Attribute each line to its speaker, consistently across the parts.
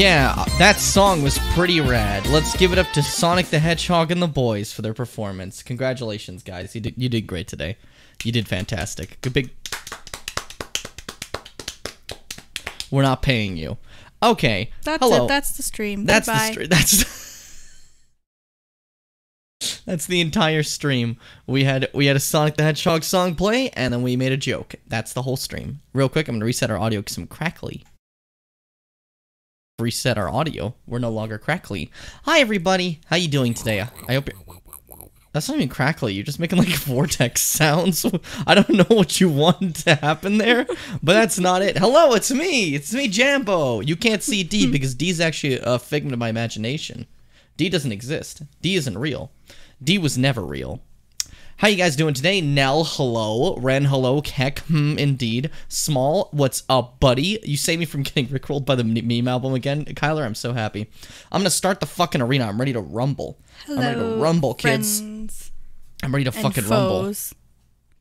Speaker 1: Yeah, uh, that song was pretty rad. Let's give it up to Sonic the Hedgehog and the boys for their performance. Congratulations, guys. You did you did great today. You did fantastic. Good big. We're not paying you. Okay.
Speaker 2: That's
Speaker 1: Hello.
Speaker 2: it. That's the stream.
Speaker 1: That's
Speaker 2: Goodbye.
Speaker 1: the stream. That's That's the entire stream. We had we had a Sonic the Hedgehog song play, and then we made a joke. That's the whole stream. Real quick, I'm gonna reset our audio because I'm crackly. Reset our audio. We're no longer crackly. Hi everybody. How you doing today? I hope you're. That's not even crackly. You're just making like vortex sounds. I don't know what you want to happen there, but that's not it. Hello, it's me. It's me, Jambo. You can't see D hmm. because D is actually a figment of my imagination. D doesn't exist. D isn't real. D was never real. How you guys doing today? Nell, hello. Ren, hello. Keck, hmm, indeed. Small, what's up, buddy? You saved me from getting rickrolled by the meme album again, Kyler. I'm so happy. I'm gonna start the fucking arena. I'm ready to rumble. Hello, I'm ready to rumble, kids.
Speaker 2: friends
Speaker 1: I'm ready to
Speaker 2: and
Speaker 1: fucking rumble.
Speaker 2: foes.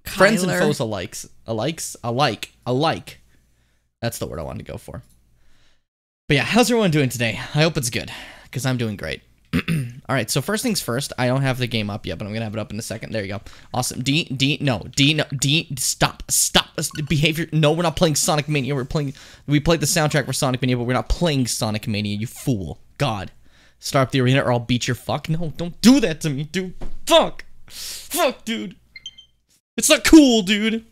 Speaker 1: Friends and foes alikes. Alikes? Alike. Alike. That's the word I wanted to go for. But yeah, how's everyone doing today? I hope it's good, because I'm doing great. All right, so first things first, I don't have the game up yet, but I'm gonna have it up in a second. There you go. Awesome. D, D, no, D, no, D, stop, stop. Behavior. No, we're not playing Sonic Mania. We're playing. We played the soundtrack for Sonic Mania, but we're not playing Sonic Mania. You fool. God. Start up the arena, or I'll beat your fuck. No, don't do that to me, dude. Fuck. Fuck, dude. It's not cool, dude.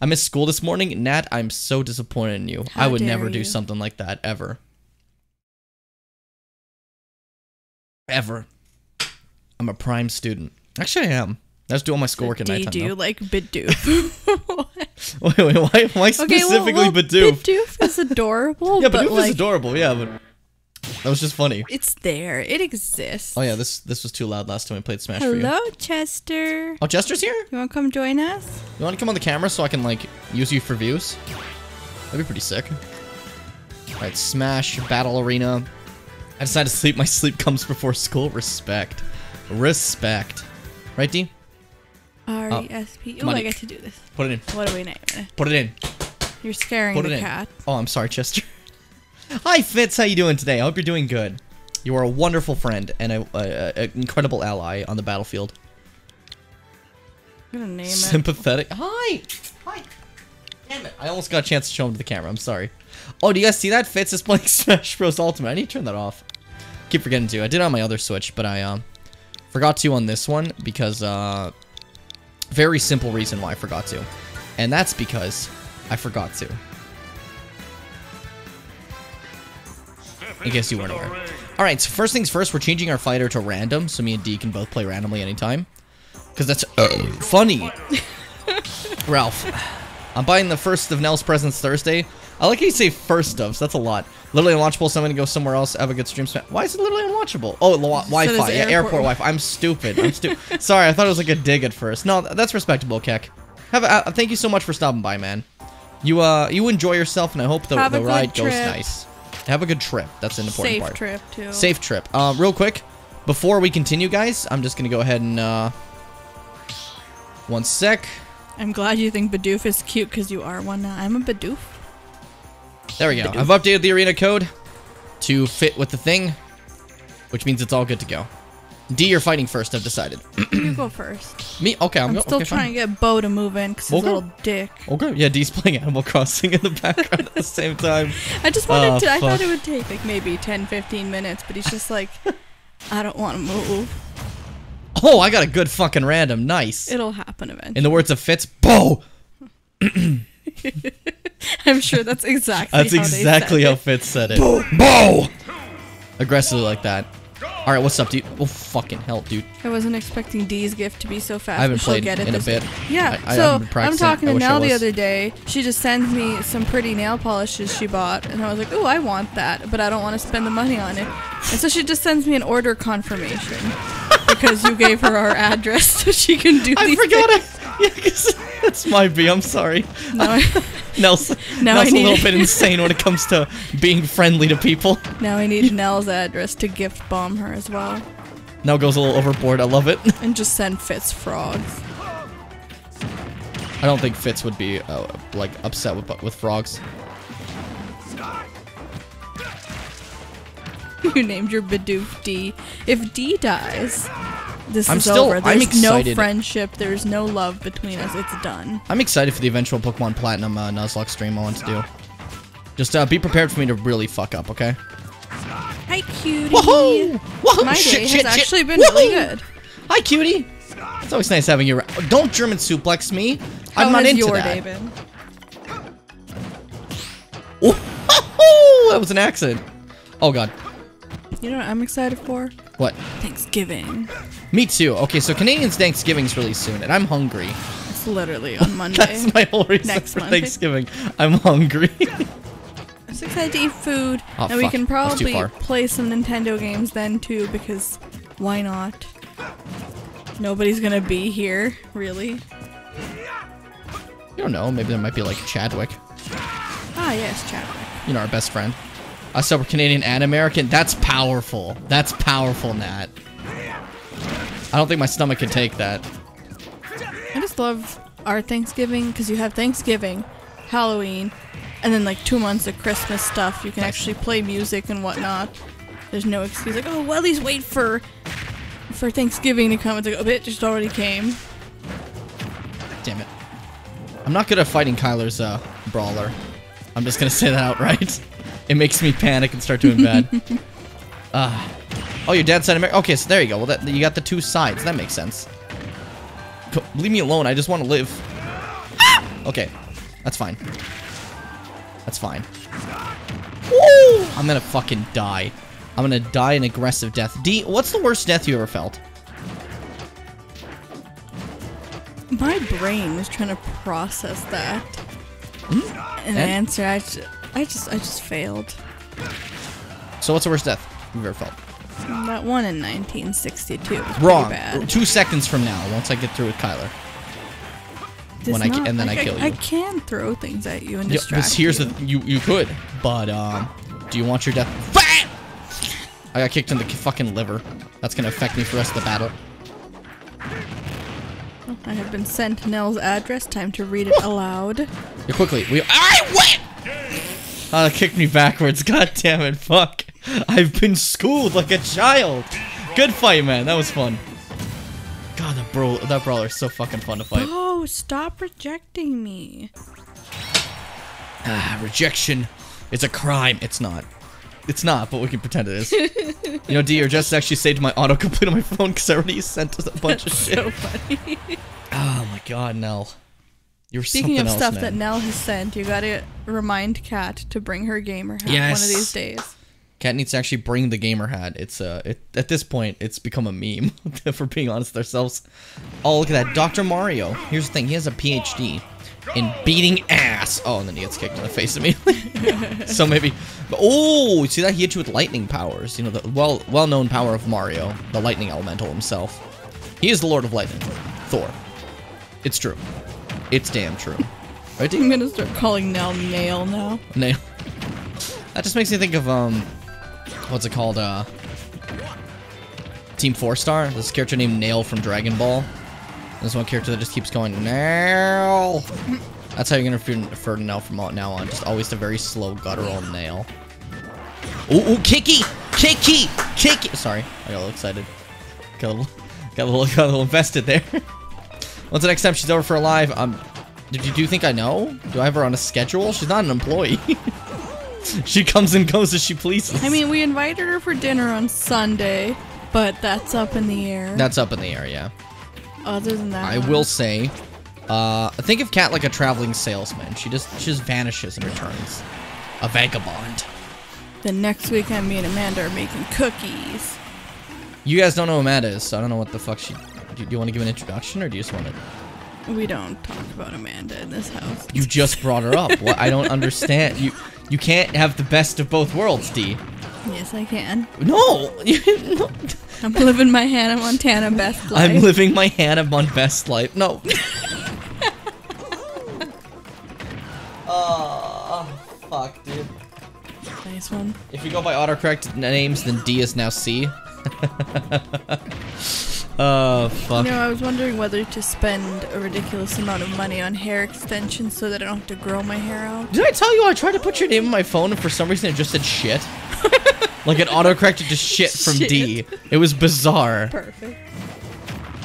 Speaker 1: I missed school this morning. Nat, I'm so disappointed in you.
Speaker 2: How
Speaker 1: I
Speaker 2: would
Speaker 1: never do something like that ever. Ever. I'm a prime student. Actually, I am. I just do all my schoolwork at
Speaker 2: Do you do
Speaker 1: though.
Speaker 2: like Bidoof?
Speaker 1: Wait, wait, why, why
Speaker 2: okay,
Speaker 1: specifically
Speaker 2: well, well,
Speaker 1: Bidoof?
Speaker 2: Bidoof is adorable,
Speaker 1: yeah,
Speaker 2: but
Speaker 1: Bidoof
Speaker 2: like
Speaker 1: is adorable. Yeah, but that was just funny.
Speaker 2: it's there. It exists.
Speaker 1: Oh yeah, this this was too loud last time we played Smash for you.
Speaker 2: Hello, Chester.
Speaker 1: Oh, Jester's here.
Speaker 2: You want to come join us?
Speaker 1: You want to come on the camera so I can like use you for views? That'd be pretty sick. All right, Smash Battle Arena. I decided to sleep. My sleep comes before school. Respect, respect. Right, D?
Speaker 2: R E S P. Oh, I get to do this.
Speaker 1: Put it in.
Speaker 2: What do we name it?
Speaker 1: Put it in.
Speaker 2: You're scaring
Speaker 1: Put
Speaker 2: the
Speaker 1: in.
Speaker 2: cat.
Speaker 1: Oh, I'm sorry, Chester. Hi, Fitz. How you doing today? I hope you're doing good. You are a wonderful friend and a, a, a incredible ally on the battlefield.
Speaker 2: I'm gonna name it.
Speaker 1: Sympathetic. Hi. Hi. Damn it. I almost got a chance to show him to the camera. I'm sorry. Oh, do you guys see that? Fitz is playing Smash Bros. Ultimate. I need to turn that off. Keep forgetting to. I did on my other Switch, but I um forgot to on this one because uh very simple reason why I forgot to. And that's because I forgot to. In case you weren't aware. Alright, so first things first, we're changing our fighter to random, so me and D can both play randomly anytime. Because that's uh, funny. Ralph, I'm buying the first of Nell's presents Thursday. I like how you say first of, so that's a lot. Literally unwatchable, so I'm gonna go somewhere else, have a good stream. Sma- Why is it literally unwatchable? Oh, Wi-Fi, yeah, airport,
Speaker 2: airport
Speaker 1: Wi-Fi. I'm stupid. I'm stupid. Sorry, I thought it was like a dig at first. No, that's respectable, Keck. Have a, uh, thank you so much for stopping by, man. You uh, you enjoy yourself, and I hope the,
Speaker 2: Have
Speaker 1: the ride goes nice. Have a good trip. That's an important
Speaker 2: Safe
Speaker 1: part.
Speaker 2: trip too.
Speaker 1: Safe trip. Uh, real quick, before we continue, guys, I'm just gonna go ahead and uh, one sec.
Speaker 2: I'm glad you think Bidoof is cute because you are one now. I'm a Bidoof.
Speaker 1: There we go. I've updated the arena code to fit with the thing, which means it's all good to go. D, you're fighting first. I've decided.
Speaker 2: you go first.
Speaker 1: Me? Okay, I'm,
Speaker 2: I'm
Speaker 1: go-
Speaker 2: still
Speaker 1: okay,
Speaker 2: trying
Speaker 1: fine.
Speaker 2: to get Bo to move in because he's
Speaker 1: Okay.
Speaker 2: a little dick.
Speaker 1: Okay, yeah, D's playing Animal Crossing in the background at the same time.
Speaker 2: I just wanted
Speaker 1: Oh,
Speaker 2: to. I thought it would take like maybe 10, 15 minutes, but he's just like, I don't want to move.
Speaker 1: Oh, I got a good fucking random. Nice.
Speaker 2: It'll happen eventually.
Speaker 1: In the words of Fitz, Bo.
Speaker 2: I'm sure that's exactly.
Speaker 1: That's
Speaker 2: how
Speaker 1: exactly
Speaker 2: they
Speaker 1: how Fitz said it. Bo. Aggressively like that. All right, what's up, dude? Oh fucking hell, dude.
Speaker 2: I wasn't expecting Dee's gift to be so fast.
Speaker 1: I haven't played
Speaker 2: get it
Speaker 1: in a bit.
Speaker 2: Yeah,
Speaker 1: I- I
Speaker 2: so
Speaker 1: haven't
Speaker 2: I'm talking to Nell the other day. She just sends me some pretty nail polishes she bought, and I was like, "Oh, I want that, but I don't want to spend the money on it." And so she just sends me an order confirmation because you gave her our address so she can do
Speaker 1: I forgot
Speaker 2: things.
Speaker 1: it. Yeah, 'cause that's my B. I'm sorry.
Speaker 2: Now I,
Speaker 1: Nelson,
Speaker 2: Now
Speaker 1: Nell's
Speaker 2: I
Speaker 1: a
Speaker 2: need-
Speaker 1: little bit insane when it comes to being friendly to people.
Speaker 2: now I need Nell's address to gift bomb her as well,
Speaker 1: Nell goes a little overboard. I love it.
Speaker 2: and just send Fitz frogs.
Speaker 1: I don't think Fitz would be uh, like upset with with frogs.
Speaker 2: you named your Bidoof D. If D dies, this
Speaker 1: I'm
Speaker 2: is
Speaker 1: still-
Speaker 2: over.
Speaker 1: I'm
Speaker 2: There's no friendship. There's no love between us. It's done.
Speaker 1: I'm excited for the eventual Pokemon Platinum uh, Nuzlocke stream I want to do. Just uh, be prepared for me to really fuck up, okay?
Speaker 2: Hi, cutie.
Speaker 1: Woohoo! Woohoo!
Speaker 2: My
Speaker 1: Shit,
Speaker 2: day
Speaker 1: shit,
Speaker 2: has
Speaker 1: shit.
Speaker 2: actually been really good.
Speaker 1: Hi, cutie. It's always nice having you around. Don't German suplex me.
Speaker 2: How
Speaker 1: I'm not into
Speaker 2: your
Speaker 1: that.
Speaker 2: day been?
Speaker 1: Woohoo! That was an accident. Oh god.
Speaker 2: You know what I'm excited for?
Speaker 1: What?
Speaker 2: Thanksgiving.
Speaker 1: Me too. Okay, so Canadians Thanksgiving's really soon, and I'm hungry.
Speaker 2: It's literally on Monday.
Speaker 1: That's my whole reason
Speaker 2: Next
Speaker 1: for
Speaker 2: Monday.
Speaker 1: Thanksgiving. I'm hungry.
Speaker 2: Excited to eat food.
Speaker 1: Oh,
Speaker 2: and we can probably play some Nintendo games then too, because why not? Nobody's gonna be here, really.
Speaker 1: you don't know. Maybe there might be like Chadwick.
Speaker 2: Ah, yes, Chadwick.
Speaker 1: You know, our best friend. Uh, so we're Canadian and American. That's powerful. That's powerful, Nat. I don't think my stomach could take that.
Speaker 2: I just love our Thanksgiving because you have Thanksgiving, Halloween, and then like two months of Christmas stuff. You can actually play music and whatnot. There's no excuse like, oh, well, these wait for for Thanksgiving to come. It's like, oh, it just already came.
Speaker 1: Damn it. I'm not good at fighting Kyler's uh, brawler. I'm just gonna say that outright. It makes me panic and start doing bad. uh, oh, your dad's side America. Okay, so there you go. Well, that, you got the two sides. That makes sense. Leave me alone. I just want to live. Okay, that's fine. That's fine. Woo! I'm gonna fucking die. I'm gonna die an aggressive death. D, what's the worst death you ever felt?
Speaker 2: My brain was trying to process that hmm? and
Speaker 1: And?
Speaker 2: answer. I just, I just, I just failed.
Speaker 1: So what's the worst death you've ever felt?
Speaker 2: That one in 1962 was pretty
Speaker 1: Wrong.
Speaker 2: bad.
Speaker 1: Two seconds from now, once I get through with Kyler.
Speaker 2: Does
Speaker 1: when I and then I kill
Speaker 2: I
Speaker 1: you.
Speaker 2: can throw things at you and
Speaker 1: Yeah,
Speaker 2: distract
Speaker 1: here's
Speaker 2: you.
Speaker 1: the you you could, but um, do you want your death? Bam! I got kicked in the fucking liver. That's gonna affect me for the rest of the battle.
Speaker 2: I have been sent Nell's address. Time to read it aloud.
Speaker 1: Yeah, quickly. We I win. Oh, that kicked me backwards. God damn it! Fuck. I've been schooled like a child. Good fight, man. That was fun. God, that bro, that brawler is so fucking fun to fight.
Speaker 2: Oh, stop rejecting me.
Speaker 1: Ah, rejection is a crime. It's not. It's not, but we can pretend it is. you know, D, your just actually saved my autocomplete on my phone because I already sent us a bunch of shit.
Speaker 2: So funny.
Speaker 1: Oh my god, Nell. You're
Speaker 2: Speaking of
Speaker 1: else,
Speaker 2: stuff
Speaker 1: man.
Speaker 2: that Nell has sent, you gotta remind Kat to bring her gamer hat one of these days.
Speaker 1: Cat needs to actually bring the gamer hat. It's uh, it, at this point, it's become a meme. if we're being honest with ourselves. Oh, look at that, Dr. Mario. Here's the thing: he has a PhD in beating ass. Oh, and then he gets kicked in the face immediately. so maybe. Oh, see that he hit you with lightning powers. You know the well well known power of Mario, the lightning elemental himself. He is the Lord of Lightning, Thor. It's true. It's damn true. Right?
Speaker 2: I'm gonna start calling Nell Nail now.
Speaker 1: Nail. That just makes me think of um, what's it called? Uh, Team Four Star. This character named Nail from Dragon Ball. There's one character that just keeps going Nail. That's how you're gonna refer to Nail from now on. Just always the very slow guttural Nail. Ooh, ooh, Kiki, Kiki, Kiki. Sorry, I got a little excited. Got a little, got a little, got a little invested there. When's the next time she's over for a live? Um, did you do you think I know? Do I have her on a schedule? She's not an employee. she comes and goes as she pleases.
Speaker 2: I mean, we invited her for dinner on Sunday, but that's up in the air.
Speaker 1: that's up in the air, yeah.
Speaker 2: Other than that,
Speaker 1: I will say, uh, think of Cat like a traveling salesman. She just she just vanishes and returns. A vagabond.
Speaker 2: Then next weekend, me and Amanda are making cookies.
Speaker 1: You guys don't know who Amanda is, so I don't know what the fuck she. Do, do you want to give an introduction, or do you just want to?
Speaker 2: We don't talk about Amanda in this house.
Speaker 1: You just brought her up. What? I don't understand. You you can't have the best of both worlds, D.
Speaker 2: Yes, I can.
Speaker 1: No, no.
Speaker 2: I'm living my Hannah Montana best life.
Speaker 1: I'm living my Hannah on best life. No. oh, fuck, dude.
Speaker 2: nice one.
Speaker 1: If you go by autocorrect names, then D is now C. oh, fuck.
Speaker 2: You know, I was wondering whether to spend a ridiculous amount of money on hair extensions so that I don't have to grow my hair out.
Speaker 1: Did I tell you I tried to put your name in my phone and for some reason it just said shit? like it autocorrected to shit from D. It was bizarre.
Speaker 2: Perfect.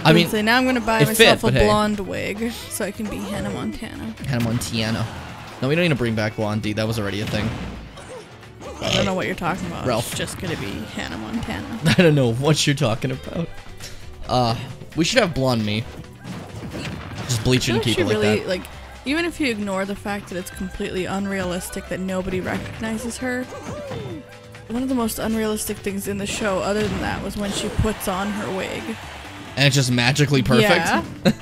Speaker 1: I mean,
Speaker 2: so now I'm gonna buy myself
Speaker 1: fit,
Speaker 2: a
Speaker 1: hey.
Speaker 2: blonde wig so I can be Hannah Montana.
Speaker 1: Hannah Montana. No, we don't need to bring back Blondie. That was already a thing.
Speaker 2: I don't know what you're talking about.
Speaker 1: Ralph.
Speaker 2: It's just gonna be Hannah Montana.
Speaker 1: I don't know what you're talking about. Uh, we should have blonde me. Just bleach
Speaker 2: I
Speaker 1: it and keep it
Speaker 2: she
Speaker 1: like
Speaker 2: really
Speaker 1: that.
Speaker 2: like even if you ignore the fact that it's completely unrealistic that nobody recognizes her. One of the most unrealistic things in the show, other than that, was when she puts on her wig.
Speaker 1: And it's just magically perfect.
Speaker 2: Yeah.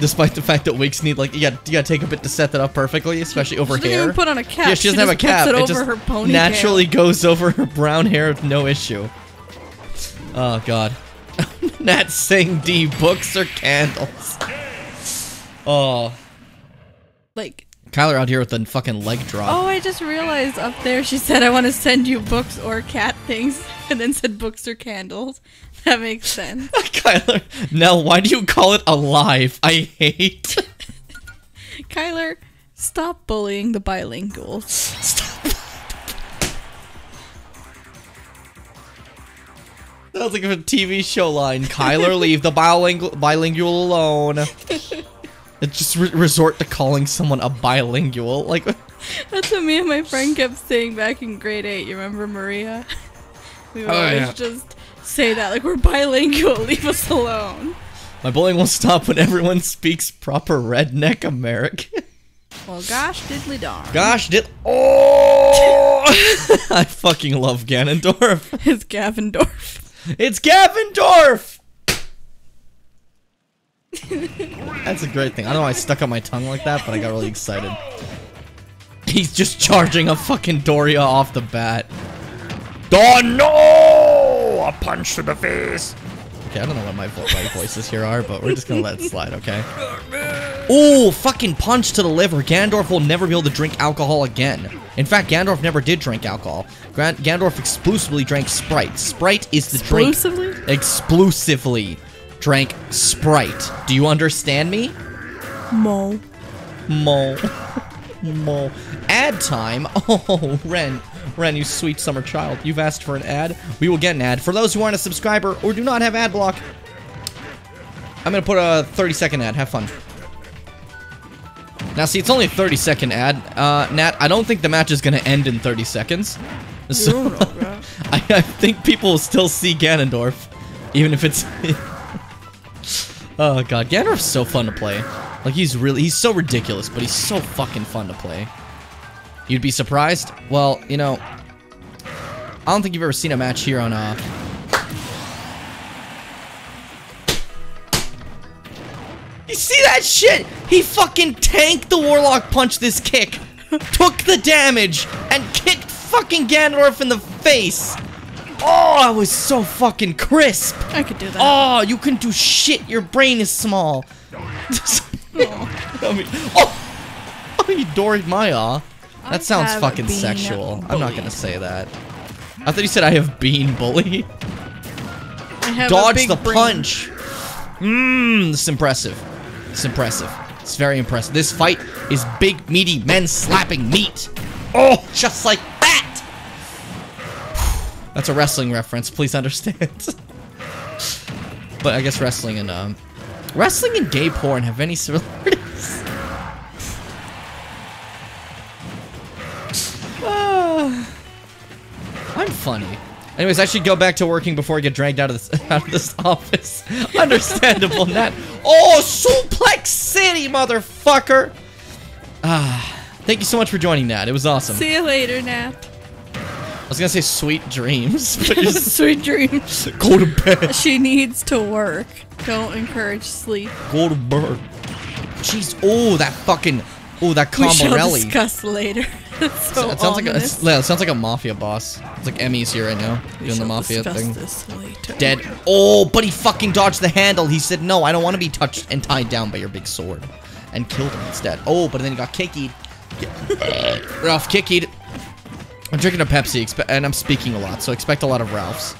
Speaker 1: Despite the fact that wigs need like you got you got to take a bit to set that up perfectly, especially over
Speaker 2: She doesn't
Speaker 1: hair.
Speaker 2: even put on a cap.
Speaker 1: yeah, she doesn't have a cap.
Speaker 2: It,
Speaker 1: It, just naturally goes over her brown hair with no issue. Oh god. Nat saying D books or candles. Oh,
Speaker 2: Like,
Speaker 1: Kyler out here with the fucking leg drop.
Speaker 2: oh, I just realized up there she said, I want to send you books or cat things, and then said books or candles. That makes sense.
Speaker 1: Kyler, Nell, why do you call it alive? I hate.
Speaker 2: Kyler, stop bullying the bilinguals.
Speaker 1: Stop. Sounds like a TV show line. Kyler, leave the bilingual bilingual alone. It just re- resort to calling someone a bilingual. Like,
Speaker 2: That's what me and my friend kept saying back in grade 8. You remember Maria? We would
Speaker 1: Oh,
Speaker 2: always
Speaker 1: yeah.
Speaker 2: just say that, like, we're bilingual, leave us alone.
Speaker 1: my bullying will stop when everyone speaks proper redneck American.
Speaker 2: Well, gosh, diddly darn.
Speaker 1: Gosh, did oh! I fucking love Ganondorf.
Speaker 2: It's Gavendorf.
Speaker 1: It's Gavin Gavendorf. That's a great thing. I don't know why I stuck out my tongue like that, but I got really excited. He's just charging a fucking Doria off the bat. Oh no! A punch to the face. Okay, I don't know what my, vo- my voices here are, but we're just gonna let it slide, okay? Ooh, fucking punch to the liver. Gandorf will never be able to drink alcohol again. In fact, Gandorf never did drink alcohol. Gran- Gandorf exclusively drank Sprite. Sprite is the drink
Speaker 2: Exclusively?
Speaker 1: exclusively drank Sprite. Do you understand me?
Speaker 2: Mo.
Speaker 1: Mo. Mo. Ad time. Oh, Ren. Ren, you sweet summer child. You've asked for an ad. We will get an ad. For those who aren't a subscriber or do not have ad block, I'm going to put a 30 second ad. Have fun. Now, see, it's only a 30 second ad. Uh, Nat, I don't think the match is going to end in 30 seconds. So, I, I think people will still see Ganondorf, even if it's. oh god, Ganondorf's so fun to play. Like he's really, he's so ridiculous, but he's so fucking fun to play. You'd be surprised. Well, you know, I don't think you've ever seen a match here on uh. You see that shit? He fucking tanked the Warlock punch this kick, took the damage, and kicked fucking Ganondorf in the face. Oh, it was so fucking crisp.
Speaker 2: I could do that.
Speaker 1: Oh, you can do shit. Your brain is small. I mean, oh, oh, you doried my aw. That sounds fucking sexual. I'm not gonna say that. I thought you said I have bean bully.
Speaker 2: I have
Speaker 1: Dodge the
Speaker 2: brain.
Speaker 1: punch. Mmm, this is impressive. It's impressive. It's very impressive. This fight is big, meaty men slapping meat. Oh, just like that. That's a wrestling reference. Please understand. but I guess wrestling and um, wrestling and gay porn have any similarities. I'm funny. Anyways, I should go back to working before I get dragged out of this out of this office. Understandable, Nat. Oh, Suplex City, motherfucker! Ah, thank you so much for joining, Nat. It was awesome.
Speaker 2: See you later, Nat.
Speaker 1: I was gonna say sweet dreams, but
Speaker 2: Sweet dreams.
Speaker 1: go to bed.
Speaker 2: She needs to work. Don't encourage sleep.
Speaker 1: Go to bed. Jeez, oh that fucking, oh that
Speaker 2: We shall discuss later. So
Speaker 1: it sounds like a, yeah, it sounds like a mafia boss. It's like Emmy's here right now
Speaker 2: We
Speaker 1: doing the mafia thing.
Speaker 2: This later.
Speaker 1: Dead. Oh, but he fucking dodged the handle. He said, no, I don't want to be touched and tied down by your big sword. And killed him instead. Oh, but then he got kickied. Ralph kickied. I'm drinking a Pepsi, and I'm speaking a lot, so expect a lot of Ralphs.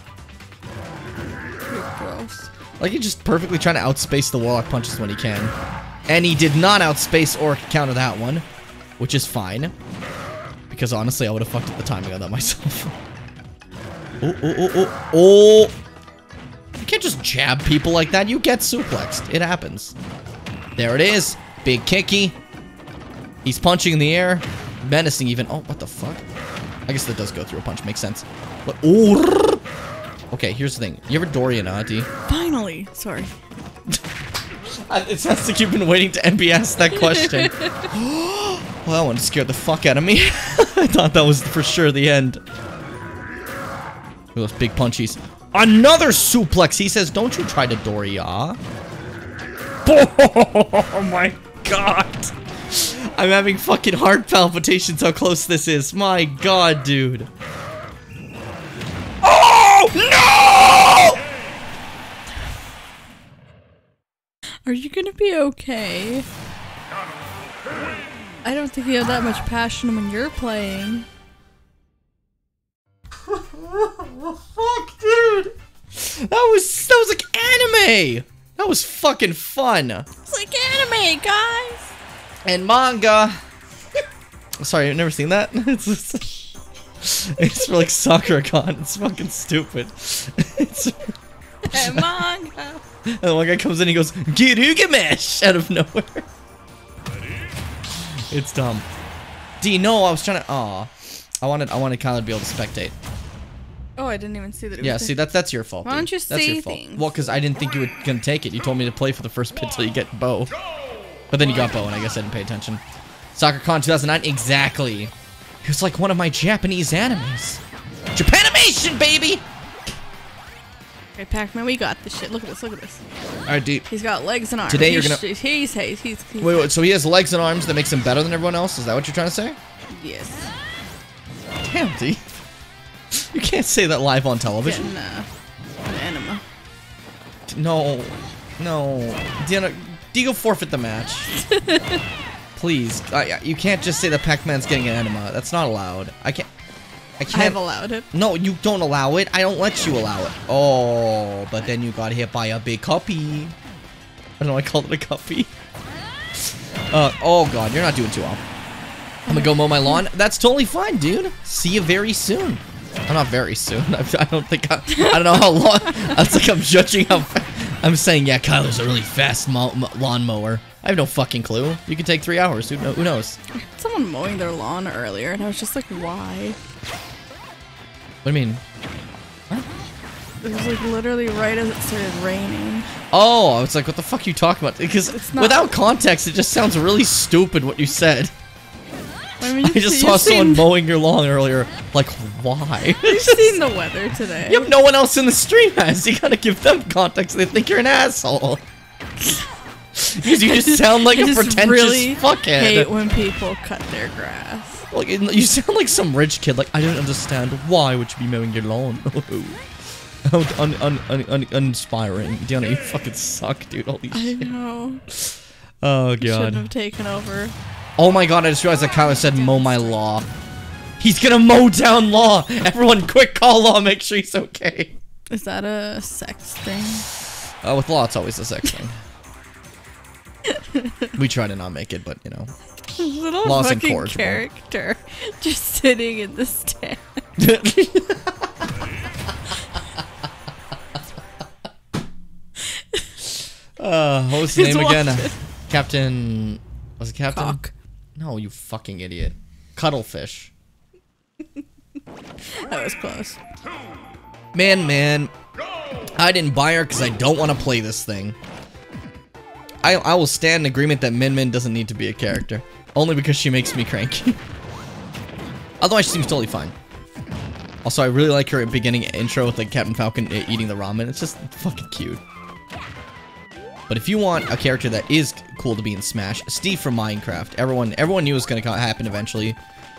Speaker 1: Like, he's just perfectly trying to outspace the Warlock punches when he can. And he did not outspace or counter that one, which is fine. Because honestly, I would have fucked up the timing on that myself. Oh, oh, oh, oh, oh. You can't just jab people like that. You get suplexed. It happens. There it is. Big kicky. He's punching in the air. Menacing even. Oh, what the fuck? I guess that does go through a punch. Makes sense. But, oh. Okay, here's the thing. You ever Dorian, D?
Speaker 2: Finally. Sorry.
Speaker 1: It sounds like you've been waiting to MB ask that question. well, that one scared the fuck out of me. I thought that was for sure the end. Look at those big punchies. Another suplex! He says, don't you try to Doria. Oh my god! I'm having fucking heart palpitations how close this is. My god, dude.
Speaker 2: Are you gonna be okay? I don't think you have that much passion when you're playing.
Speaker 1: fuck, dude? That was that was like anime. That was fucking fun.
Speaker 2: It's like anime, guys.
Speaker 1: And manga. Sorry, I've never seen that. It's just, it's for like Sakura-con. It's fucking stupid. It's,
Speaker 2: manga.
Speaker 1: and the one guy comes in, he goes Girugamesh out of nowhere. It's dumb. D, no, I was trying to. Aw, I wanted I wanted Kyler to be able to spectate.
Speaker 2: Oh, I didn't even see that. It
Speaker 1: Yeah, see that's that's your fault.
Speaker 2: Why don't
Speaker 1: dude.
Speaker 2: you
Speaker 1: that's
Speaker 2: say
Speaker 1: your fault.
Speaker 2: things?
Speaker 1: Well, because I didn't think you were gonna take it. You told me to play for the first bit till you get bow, but then you got bow, and I guess I didn't pay attention. Sakura-con 2009, exactly. It was like one of my Japanese animes. Japanimation, baby.
Speaker 2: Okay, Pac-Man, we got this shit. Look at this. Look at this.
Speaker 1: All right, dude.
Speaker 2: He's got legs and arms.
Speaker 1: Today you're
Speaker 2: he's,
Speaker 1: gonna-
Speaker 2: He's he's he's, he's,
Speaker 1: Wait, wait. So he has legs and arms that makes him better than everyone else? Is that what you're trying to say?
Speaker 2: yes.
Speaker 1: Damn, D. You can't say that live on television.
Speaker 2: Getting uh, an enema.
Speaker 1: No, no. Deanna, Digo forfeit the match. Please, I, you can't just say that Pac-Man's getting an enema. That's not allowed. I can't. I
Speaker 2: I've
Speaker 1: can't.
Speaker 2: allowed it.
Speaker 1: no, you don't allow it. I don't let you allow it. Oh, but then you got hit by a big cuppy. I don't know. I called it a cuppy. Uh, oh god, you're not doing too well. I'm gonna go mow my lawn. That's totally fine, dude. See you very soon. I'm not very soon. I, I don't think I, I don't know how long. That's like I'm judging how. I'm saying, yeah, Kyler's a really fast mo- mo- lawnmower. I have no fucking clue. You could take three hours. Who, who knows?
Speaker 2: Someone mowing their lawn earlier, and I was just like, why?
Speaker 1: What do you mean?
Speaker 2: It was like literally right as it started raining.
Speaker 1: Oh, I was like, what the fuck are you talking about? Because without context, it just sounds really stupid what you said.
Speaker 2: I mean, you
Speaker 1: I just saw someone
Speaker 2: seen,
Speaker 1: mowing your lawn earlier. Like, why?
Speaker 2: You've seen the weather today.
Speaker 1: You have no one else in the stream has. You gotta give them context. They think you're an asshole. Because you just sound like
Speaker 2: I
Speaker 1: a pretentious
Speaker 2: really
Speaker 1: fuckhead.
Speaker 2: hate when people cut their grass.
Speaker 1: Like you sound like some rich kid. Like I don't understand. Why would you be mowing your lawn? How un, un, un, un, uninspiring. Diana, you fucking suck, dude. Holy
Speaker 2: I
Speaker 1: shit.
Speaker 2: know.
Speaker 1: Oh god.
Speaker 2: Shouldn't have taken over.
Speaker 1: Oh my god, I just realized that Kyler said mow my law. He's gonna mow down law. Everyone quick call law, make sure he's okay.
Speaker 2: Is that a sex thing?
Speaker 1: Uh, with law, it's always a sex thing. we try to not make it, but you know.
Speaker 2: Little
Speaker 1: Law's
Speaker 2: fucking character just sitting in the stand.
Speaker 1: uh, what was his
Speaker 2: He's
Speaker 1: name again?
Speaker 2: watching.
Speaker 1: Captain. Was it Captain?
Speaker 2: Cock.
Speaker 1: No, you fucking idiot. Cuttlefish.
Speaker 2: That was close.
Speaker 1: Man, man. I didn't buy her because I don't want to play this thing. I, I will stand in agreement that Min Min doesn't need to be a character. Only because she makes me cranky. Otherwise, she seems totally fine. Also, I really like her beginning intro with like Captain Falcon eating the ramen. It's just fucking cute. But if you want a character that is cool to be in Smash, Steve from Minecraft. Everyone, everyone knew it was gonna happen eventually.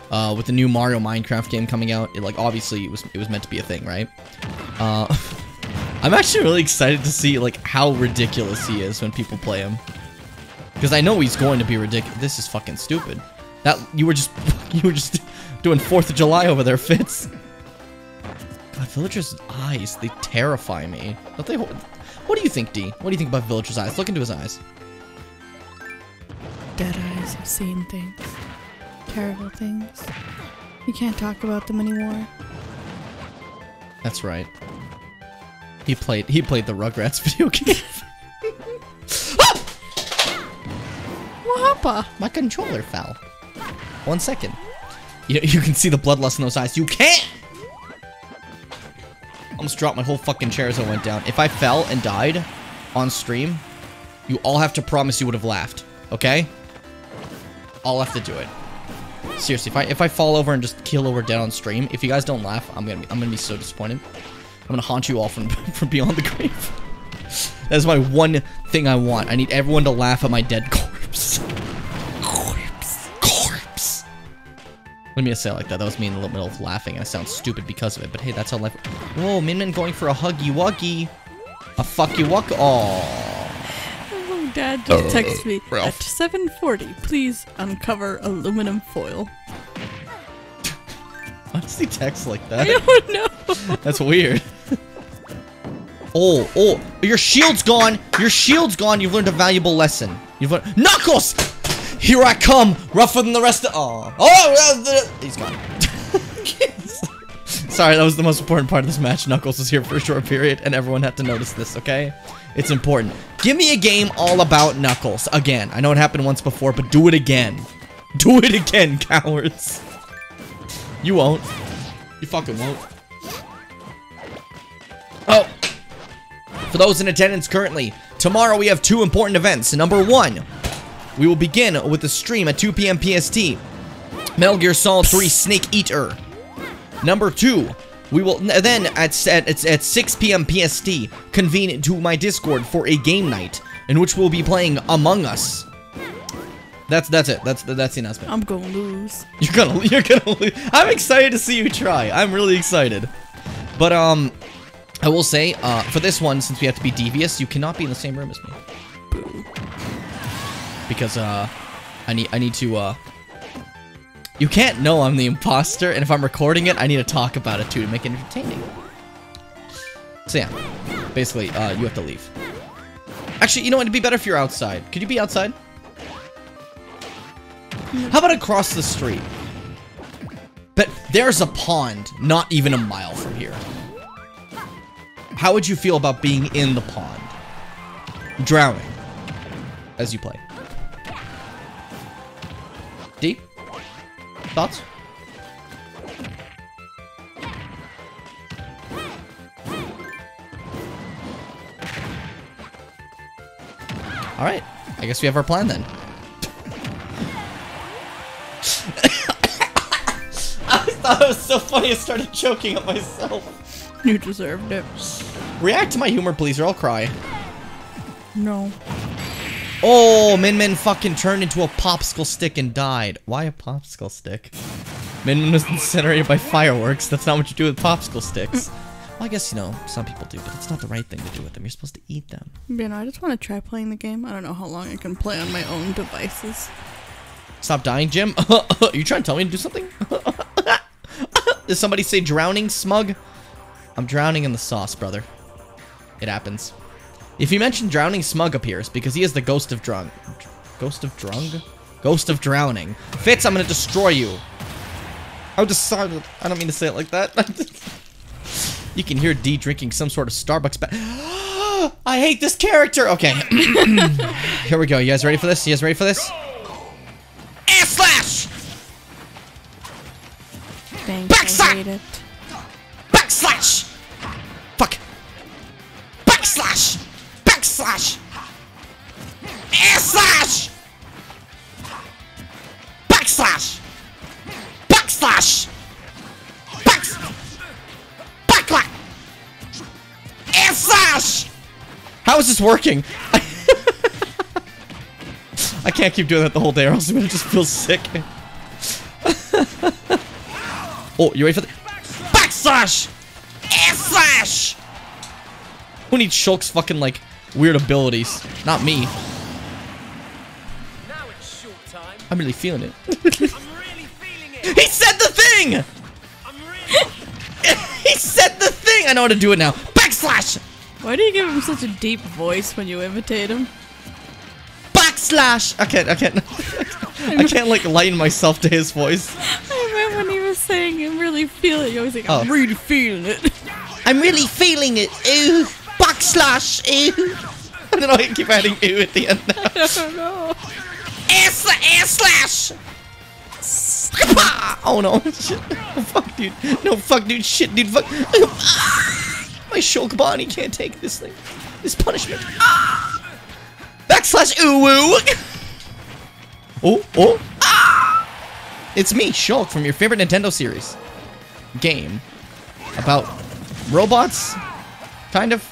Speaker 1: Uh, with the new Mario Minecraft game coming out, it like obviously it was it was meant to be a thing, right? Uh, I'm actually really excited to see like how ridiculous he is when people play him. Because I know he's going to be ridiculous. This is fucking stupid. That you were just you were just doing Fourth of July over there, Fitz. God, Villager's eyes, they terrify me. Don't they? What do you think, D? What do you think about Villager's eyes? Look into his eyes.
Speaker 2: Dead eyes have seen things. Terrible things. You can't talk about them anymore.
Speaker 1: That's right. He played he played the Rugrats video game.
Speaker 2: Wahapa.
Speaker 1: My controller fell. One second. You, you can see the bloodlust in those eyes. You can't! Almost dropped my whole fucking chair as I went down. If I fell and died on stream, you all have to promise you would have laughed. Okay? I'll have to do it. Seriously, if I if I fall over and just keel over dead on stream, if you guys don't laugh, I'm gonna be I'm gonna be so disappointed. I'm gonna haunt you all from from beyond the grave. That's my one thing I want. I need everyone to laugh at my dead corpse. Corpse. Corpse. Let me just say it like that. That was me in the middle of laughing, and I sound stupid because of it. But hey, that's how life. Whoa, Min Min going for a huggy wuggy. A fucky wuck. Oh.
Speaker 2: Oh, Dad just texted me uh,
Speaker 1: Ralph.
Speaker 2: at 7:40. Please uncover aluminum foil.
Speaker 1: Why does he text like that?
Speaker 2: I don't know.
Speaker 1: That's weird. oh, oh, your shield's gone. Your shield's gone. You've learned a valuable lesson. You've learned Knuckles. Here I come, rougher than the rest of. Oh, oh, he's gone. Sorry, that was the most important part of this match. Knuckles was here for a short period, and everyone had to notice this. Okay, it's important. Give me a game all about Knuckles again. I know it happened once before, but do it again. Do it again, cowards. You won't. You fucking won't. Oh. For those in attendance currently, tomorrow we have two important events. Number one, we will begin with the stream at 2 p.m. PST. Metal Gear Solid 3 Snake Eater. Number two, we will then at, at, at 6 p.m. PST convene to my Discord for a game night in which we'll be playing Among Us. That's that's it. That's that's the announcement.
Speaker 2: I'm gonna lose.
Speaker 1: You're gonna, you're gonna. lose. I'm excited to see you try. I'm really excited. But um, I will say, uh, for this one, since we have to be devious, you cannot be in the same room as me. Because uh, I need, I need to uh. You can't know I'm the imposter, and if I'm recording it, I need to talk about it too to make it entertaining. So yeah, basically, uh, you have to leave. Actually, you know what? It'd be better if you're outside. Could you be outside? How about across the street? But there's a pond not even a mile from here. How would you feel about being in the pond? Drowning. As you play. D? Thoughts? Alright. I guess we have our plan then. I thought it was so funny I started choking at myself.
Speaker 2: You deserved it.
Speaker 1: React to my humor, please, or I'll cry.
Speaker 2: No.
Speaker 1: Oh, Min Min fucking turned into a popsicle stick and died. Why a popsicle stick? Min Min was incinerated by fireworks. That's not what you do with popsicle sticks. Well, I guess, you know, some people do, but it's not the right thing to do with them. You're supposed to eat them.
Speaker 2: You know, I just want to try playing the game. I don't know how long I can play on my own devices.
Speaker 1: Stop dying, Jim. You trying to tell me to do something? Did somebody say drowning, smug? I'm drowning in the sauce, brother. It happens. If you mention drowning, smug appears because he is the ghost of drunk. Ghost of drunk? Ghost of drowning. Fitz, I'm gonna destroy you. I decided. I don't mean to say it like that. you can hear D drinking some sort of Starbucks. I hate this character. Okay. Here we go. You guys ready for this? You guys ready for this? Air slash!
Speaker 2: Thanks,
Speaker 1: Backslash!
Speaker 2: It.
Speaker 1: Backslash! Fuck! Backslash! Backslash! Air slash! Backslash! Backslash! Backs! Backlash! Air slash! How is this working? I can't keep doing that the whole day or else I'm gonna just feel sick. oh, you ready for the backslash? Air slash! Who needs Shulk's fucking like weird abilities? Not me.
Speaker 3: Now it's short time.
Speaker 1: I'm really feeling it.
Speaker 3: I'm really feeling it.
Speaker 1: he said the thing!
Speaker 3: I'm really.
Speaker 1: he said the thing! I know how to do it now. Backslash!
Speaker 2: Why do you give him such a deep voice when you imitate him?
Speaker 1: Backslash! I can't, I can't. I can't like lighten myself to his voice.
Speaker 2: I remember when he was saying and really feel it. You always like, I'm
Speaker 1: Oh.
Speaker 2: really feeling it.
Speaker 1: I'm really feeling it. Ooh, backslash. Ooh. And then I keep adding ooh at the end now.
Speaker 2: I don't know.
Speaker 1: Air, sla- air slash. Oh no! Shit! Oh, fuck, dude! No, fuck, dude! Shit, dude! Fuck! My Shulk body can't take this thing. This punishment. Ah! Backslash ooh woo. Oh oh! Ah! It's me, Shulk, from your favorite Nintendo series game about robots, kind of.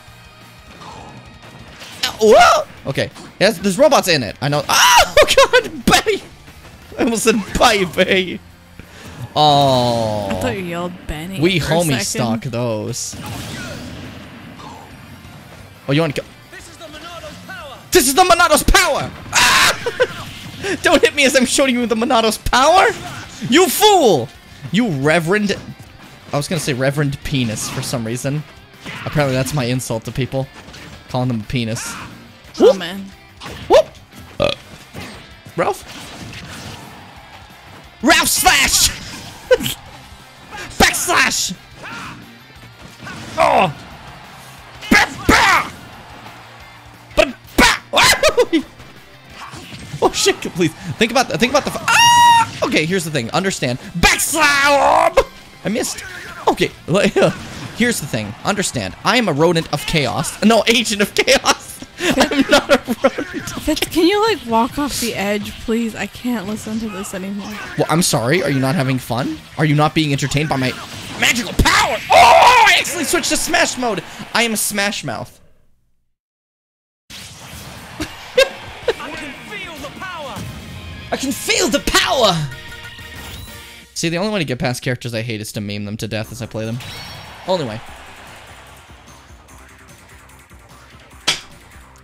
Speaker 1: Uh, Whoa! Okay, yes, there's robots in it. I know. Ah! Oh God, baby! I almost said baby. Oh.
Speaker 2: I thought you yelled Benny.
Speaker 1: We
Speaker 2: for a
Speaker 1: homie
Speaker 2: second.
Speaker 1: stock those. Oh, you want to?
Speaker 3: This
Speaker 1: This is the Monado's power! Ah! Don't hit me as I'm showing you the Monado's power! You fool! You reverend... I was gonna say reverend penis for some reason. Apparently that's my insult to people. Calling them a penis.
Speaker 2: Oh man.
Speaker 1: Whoop! Ralph? Ralph slash! Backslash! Oh! Oh shit! Please think about the think about the. f- Ah! Okay, here's the thing. Understand. Backslap! I missed. Okay, here's the thing. Understand. I am a rodent of chaos. No, agent of chaos. I'm not a rodent.
Speaker 2: Can you like walk off the edge, please? I can't listen to this anymore.
Speaker 1: Well, I'm sorry. Are you not having fun? Are you not being entertained by my magical power? Oh, I accidentally switched to Smash mode. I am a Smash Mouth.
Speaker 3: I can feel the power!
Speaker 1: See, the only way to get past characters I hate is to meme them to death as I play them. Only way.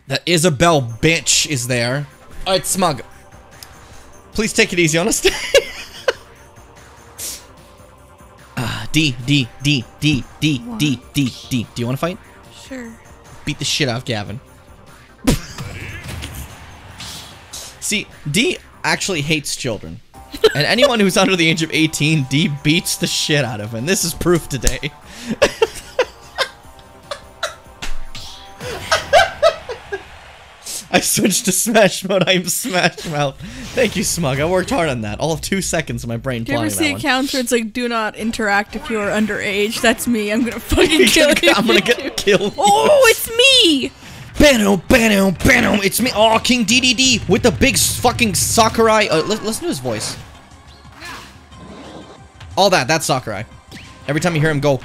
Speaker 1: That Isabelle bitch is there. Alright, Smug. Please take it easy on us. Ah, uh, D, D, D, D, D. D, D, D. Do you want to fight?
Speaker 2: Sure.
Speaker 1: Beat the shit off Gavin. See, D, actually hates children. And anyone who's under the age of 18, D beats the shit out of, and this is proof today. I switched to Smash Mode. I'm Smash Mouth. Thank you, Smug. I worked hard on that. All of two seconds of my brain
Speaker 2: Do you ever see accounts where it's like, do not interact if you are underage? That's me. I'm gonna fucking kill you.
Speaker 1: I'm gonna get killed.
Speaker 2: Oh, it's me!
Speaker 1: Bano, Bano, Bano, it's me. Oh, King DDD with the big fucking Sakurai. Uh, li- listen to his voice. All that, that's Sakurai. Every time you hear him go,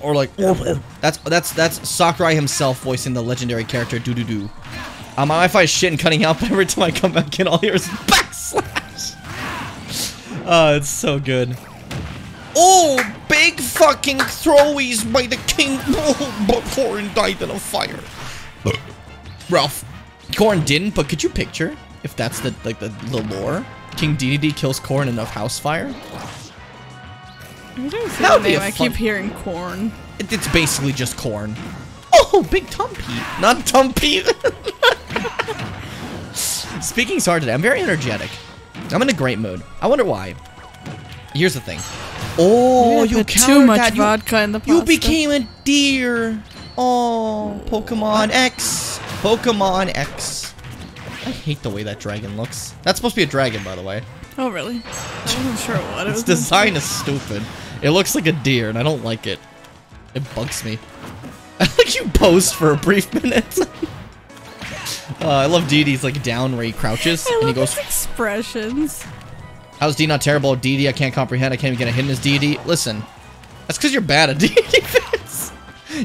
Speaker 1: or like, that's that's that's Sakurai himself voicing the legendary character Doo Doo Doo. Um, my Wi-Fi is shit and cutting out, but every time I come back in, all I hear is backslash. Oh, it's so good. Oh, big fucking throwies by the king before and died in a fire. Ralph, Korn didn't, but could you picture if that's the like the, the lore? King DDD kills Korn in a house fire.
Speaker 2: I
Speaker 1: That would be
Speaker 2: I keep hearing corn.
Speaker 1: It, it's basically just corn. Oh, big Tumpy, not Tumpy. Speaking hard today, I'm very energetic. I'm in a great mood. I wonder why. Here's the thing. Oh, you
Speaker 2: too much
Speaker 1: that. You-
Speaker 2: vodka in the pasta.
Speaker 1: You became a deer. Oh, Pokemon X. Pokemon X. I hate the way that dragon looks. That's supposed to be a dragon, by the way.
Speaker 2: Oh, really? I wasn't sure what it
Speaker 1: Its design is stupid. It looks like a deer, and I don't like it. It bugs me. I think you posed for a brief minute. uh, I love DD's like down where he crouches,
Speaker 2: I
Speaker 1: and he goes,
Speaker 2: expressions.
Speaker 1: How's D not terrible at DD? I can't comprehend. I can't even get a hit in his DD. Listen, that's because you're bad at DD.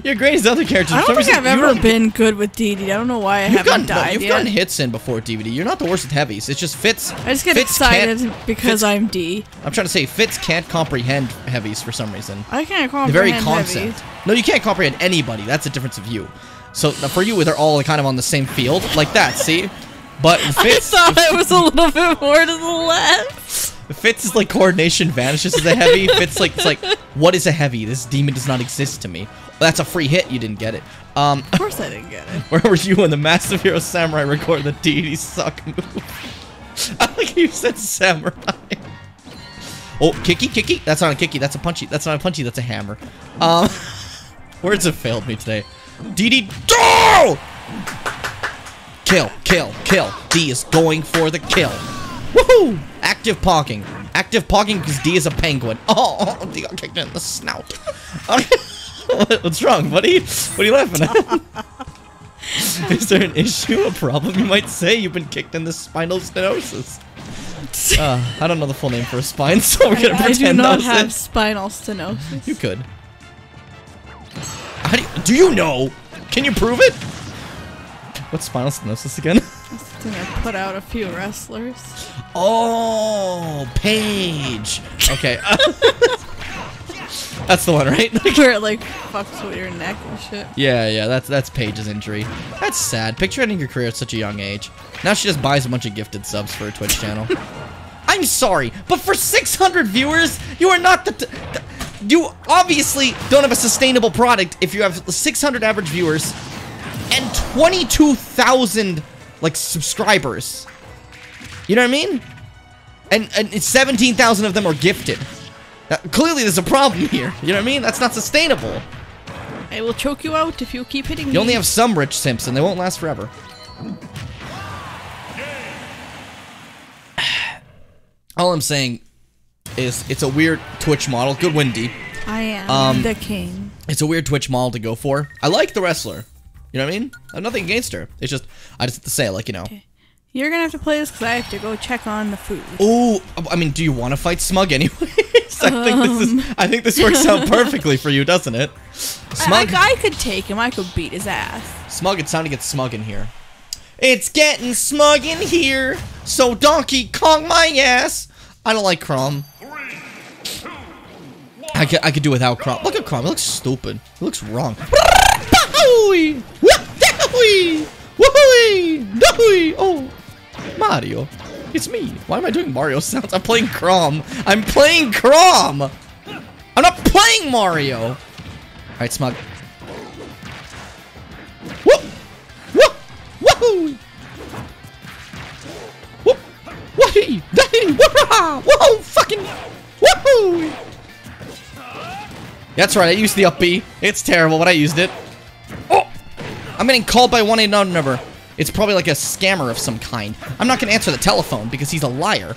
Speaker 1: You're great as other characters.
Speaker 2: I don't think I've ever been good with DD. I don't know why I haven't
Speaker 1: gotten,
Speaker 2: died
Speaker 1: you've
Speaker 2: yet.
Speaker 1: gotten hits in before DVD. You're not the worst at heavies. It's just Fitz.
Speaker 2: I just get
Speaker 1: Fitz
Speaker 2: excited because
Speaker 1: Fitz-
Speaker 2: I'm D.
Speaker 1: I'm trying to say Fitz can't comprehend heavies for some reason.
Speaker 2: I can't comprehend
Speaker 1: The very concept.
Speaker 2: heavy.
Speaker 1: No, you can't comprehend anybody. That's a difference of you. So for you, they're all kind of on the same field, like that. See, but
Speaker 2: I thought it was a little bit more to the left.
Speaker 1: Fitz is like coordination vanishes as a heavy. Fitz like it's like what is a heavy? This demon does not exist to me. That's a free hit. You didn't get it. Um,
Speaker 2: Of course I didn't get it.
Speaker 1: where were you when the Massive Hero Samurai recorded the deity suck move? I think you said samurai. Oh, kicky, kicky. That's not a kicky. That's a punchy. That's not a punchy. That's a hammer. Um, Words have failed me today. DD. Oh! Kill, kill, kill. D is going for the kill. Woohoo! Active pogging. Active pogging because D is a penguin. Oh, D got kicked in the snout. What- What's wrong, buddy? What are you laughing at? is there an issue, a problem? You might say you've been kicked in the spinal stenosis. Uh, I don't know the full name for a spine, so we're gonna
Speaker 2: I, I do not have
Speaker 1: it.
Speaker 2: spinal stenosis.
Speaker 1: You could. How do you, do you know? Can you prove it? What's spinal stenosis again?
Speaker 2: It's gonna put out a few wrestlers.
Speaker 1: Oh, Paige. Okay. That's the one, right?
Speaker 2: Where it like fucks with your neck and shit.
Speaker 1: yeah, yeah. That's that's Paige's injury. That's sad. Picture ending your career at such a young age. Now she just buys a bunch of gifted subs for her Twitch channel. I'm sorry, but for 600 viewers, you are not the. You obviously don't have a sustainable product if you have 600 average viewers and 22,000 like subscribers. You know what I mean? And, and it's 17,000 of them are gifted. Now, clearly, there's a problem here. You know what I mean? That's not sustainable.
Speaker 2: I will choke you out if you keep hitting me.
Speaker 1: You only have some rich simps, and they won't last forever. All I'm saying is it's a weird Twitch model. Good win, D.
Speaker 2: I am
Speaker 1: Um,
Speaker 2: the king.
Speaker 1: It's a weird Twitch model to go for. I like the wrestler. You know what I mean? I have nothing against her. It's just, I just have to say, like, you know.
Speaker 2: You're gonna have to play this because I have to go check on the food.
Speaker 1: Oh, I mean, do you want to fight Smug I think this is. Um. I think this works out perfectly for you, doesn't it? Smug.
Speaker 2: I, I could take him. I could beat his ass.
Speaker 1: Smug, it's time to get smug in here. It's getting smug in here, so Donkey Kong my ass. I don't like Chrom. I could, I could do without Chrom. Look at Chrom, he looks stupid. He looks wrong. Oh, Mario. It's me. Why am I doing Mario sounds? I'm playing Chrom. I'm playing Chrom! I'm not playing Mario! Alright, Smug. Whoop! Whoop! Woohoo! Whoop! Wahee! Dahee! Wah! Whoa! Fucking! Woohoo! That's right, I used the up B. It's terrible, but I used it. Oh! I'm getting called by one unknown number. It's probably like a scammer of some kind. I'm not gonna answer the telephone because he's a liar.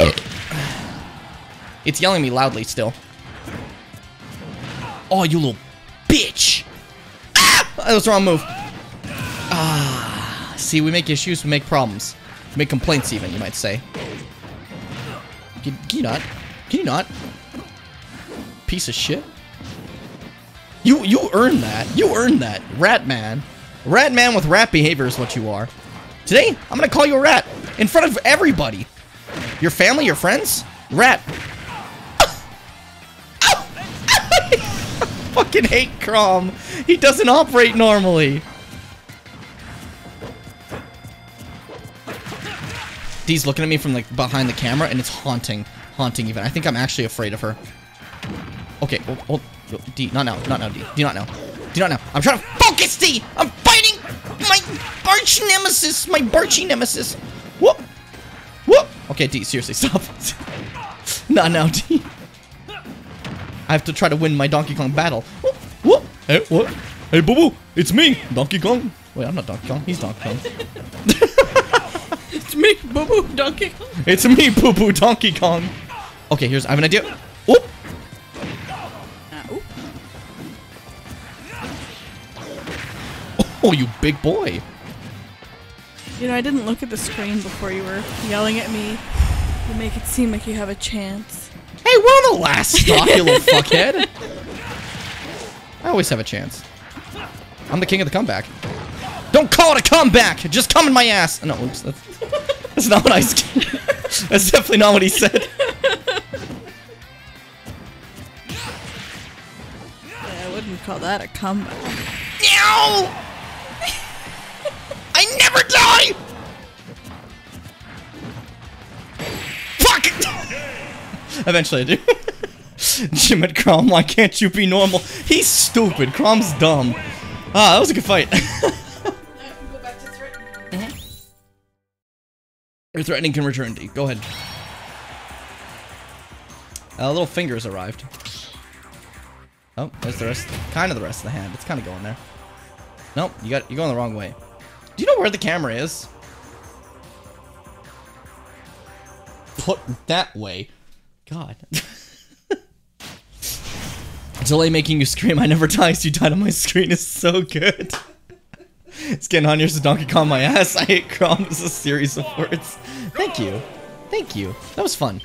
Speaker 1: It's yelling me loudly still. Oh, you little bitch! Ah! That was the wrong move. Ah, see, we make issues, we make problems. We make complaints even, you might say. Can, can you not? Can you not? Piece of shit. You you earned that. You earned that. Rat man. Rat man with rat behavior is what you are. Today, I'm gonna call you a rat. In front of everybody. Your family, your friends? Rat. fucking hate Chrom. He doesn't operate normally. Dee's looking at me from like behind the camera and it's haunting. Haunting even. I think I'm actually afraid of her. Okay, hold. D, not now, not now, D. Do not now. Do not now. I'm trying to focus, D! I'm my arch nemesis, my barchy nemesis. Whoop! Whoop! Okay, D, seriously, stop. not now, D. I have to try to win my Donkey Kong battle. Whoop! Whoop! Hey, what? Hey, boo boo! It's me, Donkey Kong. Wait, I'm not Donkey Kong. He's Donkey Kong.
Speaker 2: It's me, Boo Boo Donkey Kong.
Speaker 1: It's me, Boo Boo Donkey Kong. Okay, here's I have an idea. Whoop! Oh, you big boy.
Speaker 2: You know, I didn't look at the screen before you were yelling at me. You make it seem like you have a chance.
Speaker 1: Hey, we're on the last stop, you little fuckhead. I always have a chance. I'm the king of the comeback. Don't call it a comeback! Just come in my ass! No, oops, that's, that's not what I That's definitely not what he said.
Speaker 2: Yeah, I wouldn't call that a comeback.
Speaker 1: Meow! Eventually I do. Jim at Chrom, why can't you be normal? He's stupid. Chrom's dumb. Ah, that was a good fight. Your threatening can return D. Go ahead. Uh, little fingers arrived. Oh, there's the rest. Kind of the rest of the hand. It's kind of going there. Nope, you got you're going the wrong way. Do you know where the camera is? Put that way. God. Delay making you scream. I never dies. You died on my screen is so good. It's getting on yours to Donkey Kong my ass. I hate Chrom is a series of words. Thank you. Thank you. That was fun.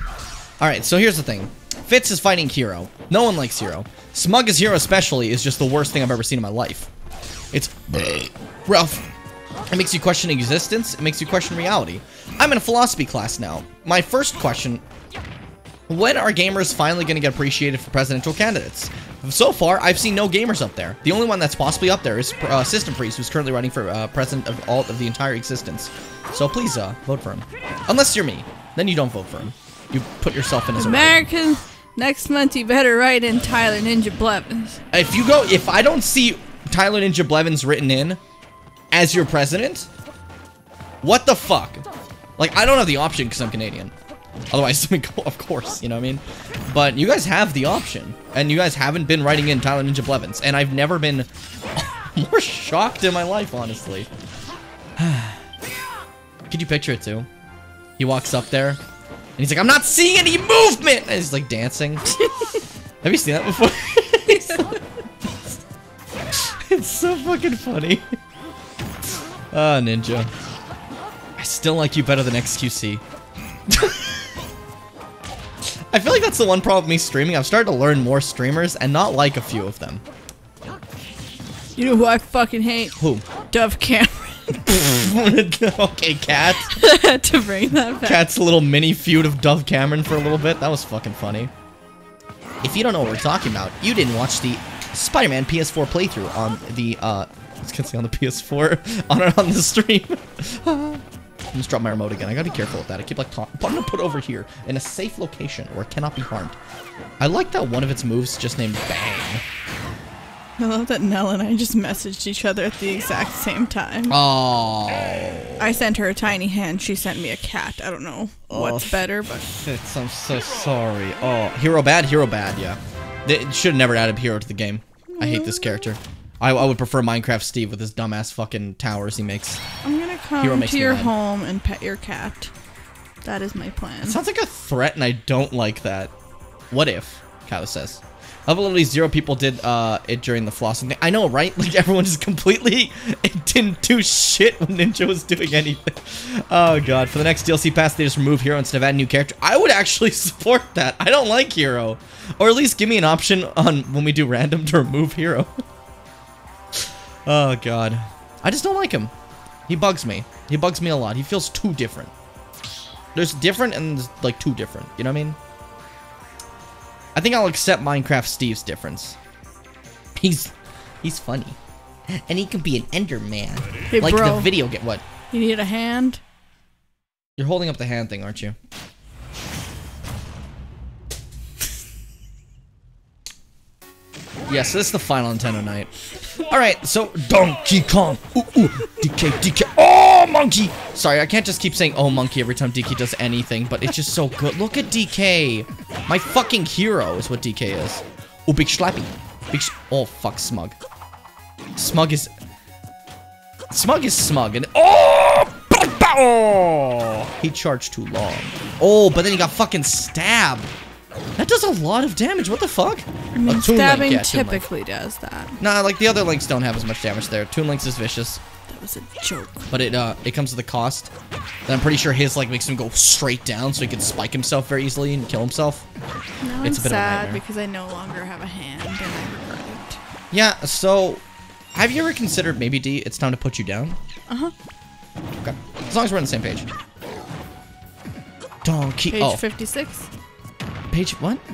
Speaker 1: Alright, so here's the thing. Fitz is fighting Hero. No one likes Hero. Smug as Hero especially is just the worst thing I've ever seen in my life. It's rough. It makes you question existence. It makes you question reality. I'm in a philosophy class now. My first question when are gamers finally going to get appreciated for presidential candidates? So far, I've seen no gamers up there. The only one that's possibly up there is uh, System Freeze, who's currently running for uh, president of all of the entire existence. So please, uh, vote for him. Unless you're me, then you don't vote for him. You put yourself in as a.
Speaker 2: American, next month you better write in Tyler Ninja Blevins.
Speaker 1: If you go, if I don't see Tyler Ninja Blevins written in as your president, what the fuck? Like, I don't have the option because I'm Canadian. Otherwise, I mean, of course, you know what I mean? But you guys have the option. And you guys haven't been writing in Tyler Ninja Blevins. And I've never been more shocked in my life, honestly. Could you picture it, too? He walks up there, and he's like, I'm not seeing any movement! And he's like dancing. have you seen that before? it's so fucking funny. Ah, Ninja. I still like you better than XQC. I feel like that's the one problem with me streaming. I've started to learn more streamers and not like a few of them.
Speaker 2: You know who I fucking hate?
Speaker 1: Who?
Speaker 2: Dove Cameron.
Speaker 1: okay, Cat.
Speaker 2: to bring that back.
Speaker 1: Cat's little mini feud of Dove Cameron for a little bit. That was fucking funny. If you don't know what we're talking about, you didn't watch the Spider-Man PS4 playthrough on the, uh, I was gonna say on the PS4, on, on the stream. Just dropped my remote again. I gotta be careful with that. I keep like talking. I'm gonna put over here in a safe location where it cannot be harmed. I like that one of its moves just named Bang.
Speaker 2: I love that Nell and I just messaged each other at the exact same time.
Speaker 1: Oh.
Speaker 2: I sent her a tiny hand. She sent me a cat. I don't know what's
Speaker 1: Oh,
Speaker 2: better, but
Speaker 1: Fitz, I'm so sorry. Oh, hero bad, hero bad, yeah. They should have never added hero to the game. I hate this character. I, I would prefer Minecraft Steve with his dumbass fucking towers he makes.
Speaker 2: I'm gonna come to your home and pet your cat. That is my plan.
Speaker 1: Sounds like a threat, and I don't like that. What if? Kyla says. Of literally zero people did uh, it during the flossing thing. I know, right? Like everyone just completely it didn't do shit when Ninja was doing anything. Oh god! For the next DLC pass, they just remove Hero instead of add new character. I would actually support that. I don't like Hero, or at least give me an option on when we do random to remove Hero. Oh god, I just don't like him. He bugs me. He bugs me a lot. He feels too different. There's different and there's like too different. You know what I mean? I think I'll accept Minecraft Steve's difference. He's he's funny, and he can be an Enderman,
Speaker 2: Hey,
Speaker 1: like
Speaker 2: bro.
Speaker 1: the video get What?
Speaker 2: You need a hand?
Speaker 1: You're holding up the hand thing, aren't you? Yes, this is the final Nintendo night. All right, so Donkey Kong. Ooh, ooh, DK, DK. Oh, monkey. Sorry, I can't just keep saying oh monkey every time DK does anything, but it's just so good. Look at DK. My fucking hero is what DK is. Oh, big slappy. Big. Oh, fuck, smug. Smug is. Smug is smug, and oh, bow, bow. Oh. he charged too long. Oh, but then he got fucking stabbed. That does a lot of damage. What the fuck?
Speaker 2: I mean,
Speaker 1: A Toon Link,
Speaker 2: stabbing
Speaker 1: yeah, Toon Link.
Speaker 2: typically does that.
Speaker 1: Nah, like the other links don't have as much damage there. Toon Links is vicious,
Speaker 2: That was a joke.
Speaker 1: but it uh it comes with a cost. And I'm pretty sure his like makes him go straight down so he can spike himself very easily and kill himself.
Speaker 2: Now
Speaker 1: It's
Speaker 2: I'm
Speaker 1: a bit of a
Speaker 2: sad because I no longer have a hand and I regret it.
Speaker 1: Yeah, so have you ever considered maybe D it's time to put you down?
Speaker 2: Uh-huh.
Speaker 1: Okay. As long as we're on the same page. Donkey
Speaker 2: Page
Speaker 1: oh
Speaker 2: 56.
Speaker 1: Page what?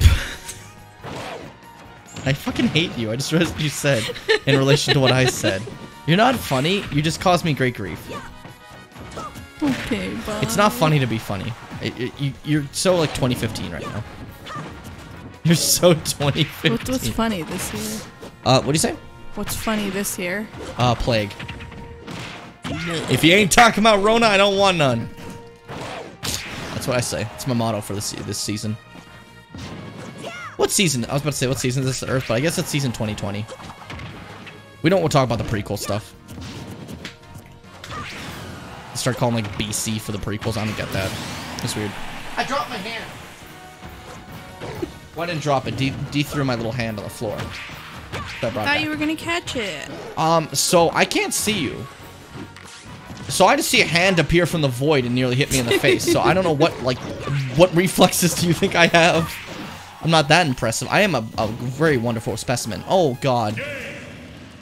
Speaker 1: I fucking hate you. I just read what you said in relation to what I said. You're not funny. You just caused me great grief.
Speaker 2: Okay, but
Speaker 1: It's not funny to be funny. You, you're so like 2015 right now. You're so 2015.
Speaker 2: What, what's funny this year?
Speaker 1: uh, what do you say?
Speaker 2: What's funny this year?
Speaker 1: Uh, plague. If you ain't talking about Rona, I don't want none. That's what I say. It's my motto for this this season. What season? I was about to say what season is this Earth, but I guess it's season 2020. We don't. We'll talk about the prequel stuff. Start calling like BC for the prequels. I don't get that. It's weird. I dropped my hand. Why didn't drop it? D, D threw my little hand on the floor. That brought it
Speaker 2: Thought
Speaker 1: back.
Speaker 2: you were gonna catch it.
Speaker 1: Um, so I can't see you. So I just see a hand appear from the void and nearly hit me in the face. So I don't know what, like, what reflexes do you think I have? I'm not that impressive. I am a, a very wonderful specimen. Oh, God.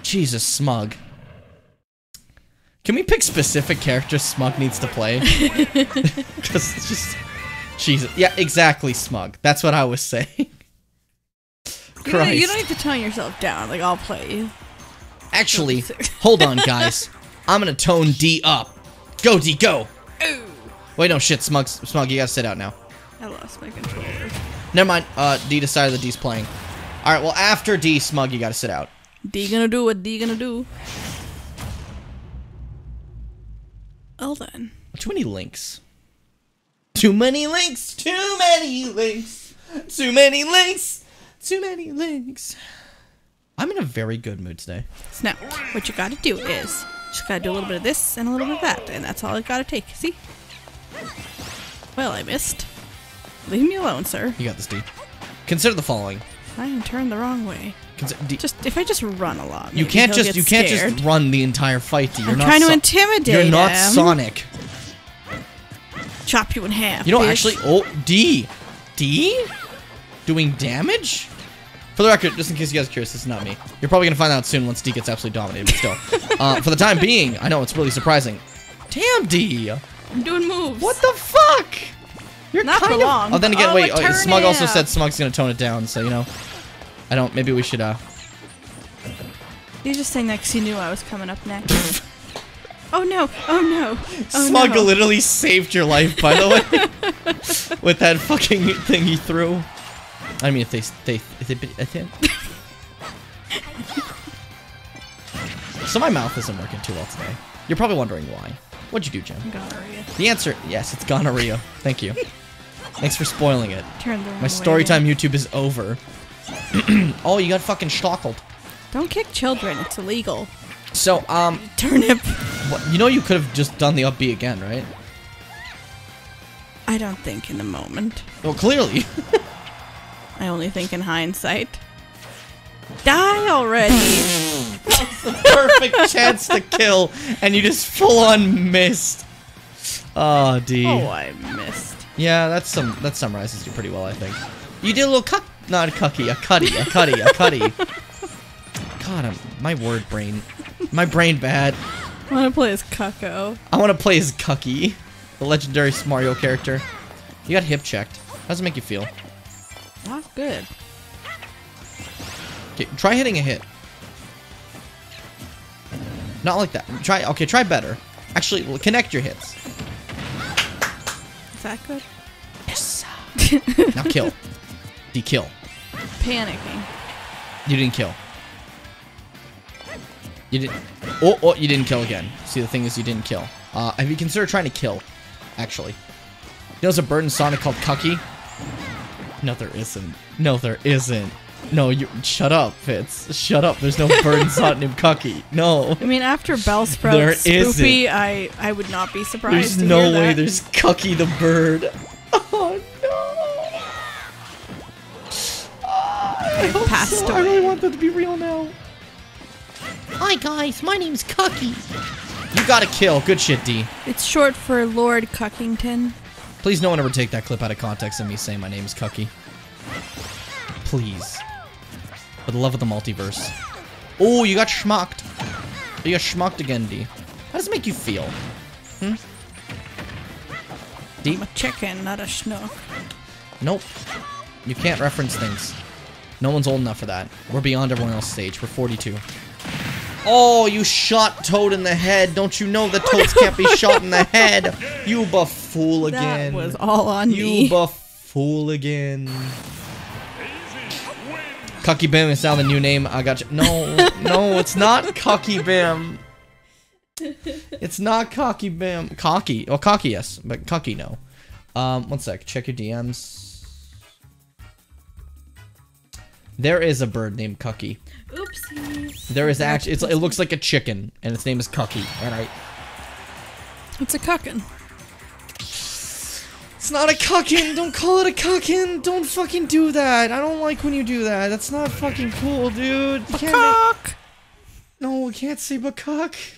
Speaker 1: Jesus, Smug. Can we pick specific characters Smug needs to play? Because it's just... Jesus. Yeah, exactly, Smug. That's what I was saying.
Speaker 2: You don't, you don't need to tone yourself down. Like I'll play you.
Speaker 1: Actually, hold on, guys. I'm gonna tone D up. Go, D, go.
Speaker 2: Ooh,
Speaker 1: Wait, no, shit, Smug, Smug, you gotta sit out now.
Speaker 2: I lost my controller.
Speaker 1: Never mind. Uh, D decided that D's playing. All right, well, after D, Smug, you gotta sit out.
Speaker 2: D gonna do what D gonna do. Well then.
Speaker 1: Too many links. Too many links. Too many links. Too many links. Too many links. I'm in a very good mood today.
Speaker 2: So now, what you gotta do is, just gotta do a little bit of this and a little bit of that, and that's all it gotta take. See? Well, I missed. Leave me alone, sir.
Speaker 1: You got this, D. Consider the following.
Speaker 2: I am turned the wrong way.
Speaker 1: Consider, D,
Speaker 2: Just if I just run a lot,
Speaker 1: you can't just you can't just run the entire fight. D. You're
Speaker 2: I'm
Speaker 1: not
Speaker 2: trying to intimidate
Speaker 1: You're not
Speaker 2: him.
Speaker 1: Sonic.
Speaker 2: Chop you in half.
Speaker 1: You know,
Speaker 2: bitch.
Speaker 1: actually, oh, D. D? Doing damage? For the record, just in case you guys are curious, this is not me. You're probably going to find out soon once D gets absolutely dominated, but still. uh, for the time being, I know it's really surprising. Damn, D.
Speaker 2: I'm doing moves.
Speaker 1: What the fuck? You're
Speaker 2: Not for
Speaker 1: kind of...
Speaker 2: long.
Speaker 1: Oh, then again,
Speaker 2: Oh,
Speaker 1: wait. Oh, Smug also said Smug's going to tone it down, so, you know. I don't... Maybe we should, uh...
Speaker 2: You just saying that 'cause you knew I was coming up next. oh no! Oh no! Oh
Speaker 1: Smug
Speaker 2: no.
Speaker 1: literally saved your life, by the way. with that fucking thing he threw. I mean, if they... they if they, if they so my mouth isn't working too well today. You're probably wondering why. What'd you do, Jen?
Speaker 2: Gonorrhea.
Speaker 1: The answer, yes, it's gonorrhea. Thank you. Thanks for spoiling it.
Speaker 2: Turn the
Speaker 1: My
Speaker 2: way.
Speaker 1: story time YouTube is over. oh, you got fucking stockled.
Speaker 2: Don't kick children. It's illegal.
Speaker 1: So, um,
Speaker 2: Turnip.
Speaker 1: what, you know you could have just done the up B again, right?
Speaker 2: I don't think in the moment.
Speaker 1: Well, clearly.
Speaker 2: I only think in hindsight. Die already!
Speaker 1: Perfect chance to kill, and you just full on missed. Oh, D.
Speaker 2: oh, I missed.
Speaker 1: Yeah, that's some that summarizes you pretty well, I think. You did a little cuck, not a cucky, a cutty, a cutty, a cutty. God, I'm, my word brain, my brain bad.
Speaker 2: I want to play as Cucko.
Speaker 1: I want to play as Cucky, the legendary Mario character. You got hip checked. How does it make you feel?
Speaker 2: Not good.
Speaker 1: Okay, try hitting a hit. Not like that. Try okay. Try better. Actually, l- connect your hits.
Speaker 2: Is that good?
Speaker 1: Yes. now kill. D kill.
Speaker 2: Panicking.
Speaker 1: You didn't kill. You didn't. Oh, oh, you didn't kill again. See, the thing is, you didn't kill. Uh, have you considered trying to kill? Actually, you know, there's a bird in Sonic called Cucky. No, there isn't. No, there isn't. No, you shut up, Fitz. Shut up. There's no bird in Sonic named Cucky. No.
Speaker 2: I mean, after Bellsprout
Speaker 1: There
Speaker 2: Spoopy, I, I would not be surprised
Speaker 1: There's
Speaker 2: to
Speaker 1: no
Speaker 2: hear
Speaker 1: way
Speaker 2: that.
Speaker 1: there's Cucky the bird. Oh no. I hope oh,
Speaker 2: passed
Speaker 1: so. I really want that to be real now. Hi guys, my name's Cucky. You got to kill. Good shit, D.
Speaker 2: It's short for Lord Cuckington.
Speaker 1: Please no one ever take that clip out of context of me saying my name is Cucky. Please. For the love of the multiverse. Oh, you got schmucked. You got schmucked again, D. How does it make you feel? Hmm? D?
Speaker 2: I'm a chicken, not a schnook.
Speaker 1: Nope. You can't reference things. No one's old enough for that. We're beyond everyone else's age. We're 42. Oh, you shot Toad in the head. Don't you know that Toads can't be shot in the head? You buffool again.
Speaker 2: That was all on
Speaker 1: You
Speaker 2: me.
Speaker 1: buffool again. Cucky Bim is now the new name. I got you. No, no, it's not Cucky Bim. It's not Cocky Bim. Cocky. Oh, Cocky, yes. But Cucky, no. Um, one sec. Check your DMs. There is a bird named Cucky.
Speaker 2: Oopsies.
Speaker 1: There is actually, it's, it looks like a chicken, and its name is Cucky. And I,
Speaker 2: It's a cuckin.
Speaker 1: It's not a cuckin. Don't call it a cuckin. Don't fucking do that. I don't like when you do that. That's not fucking cool, dude. You can't
Speaker 2: Cock.
Speaker 1: no, we can't say macaque.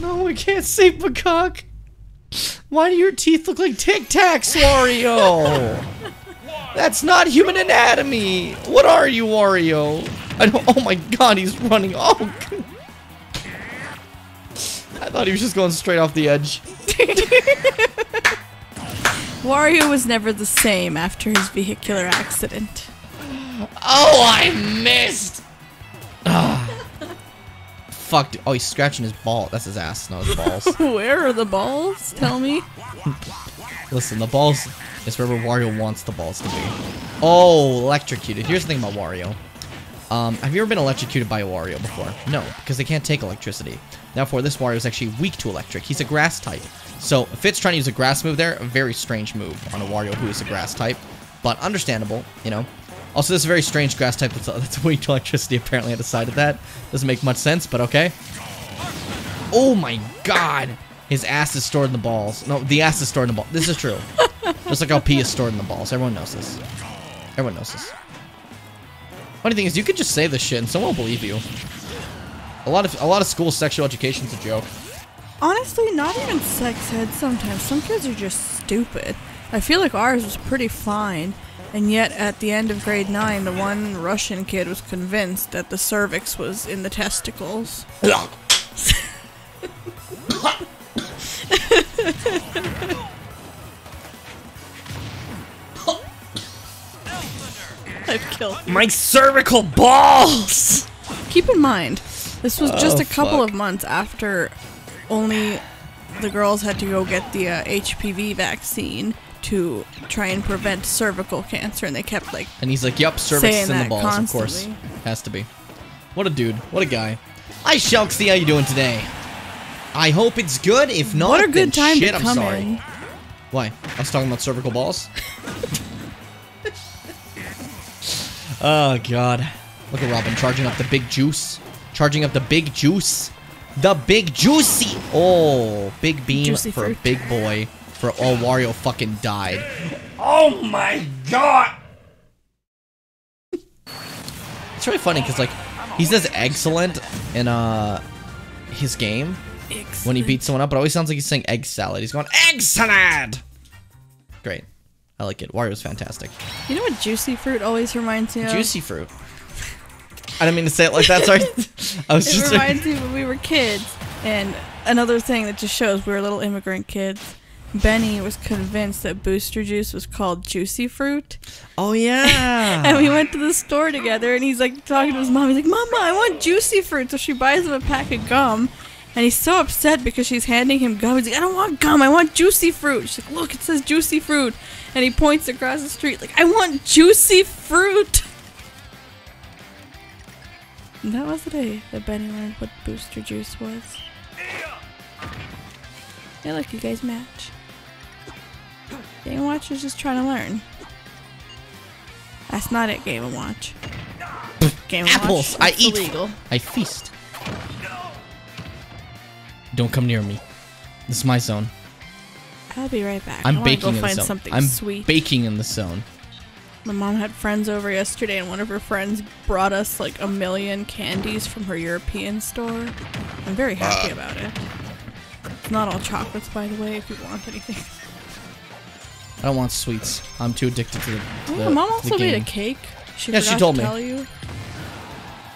Speaker 1: No, we can't say macaque. Why do your teeth look like Tic Tacs, Wario? That's not human anatomy. What are you, Wario? I don't. Oh my God, he's running. Oh. I thought he was just going straight off the edge.
Speaker 2: Wario was never the same after his vehicular accident.
Speaker 1: Oh, I missed. Ah. Fuck. dude. Oh, he's scratching his ball. That's his ass, not his balls.
Speaker 2: Where are the balls? Tell me.
Speaker 1: Listen, the balls is wherever Wario wants the balls to be. Oh, electrocuted. Here's the thing about Wario. Um, have you ever been electrocuted by a Wario before? No, because they can't take electricity. Therefore, this Wario is actually weak to electric. He's a grass type. So, Fitz trying to use a grass move there, a very strange move on a Wario who is a grass type. But understandable, you know. Also, this is a very strange grass type that's, that's weak to electricity, apparently I decided that. Doesn't make much sense, but okay. Oh my god! His ass is stored in the balls. No, the ass is stored in the ball. This is true. Just like how pee is stored in the balls. Everyone knows this. Everyone knows this. Funny thing is, you could just say this shit and someone will believe you. A lot of a lot of school sexual education's a joke.
Speaker 2: Honestly, not even sex ed sometimes. Some kids are just stupid. I feel like ours was pretty fine. And yet, at the end of grade 9, the one Russian kid was convinced that the cervix was in the testicles. I've killed.
Speaker 1: My cervical balls.
Speaker 2: Keep in mind, this was just
Speaker 1: Oh,
Speaker 2: a couple
Speaker 1: fuck.
Speaker 2: of months after only the girls had to go get the uh, HPV vaccine to try and prevent cervical cancer, and they kept like,
Speaker 1: And he's like, "Yep, cervix is in the balls. Of course, has to be." What a dude. What a guy. Hi, Shelksy. How you doing today? I hope it's good. If not,
Speaker 2: what a good time
Speaker 1: shit,
Speaker 2: to
Speaker 1: I'm
Speaker 2: come
Speaker 1: sorry.
Speaker 2: in.
Speaker 1: Why? I was talking about cervical balls. oh god. Look at Robin charging up the big juice. Charging up the big juice. The big juicy. Oh, big beam
Speaker 2: Juicy
Speaker 1: for
Speaker 2: fruit.
Speaker 1: a big boy. For oh Wario fucking died.
Speaker 3: Oh my god!
Speaker 1: It's really funny because like he says excellent in uh his game when he beats someone up, but it always sounds like he's saying egg salad. He's going egg salad. Great. I like it. Wario's fantastic.
Speaker 2: You know what juicy fruit always reminds me of?
Speaker 1: Juicy fruit. I didn't mean to say it like that. Sorry. I was
Speaker 2: It
Speaker 1: just.
Speaker 2: reminds me when we were kids. And another thing that just shows we were little immigrant kids. Benny was convinced that Booster Juice was called Juicy Fruit.
Speaker 1: oh yeah.
Speaker 2: And we went to the store together, and he's like talking to his mom. He's like, "Mama, I want juicy fruit." So she buys him a pack of gum, and he's so upset because she's handing him gum. He's like, "I don't want gum. I want juicy fruit." She's like, "Look, it says juicy fruit," and he points across the street like, "I want juicy fruit." That was the day that Benny learned what Booster Juice was. Hey look, you guys match. Game Watch is just trying to learn. That's not it, Game Watch. Game
Speaker 1: Apples.
Speaker 2: Watch,
Speaker 1: I eat.
Speaker 2: illegal.
Speaker 1: I feast. Don't come near me. This is my zone.
Speaker 2: I'll be right back.
Speaker 1: I'm baking
Speaker 2: go
Speaker 1: in the
Speaker 2: find
Speaker 1: zone.
Speaker 2: something
Speaker 1: I'm
Speaker 2: sweet.
Speaker 1: baking in the zone.
Speaker 2: My mom had friends over yesterday, and one of her friends brought us like a million candies from her European store. I'm very happy
Speaker 1: Uh.
Speaker 2: about it. It's not all chocolates, by the way. If you want anything.
Speaker 1: I don't want sweets. I'm too addicted to the. to
Speaker 2: Oh,
Speaker 1: the
Speaker 2: my mom also
Speaker 1: the
Speaker 2: made a cake. She
Speaker 1: Yeah, she told
Speaker 2: to
Speaker 1: me.
Speaker 2: Tell you.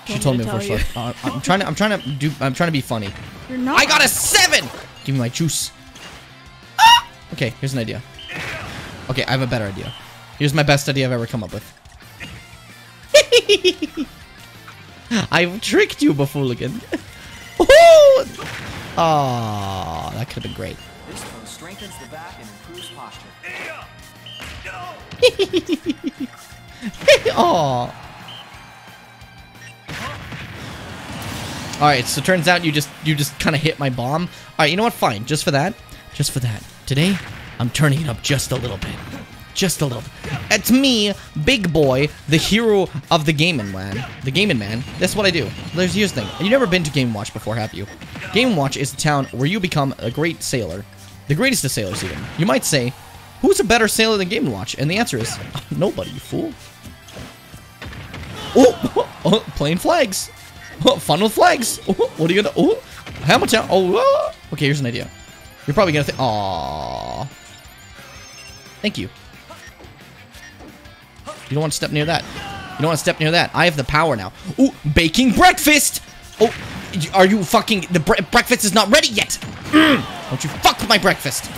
Speaker 1: She
Speaker 2: Want
Speaker 1: told
Speaker 2: me
Speaker 1: me
Speaker 2: to
Speaker 1: before. she left. Uh, I'm trying to. I'm trying to do. I'm trying to be funny.
Speaker 2: You're not.
Speaker 1: I got a seven. Give me my juice. Ah! Okay, here's an idea. Okay, I have a better idea. Here's my best idea I've ever come up with. I've tricked you, Bafooligan. Oh, that could have been great.
Speaker 4: This strengthens the back and improves posture.
Speaker 1: Oh. All right, so turns out you just you just kind of hit my bomb. All right, you know what? Fine, just for that, just for that. Today, I'm turning it up just a little bit, Just a little. It's me, Big Boy, the hero of the Gaming Man. The Gaming Man. That's what I do. There's here's the thing. You've never been to Game Watch before, have you? Game Watch is the town where you become a great sailor. The greatest of sailors, even. You might say, who's a better sailor than Game Watch? And the answer is, nobody, you fool. Oh, oh playing flags. Oh, fun with flags. Oh, what are you gonna? Oh, Hamilton. Oh, ah. okay. Here's an idea. You're probably gonna think, "Aw, thank you." You don't want to step near that. You don't want to step near that. I have the power now. Ooh, baking breakfast. Oh, are you fucking? The bre breakfast is not ready yet. Mm, don't you fuck my breakfast.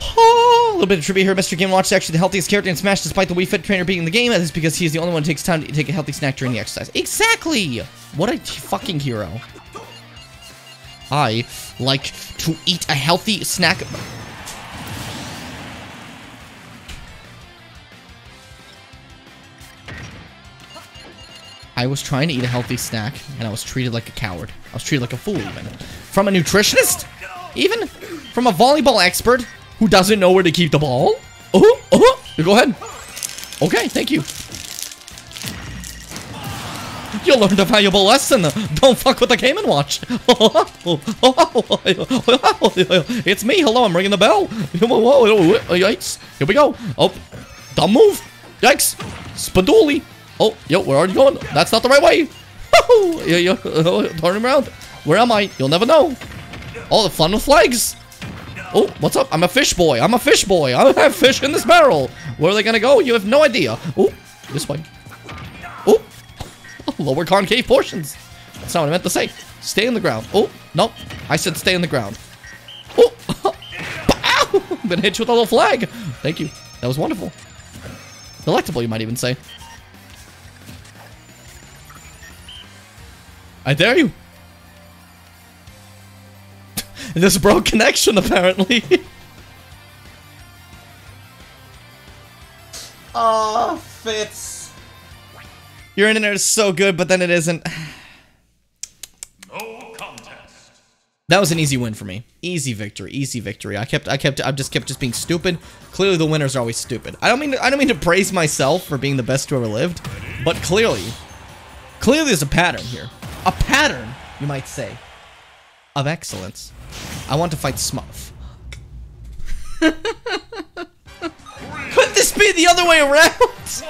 Speaker 1: Oh, a little bit of trivia here. Mr. Game Watch is actually the healthiest character in Smash despite the Wii Fit trainer being in the game. That is because he's the only one who takes time to take a healthy snack during the exercise. Exactly! What a fucking hero. I like to eat a healthy snack. I was trying to eat a healthy snack, and I was treated like a coward. I was treated like a fool, even. From a nutritionist? Even? From a volleyball expert who doesn't know where to keep the ball? Oh, oh, go ahead. Okay, thank you. You learned a valuable lesson. Don't fuck with the Game & Watch. it's me. Hello, I'm ringing the bell. Yikes. Here we go. Oh, dumb move. Yikes. Spaduli. Oh, yo, where are you going? That's not the right way. yeah, yeah. Turn him around. Where am I? You'll never know. Oh, the fun with flags. Oh, what's up? I'm a fish boy. I'm a fish boy. I have fish in this barrel. Where are they gonna go? You have no idea. Oh, this way. Oh, lower concave portions. That's not what I meant to say. Stay in the ground. Oh, no. I said stay in the ground. Oh, gonna hit you with a little flag. Thank you. That was wonderful. Delectable, you might even say. I dare you. There's a broke connection, apparently. oh, Fitz. Your internet is so good, but then it isn't.
Speaker 3: No contest.
Speaker 1: That was an easy win for me. Easy victory. Easy victory. I kept. I kept. I just kept just being stupid. Clearly, the winners are always stupid. I don't mean. To, I don't mean to praise myself for being the best who ever lived, but clearly, clearly, there's a pattern here. A pattern, you might say, of excellence. I want to fight Smurf. Could this be the other way around?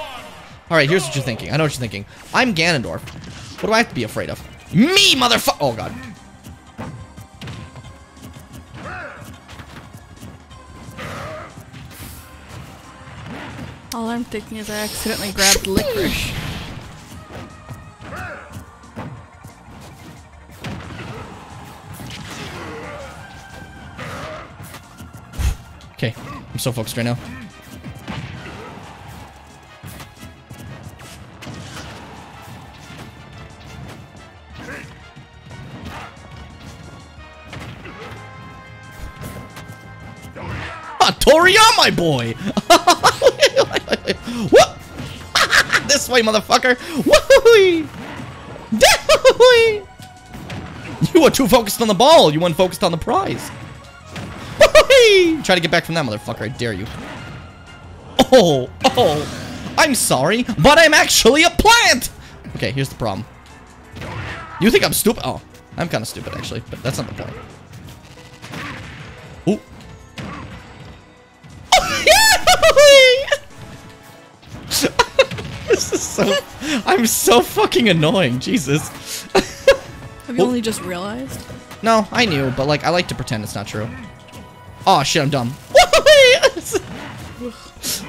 Speaker 1: Alright, here's what you're thinking. I know what you're thinking. I'm Ganondorf. What do I have to be afraid of? Me, motherfucker! Oh, God.
Speaker 2: All I'm thinking is I accidentally grabbed licorice.
Speaker 1: Okay, I'm so focused right now. Toriyama, my boy! Whoop! this way, motherfucker! You were too focused on the ball. You weren't focused on the prize. Try to get back from that motherfucker. I dare you. Oh, oh. I'm sorry, but I'm actually a plant. Okay, here's the problem. You think I'm stupid? Oh, I'm kind of stupid actually, but that's not the point. Ooh. this is so. I'm so fucking annoying. Jesus.
Speaker 2: Have you
Speaker 1: Oh.
Speaker 2: only just realized?
Speaker 1: No, I knew, but like I like to pretend it's not true. Oh shit, I'm dumb.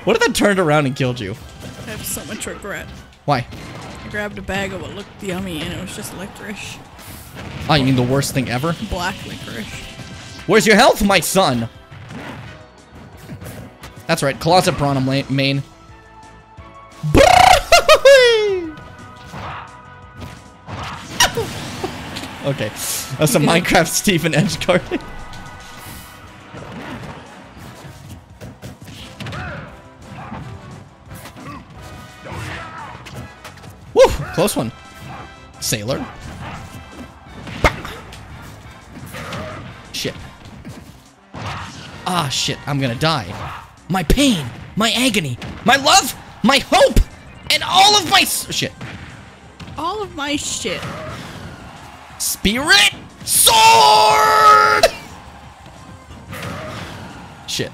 Speaker 1: what if that turned around and killed you?
Speaker 2: I have so much regret.
Speaker 1: Why?
Speaker 2: I grabbed a bag of what looked yummy and it was just licorice.
Speaker 1: Oh, you mean the worst thing ever?
Speaker 2: Black licorice.
Speaker 1: Where's your health, my son? That's right, closet prawn ma- main. okay, that's some Minecraft Stephen Edge card. Woo! Close one. Sailor. Bah! Shit. Ah, shit. I'm gonna die. my pain, my agony, my love, my hope, and all of my s- shit.
Speaker 2: All of my shit.
Speaker 1: Spirit sword. Shit.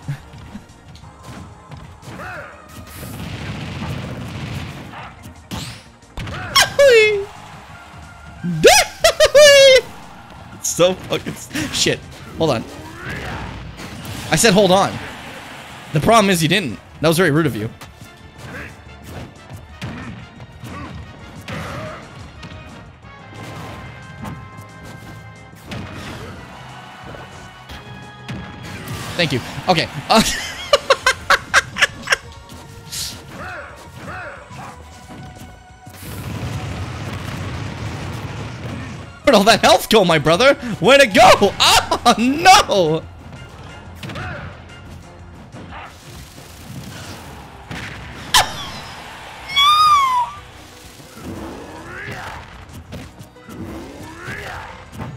Speaker 1: so fucking shit. Hold on. I said hold on. The problem is you didn't. That was very rude of you. Thank you. Okay. Uh, all that health go, my brother? Where'd it go? Oh, no!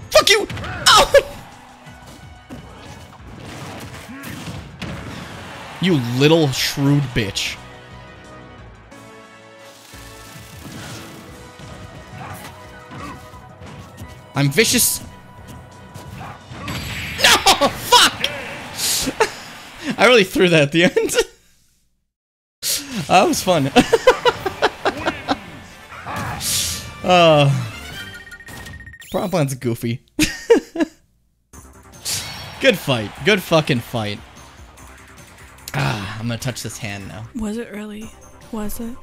Speaker 1: Fuck you! Ow! You little shrewd bitch. I'm vicious. No! Fuck! I really threw that at the end. that was fun. uh, Prop plan's goofy. Good fight. Good fucking fight. Ah, I'm gonna touch this hand now.
Speaker 2: Was it really? Was it?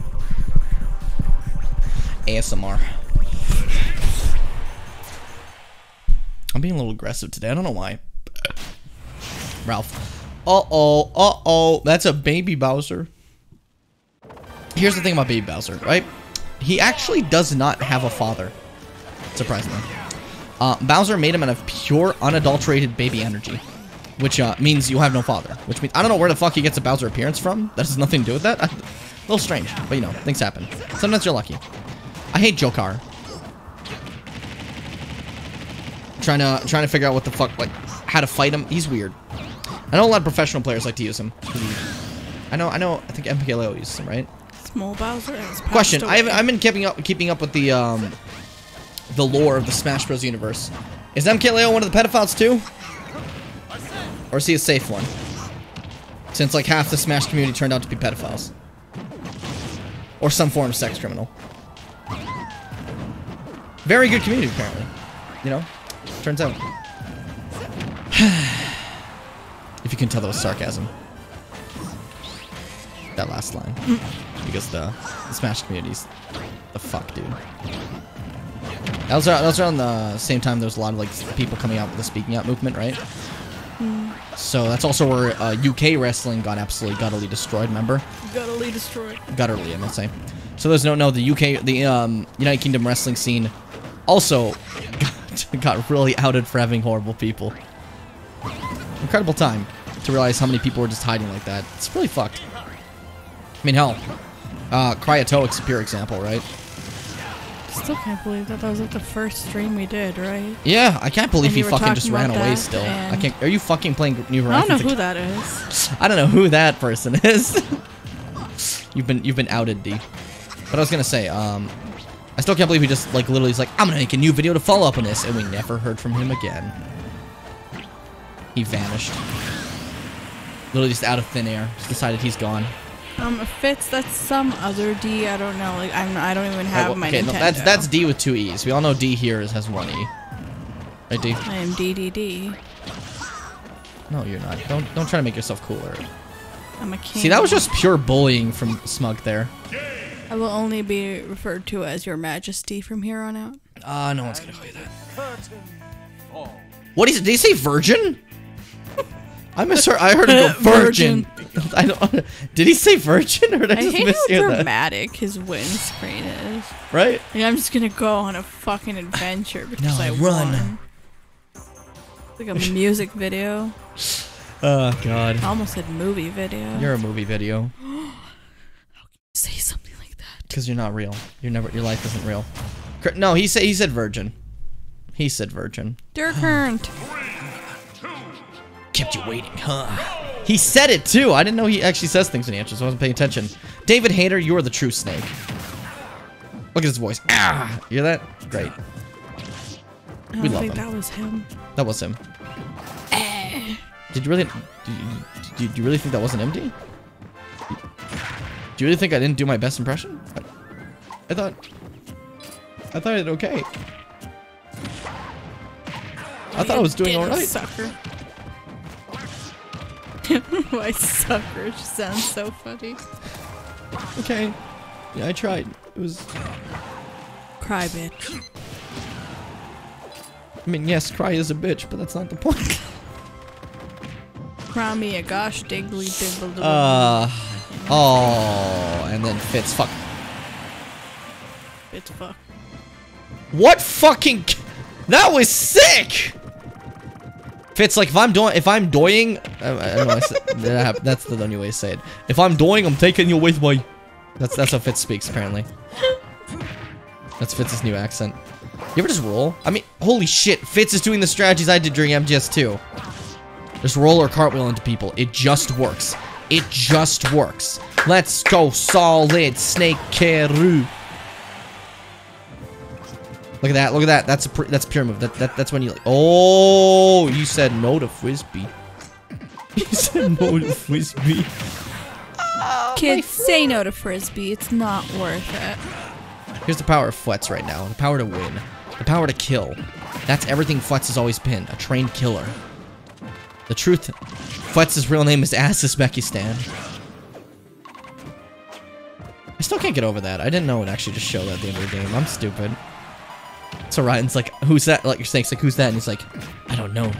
Speaker 1: ASMR. I'm being a little aggressive today. I don't know why. Ralph. Uh-oh. Uh-oh. That's a baby Bowser. Here's the thing about baby Bowser, right? He actually does not have a father. Surprisingly. Uh, Bowser made him out of pure, unadulterated baby energy. Which uh, means you have no father. Which means, I don't know where the fuck he gets a Bowser appearance from. That has nothing to do with that. a little strange, but you know, things happen. Sometimes you're lucky. I hate Joker. Trying to trying to figure out what the fuck like how to fight him. He's weird. I know a lot of professional players like to use him. I know I know I think MKLeo uses him, right?
Speaker 2: Small Bowser
Speaker 1: Question. I haven't. I've been keeping up keeping up with the um the lore of the Smash Bros universe. Is MKLeo one of the pedophiles too? Or is he a safe one? Since like half the Smash community turned out to be pedophiles. Or some form of sex criminal. Very good community apparently. You know? Turns out. if you can tell that was sarcasm. That last line. Because the, the Smash communities. The fuck, dude. That was, that was around the same time there was a lot of like people coming out with the speaking out movement, right? So that's also where uh, UK wrestling got absolutely gutterly destroyed. Remember?
Speaker 2: Gutterly destroyed.
Speaker 1: Gutterly, I'm gonna say. So those don't know, the UK, the um, United Kingdom wrestling scene, also got, really outed for having horrible people. Incredible time to realize how many people were just hiding like that. It's really fucked. I mean, hell, uh, Cryaotic's a pure example, right?
Speaker 2: Still can't believe that. That was like the first stream we did, right?
Speaker 1: Yeah, I can't believe
Speaker 2: And
Speaker 1: he fucking just ran away still. I can't. Are you fucking playing New
Speaker 2: I don't know
Speaker 1: Horizons?
Speaker 2: who that is.
Speaker 1: I don't know who that person is. you've been you've been outed, D. But I was gonna say, um, I still can't believe he just like literally is like, I'm gonna make a new video to follow up on this, and we never heard from him again. He vanished. Literally just out of thin air. Just decided he's gone.
Speaker 2: Um, Fitz, that's some other D. I don't know. Like I'm, I don't even have
Speaker 1: Well,
Speaker 2: my
Speaker 1: okay,
Speaker 2: Nintendo.
Speaker 1: no, that's that's D with two E's. We all know D here is, has one E. Right, D?
Speaker 2: I am DDD.
Speaker 1: No, you're not. Don't don't try to make yourself cooler.
Speaker 2: I'm a king.
Speaker 1: See, that was just pure bullying from Smug there.
Speaker 2: I will only be referred to as Your Majesty from here on out.
Speaker 1: Ah, no one's gonna call you that.
Speaker 3: Curtain.
Speaker 1: What is? Did he say virgin? I misheard. I heard him go virgin. I don't. Did he say virgin or did I,
Speaker 2: I
Speaker 1: just
Speaker 2: hate how
Speaker 1: mishear that?
Speaker 2: dramatic his windscreen is.
Speaker 1: Right?
Speaker 2: Like, I'm just gonna go on a fucking adventure because
Speaker 1: Now
Speaker 2: I
Speaker 1: run.
Speaker 2: won. It's like a music video.
Speaker 1: Oh God.
Speaker 2: I almost said movie video.
Speaker 1: You're a movie video
Speaker 2: say something like that.
Speaker 1: Because you're not real. You're never. Your life isn't real. No, he said he said virgin. He said virgin.
Speaker 2: Dirk Hurnt.
Speaker 1: Kept you waiting, huh? He said it too. I didn't know he actually says things when he answers. So I wasn't paying attention. David Hayter, you are the true snake. Look at his voice. Ah, you hear that? Great.
Speaker 2: I don't
Speaker 1: We love
Speaker 2: think
Speaker 1: him.
Speaker 2: that was him.
Speaker 1: That was him. Did you really? Did you, did you really think that wasn't empty? Do you really think I didn't do my best impression? I, I thought. I thought I did okay. I thought I was doing
Speaker 2: Did
Speaker 1: all
Speaker 2: a. Sucker. Why sucker just sounds so funny.
Speaker 1: Okay. Yeah, I tried. It was.
Speaker 2: Cry bitch.
Speaker 1: I mean, yes, cry is a bitch, but that's not the point.
Speaker 2: Cry me a gosh diggly diggly.
Speaker 1: Uh. Oh, and then Fitz. Fuck.
Speaker 2: bitch fuck.
Speaker 1: What fucking? That was sick. Fitz, like if I'm doing, if I'm doing, I, I don't know. That- that's the only way to say it. If I'm doing, I'm taking you with me. That's that's how Fitz speaks apparently. That's Fitz's new accent. You ever just roll? I mean, holy shit! Fitz is doing the strategies I did during MGS2. Just roll or cartwheel into people. It just works. It just works. Let's go, solid snake Keru. Look at that! Look at that! That's a pr- that's a pure move. That, that that's when you like. Oh, you said no to frisbee. you said no to frisbee.
Speaker 2: Kids, say no to frisbee. It's not worth it.
Speaker 1: Here's the power of Fletz right now. The power to win. The power to kill. That's everything Fletz has always been. A trained killer. The truth, Fletz's real name is Azizbekistan. I still can't get over that. I didn't know it actually just showed at the end of the game. I'm stupid. So Ryan's like, who's that? Like, your snake's like, who's that? And he's like, I don't know.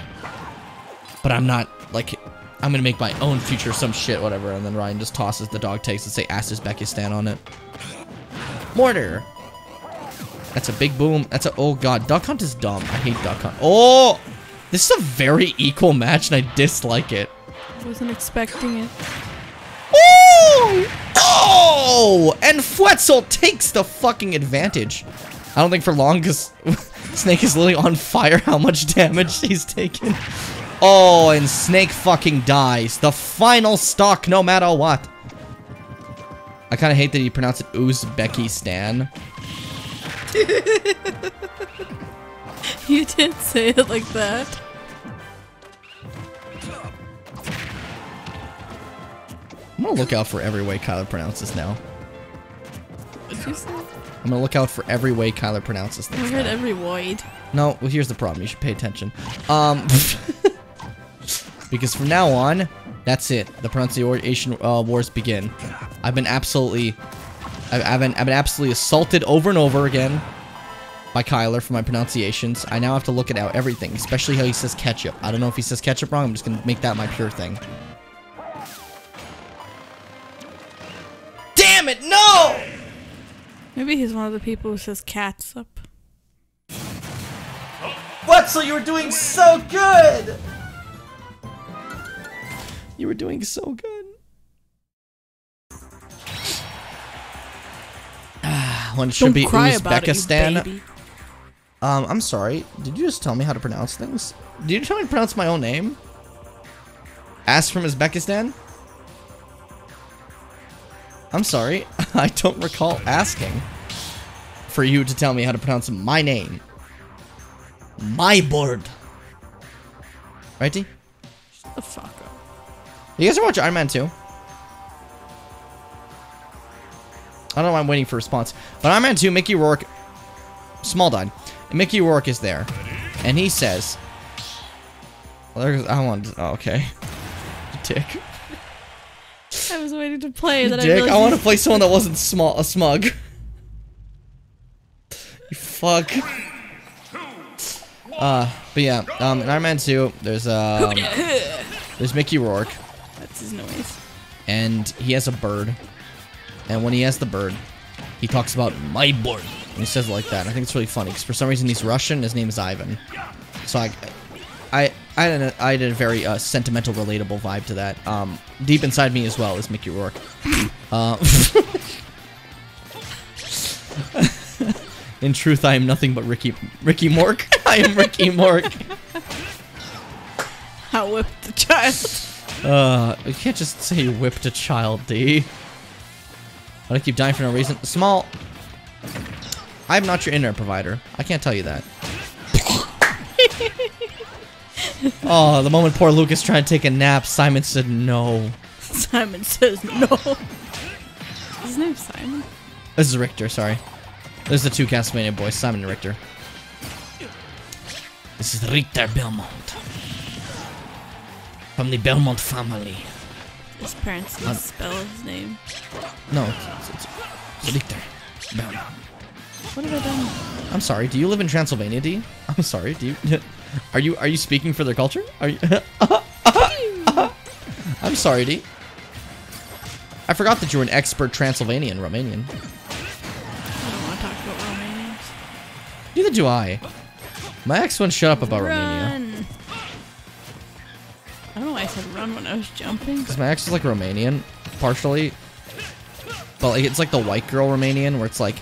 Speaker 1: But I'm not, like, I'm gonna make my own future some shit, whatever. And then Ryan just tosses the dog tags and say Azizbekistan on it. Mortar. That's a big boom. That's a oh god. Duck Hunt is dumb. I hate Duck Hunt. Oh, this is a very equal match, and I dislike it.
Speaker 2: I Wasn't expecting it.
Speaker 1: Oh, oh, and Fwetzel takes the fucking advantage. I don't think for long, because Snake is literally on fire. How much damage he's taken? Oh, and Snake fucking dies. The final stock, no matter what. I kind of hate that he pronounced it Uzbekistan.
Speaker 2: You didn't say it like that.
Speaker 1: I'm gonna look out for every way Kyler pronounces now.
Speaker 2: What'd you say?
Speaker 1: I'm gonna look out for every way Kyler pronounces
Speaker 2: I heard
Speaker 1: now.
Speaker 2: every void.
Speaker 1: No, well, here's the problem. You should pay attention. Um, because from now on, that's it. The pronunciation uh, wars begin. I've been absolutely, I've, I've been, I've been absolutely assaulted over and over again by Kyler for my pronunciations. I now have to look at out everything, especially how he says ketchup. I don't know if he says ketchup wrong. I'm just gonna make that my pure thing.
Speaker 2: Maybe he's one of the people who says cats up.
Speaker 1: Wetzel, you were doing so good! You were doing so good. Ah, when should
Speaker 2: Don't
Speaker 1: be
Speaker 2: cry about it,
Speaker 1: Uzbekistan.
Speaker 2: baby.
Speaker 1: Um, I'm sorry. Did you just tell me how to pronounce things? Did you tell me to pronounce my own name? Ask from Uzbekistan? I'm sorry. I don't recall asking for you to tell me how to pronounce my name. My board. Righty?
Speaker 2: The fuck up.
Speaker 1: You guys are watching Iron Man 2? I don't know why I'm waiting for a response. But Iron Man 2, Mickey Rourke, small died. And Mickey Rourke is there. And he says, well, there's, I want, oh, okay. Dick.
Speaker 2: I was waiting to play that I
Speaker 1: Dick,
Speaker 2: realized
Speaker 1: I want to play someone that wasn't small, a smug. you fuck. Uh, but yeah, um, in Iron Man 2, there's, um, there's Mickey Rourke.
Speaker 2: That's his noise.
Speaker 1: and he has a bird. And when he has the bird, he talks about my bird. And he says it like that. I think it's really funny because for some reason he's Russian. His name is Ivan. So I, I, I had a, I had a very uh, sentimental, relatable vibe to that. Um, deep inside me as well is Mickey Rourke. Uh, in truth, I am nothing but Ricky, Ricky Mork. I am Ricky Mork.
Speaker 2: I whipped the child.
Speaker 1: Uh, you can't just say you whipped a child, D. But I keep dying for no reason. Small. I'm not your internet provider. I can't tell you that. oh, the moment poor Lucas tried to take a nap, Simon said no.
Speaker 2: Simon says no. His name's Simon.
Speaker 1: This is Richter, sorry. This is the two Castlevania boys, Simon and Richter. This is Richter Belmont. From the Belmont family.
Speaker 2: His parents didn't spell his name.
Speaker 1: No, it's, it's, it's Richter Belmont.
Speaker 2: What have I done?
Speaker 1: I'm sorry. Do you live in Transylvania, D? I'm sorry. Do you? Are you are you speaking for their culture? Are you? I'm sorry, D. I forgot that you were an expert Transylvanian Romanian.
Speaker 2: I don't want to talk about Romanians.
Speaker 1: Neither do I. My ex won't shut up about Romania.
Speaker 2: I don't know why I said run when I was jumping.
Speaker 1: Because my ex is like Romanian, partially. But like it's like the white girl Romanian, where it's like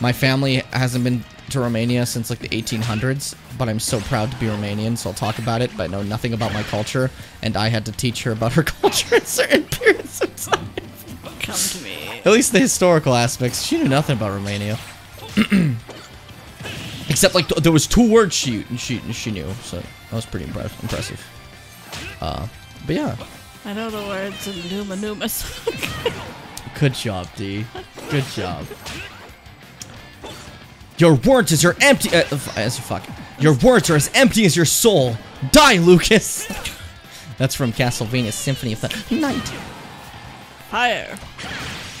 Speaker 1: my family hasn't been to Romania since like the 1800s, but I'm so proud to be Romanian, so I'll talk about it, but I know nothing about my culture, and I had to teach her about her culture at certain periods of time.
Speaker 2: Come to me.
Speaker 1: At least the historical aspects. She knew nothing about Romania. Except like th- there was two words she and she she knew, so that was pretty impre- impressive. Uh, but yeah,
Speaker 2: I know the words of Numa Numa.
Speaker 1: good job, D. Good job. Your words is your empty. Uh, as fuck. Your words are as empty as your soul. Die, Lucas. That's from Castlevania Symphony of the Night.
Speaker 2: Fire.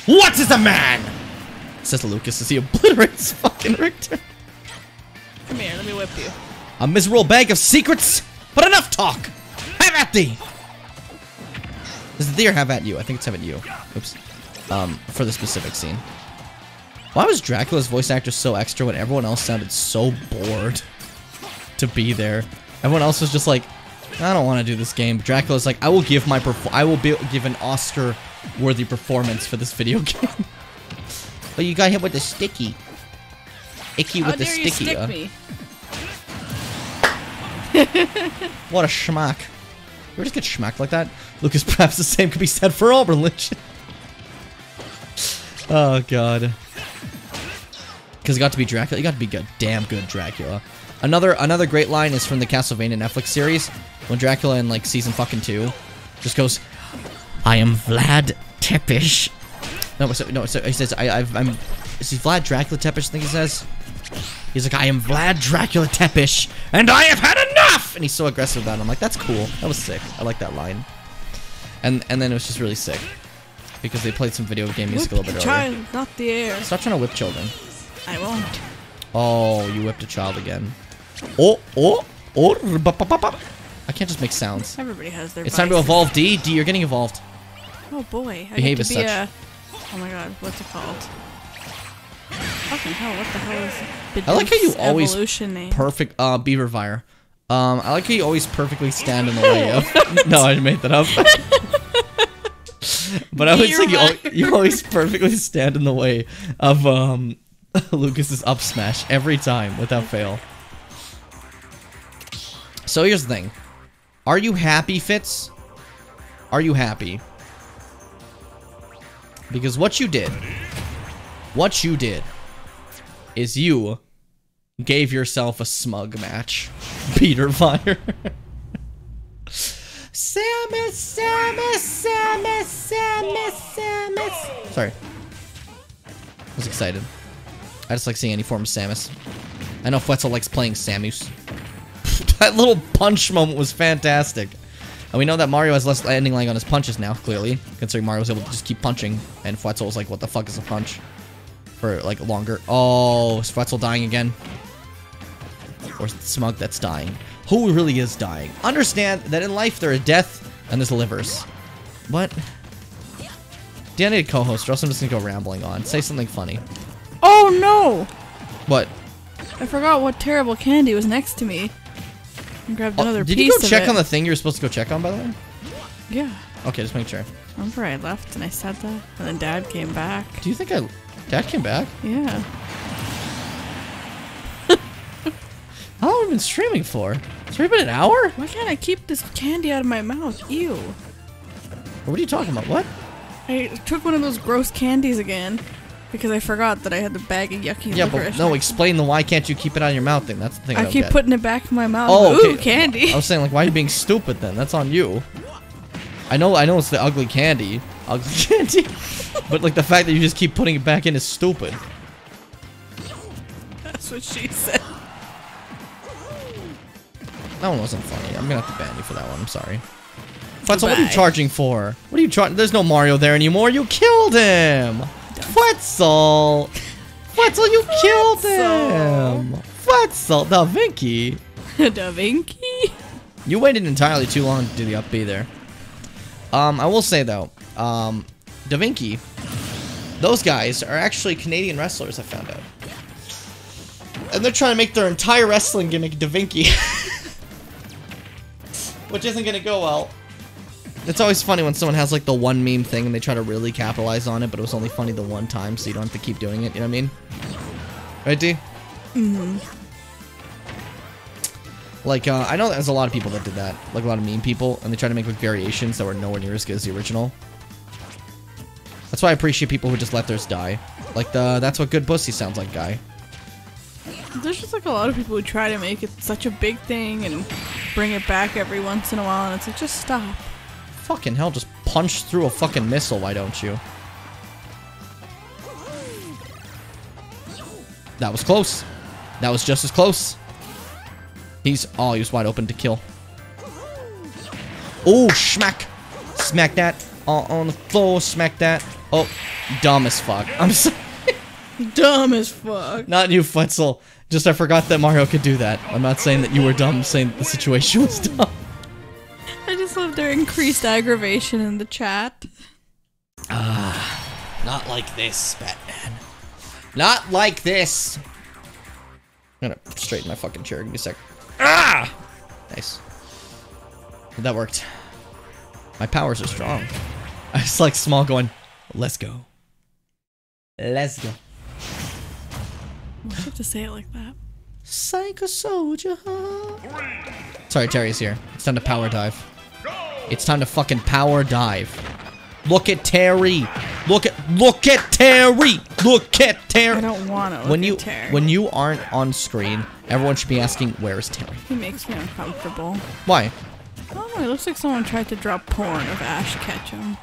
Speaker 1: What is a man? Says Lucas as he obliterates fucking Richter.
Speaker 2: Come here, let me whip you.
Speaker 1: A miserable bag of secrets, but enough talk. Have at thee. Does it thee or have at you? I think it's have at you. Oops. Um, for the specific scene. Why was Dracula's voice actor so extra when everyone else sounded so bored to be there? Everyone else was just like, I don't want to do this game. Dracula's like, I will give my I will be give an Oscar-worthy performance for this video game. oh, you got hit with the sticky. Icky
Speaker 2: How
Speaker 1: with the
Speaker 2: dare you
Speaker 1: sticky.
Speaker 2: stick
Speaker 1: uh.
Speaker 2: me?
Speaker 1: What a schmack. You ever just get schmacked like that? Lucas, perhaps the same could be said for all religion. Oh, God. Because it got to be Dracula. You got to be good, damn good Dracula. Another another great line is from the Castlevania Netflix series when Dracula in like season fucking two just goes, "I am Vlad Tepes." No, so, no, so he says, "I, I've, I'm." Is he Vlad Dracula Tepes? I think he says. He's like, I am Vlad Dracula Tepes, and I have had enough! And he's so aggressive about it. I'm like, that's cool. That was sick. I like that line. And and then it was just really sick. Because they played some video game music a little bit earlier.
Speaker 2: child, not the air.
Speaker 1: Stop trying to whip children.
Speaker 2: I won't.
Speaker 1: Oh, you whipped a child again. Oh, oh, oh, ba, ba, ba, ba. I can't just make sounds.
Speaker 2: Everybody has their
Speaker 1: It's time to evolve, D. D, you're getting evolved.
Speaker 2: Oh boy. I
Speaker 1: Behave as
Speaker 2: be
Speaker 1: such.
Speaker 2: A, oh my god, what's it called? Fucking hell, what the hell is
Speaker 1: I like how you always
Speaker 2: evolution name?
Speaker 1: Perfect, uh, Beaver Fire. Um, I like how you always perfectly stand in the way of. no, I made that up. but I would say you, you always perfectly stand in the way of um Lucas's up smash every time without fail. So here's the thing: Are you happy, Fitz? Are you happy? Because what you did, what you did, is you gave yourself a smug match. Peter Fire. Samus, Samus, Samus, Samus, Samus. Sorry. I was excited. I just like seeing any form of Samus. I know Fetzel likes playing Samus. that little punch moment was fantastic. And we know that Mario has less landing lag on his punches now, clearly. Considering Mario was able to just keep punching. And Fetzel was like, what the fuck is a punch? For, like, longer. Oh, is Fetzel dying again? Or Smug that's dying? Who really is dying? Understand that in life there is death and there's livers. What? Dan, I need a co-host or else I'm just gonna go rambling on. Say something funny.
Speaker 2: Oh no!
Speaker 1: What?
Speaker 2: I forgot what terrible candy was next to me. And grabbed
Speaker 1: Oh,
Speaker 2: another
Speaker 1: did
Speaker 2: piece
Speaker 1: you go check
Speaker 2: it.
Speaker 1: on the thing you were supposed to go check on, by the way?
Speaker 2: Yeah.
Speaker 1: Okay, just make sure.
Speaker 2: Remember I left and I said that? And then dad came back.
Speaker 1: Do you think I... Dad came back?
Speaker 2: Yeah.
Speaker 1: How long have we been streaming for? It's already been an hour?
Speaker 2: Why can't I keep this candy out of my mouth? Ew.
Speaker 1: What are you talking about? What?
Speaker 2: I took one of those gross candies again because I forgot that I had the bag of yucky
Speaker 1: Yeah,
Speaker 2: licorice.
Speaker 1: but no, explain the why can't you keep it out of your mouth thing. That's the thing I,
Speaker 2: I keep putting it back in my mouth.
Speaker 1: Oh,
Speaker 2: Ooh,
Speaker 1: okay.
Speaker 2: candy.
Speaker 1: I was saying like, why are you being stupid then? That's on you. I know, I know it's the ugly candy, ugly candy, but like the fact that you just keep putting it back in is stupid.
Speaker 2: That's what she said.
Speaker 1: That one wasn't funny. I'm gonna have to ban you for that one. I'm sorry. Fetzel, what are you charging for? What are you charging? There's no Mario there anymore. You killed him. Fetzel. Fetzel, you killed him. Fetzel, Da Vinci.
Speaker 2: da Vinci.
Speaker 1: You waited entirely too long to do the up B there. Um, I will say though, um, Da Vinci, those guys are actually Canadian wrestlers. I found out, and they're trying to make their entire wrestling gimmick Da Vinci, which isn't gonna go well. It's always funny when someone has like the one meme thing and they try to really capitalize on it, but it was only funny the one time, so you don't have to keep doing it. You know what I mean? Right, D? Like, uh, I know there's a lot of people that did that. Like, a lot of meme people, and they try to make, like, variations that were nowhere near as good as the original. That's why I appreciate people who just let theirs die. Like, the That's What Good Pussy Sounds Like guy.
Speaker 2: There's just like a lot of people who try to make it such a big thing and bring it back every once in a while, and it's like, just stop.
Speaker 1: Fucking hell, just punch through a fucking missile, why don't you? That was close. That was just as close. He's, oh, he was wide open to kill. Oh, smack. Smack that. Uh, on the floor, smack that. Oh, dumb as fuck. I'm sorry.
Speaker 2: Dumb as fuck.
Speaker 1: Not you, Futzel. Just I forgot that Mario could do that. I'm not saying that you were dumb, I'm saying the situation was dumb.
Speaker 2: I just love their increased aggravation in the chat. Ah.
Speaker 1: Not like this, Batman. Not like this. I'm gonna straighten my fucking chair. Give me a sec. Ah! Nice. That worked. My powers are strong. I was like small going, let's go. Let's go.
Speaker 2: Why do you have to say it like that?
Speaker 1: Psycho soldier. Sorry, Terry's here. It's time to power dive. It's time to fucking power dive. Look at Terry. Look at look at Terry. Look at Terry.
Speaker 2: I don't want to.
Speaker 1: when you
Speaker 2: Terry.
Speaker 1: when you aren't on screen, everyone should be asking, "Where is Terry?"
Speaker 2: he makes me uncomfortable.
Speaker 1: Why?
Speaker 2: Oh. It looks like someone tried to drop porn of Ash Ketchum,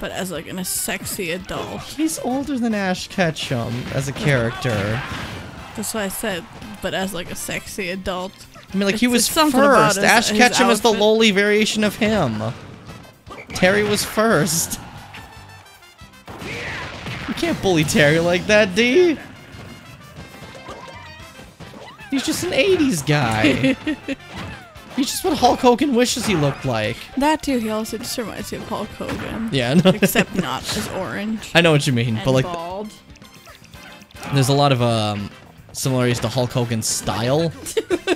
Speaker 2: but as like in a sexy adult.
Speaker 1: He's older than Ash Ketchum as a character.
Speaker 2: That's what I said. But as like a sexy adult.
Speaker 1: I mean, like he was
Speaker 2: it's
Speaker 1: first.
Speaker 2: his-
Speaker 1: Ash
Speaker 2: his
Speaker 1: Ketchum is the lowly variation of him. Terry was first. You can't bully Terry like that, D. He's just an 80s guy. He's just what Hulk Hogan wishes he looked like.
Speaker 2: That too. He also just reminds me of Hulk Hogan.
Speaker 1: Yeah, no.
Speaker 2: Except not as orange.
Speaker 1: I know what you mean, but like,
Speaker 2: bald.
Speaker 1: there's a lot of um similarities to Hulk Hogan's style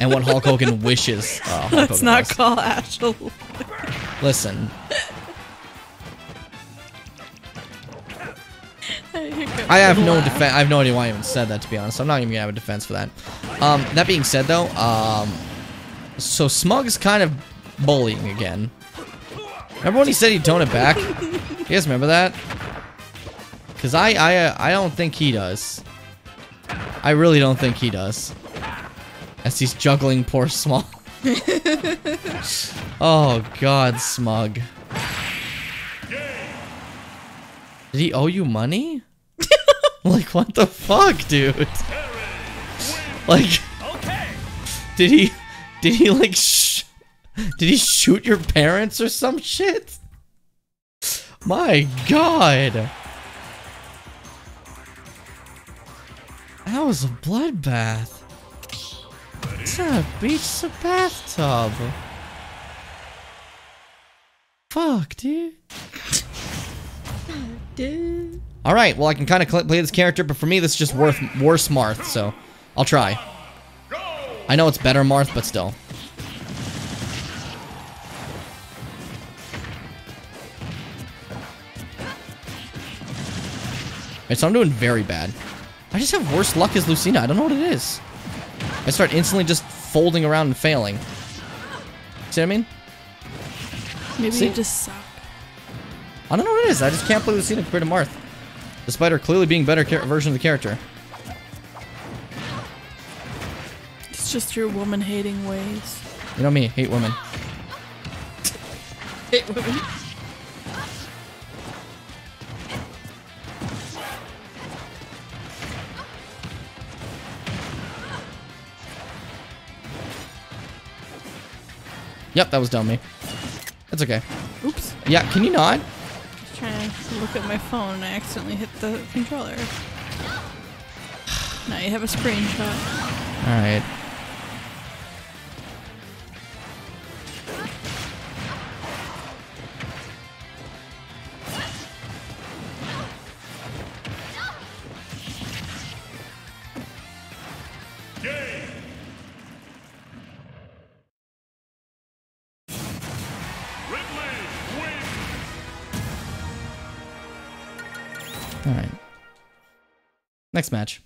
Speaker 1: and what Hulk Hogan wishes. Uh, Hulk
Speaker 2: Let's
Speaker 1: Hogan
Speaker 2: not
Speaker 1: was.
Speaker 2: call Ash a
Speaker 1: Listen, I have no defense. I have no idea why I even said that. To be honest, I'm not even gonna have a defense for that. Um, that being said, though, um, so Smug's kind of bullying again. Remember when he said he'd tone it back? You guys remember that? Cause I I uh, I don't think he does. I really don't think he does. As he's juggling poor Smug. oh God, Smug. Did he owe you money? like what the fuck, dude? Like, did he? Did he like? Sh- did he shoot your parents or some shit? My God. That was a bloodbath. It's a beach, it's a bathtub. Fuck, dude. All right, well I can kind of play this character, but for me this is just worth worse Marth, so I'll try. I know it's better Marth, but still. Alright, so I'm doing very bad. I just have worse luck as Lucina. I don't know what it is. I start instantly just folding around and failing. See what I mean?
Speaker 2: Maybe
Speaker 1: See?
Speaker 2: you just suck.
Speaker 1: I don't know what it is. I just can't play Lucina compared to Marth. Despite her clearly being better version of the character.
Speaker 2: It's just your woman hating ways.
Speaker 1: You know me, hate women.
Speaker 2: Hate women.
Speaker 1: Yep, that was dumb me. That's okay.
Speaker 2: Oops.
Speaker 1: Yeah, can you not?
Speaker 2: Just trying to look at my phone and I accidentally hit the controller. Now you have a screenshot.
Speaker 1: Alright. Alright. Next match.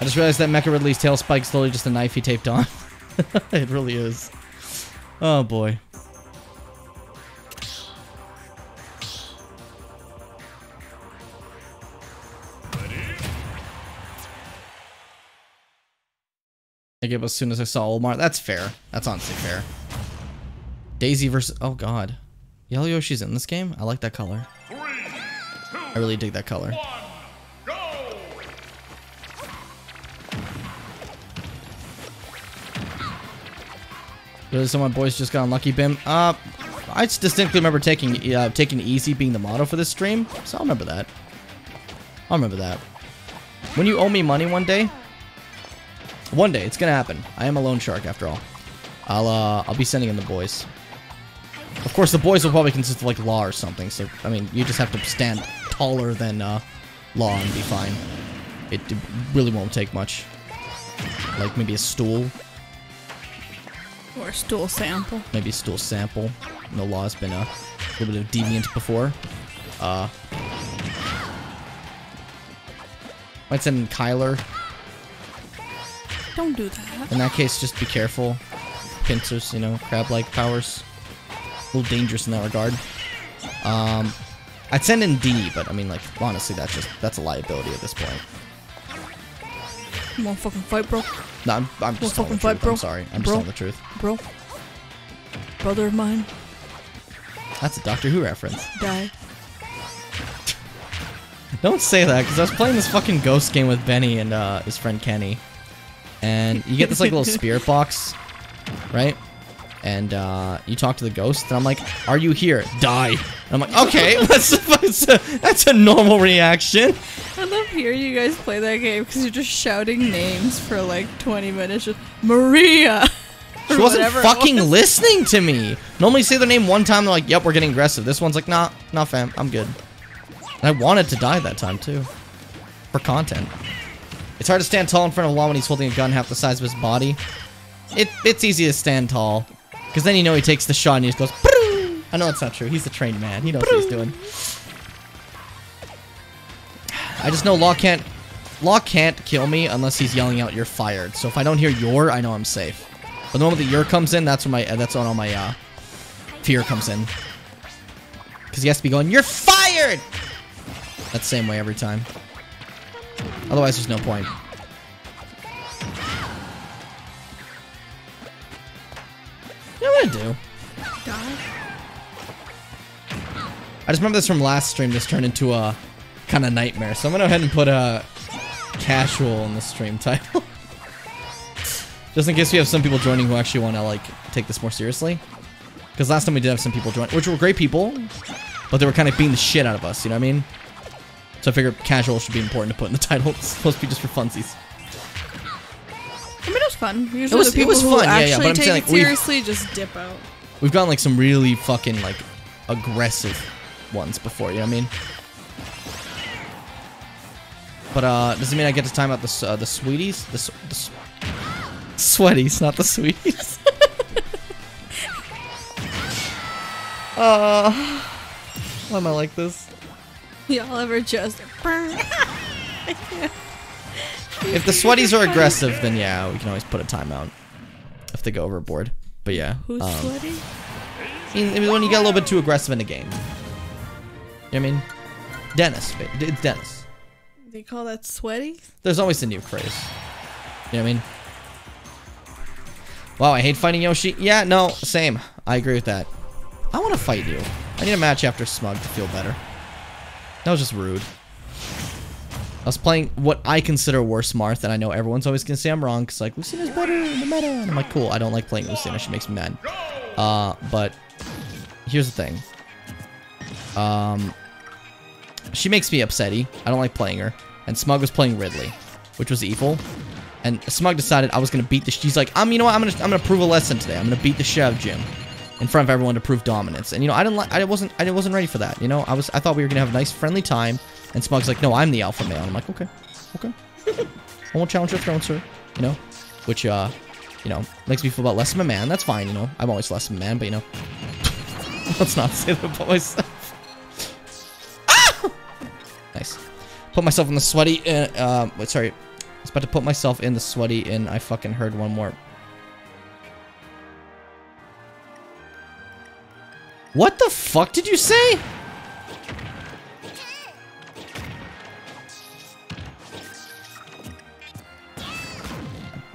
Speaker 1: I just realized that Mecha Ridley's tail spike's literally just a knife he taped on. it really is. Oh boy. I gave up as soon as I saw Olimar. That's fair. That's honestly fair. Daisy versus... Oh god. Yellow Yoshi's in this game? I like that color. I really dig that color. Really, of my boys just got unlucky, Bim. Uh, I distinctly remember taking uh, taking easy being the motto for this stream, so I'll remember that. I'll remember that. When you owe me money one day, one day it's gonna happen. I am a loan shark after all. I'll uh, I'll be sending in the boys. Of course, the boys will probably consist of like law or something. So I mean, you just have to stand taller than uh, law and be fine. It really won't take much. Like maybe a stool
Speaker 2: Or a stool sample.
Speaker 1: maybe a stool sample. No law has been a little bit of deviant before. Uh, might send in Kyler.
Speaker 2: Don't do that.
Speaker 1: In that case, just be careful. Pincers, you know, crab-like powers. A little dangerous in that regard. Um, I'd send in D, but I mean, like, honestly, that's just that's a liability at this point.
Speaker 2: You wanna fucking fight, bro?
Speaker 1: No, I'm, I'm just telling the
Speaker 2: fucking fight,
Speaker 1: truth.
Speaker 2: bro.
Speaker 1: I'm sorry. I'm just telling the truth.
Speaker 2: Bro? Brother of mine,
Speaker 1: That's a Doctor Who reference.
Speaker 2: die.
Speaker 1: Don't say that, because I was playing this fucking ghost game with Benny and uh, his friend Kenny. And you get this like little spirit box, right? And uh, you talk to the ghost, and I'm like, "Are you here? Die!" And I'm like, "Okay, that's that's a, that's a normal reaction."
Speaker 2: I love hearing you guys play that game because you're just shouting names for like 20 minutes. Just Maria.
Speaker 1: She wasn't fucking
Speaker 2: was.
Speaker 1: listening to me. Normally, say their name one time, they're like, "Yep, we're getting aggressive." This one's like, "Nah, nah, fam, I'm good." And I wanted to die that time too, for content. It's hard to stand tall in front of a Law when he's holding a gun half the size of his body. It it's easy to stand tall, because then you know he takes the shot and he just goes. "Brrrr." I know it's not true. He's a trained man. He knows what he's doing. I just know Law can't. Law can't kill me unless he's yelling out "You're fired." So if I don't hear "Your," I know I'm safe. But the moment the "Your" comes in, that's when my uh, that's when all my uh, fear comes in. Because he has to be going, "You're fired." That same way every time. Otherwise, there's no point. What I do? I just remember this from last stream. This turned into a kind of nightmare. So I'm gonna go ahead and put a casual in the stream title, just in case we have some people joining who actually want to like take this more seriously. Because last time we did have some people join, which were great people, but they were kind of beating the shit out of us. You know what I mean? So I figured casual should be important to put in the title. It's supposed to be just for funsies.
Speaker 2: I mean, it was fun. Usually
Speaker 1: was-
Speaker 2: the
Speaker 1: it
Speaker 2: people
Speaker 1: was
Speaker 2: who
Speaker 1: fun, yeah, yeah,
Speaker 2: actually
Speaker 1: but I'm
Speaker 2: take
Speaker 1: saying,
Speaker 2: it
Speaker 1: like, we've-
Speaker 2: seriously just dip out.
Speaker 1: We've gotten like some really fucking like aggressive ones before, you know what I mean? But uh, does it mean I get to time out the uh, the sweeties? The, the s- sweaties, not the sweeties. uh, why am I like this?
Speaker 2: Y'all ever just
Speaker 1: If the sweaties are aggressive, then yeah, we can always put a timeout if they go overboard. But yeah,
Speaker 2: Who's
Speaker 1: um,
Speaker 2: sweaty?
Speaker 1: I mean, when you get a little bit too aggressive in a game. You know what I mean, Dennis. It's Dennis.
Speaker 2: They call that sweaty?
Speaker 1: There's always a new craze. You know what I mean? Wow, I hate fighting Yoshi. Yeah, no, same. I agree with that. I want to fight you. I need a match after Smug to feel better. That was just rude. I was playing what I consider worse Marth, and I know everyone's always gonna say I'm wrong, because like, Lucina's better in the meta, and I'm like, cool, I don't like playing Lucina, she makes me mad. Uh, but, here's the thing. Um, she makes me upsetty. I don't like playing her. And Smug was playing Ridley, which was evil. And Smug decided I was gonna beat the. She's like, um, you know what? I'm gonna I'm gonna prove a lesson today. I'm gonna beat the Chev Jim in front of everyone to prove dominance. And you know, I didn't like. I wasn't. I wasn't ready for that. You know, I was. I thought we were gonna have a nice friendly time. And Smug's like, no, I'm the alpha male. And I'm like, okay, okay. I won't challenge your throne, sir. You know, which uh, you know, makes me feel about less of a man. That's fine. You know, I'm always less of a man, but you know, let's not say that about myself. Nice. Put myself in the sweaty. Uh, wait, sorry. I was about to put myself in the sweaty, and I fucking heard one more. What the fuck did you say?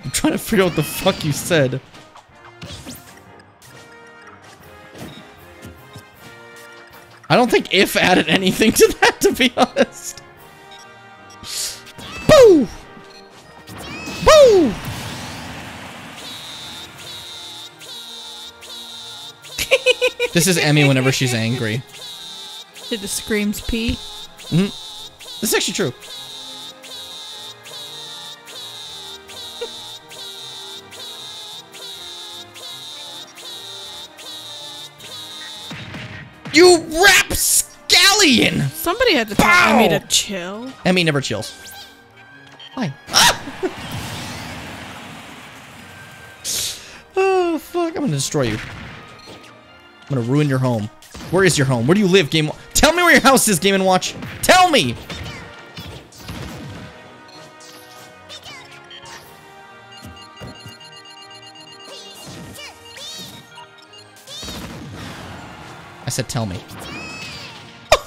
Speaker 1: I'm trying to figure out what the fuck you said. I don't think if added anything to that, to be honest. Boo! Boo! this is Emmy whenever she's angry.
Speaker 2: It just screams pee. Mm-hmm.
Speaker 1: This is actually true. You rapscallion!
Speaker 2: Somebody had to tell
Speaker 1: Bow!
Speaker 2: Emmy to chill.
Speaker 1: Emmy never chills. Hi. oh, fuck. I'm gonna destroy you. I'm gonna ruin your home. Where is your home? Where do you live, Game Tell me where your house is, Game & Watch. Tell me! I said tell me.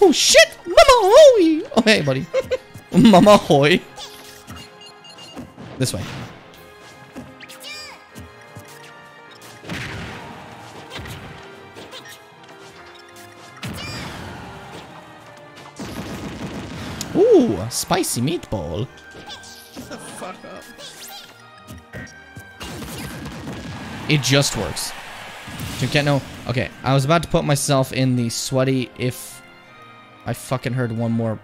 Speaker 1: Oh shit! Mama Hoy! Oh hey buddy. Mama Hoy. This way. Spicy meatball.
Speaker 2: Fuck up.
Speaker 1: It just works. You can't know. Okay, I was about to put myself in the sweaty if I fucking heard one more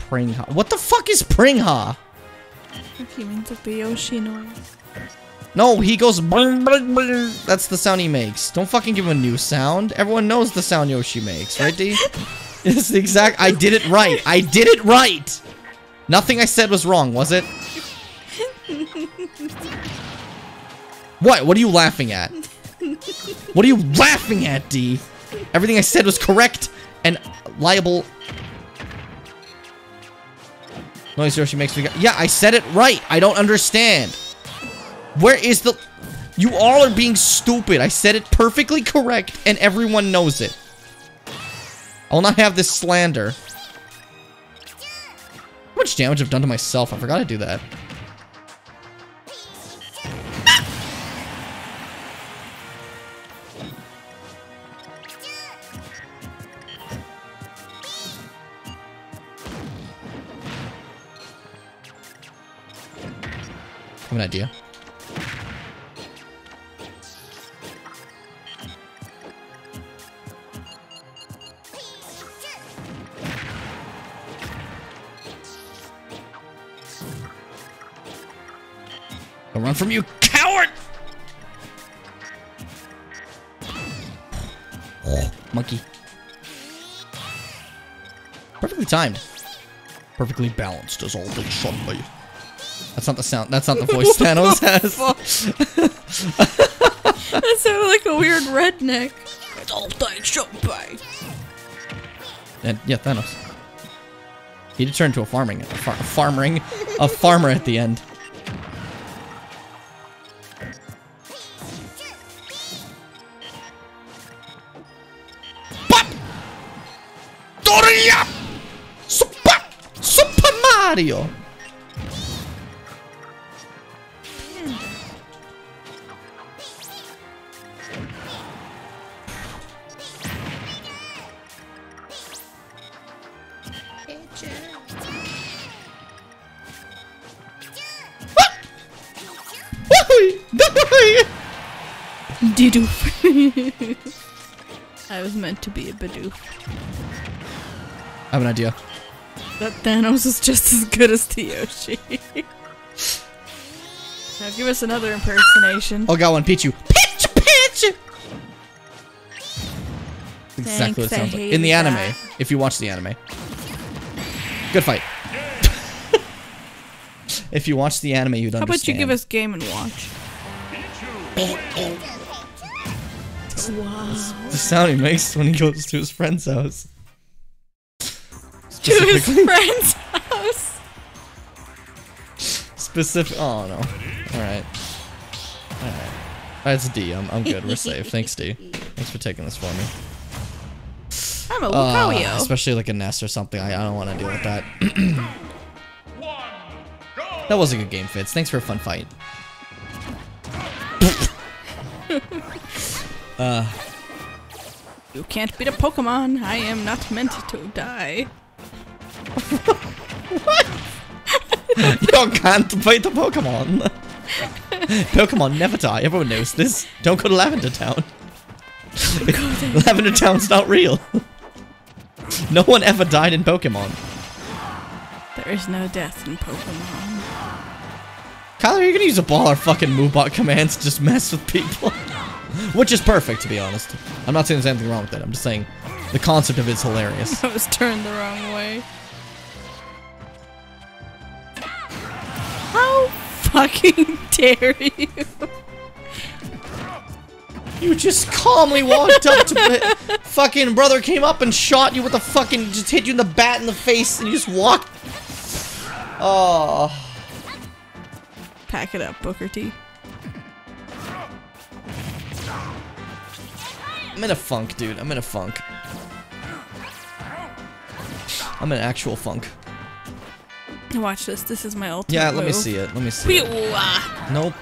Speaker 1: Pringha. What the fuck is Pringha?
Speaker 2: I think he means like the Yoshi noise.
Speaker 1: No, he goes. brr, brr, brr. That's the sound he makes. Don't fucking give him a new sound. Everyone knows the sound Yoshi makes, right, D? it's the exact. I did it right. I did it right. Nothing I said was wrong, was it? What? What are you laughing at? What are you laughing at, D? Everything I said was correct and liable. Noise Yoshi makes me. Yeah, I said it right. I don't understand. Where is the... You all are being stupid. I said it perfectly correct, and everyone knows it. I will not have this slander. How much damage I've done to myself? I forgot to do that. Have an idea. Don't run from you, coward! Monkey. Perfectly timed. Perfectly balanced as all things shot by. That's not the sound. That's not the voice Thanos has.
Speaker 2: That sounded like a weird redneck. It's all things shot by.
Speaker 1: And yeah, Thanos. He did turn into a farming, a, far, a farmering, a farmer at the end. Bop! Doria! Mario.
Speaker 2: Didoof. I was meant to be a Bidoof.
Speaker 1: I have an idea.
Speaker 2: That Thanos is just as good as Yoshi. now give us another impersonation.
Speaker 1: Oh, got one. Pichu. Pichu, Pichu. Exactly what it sounds like. In the anime,
Speaker 2: that.
Speaker 1: if you watch the anime. Good fight. if you watch the anime, you'd understand.
Speaker 2: How about you give us Game and Watch?
Speaker 1: the sound he makes when he goes to his friend's house?
Speaker 2: To his friend's house.
Speaker 1: Specific. Oh no. All right. All right. That's D. I'm I'm good. We're safe. Thanks, D. Thanks for taking this for me.
Speaker 2: I'm a
Speaker 1: Uh,
Speaker 2: Lucario.
Speaker 1: especially like a nest or something. I, I don't want to deal with that. that was a good game, Fitz. Thanks for a fun fight.
Speaker 2: you can't beat a Pokemon. I am not meant to die.
Speaker 1: You can't fight the Pokemon. Pokemon never die. Everyone knows this. Don't go to Lavender Town. Lavender Town's not real. no one ever died in Pokemon.
Speaker 2: There is no death in Pokemon.
Speaker 1: Kyler, you're gonna use a ball or fucking Moobot commands to just mess with people. Which is perfect, to be honest. I'm not saying there's anything wrong with it. I'm just saying the concept of it's hilarious.
Speaker 2: I was turned the wrong way. How fucking dare you?
Speaker 1: You just calmly walked up to fucking brother came up and shot you with a fucking just hit you in the bat in the face and you just walked. Oh,
Speaker 2: Pack it up, Booker T.
Speaker 1: I'm in a funk, dude. I'm in a funk. I'm in actual funk.
Speaker 2: Watch this. This is my ultimate move.
Speaker 1: Yeah, let me see it. Let me see it.
Speaker 2: Pew-ah.
Speaker 1: Nope.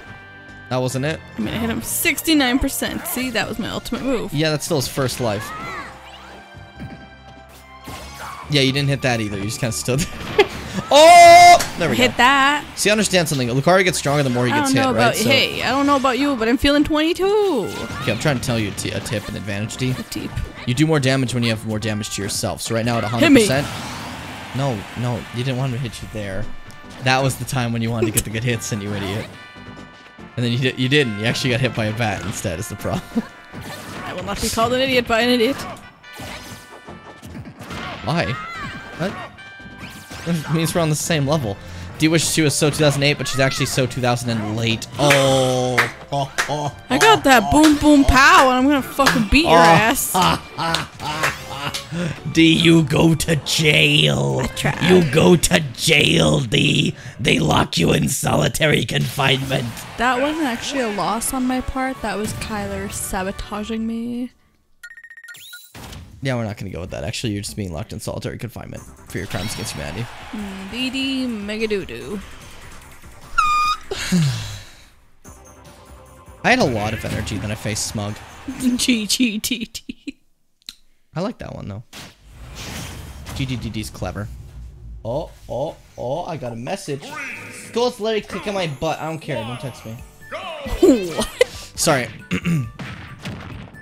Speaker 1: That wasn't it.
Speaker 2: I mean, gonna hit him 69%. See, that was my ultimate move.
Speaker 1: Yeah, that's still his first life. Yeah, you didn't hit that either. You just kind of stood there. oh! There we go.
Speaker 2: Hit that.
Speaker 1: See, I understand something. Lucario gets stronger the more he gets hit,
Speaker 2: about
Speaker 1: right? So,
Speaker 2: hey, I don't know about you, but I'm feeling 22.
Speaker 1: okay, I'm trying to tell you a, t- a tip and advantage, D.
Speaker 2: Deep.
Speaker 1: You do more damage when you have more damage to yourself. So right now at 100%. No, no, you didn't want him to hit you there. That was the time when you wanted to get the good hits, and you idiot. And then you, di- you didn't. You actually got hit by a bat instead, is the problem.
Speaker 2: I will not be called an idiot by an idiot.
Speaker 1: Why? What? That means we're on the same level. Do you wish she was so 2008, but she's actually so 2000 and late? Oh. oh, oh.
Speaker 2: I got that boom boom pow, and I'm gonna fucking beat your
Speaker 1: Oh.
Speaker 2: ass.
Speaker 1: D, you go to jail. You go to jail, D. They lock you in solitary confinement.
Speaker 2: That wasn't actually a loss on my part. That was Kyler sabotaging me.
Speaker 1: Yeah, we're not gonna go with that. Actually, you're just being locked in solitary confinement for your crimes against humanity.
Speaker 2: DD mega doo doo.
Speaker 1: I had a lot of energy, then I faced Smug.
Speaker 2: GGDD.
Speaker 1: I like that one though. GGDD's clever. Oh, oh, oh, I got a message. Skull's Larry kicking my butt. I don't care. Don't text me.
Speaker 2: what?
Speaker 1: Sorry.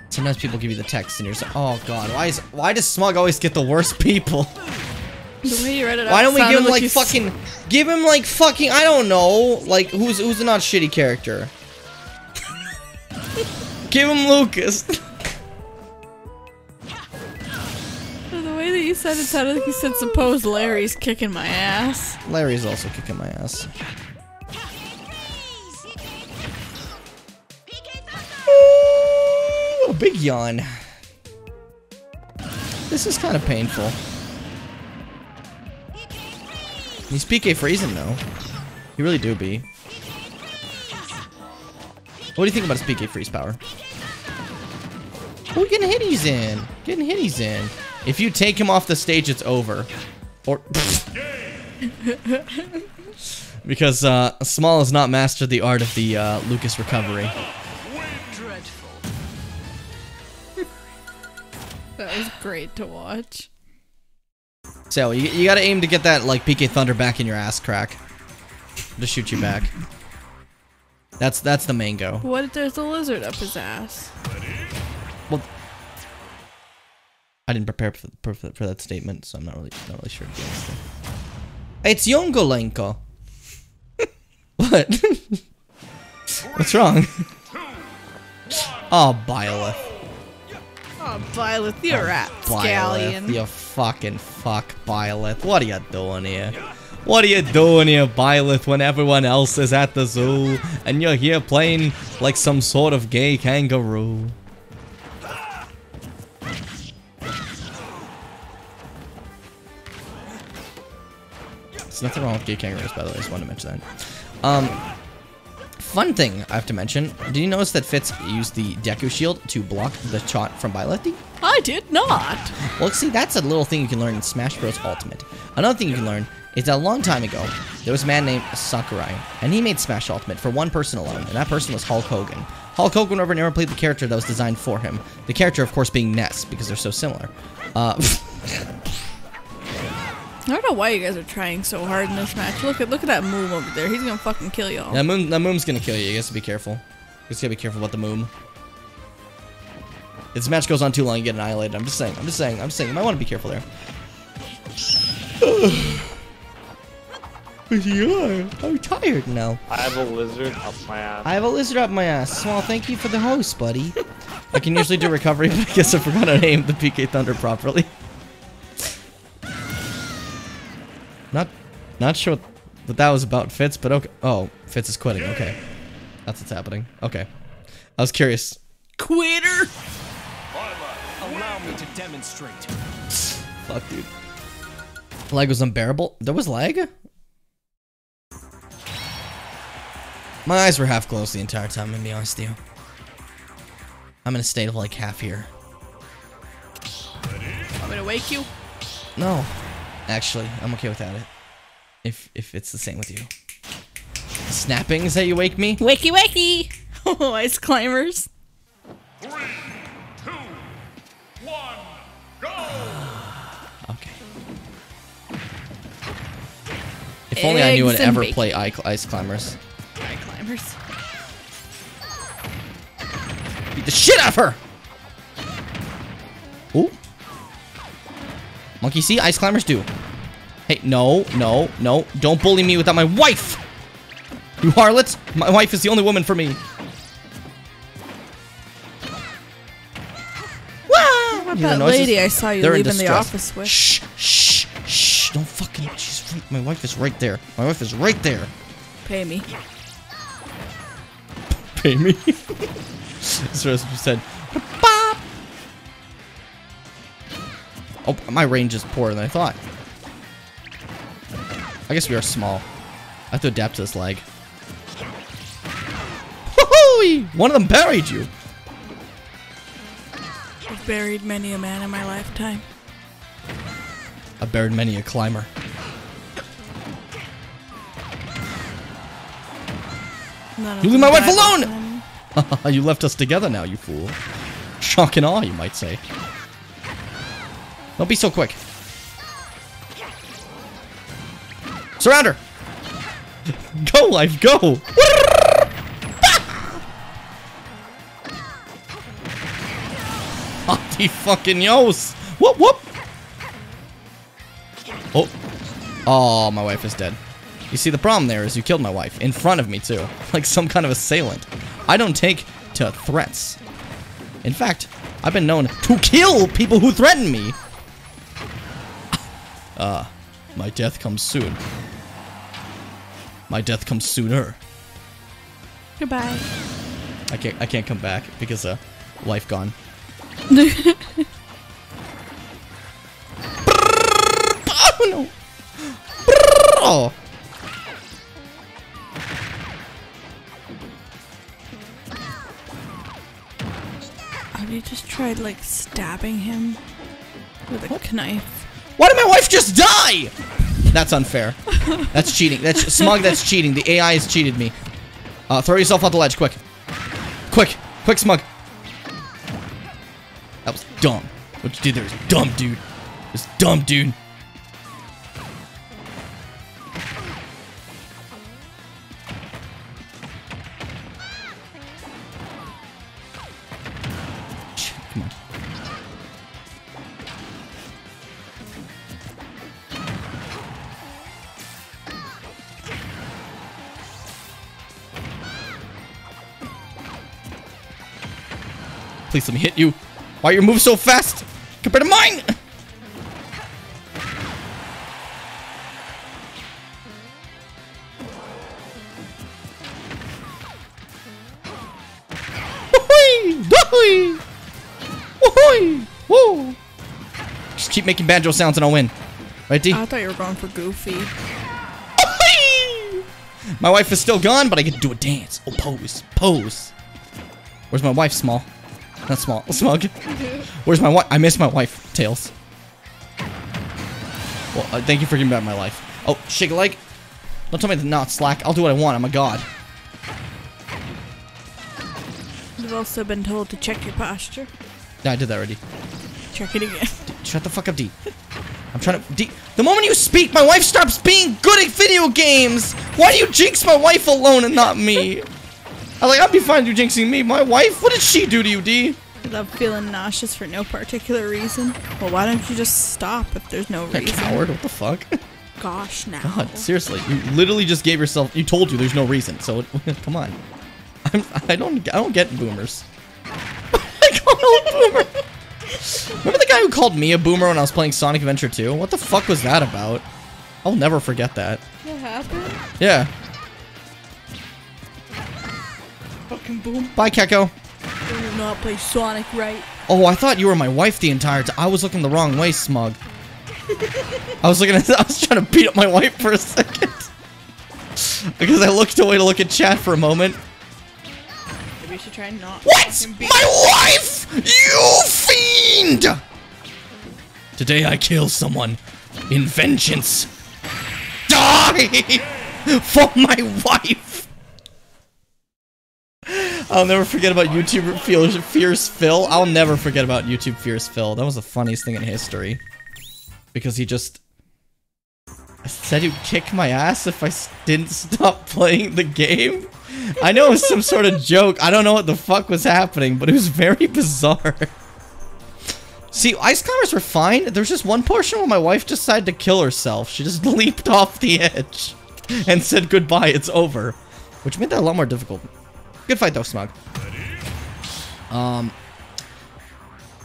Speaker 1: Sometimes people give you the text and you're just like, oh god, why is why does Smug always get the worst people?
Speaker 2: The way you read it
Speaker 1: Why don't we give him like
Speaker 2: s-
Speaker 1: fucking give him like fucking I don't know, like who's who's a not shitty character? give him Lucas.
Speaker 2: that said it sounded like said, suppose Larry's kicking my ass.
Speaker 1: Larry's also kicking my ass. Ooh, a big yawn. This is kind of painful. He's PK freezing though. You really do be. What do you think about his PK freeze power? Oh, getting hitties in. Getting hitties in. If you take him off the stage, it's over. Or because uh, Small has not mastered the art of the uh, Lucas recovery.
Speaker 2: That was great to watch.
Speaker 1: So you, you gotta aim to get that like PK Thunder back in your ass crack. To shoot you back. That's that's the main go.
Speaker 2: What if there's a lizard up his ass?
Speaker 1: Well, I didn't prepare for, for, for that statement, so I'm not really not really sure. It's Yongolenko. what? What's wrong? oh, Byleth.
Speaker 2: Oh, Violet, you're a oh, rat
Speaker 1: Byleth, you fucking fuck, Byleth. What are you doing here? What are you doing here, Byleth, when everyone else is at the zoo and you're here playing like some sort of gay kangaroo? There's nothing wrong with gay kangaroos, by the way. I just wanted to mention that. Um, fun thing I have to mention. Did you notice that Fitz used the Deku Shield to block the shot from Byleth?
Speaker 2: I did not.
Speaker 1: Well, see, that's a little thing you can learn in Smash Bros. Ultimate. Another thing you can learn is that a long time ago, there was a man named Sakurai, and he made Smash Ultimate for one person alone, and that person was Hulk Hogan. Hulk Hogan never, never played the character that was designed for him. The character, of course, being Ness, because they're so similar. Uh,
Speaker 2: I don't know why you guys are trying so hard in this match. Look at look at that move over there. He's gonna fucking kill y'all.
Speaker 1: that, moon, that moon's gonna kill you. You guys have to be careful. You guys gotta be careful about the moon. If this match goes on too long, you get annihilated. I'm just saying. I'm just saying. I'm just saying. You might want to be careful there. you are. I'm tired now.
Speaker 5: I have a lizard up my ass.
Speaker 1: I have a lizard up my ass. Small, thank you for the host, buddy. I can usually do recovery, but I guess I forgot to name the PK Thunder properly. Not, not sure what that was about, Fitz, but okay. Oh, Fitz is quitting. Okay, that's what's happening. Okay, I was curious. Quitter.
Speaker 3: Allow me to demonstrate.
Speaker 1: Fuck, dude. Lag was unbearable. There was lag. My eyes were half closed the entire time. I'm gonna be honest with you. I'm in a state of like half here.
Speaker 2: I'm gonna wake you?
Speaker 1: No, actually, I'm okay without it. If if it's the same with you. Snapping is that you wake me?
Speaker 2: Wakey wakey! Oh, ice climbers.
Speaker 6: Three, two, one, go!
Speaker 1: Okay. If only I knew I'd ever
Speaker 2: bacon.
Speaker 1: play Ice Climbers.
Speaker 2: Ice climbers.
Speaker 1: Beat the shit out of her! Ooh. Monkey see? Ice Climbers do. Hey, no, no, no. Don't bully me without my wife! You harlots! My wife is the only woman for me. Hear
Speaker 2: That lady I saw you
Speaker 1: They're in
Speaker 2: leaving the office with.
Speaker 1: Shh, shh, shh. Don't fucking. She's right. My wife is right there. My wife is right there.
Speaker 2: Pay me.
Speaker 1: Pay me. That's what you said. Bop. Oh, my range is poorer than I thought. I guess we are small. I have to adapt to this lag. Woohoo! One of them buried you.
Speaker 2: I've buried many a man in my lifetime.
Speaker 1: I've buried many a climber.
Speaker 2: None
Speaker 1: You leave my wife alone! you left us together now, you fool. Shock and awe, you might say. Don't be so quick. Surround her! Go, life, go! Auntie fucking yos! Whoop whoop! Oh. Oh, my wife is dead. You see, the problem there is you killed my wife. In front of me, too. Like some kind of assailant. I don't take to threats. In fact, I've been known to kill people who threaten me. Ah, my death comes soon. My death comes sooner.
Speaker 2: Goodbye.
Speaker 1: I can't. I can't come back because uh, life gone. oh no! Oh.
Speaker 2: Have you just tried like stabbing him with a knife?
Speaker 1: Why did my wife just die? That's unfair. That's cheating. That's smug. That's cheating. The AI has cheated me. Uh, throw yourself off the ledge, quick. Quick, quick, smug. That was dumb. What you did there was dumb, dude. It was dumb, dude. Please let me hit you. Why you move so fast compared to mine? Woo! Just keep making banjo sounds and I'll win. Right, D?
Speaker 2: Oh, I thought you were going for Goofy.
Speaker 1: My wife is still gone, but I get to do a dance. Oh, pose. Pose. Where's my wife, Small? Not Small. Smug. Where's my wife? I miss my wife, Tails. Well, uh, thank you for giving me back my life. Oh, shake a leg. Don't tell me to not slack. I'll do what I want. I'm a god.
Speaker 2: You've also been told to check your posture.
Speaker 1: Yeah, I did that already.
Speaker 2: Check it again.
Speaker 1: Shut the fuck up, D. I'm trying to. D. The moment you speak, my wife stops being good at video games. Why do you jinx my wife alone and not me? I like. I'd be fine you jinxing me. My wife. What did she do to you, D?
Speaker 2: I love feeling nauseous for no particular reason. Well, why don't you just stop if there's no reason?
Speaker 1: coward. What the fuck?
Speaker 2: Gosh, now.
Speaker 1: God, seriously, you literally just gave yourself. You told you there's no reason. So come on. I'm. I don't. I don't get boomers. I call a boomer. Remember the guy who called me a boomer when I was playing Sonic Adventure 2? What the fuck was that about? I'll never forget that.
Speaker 2: What happened?
Speaker 1: Yeah.
Speaker 2: Fucking boom.
Speaker 1: Bye, Keko.
Speaker 2: You do not play Sonic right.
Speaker 1: Oh, I thought you were my wife the entire time. I was looking the wrong way, smug. I was looking at. I was trying to beat up my wife for a second. because I looked away to look at chat for a moment.
Speaker 2: Maybe you should try not.
Speaker 1: What? My wife! You fiend! Today I kill someone in vengeance. Die for my wife. I'll never forget about YouTube Fierce, Phil. I'll never forget about YouTube Fierce Phil. That was the funniest thing in history. Because he just said he'd kick my ass if I didn't stop playing the game. I know it was some sort of joke. I don't know what the fuck was happening, but it was very bizarre. See, ice climbers were fine. There's just one portion where my wife decided to kill herself. She just leaped off the edge and said goodbye. It's over, which made that a lot more difficult. Good fight though, Smug. Um,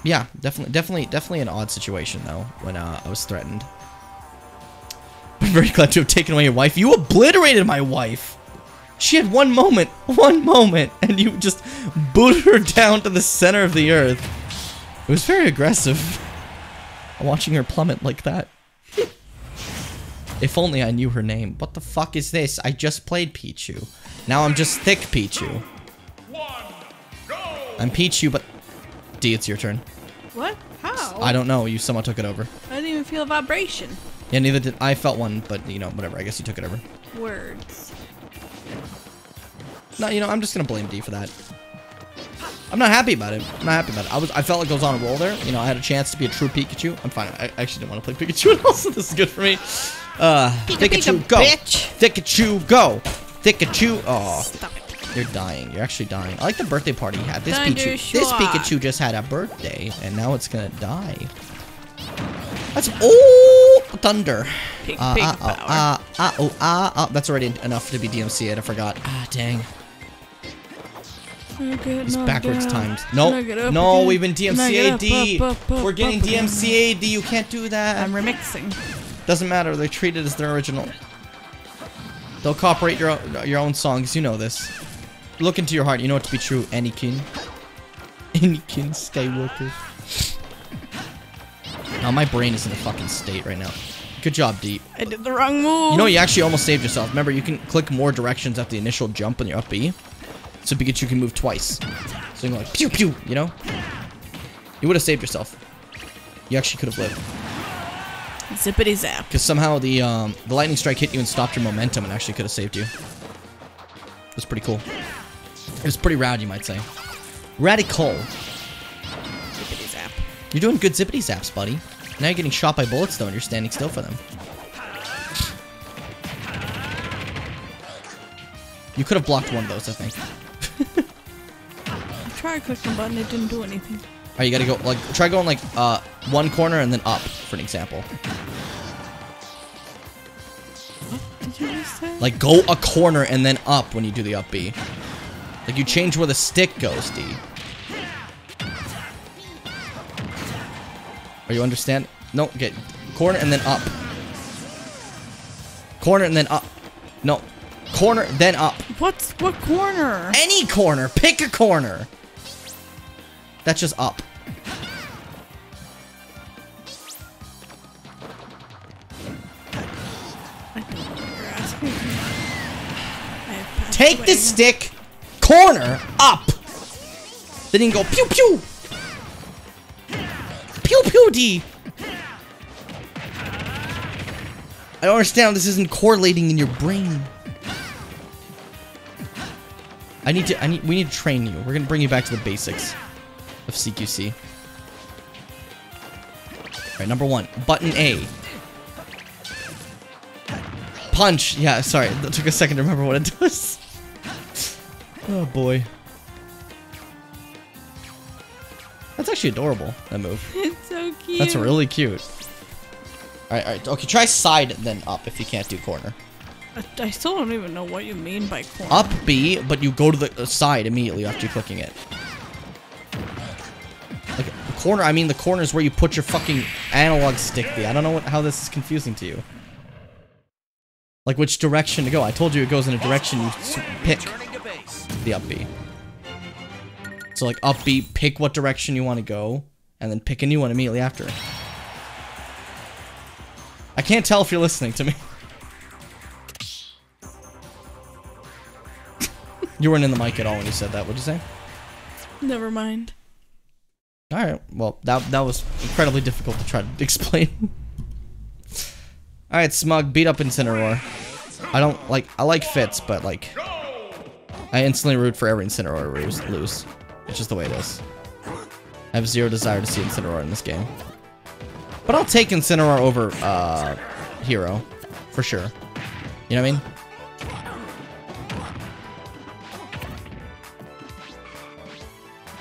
Speaker 1: yeah, definitely, definitely, definitely an odd situation though when uh, I was threatened. I'm very glad to have taken away your wife. You obliterated my wife. She had one moment, one moment, and you just booted her down to the center of the earth. It was very aggressive. Watching her plummet like that. If only I knew her name. What the fuck is this? I just played Pichu. Now I'm just thick Pichu.
Speaker 6: One, go!
Speaker 1: I'm Pichu, but... D, it's your turn.
Speaker 2: What? How?
Speaker 1: I don't know. You somehow took it over.
Speaker 2: I didn't even feel a vibration.
Speaker 1: Yeah, neither did... I felt one, but, you know, whatever. I guess you took it over.
Speaker 2: Words.
Speaker 1: No, you know, I'm just gonna blame D for that. I'm not happy about it. I'm not happy about it. I was, I felt like I was on a roll there. You know, I had a chance to be a true Pikachu. I'm fine. I actually didn't want to play Pikachu at all, so this is good for me. Uh, Pikachu,
Speaker 2: Pika,
Speaker 1: go!
Speaker 2: bitch.
Speaker 1: Pikachu, go! Pikachu, oh,
Speaker 2: Stop
Speaker 1: you're dying. You're actually dying. I like the birthday party you had. This
Speaker 2: Thunder
Speaker 1: Pikachu, this Pikachu just had a birthday, and now it's gonna die. That's oh thunder.
Speaker 2: Pig,
Speaker 1: Uh,
Speaker 2: pig
Speaker 1: uh,
Speaker 2: power.
Speaker 1: uh, uh, oh, uh, uh, that's already enough to be DMCA'd. I forgot. Ah, dang. It's backwards times. No, no, we've been DMCA'd. D. We're getting DMCA'd. You can't do that.
Speaker 2: I'm remixing.
Speaker 1: Doesn't matter. They're treated as their original. They'll copyright your own, your own songs. You know this. Look into your heart. You know it to be true. Anakin. Anakin Skywalker. Now my brain is in a fucking state right now. Good job, Deep.
Speaker 2: I did the wrong move.
Speaker 1: You know, you actually almost saved yourself. Remember, you can click more directions at the initial jump when you're up B. So Pikachu can move twice. So you can go like, pew pew, you know? You would have saved yourself. You actually could have lived.
Speaker 2: Zippity zap.
Speaker 1: Because somehow the um, the lightning strike hit you and stopped your momentum and actually could have saved you. It was pretty cool. It was pretty rad, you might say. Radical.
Speaker 2: Zippity zap.
Speaker 1: You're doing good zippity zaps, buddy. Now you're getting shot by bullets though, and you're standing still for them. You could have blocked one of those, I think.
Speaker 2: I tried clicking button, it didn't do anything.
Speaker 1: Alright, you gotta go, like, try going, like, uh, one corner and then up, for an example.
Speaker 2: Did you just say?
Speaker 1: Like, go a corner and then up when you do the up B. Like, you change where the stick goes, D. Are you understand? No, get corner and then up. Corner and then up. No. Corner, then up.
Speaker 2: What's what corner?
Speaker 1: Any corner. Pick a corner. That's just up. Take the stick, corner, up. Then you can go pew pew. Pew pew D. I don't understand this isn't correlating in your brain. I need to I need we need to train you. We're gonna bring you back to the basics of CQC. Alright, number one. Button A. Punch! Yeah, sorry. That took a second to remember what it does. Oh boy. That's actually adorable, that move.
Speaker 2: It's so cute.
Speaker 1: That's really cute. Alright, alright. Okay, try side then up if you can't do corner.
Speaker 2: I, still don't even know what you mean by corner.
Speaker 1: Up B, but you go to the uh, side immediately after clicking it. Corner, I mean the corner is where you put your fucking analog stick The I don't know what, how this is confusing to you. Like which direction to go. I told you it goes in a direction you pick the up. So like up B, pick what direction you want to go, and then pick a new one immediately after. I can't tell if you're listening to me. you weren't in the mic at all when you said that. What'd you say?
Speaker 2: Never mind.
Speaker 1: All right. Well, that that was incredibly difficult to try to explain. all right, Smug, beat up Incineroar. I don't like. I like Fitz, but like, I instantly root for every Incineroar lose. lose. It's just the way it is. I have zero desire to see Incineroar in this game. But I'll take Incineroar over uh, Hero, for sure. You know what I mean?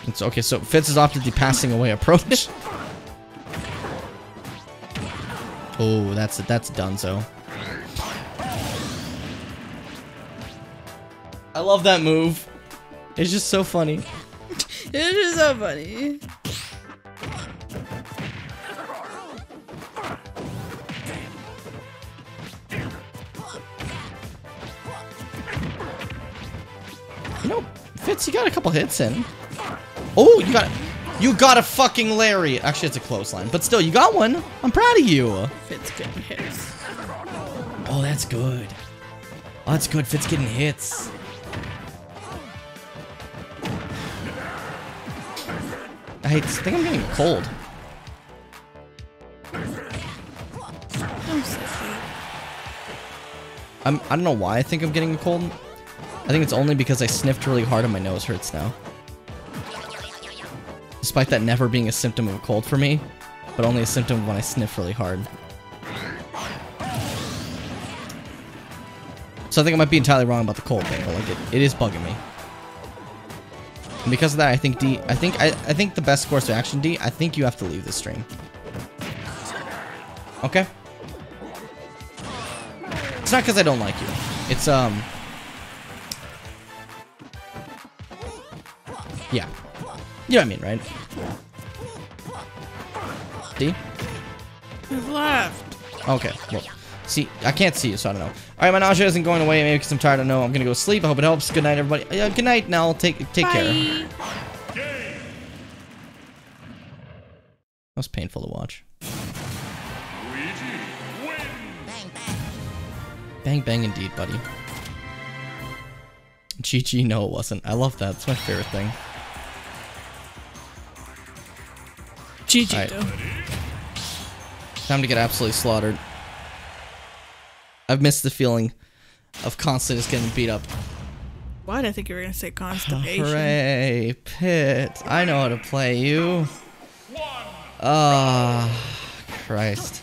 Speaker 1: It's okay, so Fitz has opted the passing away approach. oh, that's that's done, Dunzo. I love that move. It's just so funny.
Speaker 2: It is just so funny.
Speaker 1: You know, Fitz, you got a couple hits in. Oh, you got You got a fucking Larry. Actually, it's a clothesline, but still, you got one. I'm proud of you.
Speaker 2: Fitz getting hits.
Speaker 1: Oh, that's good. Oh, that's good. Fitz getting hits. I think I'm getting a cold.
Speaker 2: I'm.
Speaker 1: I'm, I don't know why I think I'm getting a cold. I think it's only because I sniffed really hard and my nose hurts now. Despite that never being a symptom of a cold for me, but only a symptom when I sniff really hard. So I think I might be entirely wrong about the cold thing, but like it, it is bugging me. And because of that, I think D, I think I, I think the best course of action D, I think you have to leave the stream. Okay. It's not because I don't like you. It's um. Yeah. You know what I mean, right? D?
Speaker 2: I've left.
Speaker 1: Okay, well, see, I can't see you, so I don't know. All right, my nausea isn't going away, maybe because I'm tired. I don't know. I'm gonna go sleep. I hope it helps. Good night, everybody. Uh, good night, Nell. Take take care. That was painful to watch. Bang bang, indeed, buddy. GG, no, it wasn't. I love that. It's my favorite thing.
Speaker 2: GG
Speaker 1: Alright.
Speaker 2: though.
Speaker 1: Time to get absolutely slaughtered. I've missed the feeling of constant just getting beat up.
Speaker 2: Why did I think you were gonna say constipation?
Speaker 1: Hooray, Pit. I know how to play you. Ah, Christ.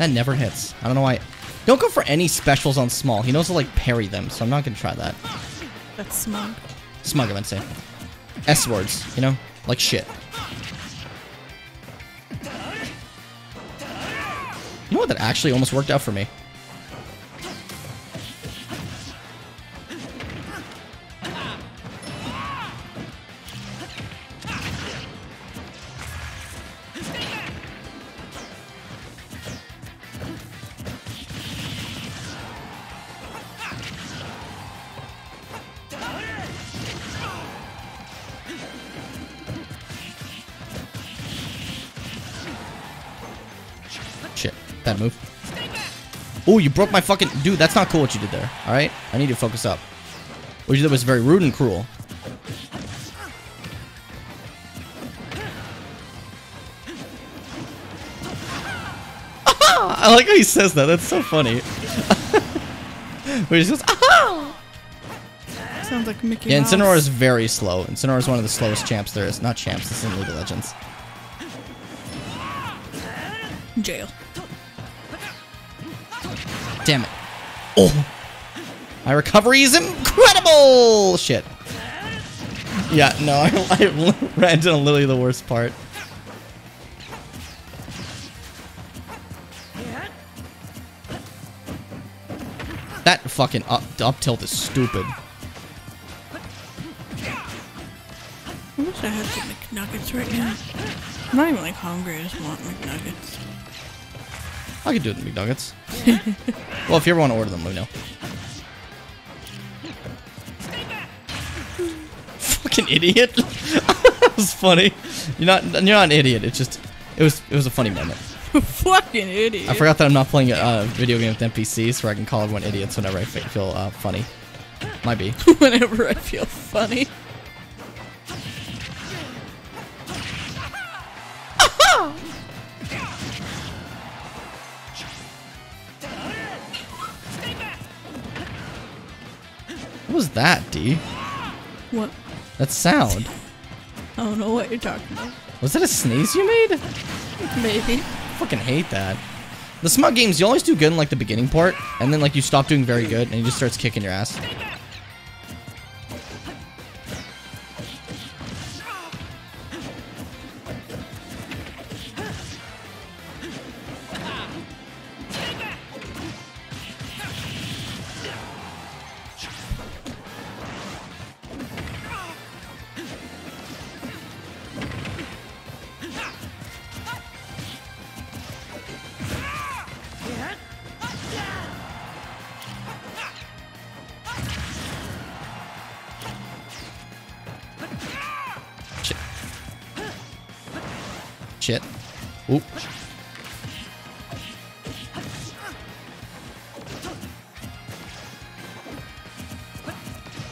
Speaker 1: That never hits. I don't know why. Don't go for any specials on small. He knows to like parry them, so I'm not gonna try that.
Speaker 2: That's smug.
Speaker 1: Smug, I meant to say. S words, you know? Like shit. You know what? That actually almost worked out for me. Oh, you broke my fucking... Dude, that's not cool what you did there. Alright? I need to focus up. What you did was very rude and cruel. I like how he says that. That's so funny. Where he just goes, "Aha!"
Speaker 2: Sounds like Mickey
Speaker 1: Yeah. Incineroar is very slow. Incineroar is one of the slowest champs there is. Not champs, this is in League of Legends.
Speaker 2: jail.
Speaker 1: Damn it. Oh! My recovery is incredible! Shit. Yeah, no, I, I ran into literally the worst part. That fucking up, up tilt is stupid.
Speaker 2: I wish I had some McNuggets right now. I'm not even like hungry. I just want McNuggets.
Speaker 1: I could do it in McNuggets. well, if you ever want to order them, let me know. Fucking idiot. that was funny. You're not you're not an idiot. It's just it was it was a funny moment.
Speaker 2: Fucking idiot.
Speaker 1: I forgot that I'm not playing a uh, video game with NPCs where I can call everyone idiots whenever I feel uh, funny. Might be.
Speaker 2: Whenever I feel funny.
Speaker 1: What was that, D?
Speaker 2: What?
Speaker 1: That sound.
Speaker 2: I don't know what you're talking about.
Speaker 1: Was that a sneeze you made?
Speaker 2: Maybe.
Speaker 1: fucking hate that. The smug games, you always do good in like the beginning part, and then like you stop doing very good, and he just starts kicking your ass.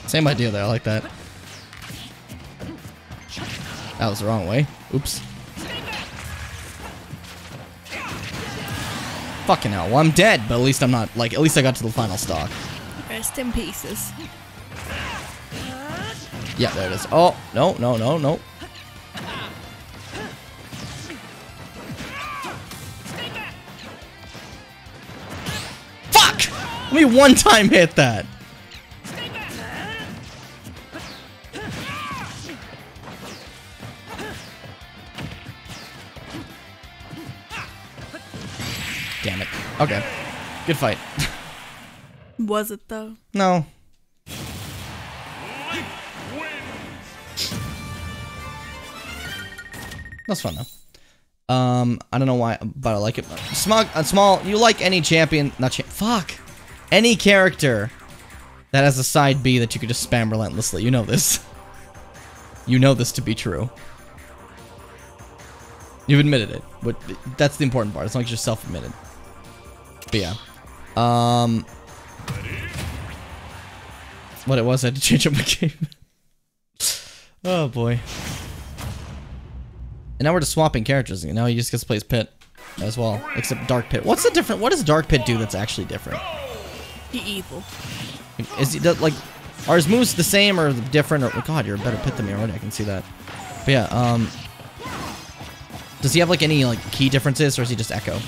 Speaker 1: Same idea there, I like that. That was the wrong way. Oops. Fucking hell. Well, I'm dead, but at least I'm not, like, at least I got to the final stock.
Speaker 2: Rest in pieces.
Speaker 1: Yeah, there it is. Oh, no, no, no, no. Fuck! Let me one time hit that. Okay. Good fight.
Speaker 2: Was it though?
Speaker 1: No. That's fun though. Um, I don't know why, but I like it. Smug, uh, small. You like any champion? Not cha Fuck. Any character that has a side B that you could just spam relentlessly. You know this. You know this to be true. You've admitted it, but that's the important part. As long as you're self-admitted. But yeah. Um. What it was, I had to change up my game. oh boy. And now we're just swapping characters. Now he just gets to play as Pit as well, except Dark Pit. What's the different? What does Dark Pit do that's actually different?
Speaker 2: He evil.
Speaker 1: Is he like, are his moves the same or different? Or oh God, you're a better Pit than me already. I can see that. But yeah, um, does he have like any like key differences, or is he just Echo?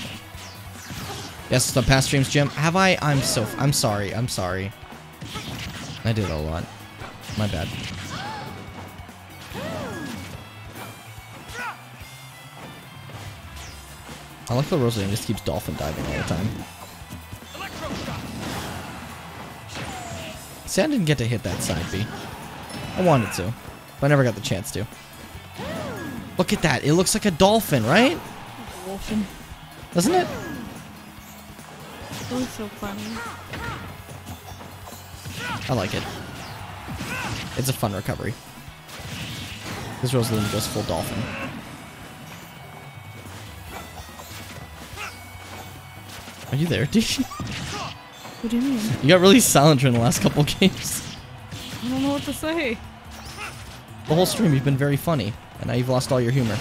Speaker 1: Yes, the past streams, Jim. Have I? I'm so. I'm sorry. I'm sorry. I did a lot. My bad. I like the Rosalina just keeps dolphin diving all the time. See, I didn't get to hit that side B. I wanted to, but I never got the chance to. Look at that. It looks like a dolphin, right?
Speaker 2: Dolphin.
Speaker 1: Doesn't it?
Speaker 2: It was so funny.
Speaker 1: I like it. It's a fun recovery. This Rosalina goes full dolphin. Are you there, D?
Speaker 2: What do you mean?
Speaker 1: You got really silent during the last couple games.
Speaker 2: I don't know what to say.
Speaker 1: The whole stream, you've been very funny, and now you've lost all your humor.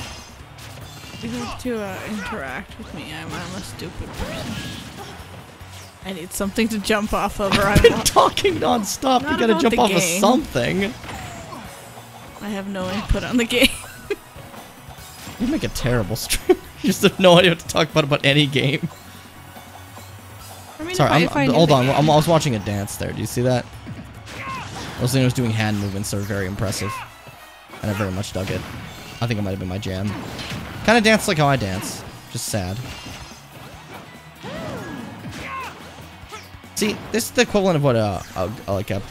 Speaker 2: You have to uh, interact with me. I'm, I'm a stupid person. I need something to jump off of, or
Speaker 1: I've
Speaker 2: I'm
Speaker 1: been talking non-stop. You gotta jump off of something.
Speaker 2: I have no input on the game.
Speaker 1: You make a terrible stream. you just have no idea what to talk about about any game.
Speaker 2: I mean,
Speaker 1: Sorry,
Speaker 2: if I, if I
Speaker 1: hold on.
Speaker 2: game-
Speaker 1: I'm, I was watching a dance there. Do you see that? Rosalina was doing hand movements that were very impressive. And I very much dug it. I think it might have been my jam. Kind of dance like how I dance. Just sad. See, this is the equivalent of what a, a, like a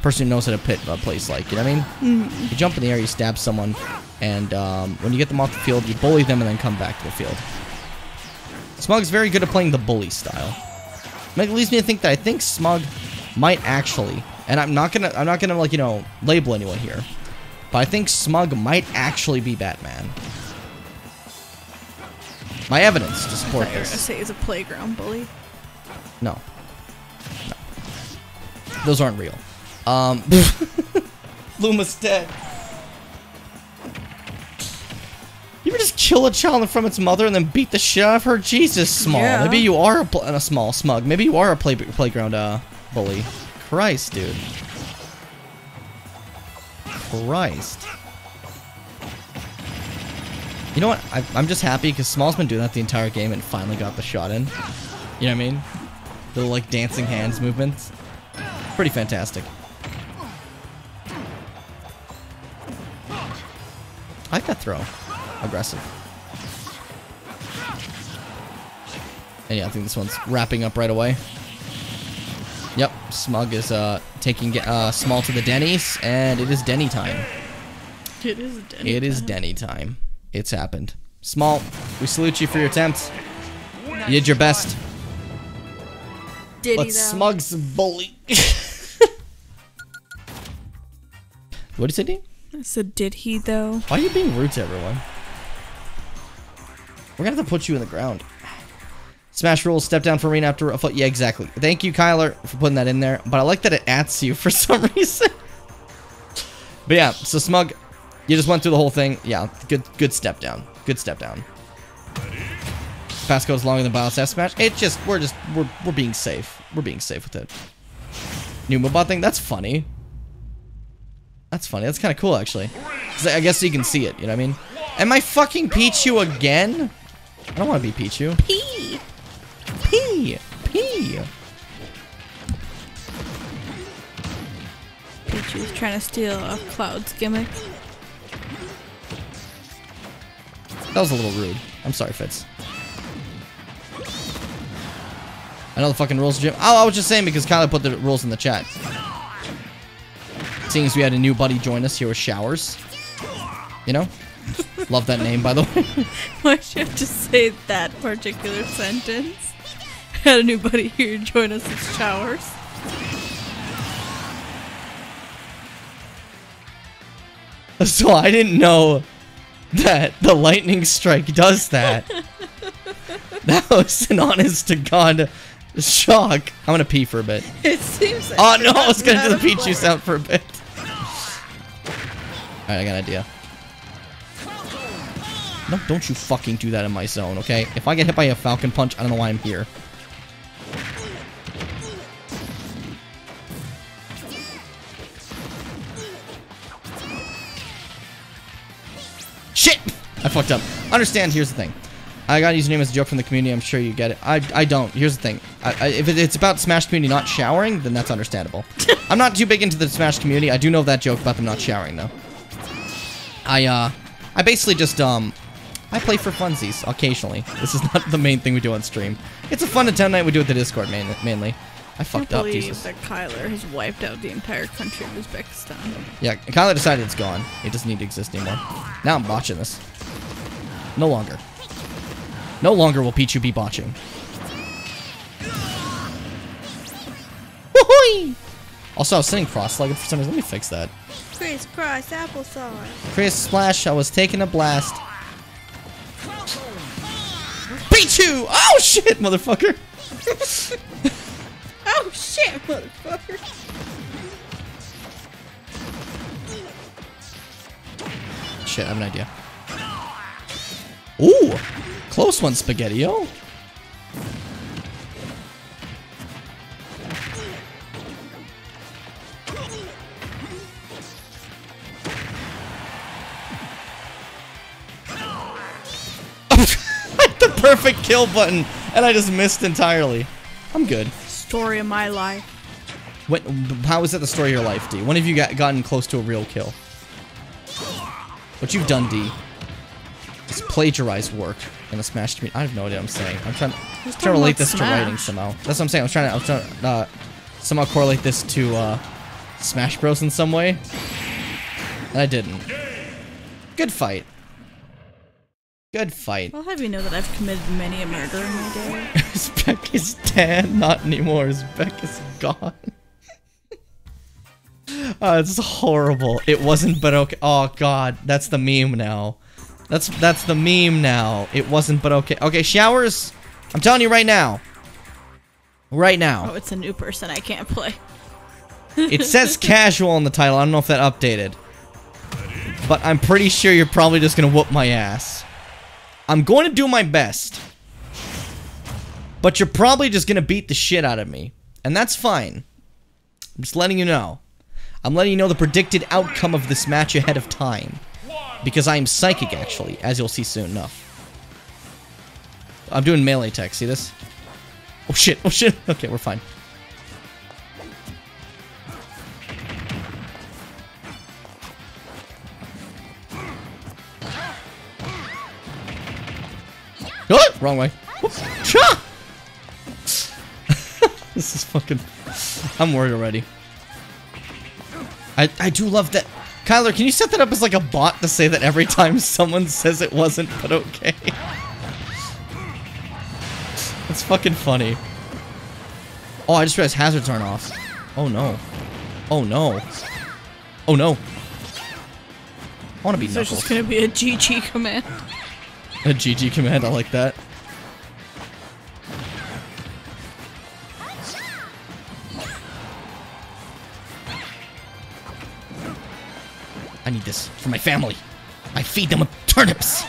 Speaker 1: person who knows how to pit a place like. You know what I mean? You jump in the air, you stab someone, and um, when you get them off the field, you bully them and then come back to the field. Smug's very good at playing the bully style. It leads me to think that I think Smug might actually, and I'm not gonna, I'm not gonna like you know label anyone here, but I think Smug might actually be Batman. My evidence to support
Speaker 2: thought you were gonna
Speaker 1: this.
Speaker 2: say he's a playground bully.
Speaker 1: No. Those aren't real. Um, Luma's dead. You ever just kill a child from its mother and then beat the shit out of her? Jesus, small.
Speaker 2: Yeah.
Speaker 1: Maybe you are a, a small smug. Maybe you are a play- playground uh, bully. Christ, dude. Christ. You know what? I, I'm just happy because Small's been doing that the entire game and finally got the shot in. You know what I mean? The like dancing hands movements. Pretty fantastic. I like that throw. Aggressive. And yeah, I think this one's wrapping up right away. Yep, Smug is uh, taking uh, Small to the Denny's, and it is Denny time.
Speaker 2: It is Denny.
Speaker 1: It is
Speaker 2: time.
Speaker 1: Denny time. It's happened. Small, we salute you for your attempt. You did your best.
Speaker 2: Did
Speaker 1: But? Smug's bully. what say, Dean?
Speaker 2: I said, did he though?
Speaker 1: Why are you being rude to everyone? We're gonna have to put you in the ground. Smash rules, step down for arena after a foot. Yeah, exactly. Thank you, Kyler, for putting that in there. But I like that it adds you for some reason. but yeah, so Smug, you just went through the whole thing. Yeah, good good step down. Good step down. Pass goes longer than Bios F Smash. It just we're just we're we're being safe. We're being safe with it. New Moobot thing, that's funny. That's funny. That's kind of cool, actually. I guess you can see it. You know what I mean? Am I fucking Pichu again? I don't want to be Pichu.
Speaker 2: P.
Speaker 1: P. P.
Speaker 2: Pichu's trying to steal a Cloud's gimmick.
Speaker 1: That was a little rude. I'm sorry, Fitz. I know the fucking rules, Jim. Oh, I was just saying because Kyler put the rules in the chat. Seeing as we had a new buddy join us here with Showers. You know? Love that name, by the way.
Speaker 2: Why should you have to say that particular sentence? Had a new buddy here join us with showers.
Speaker 1: So I didn't know that the lightning strike does that. that was an honest to god shock. I'm gonna pee for a bit.
Speaker 2: It seems. Like
Speaker 1: Oh no, I was gonna do the
Speaker 2: running out
Speaker 1: Pichu sound for a bit. Alright, I got an idea. No, don't you fucking do that in my zone, okay? If I get hit by a Falcon Punch, I don't know why I'm here. Shit! I fucked up. Understand, here's the thing. I gotta use your name as a joke from the community, I'm sure you get it. I, I don't. Here's the thing. I, I, if it's about Smash community not showering, then that's understandable. I'm not too big into the Smash community. I do know that joke about them not showering, though. I, uh, I basically just, um, I play for funsies, occasionally. This is not the main thing we do on stream. It's a fun attempt night we do with the Discord, main, mainly. I
Speaker 2: I
Speaker 1: fucked
Speaker 2: can't
Speaker 1: up,
Speaker 2: believe
Speaker 1: Jesus.
Speaker 2: that Kyler has wiped out the entire country of Uzbekistan.
Speaker 1: Yeah, Kyler decided it's gone. It doesn't need to exist anymore. Now I'm botching this. No longer. No longer will Pichu be botching. Woohoo! Also, I was sitting cross-legged for some reason. Let me fix that.
Speaker 2: Crisscross applesauce.
Speaker 1: Chris Splash, I was taking a blast. Pichu! Oh shit, motherfucker!
Speaker 2: Oh shit, motherfucker!
Speaker 1: Shit, I have an idea. Ooh! Close one, Spaghetti-O. Perfect kill button, and I just missed entirely. I'm good.
Speaker 2: Story of my life.
Speaker 1: What? How is that the story of your life, D? When have you got, gotten close to a real kill? What you've done, D, is plagiarize work in a Smash community. I have no idea what I'm saying. I'm trying, trying to relate this to writing somehow. That's what I'm saying. I was trying to, I was trying to uh, somehow correlate this to uh, Smash Bros in some way, and I didn't. Good fight. Good fight.
Speaker 2: I'll have you know that I've committed many a murder in my day.
Speaker 1: Uzbekistan, not anymore. Uzbek is gone. oh, it's horrible. It wasn't, but okay. Oh god, that's the meme now. That's that's the meme now. It wasn't, but okay. Okay, showers. I'm telling you right now. Right now.
Speaker 2: Oh, it's a new person I can't play.
Speaker 1: It says casual in the title. I don't know if that updated. But I'm pretty sure you're probably just gonna whoop my ass. I'm going to do my best. But you're probably just gonna beat the shit out of me. And that's fine. I'm just letting you know. I'm letting you know the predicted outcome of this match ahead of time. Because I am psychic, actually, as you'll see soon enough. I'm doing melee tech, see this? Oh shit, oh shit. Okay, we're fine. Oh, wrong way. This is fucking. I'm worried already. I I do love that. Kyler, can you set that up as like a bot to say that every time someone says it wasn't but okay? It's fucking funny. Oh, I just realized hazards aren't off. Oh no. Oh no. Oh no. I want to be
Speaker 2: There's
Speaker 1: Knuckles.
Speaker 2: just gonna be a GG command.
Speaker 1: A GG command, I like that. I need this for my family. I feed them with turnips.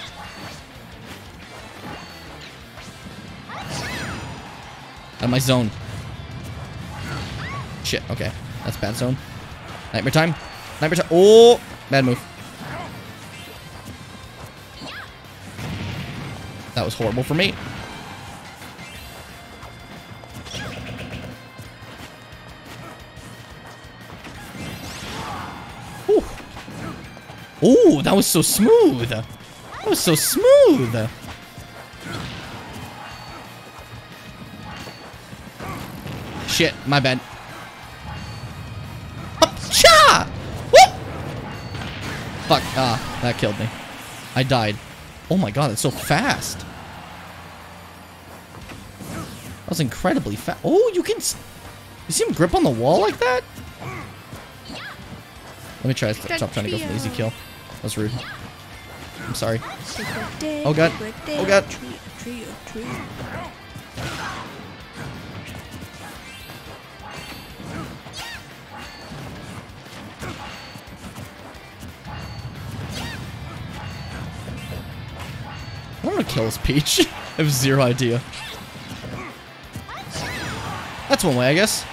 Speaker 1: Out of my zone. Shit, okay. That's bad zone. Nightmare time. Nightmare time. Oh, bad move. That was horrible for me. Ooh. Ooh, that was so smooth. That was so smooth. Shit, my bad. Fuck, ah, that killed me. I died. Oh my god, it's so fast. That was incredibly fast. Oh, you can... You see him grip on the wall like that? Let me try to stop trying to go for the easy kill. That was rude. I'm sorry. Oh, God. Oh, God. I want to kill this Peach. I have zero idea. That's one way, I guess.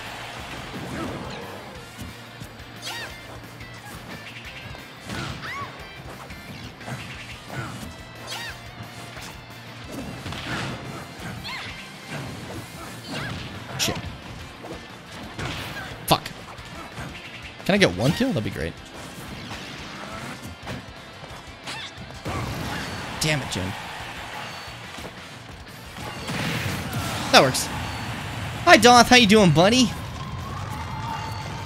Speaker 1: Shit. Fuck. Can I get one kill? That'd be great. Damn it, Jim. That works. Hi, Doth. How you doing, buddy?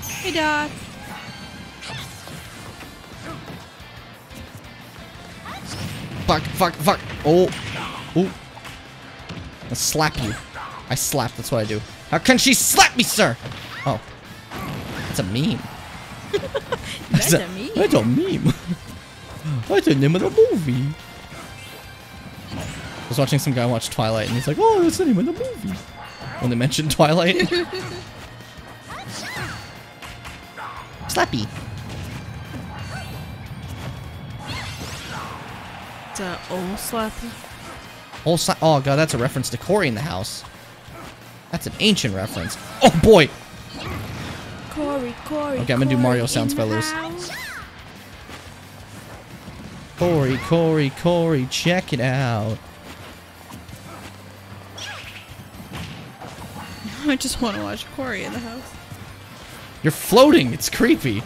Speaker 2: Hey, Doc.
Speaker 1: Fuck, fuck, fuck. Oh. Oh. I'll slap you. I slap, that's what I do. How can she slap me, sir? Oh. That's a meme.
Speaker 2: That's a meme.
Speaker 1: That's a meme. That's the name of the movie. I was watching some guy watch Twilight and he's like, oh, that's the name of the movie. When they mentioned Twilight. Slappy.
Speaker 2: It's a old slappy.
Speaker 1: Oh, sla- oh god, that's a reference to Cory in the house. That's an ancient reference. Oh boy!
Speaker 2: Cory, Cory.
Speaker 1: Okay, I'm gonna do Mario sounds if I lose. Cory, Cory, Cory, check it out.
Speaker 2: I just want to watch Cory in the house.
Speaker 1: You're floating. It's creepy.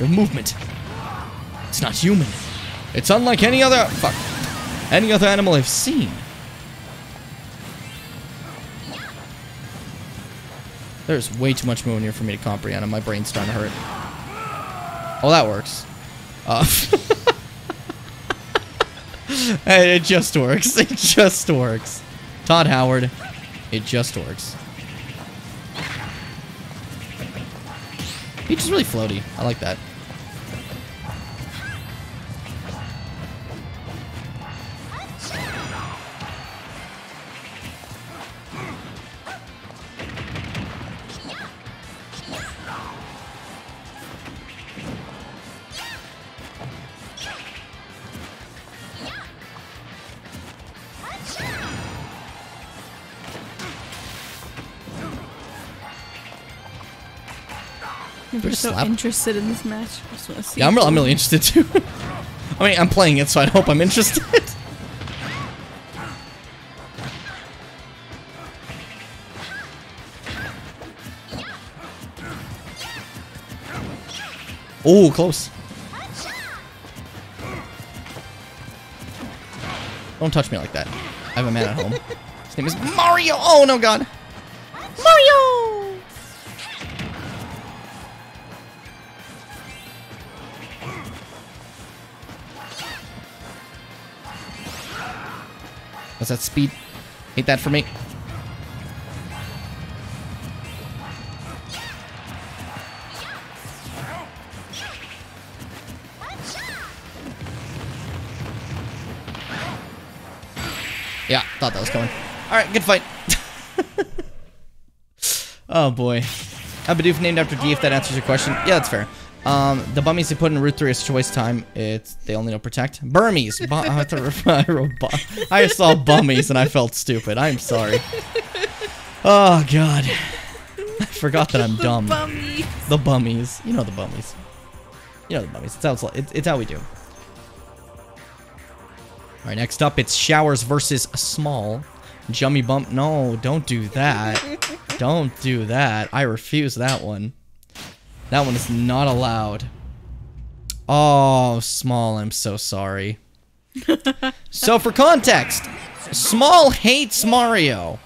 Speaker 1: Your movement. It's not human. It's unlike any other fuck. Any other animal I've seen. There's way too much moon here for me to comprehend, and my brain's starting to hurt. Oh, that works. Uh, it just works. It just works. Todd Howard. It just works. Peach is really floaty. I like that.
Speaker 2: So
Speaker 1: slap.
Speaker 2: interested in this match. I just want to see.
Speaker 1: Yeah, I'm, re- I'm really interested too. I mean, I'm playing it, so I hope I'm interested. oh, close. Don't touch me like that. I have a man at home. His name is Mario. Oh no, God. What's that speed? Hate that for me. Yeah, thought that was coming. Alright, good fight. oh boy. A Bidoof named after D if that answers your question. Yeah, that's fair. Um, the bummies they put in Route 3 is choice time. It's they only know protect. Burmese. Bu- I, I wrote bu- I saw bummies and I felt stupid. I'm sorry. Oh god. I forgot that I'm dumb.
Speaker 2: Bummy.
Speaker 1: The bummies. You know the bummies. You know the bummies. It's how, it's, it's, how we do. Alright, next up it's Showers versus a Small. Jummy Bump. No, don't do that. don't do that. I refuse that one. That one is not allowed. Oh, Small, I'm so sorry. so for context, Small hates Mario.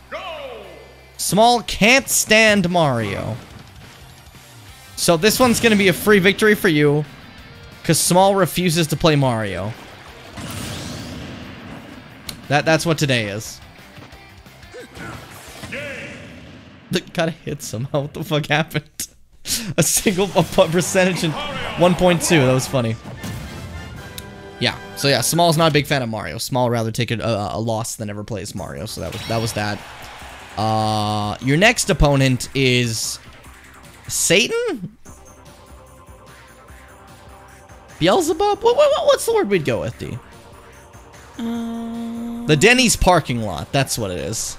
Speaker 1: Small can't stand Mario. So this one's gonna be a free victory for you. Because Small refuses to play Mario. That that's what today is. That gotta hit somehow. What the fuck happened? A single percentage in 1.2. That was funny. Yeah. So yeah, Small's not a big fan of Mario. Small rather take a, a, a loss than ever plays Mario. So that was that was that. Uh, your next opponent is Satan. Beelzebub. What, what, what's the word we'd go with, D? The Denny's parking lot. That's what it is.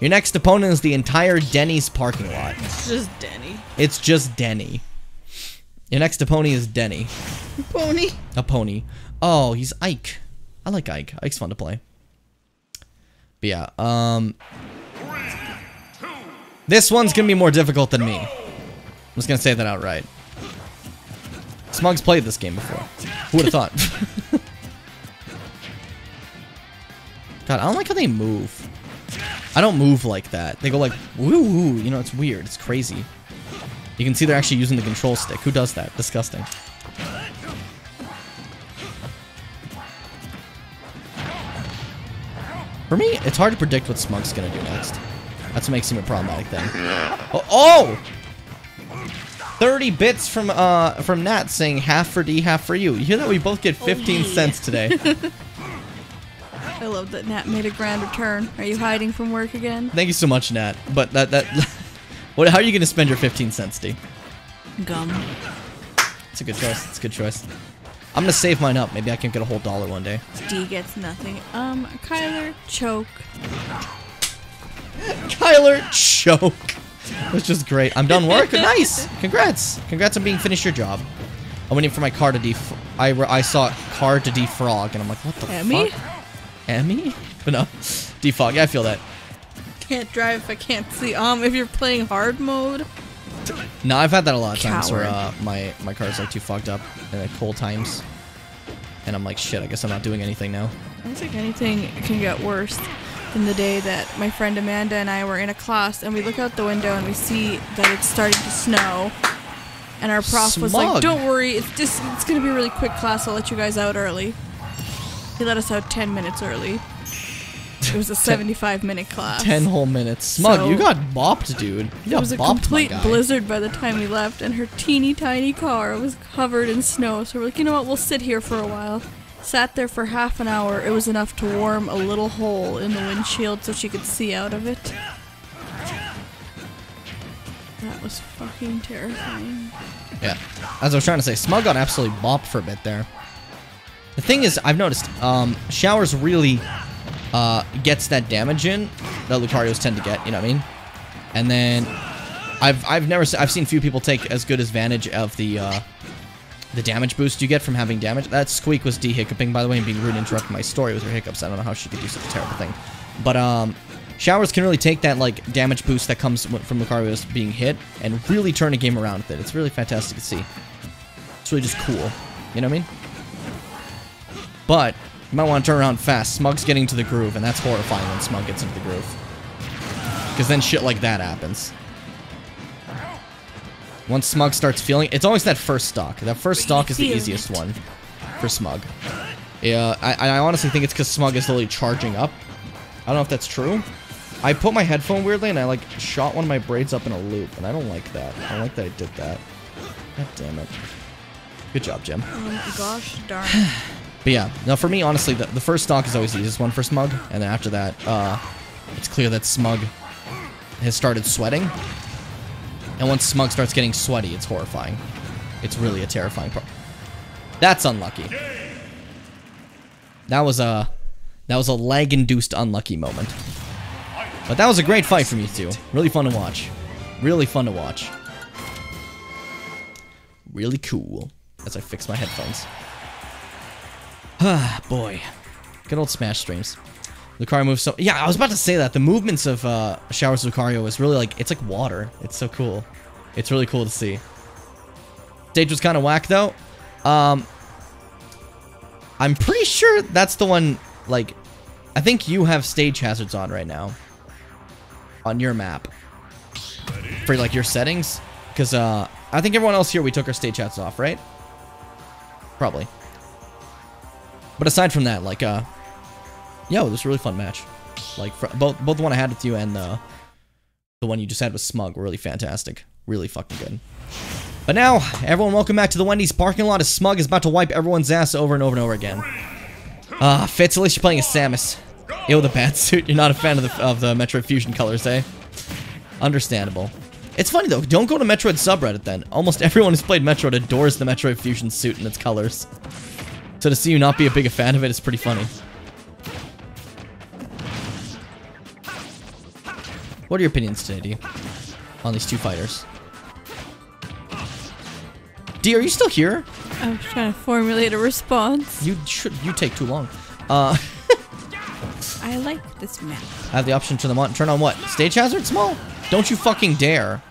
Speaker 1: Your next opponent is the entire Denny's parking lot.
Speaker 2: It's just Denny.
Speaker 1: It's just Denny. Your next opponent is Denny.
Speaker 2: Pony.
Speaker 1: A pony. Oh, he's Ike. I like Ike. Ike's fun to play. But yeah, um... This one's gonna be more difficult than me. I'm just gonna say that outright. Smug's played this game before. Who would've thought? God, I don't like how they move. I don't move like that. They go like, woo woo, you know, it's weird. It's crazy. You can see they're actually using the control stick. Who does that? Disgusting. For me, it's hard to predict what Smug's gonna do next. That's what makes him a problematic thing. Oh! oh! 30 bits from uh from Nat saying half for D, half for you. You hear that? We both get 15 cents today.
Speaker 2: I love that Nat made a grand return. Are you hiding from work again?
Speaker 1: Thank you so much, Nat. But that that what how are you gonna spend your 15 cents, D?
Speaker 2: Gum.
Speaker 1: It's a good choice. It's a good choice. I'm gonna save mine up. Maybe I can get a whole dollar one day.
Speaker 2: D gets nothing. Um, Kyler, choke.
Speaker 1: Kyler choke. Which is great. I'm done work. nice. Congrats. Congrats on being finished your job. I'm waiting for my car to def. I I saw car to defrog, and I'm like, what the
Speaker 2: Emmy?
Speaker 1: fuck? Emmy? But no, defog. Yeah, I feel that.
Speaker 2: Can't drive if I can't see. Um, if you're playing hard mode,
Speaker 1: No, I've had that a lot of times where uh, my my car's like too fogged up and at cold times, and I'm like, shit. I guess I'm not doing anything now.
Speaker 2: I don't think anything can get worse than the day that my friend Amanda and I were in a class and we look out the window and we see that it's starting to snow. And our prof was like, "Don't worry, it's just it's gonna be a really quick class. I'll let you guys out early." He let us out ten minutes early. It was a seventy-five minute class.
Speaker 1: Ten whole minutes. Smug,
Speaker 2: So-
Speaker 1: you got bopped, dude. You
Speaker 2: It
Speaker 1: got
Speaker 2: was a
Speaker 1: bopped, my
Speaker 2: complete blizzard by the time we left, and her teeny tiny car was covered in snow. So we're like, you know what? We'll sit here for a while. Sat there for half an hour. It was enough to warm a little hole in the windshield so she could see out of it. That was fucking terrifying.
Speaker 1: Yeah. As I was trying to say, Smug got absolutely bopped for a bit there. The thing is, I've noticed, um, Showers really, uh, gets that damage in that Lucarios tend to get, you know what I mean? And then, I've, I've never, I've seen few people take as good advantage of the, uh, the damage boost you get from having damage. That Squeak was de-hiccuping, by the way, and being rude and interrupting my story with her hiccups. I don't know how she could do such a terrible thing. But, um, Showers can really take that, like, damage boost that comes from Lucarios being hit and really turn a game around with it. It's really fantastic to see. It's really just cool. You know what I mean? But, you might want to turn around fast. Smug's getting to the groove, and that's horrifying when Smug gets into the groove. Because then shit like that happens. Once Smug starts feeling it's always that first stock. That first stock is the easiest one for Smug. Yeah, I, I honestly think it's because Smug is literally charging up. I don't know if that's true. I put my headphone weirdly and I like shot one of my braids up in a loop, and I don't like that. I don't like that I did that. God damn it. Good job, Jim.
Speaker 2: Oh my gosh, darn.
Speaker 1: But yeah, now for me, honestly, the, the first stock is always the easiest one for Smug, and then after that, uh, it's clear that Smug has started sweating. And once Smug starts getting sweaty, it's horrifying. It's really a terrifying part. That's unlucky. That was a that was a lag-induced unlucky moment. But that was a great fight from you two. Really fun to watch. Really fun to watch. Really cool. As I fix my headphones. Ah, boy. Good old Smash streams. Lucario moves so... Yeah, I was about to say that. The movements of uh, Showers Lucario is really like... It's like water. It's so cool. It's really cool to see. Stage was kind of whack, though. Um, I'm pretty sure that's the one, like... I think you have stage hazards on right now. On your map. For, like, your settings. Because, uh... I think everyone else here, we took our stage hats off, right? Probably. But aside from that, like, uh, yeah, it was a really fun match. Like, fr- both both the one I had with you and the the one you just had with Smug were really fantastic, really fucking good. But now, everyone, welcome back to the Wendy's parking lot. As Smug is about to wipe everyone's ass over and over and over again. Ah, Fitz, at least you're playing as Samus. Ew, the bat suit. You're not a fan of the of the Metroid Fusion colors, eh? Understandable. It's funny though. Don't go to Metroid subreddit then. Almost everyone who's played Metroid adores the Metroid Fusion suit and its colors. So to see you not be a big fan of it is pretty funny. What are your opinions today, D? On these two fighters? D, are you still here?
Speaker 2: I was trying to formulate a response.
Speaker 1: You should. You take too long. Uh,
Speaker 2: I like this map.
Speaker 1: I have the option to turn them on. Turn on what? Stage hazard, small? Don't you fucking dare!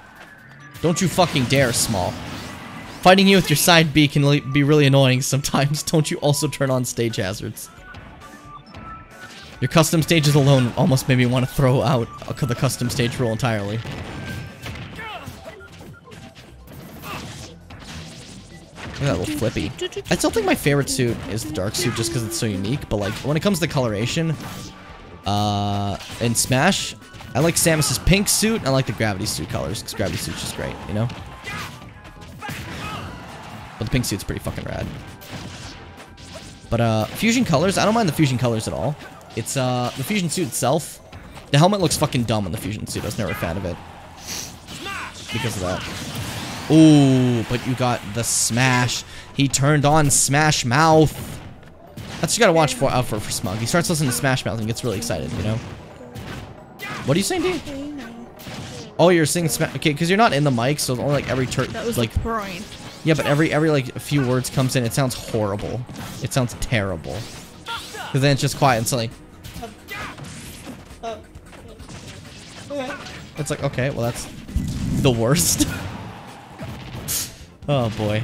Speaker 1: Don't you fucking dare, small. Fighting you with your side B can be really annoying sometimes. Don't you also turn on stage hazards? Your custom stages alone almost made me want to throw out the custom stage rule entirely. Look at that little flippy. I still think my favorite suit is the dark suit just because it's so unique, but like when it comes to coloration, uh, in Smash, I like Samus's pink suit. I like the Gravity suit colors because Gravity suit's just great, you know? But the pink suit's pretty fucking rad. But uh, Fusion colors, I don't mind the Fusion colors at all. It's uh, the Fusion suit itself. The helmet looks fucking dumb on the Fusion suit. I was never a fan of it. Because of that. Ooh, but you got the smash. He turned on Smash Mouth. That's what you gotta watch for out for, for Smug. He starts listening to Smash Mouth and gets really excited, you know? What are you saying, D? Oh, you're singing Smash. Okay, because you're not in the mic, so it's only like every turn.
Speaker 2: That was
Speaker 1: like,
Speaker 2: the point.
Speaker 1: Yeah, but every every like a few words comes in, it sounds horrible. It sounds terrible. Because then it's just quiet and suddenly. It's like okay, well that's the worst. oh boy.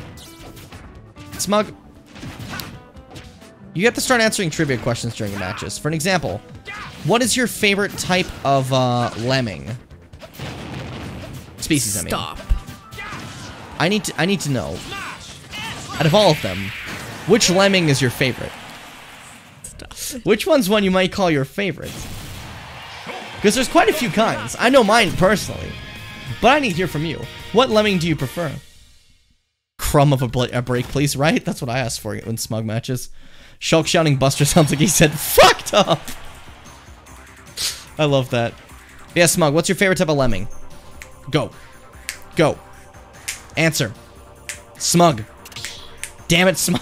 Speaker 1: Smug. You have to start answering trivia questions during your matches. For an example, what is your favorite type of uh, lemming? Species, I mean.
Speaker 2: Stop.
Speaker 1: I need to I need to know. Out of all of them, which lemming is your favorite? Which one's one you might call your favorite? Because there's quite a few kinds. I know mine personally. But I need to hear from you. What lemming do you prefer? Crumb of a, a break, please, right? That's what I asked for in smug matches. Shulk shouting Buster sounds like he said, fucked up! I love that. Yeah, Smug, what's your favorite type of lemming? Go. Go. Answer. Smug. Damn it, Smug.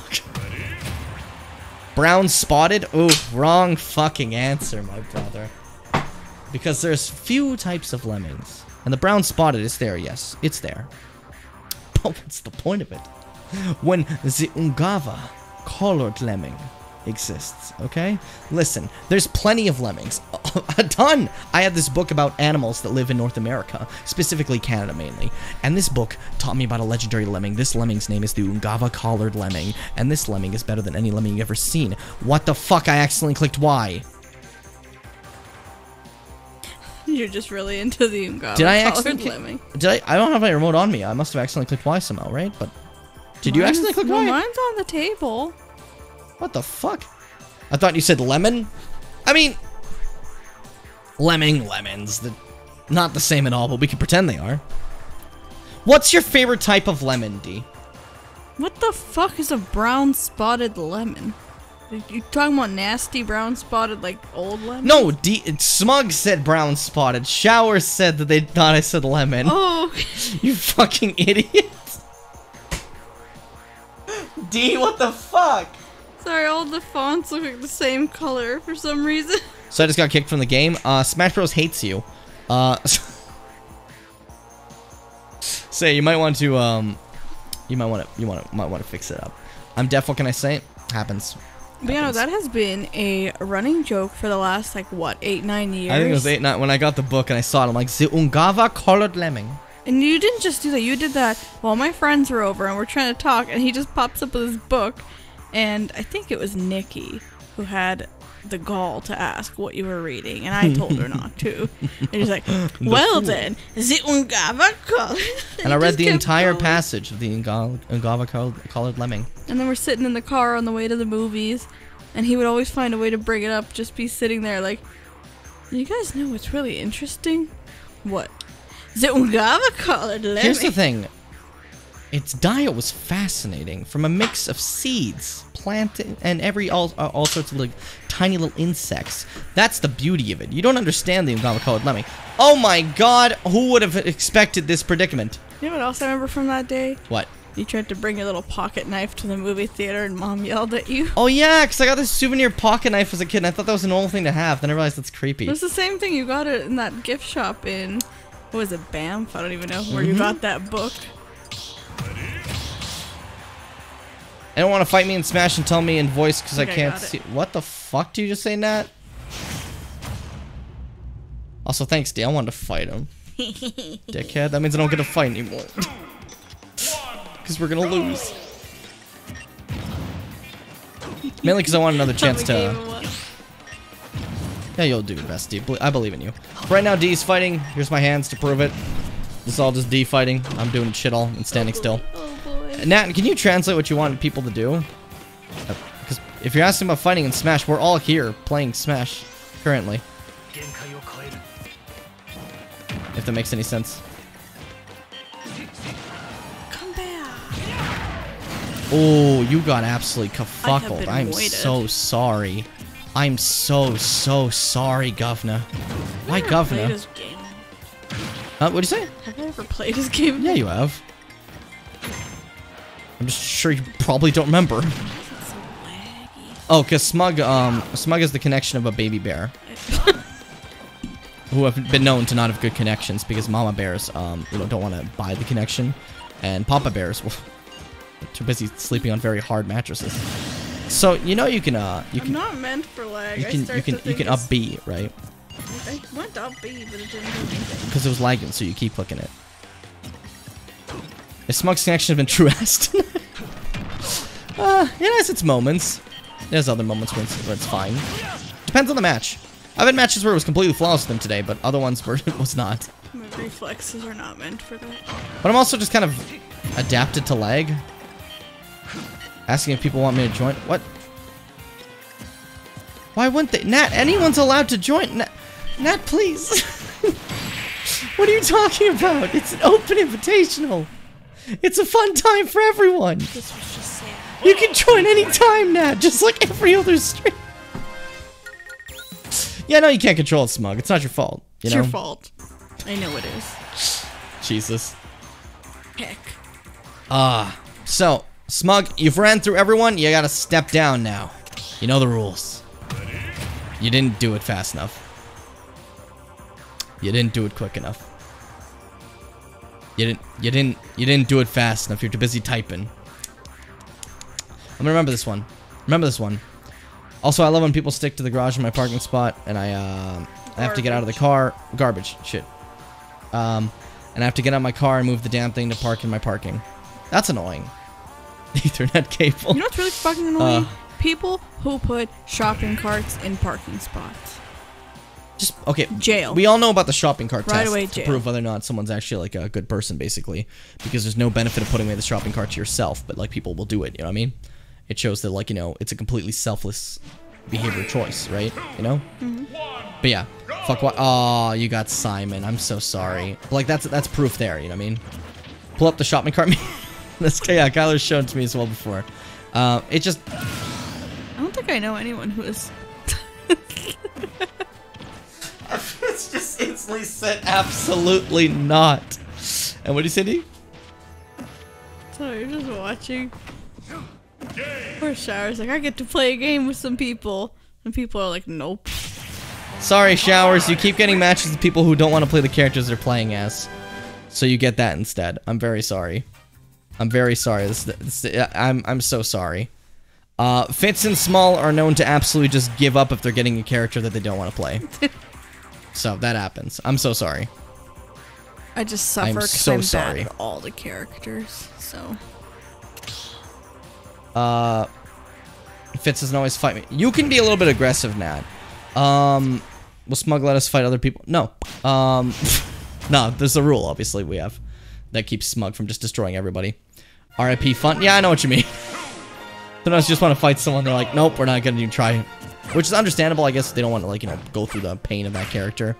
Speaker 1: Brown spotted? Ooh, wrong fucking answer, my brother. Because there's few types of lemmings. And the brown spotted is there, yes. It's there. But what's the point of it? When the Ungava colored lemming exists, okay? Listen, there's plenty of lemmings. A ton! I had this book about animals that live in North America, specifically Canada mainly. And this book taught me about a legendary lemming. This lemming's name is the Ungava collared lemming. And this lemming is better than any lemming you've ever seen. What the fuck? I accidentally clicked Y.
Speaker 2: You're just really into the Ungava
Speaker 1: Did I accidentally?
Speaker 2: lemming.
Speaker 1: Did I? I don't have my remote on me. I must have accidentally clicked Y somehow, right? But did you accidentally click
Speaker 2: no,
Speaker 1: Y?
Speaker 2: Mine's on the table.
Speaker 1: What the fuck? I thought you said lemon. I mean, lemming, lemons. The, not the same at all, but we can pretend they are. What's your favorite type of lemon, D?
Speaker 2: What the fuck is a brown spotted lemon? You talking about nasty brown spotted like old lemon?
Speaker 1: No, D. Smug said brown spotted. Shower said that they thought I said lemon.
Speaker 2: Oh,
Speaker 1: You fucking idiot. D, what the fuck?
Speaker 2: Sorry. All the fonts look like the same color for some reason.
Speaker 1: So I just got kicked from the game. Uh, Smash Bros hates you. Uh, say you might want to um, you might want to you want to might want to fix it up. I'm deaf. What can I say? Happens.
Speaker 2: But you know that has been a running joke for the last like what eight nine years.
Speaker 1: I think it was eight nine when I got the book and I saw it. I'm like, the Ungava colored lemming.
Speaker 2: And you didn't just do that. You did that while my friends were over and we're trying to talk, and he just pops up with his book, and I think it was Nikki who had the gall to ask what you were reading, and I told her not to. And he's like, "Well then, the Ungava colored."
Speaker 1: And I read the entire
Speaker 2: going.
Speaker 1: passage of the Unga- Ungava colored, colored lemming.
Speaker 2: And then we're sitting in the car on the way to the movies, and he would always find a way to bring it up. Just be sitting there like, "You guys know what's really interesting? What? The Ungava colored lemming.
Speaker 1: Here's the thing. Its diet was fascinating, from a mix of seeds, plant, and every all, uh, all sorts of like tiny little insects. That's the beauty of it. You don't understand the Ungava colored lemming. Oh my god, who would have expected this predicament?
Speaker 2: You know what else I remember from that day?
Speaker 1: What?
Speaker 2: You tried to bring your little pocket knife to the movie theater and mom yelled at you.
Speaker 1: Oh yeah, because I got this souvenir pocket knife as a kid, and I thought that was a normal thing to have. Then I realized that's creepy.
Speaker 2: It was the same thing. You got it in that gift shop in, what was it, Banff? I don't even know. Where you
Speaker 1: Mhm.
Speaker 2: got that book.
Speaker 1: I don't want to fight me in Smash and tell me in voice because I
Speaker 2: Okay,
Speaker 1: can't see. What the fuck do you just say, Nat? Also, thanks, D. I wanted to fight him. Dickhead. That means I don't get to fight anymore. Because we're gonna lose. Mainly because I want another chance to. Yeah, you'll do your best, D. I believe in you. Right now, D's fighting. Here's my hands to prove it. This is all just D fighting. I'm doing shit all and standing still.
Speaker 2: Oh boy.
Speaker 1: Nat, can you translate what you want people to do? Uh, because if you're asking about fighting in Smash, we're all here playing Smash currently. If that makes any sense.
Speaker 2: Come back.
Speaker 1: Oh, you got absolutely kafuckled. I'm
Speaker 2: moited.
Speaker 1: so sorry. I'm so, so sorry, Governor. Why
Speaker 2: I've never played
Speaker 1: Governor?
Speaker 2: this game.
Speaker 1: Uh, what'd you say?
Speaker 2: Have I ever played this game?
Speaker 1: Yeah, you have. I'm just sure you probably don't remember.
Speaker 2: So.
Speaker 1: Oh, because Smug, um, Smug is the connection of a baby bear. who have been known to not have good connections because mama bears, um, you know, don't want to buy the connection, and papa bears, well, are too busy sleeping on very hard mattresses. So you know you can, uh, you
Speaker 2: I'm
Speaker 1: can,
Speaker 2: not meant for lag.
Speaker 1: you can, you can, you can up B, right?
Speaker 2: I went up B, but it didn't do anything.
Speaker 1: Because it was lagging, so you keep clicking it. If Smug's connection had been true as uh, it has its moments. There's other moments where it's, where it's fine. Depends on the match. I've had matches where it was completely flawless with them today, but other ones where it was not.
Speaker 2: My reflexes are not meant for that.
Speaker 1: But I'm also just kind of adapted to lag. Asking if people want me to join. What? Why wouldn't they? Nat, anyone's allowed to join. Nat, Nat please. what are you talking about? It's an open invitational. It's a fun time for everyone.
Speaker 2: This was just sad.
Speaker 1: You can join anytime, Nat, just like every other stream. Yeah, no, you can't control it, Smug. It's not your fault. You
Speaker 2: It's
Speaker 1: know?
Speaker 2: your fault. I know it is.
Speaker 1: Jesus.
Speaker 2: Heck.
Speaker 1: Ah, so Smug, you've ran through everyone. You gotta step down now. You know the rules. You didn't do it fast enough. You didn't do it quick enough. You didn't. You didn't. You didn't do it fast enough. You're too busy typing. I'm gonna remember this one. Remember this one. Also, I love when people stick to the garage in my parking spot, and I um I have to get out of the car. Garbage. Shit. Um, and I have to get out of my car and move the damn thing to park in my parking. That's annoying. Ethernet cable.
Speaker 2: You know what's really fucking annoying?
Speaker 1: Uh.
Speaker 2: People who put shopping carts in parking spots.
Speaker 1: Just okay.
Speaker 2: Jail.
Speaker 1: We all know about the shopping cart
Speaker 2: Right
Speaker 1: test
Speaker 2: away,
Speaker 1: to
Speaker 2: jail.
Speaker 1: prove whether or not someone's actually like a good person, basically, because there's no benefit of putting away the shopping cart to yourself, but like people will do it. You know what I mean? It shows that like you know it's a completely selfless behavior choice, right? You know.
Speaker 2: Mm-hmm.
Speaker 1: But yeah, fuck what? Oh, you got Simon. I'm so sorry. Like that's that's proof there. You know what I mean? Pull up the shopping cart. This yeah, Kyler's shown it to me as well before. Uh, it just
Speaker 2: I don't think I know anyone who is.
Speaker 1: it's just instantly said absolutely not. And what do you say, D?
Speaker 2: So you're just watching. Poor Shower's like, I get to play a game with some people. And people are like, nope.
Speaker 1: Sorry, Showers, you keep getting matches with people who don't want to play the characters they're playing as. So you get that instead. I'm very sorry. I'm very sorry. This, this, I'm, I'm so sorry. Uh, Fitz and Small are known to absolutely just give up if they're getting a character that they don't want to play. so that happens. I'm so sorry.
Speaker 2: I just suffer
Speaker 1: I'm
Speaker 2: 'cause
Speaker 1: so
Speaker 2: I'm bad
Speaker 1: sorry.
Speaker 2: at all the characters. So
Speaker 1: Uh, Fitz doesn't always fight me. You can be a little bit aggressive, Nat. Um, will Smug let us fight other people? No. Um, no, there's a rule, obviously, we have that keeps Smug from just destroying everybody. RIP fun. Yeah, I know what you mean. Sometimes you just want to fight someone, they're like, nope, we're not going to even try. Which is understandable, I guess. They don't want to, like, you know, go through the pain of that character.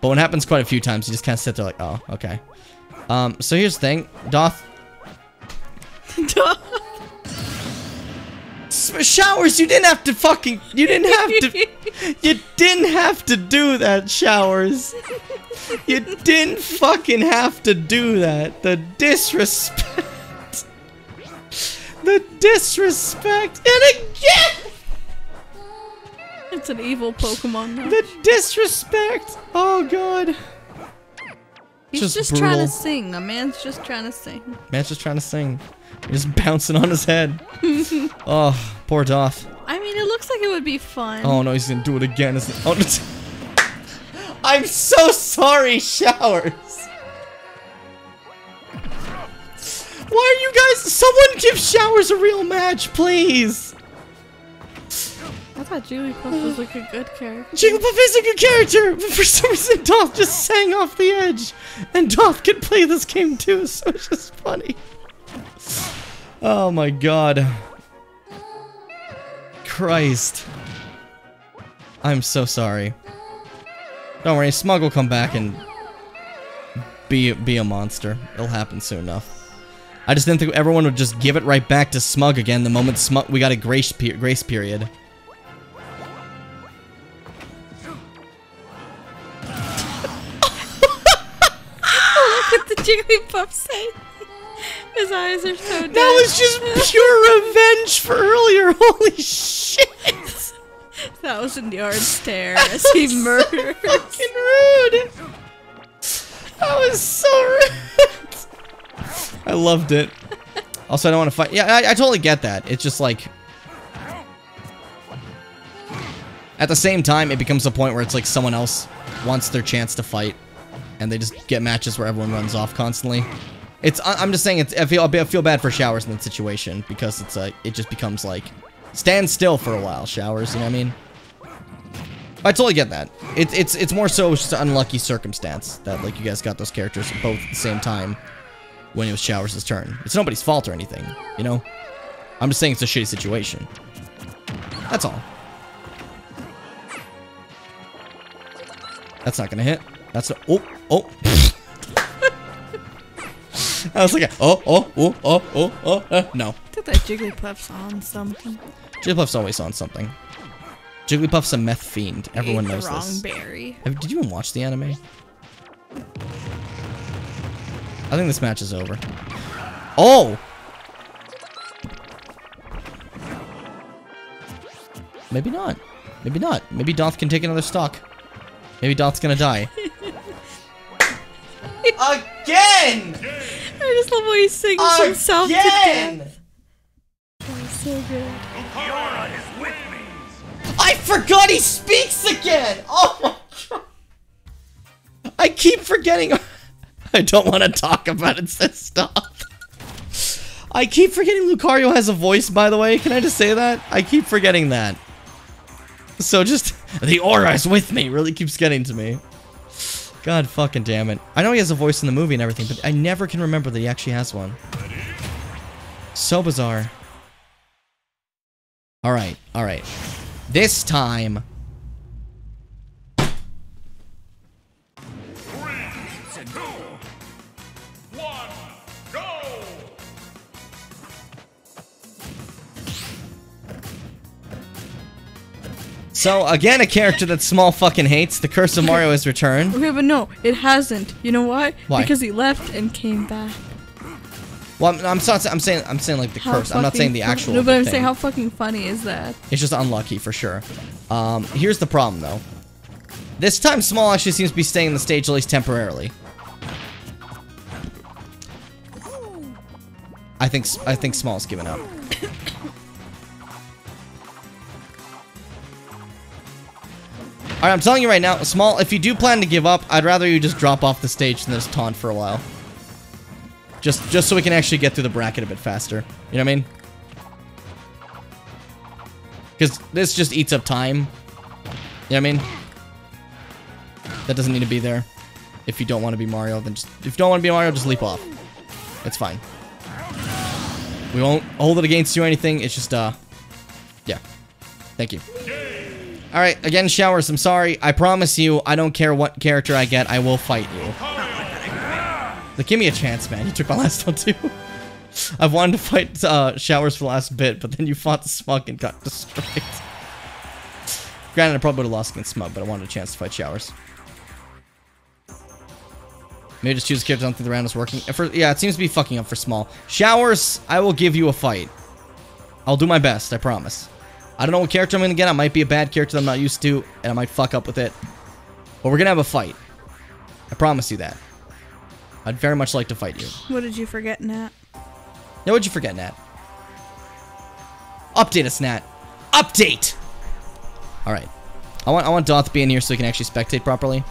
Speaker 1: But when it happens quite a few times, you just kind of sit there like, oh, okay. Um, so here's the thing. Doth, S- Showers, you didn't have to fucking. You didn't have to. You didn't have to do that, Showers. You didn't fucking have to do that. The disrespect. The disrespect. And again!
Speaker 2: it's an evil Pokemon now.
Speaker 1: The disrespect. Oh, God.
Speaker 2: He's
Speaker 1: just
Speaker 2: just, trying to sing. A man's just trying to sing.
Speaker 1: Man's just trying to sing. He's just bouncing on his head. oh, poor Doth.
Speaker 2: I mean, it looks like it would be fun.
Speaker 1: Oh no, he's gonna do it again. Oh, I'm so sorry, Showers. Why are you guys? Someone give Showers a real match, please.
Speaker 2: I thought Jigglypuff was like a good character.
Speaker 1: Jigglypuff is a good character, but for some reason Doth just sang off the edge, and Doth could play this game too, so it's just funny. Oh my god. Christ. I'm so sorry. Don't worry, Smug will come back and be be a monster. It'll happen soon enough. I just didn't think everyone would just give it right back to Smug again the moment Smug we got a grace pe grace period.
Speaker 2: What did Jigglypuff say? His eyes are so dead.
Speaker 1: That was just pure revenge for earlier. Holy shit!
Speaker 2: A yard stare as he murdered.
Speaker 1: Fucking rude. That was so rude. I loved it. Also, I don't want to fight. Yeah, I, I totally get that. It's just like. At the same time, it becomes a point where it's like someone else wants their chance to fight, and they just get matches where everyone runs off constantly. It's. I'm just saying. It's. I feel. I feel bad for showers in that situation because it's like it just becomes like stand still for a while. Showers. You know what I mean? I totally get that. It's it's it's more so just an unlucky circumstance that like you guys got those characters both at the same time when it was Showers' turn. It's nobody's fault or anything, you know? I'm just saying it's a shitty situation. That's all. That's not gonna hit. That's a, oh oh. I was like, oh oh oh oh oh oh uh, no.
Speaker 2: I that Jigglypuff's on something.
Speaker 1: Jigglypuff's always on something. Jigglypuff's a meth fiend. Everyone
Speaker 2: Ate the wrong
Speaker 1: this.
Speaker 2: berry.
Speaker 1: Have, did you even watch the anime? I think this match is over. Oh! Maybe not. Maybe not. Maybe Doth can take another stock. Maybe Doth's gonna die. Again!
Speaker 2: I just love how he sings himself to death. That's so good.
Speaker 6: Is with me.
Speaker 1: I forgot he speaks again! Oh my god! I keep forgetting. I don't want to talk about it, so stop. I keep forgetting Lucario has a voice, by the way. Can I just say that? I keep forgetting that. So just, the aura is with me really keeps getting to me. God fucking damn it. I know he has a voice in the movie and everything, but I never can remember that he actually has one. So bizarre. Alright, alright. This time, So again, a character that Small fucking hates. The Curse of Mario has returned.
Speaker 2: Okay, but no, it hasn't. You know why?
Speaker 1: Why?
Speaker 2: Because he left and came back.
Speaker 1: Well, I'm, I'm not. I'm saying. I'm saying like the
Speaker 2: How
Speaker 1: curse. I'm not saying the actual.
Speaker 2: No, but I'm
Speaker 1: thing.
Speaker 2: saying how fucking funny is that?
Speaker 1: It's just unlucky for sure. Um, here's the problem though. This time, Small actually seems to be staying in the stage at least temporarily. I think. I think Small's given up. Alright, I'm telling you right now, Small, if you do plan to give up, I'd rather you just drop off the stage than just taunt for a while. Just just so we can actually get through the bracket a bit faster. You know what I mean? Because this just eats up time. You know what I mean? That doesn't need to be there. If you don't want to be Mario, then just... If you don't want to be Mario, just leap off. It's fine. We won't hold it against you or anything. It's just, uh... Yeah. Thank you. Alright, again, Showers, I'm sorry. I promise you, I don't care what character I get, I will fight you. Like, give me a chance, man. You took my last one, too. I've wanted to fight uh, Showers for the last bit, but then you fought the Smug and got destroyed. Granted, I probably would have lost against Smug, but I wanted a chance to fight Showers. Maybe just choose a character I don't think the round is working. For, yeah, it seems to be fucking up for small. Showers, I will give you a fight. I'll do my best, I promise. I don't know what character I'm going to get. I might be a bad character I'm not used to, and I might fuck up with it. But we're going to have a fight. I promise you that. I'd very much like to fight you.
Speaker 2: What did you forget, Nat?
Speaker 1: Now, what'd you forget, Nat? Update us, Nat. Update! Alright. I want I want Doth to be in here so he can actually spectate properly.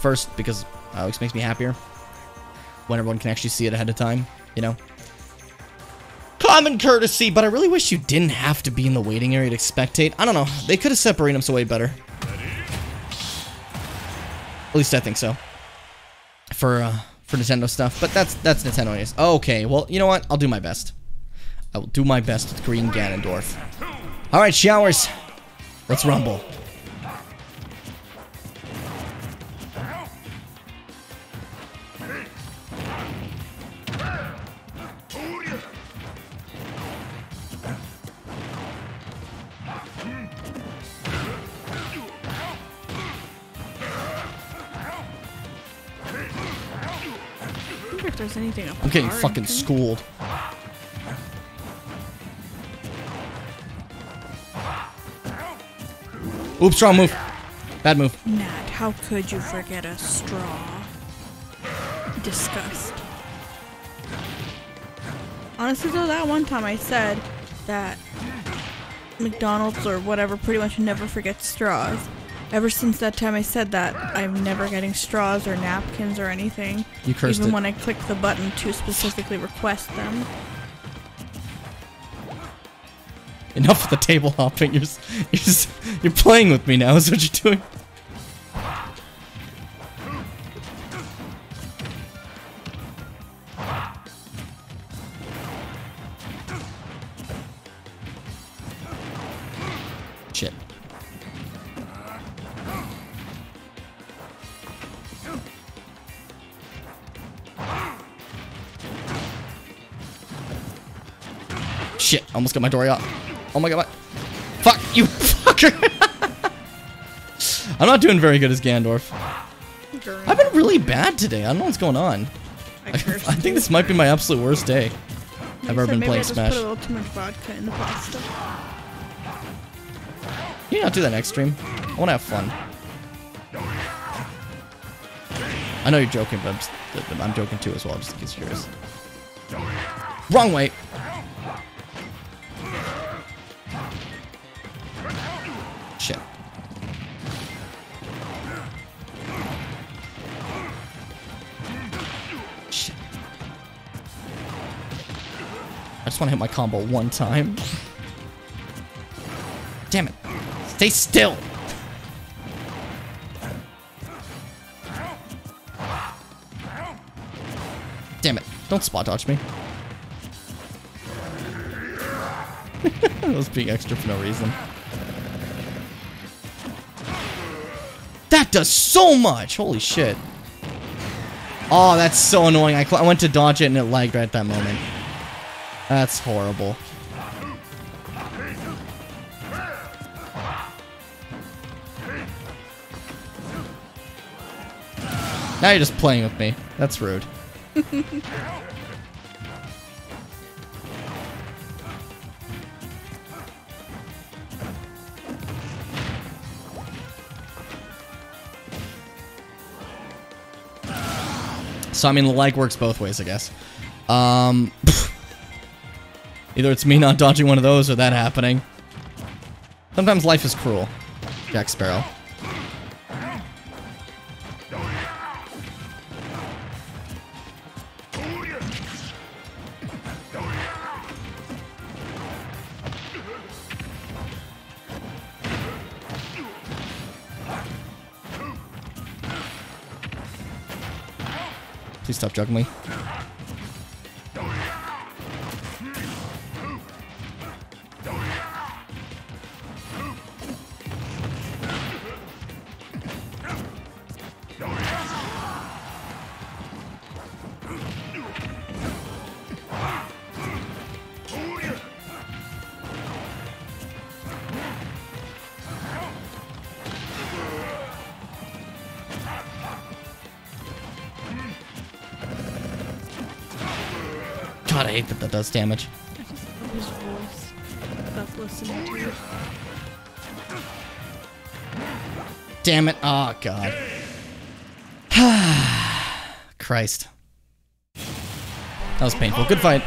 Speaker 1: First, because it always makes me happier. When everyone can actually see it ahead of time, you know? Common courtesy, but I really wish you didn't have to be in the waiting area to spectate. I don't know. They could have separated us so way better. At least I think so. For, uh, for Nintendo stuff, but that's that's Nintendo anyways. Okay, well, you know what? I'll do my best. I will do my best with Green Ganondorf. All right, showers. Let's rumble.
Speaker 2: If there's anything
Speaker 1: I'm getting fucking
Speaker 2: thing.
Speaker 1: schooled. Oops, wrong move. Bad move.
Speaker 2: Nat, how could you forget a straw? Disgust. Honestly, though, that one time I said that McDonald's or whatever pretty much never forgets straws. Ever since that time I said that, I'm never getting straws or napkins or anything.
Speaker 1: You cursed
Speaker 2: Even
Speaker 1: it.
Speaker 2: when I click the button to specifically request them.
Speaker 1: Enough with the table hopping. You're you're you're playing with me now. Is what you're doing. Shit, almost got my dory up. Oh my god, what? Fuck, you fucker! I'm not doing very good as Gandorf. I've been really bad today. I don't know what's going on.
Speaker 2: I,
Speaker 1: I,
Speaker 2: cursed
Speaker 1: think
Speaker 2: you.
Speaker 1: this might be my absolute worst day.
Speaker 2: I
Speaker 1: I've ever been playing Smash.
Speaker 2: put a little too much vodka in the pasta.
Speaker 1: You not do that next stream? I want to have fun. I know you're joking, but I'm, just, I'm joking too as well, just in case you're curious. Wrong way! Shit. Shit. I just want to hit my combo one time. Damn it. Stay still. Damn it. Don't spot dodge me. I was being extra for no reason. That does so much! Holy shit. Oh, that's so annoying. I, I went to dodge it and it lagged right at that moment. That's horrible. Now you're just playing with me. That's rude. So I mean, the works both ways, I guess. Um, either it's me not dodging one of those or that happening. Sometimes life is cruel. Jack Sparrow. Please stop me. God, I that damage.
Speaker 2: His voice. Listening to it.
Speaker 1: Damn it. Oh, God. Christ. That was painful. Good fight.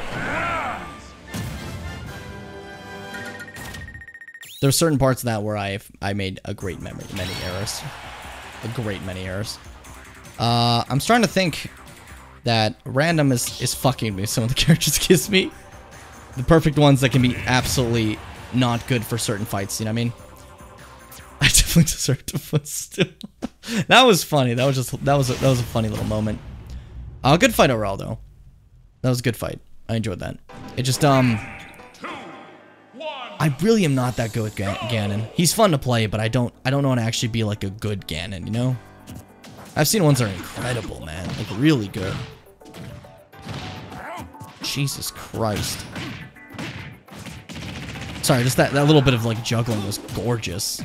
Speaker 1: There were certain parts of that where I I made a great many errors. A great many errors. Uh, I'm starting to think that random is, is fucking me. Some of the characters kiss me. The perfect ones that can be absolutely not good for certain fights, you know what I mean? I definitely deserve to footstool. that was funny. That was just that was a, that was a funny little moment. Uh, good fight overall though. That was a good fight. I enjoyed that. It just um I really am not that good with Ga- Ganon. He's fun to play, but I don't I don't know how to actually be like a good Ganon, you know? I've seen ones that are incredible, man. Like really good. Jesus Christ. Sorry, just that, that little bit of like juggling was gorgeous.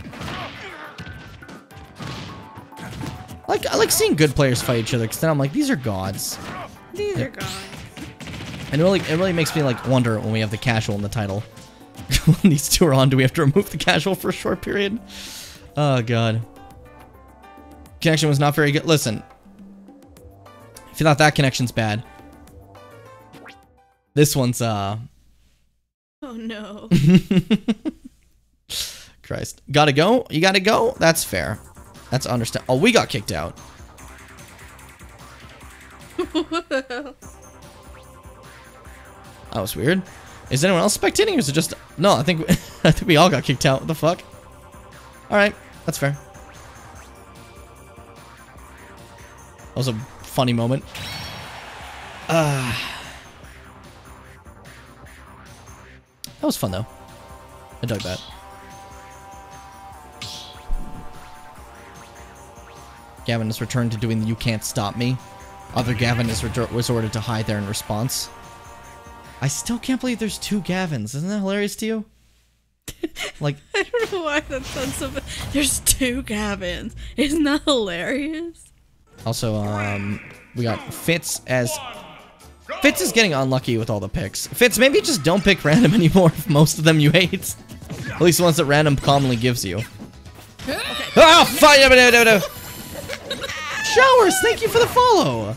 Speaker 1: Like I like seeing good players fight each other because then I'm like, these are gods.
Speaker 2: These are gods.
Speaker 1: And it really it really makes me like wonder when we have the casual in the title. when these two are on, do we have to remove the casual for a short period? Oh god. Connection was not very good. Listen. If you thought that connection's bad. This one's uh
Speaker 2: Oh no.
Speaker 1: Christ. Gotta go? You gotta go? That's fair. That's understand. Oh, we got kicked out. That was weird. Is anyone else spectating or is it just... No, I think I think we all got kicked out. What the fuck? Alright, that's fair. That was a funny moment. Uh, that was fun though. I dug that. Gavin has returned to doing the You Can't Stop Me. Other Gavin has resorted to hide there in response. I still can't believe there's two Gavins. Isn't that hilarious to you? like,
Speaker 2: I don't know why that sounds so bad. There's two Gavins. Isn't that hilarious?
Speaker 1: also, um, we got Fitz as... Fitz is getting unlucky with all the picks. Fitz, maybe just don't pick random anymore if most of them you hate. At least the ones that random commonly gives you. Oh, fire! Showers, thank you for the follow.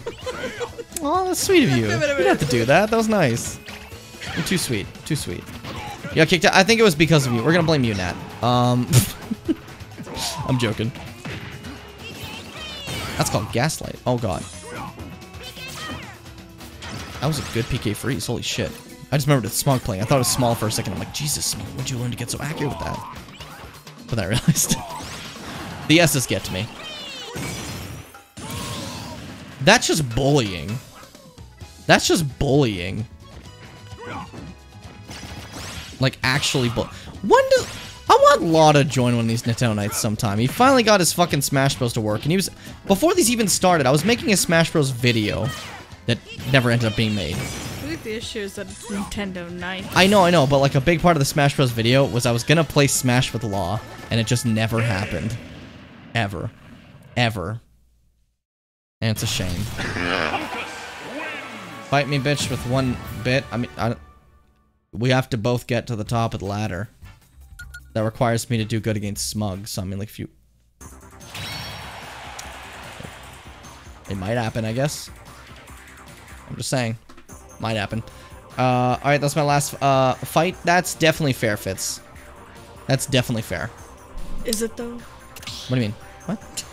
Speaker 1: Oh, that's sweet of you. You didn't have to do that. That was nice. You're too sweet. Too sweet. You got kicked out. I think it was because of you. We're gonna blame you, Nat. Um, I'm joking. That's called gaslight. Oh god. That was a good PK freeze. Holy shit. I just remembered it's Smug playing. I thought it was small for a second. I'm like, Jesus, Smog, when'd you learn to get so accurate with that? But then I realized the S's get to me. That's just bullying. That's just bullying. Like, actually bull- When does- I want Law to join one of these Nintendo nights sometime. He finally got his fucking Smash Bros. to work, and he was- Before these even started, I was making a Smash Bros. video that never ended up being made.
Speaker 2: I think the issue is that it's Nintendo Night.
Speaker 1: I know, I know, but like a big part of the Smash Bros. video was I was gonna play Smash with Law, and it just never happened. Ever. Ever. And it's a shame. Fight me, bitch, with one bit. I mean, I, we have to both get to the top of the ladder. That requires me to do good against Smug, so I mean, like, if you... It might happen, I guess. I'm just saying. Might happen. Uh, alright, that's my last uh, fight. That's definitely fair, Fitz. That's definitely fair.
Speaker 2: Is it though?
Speaker 1: What do you mean? What?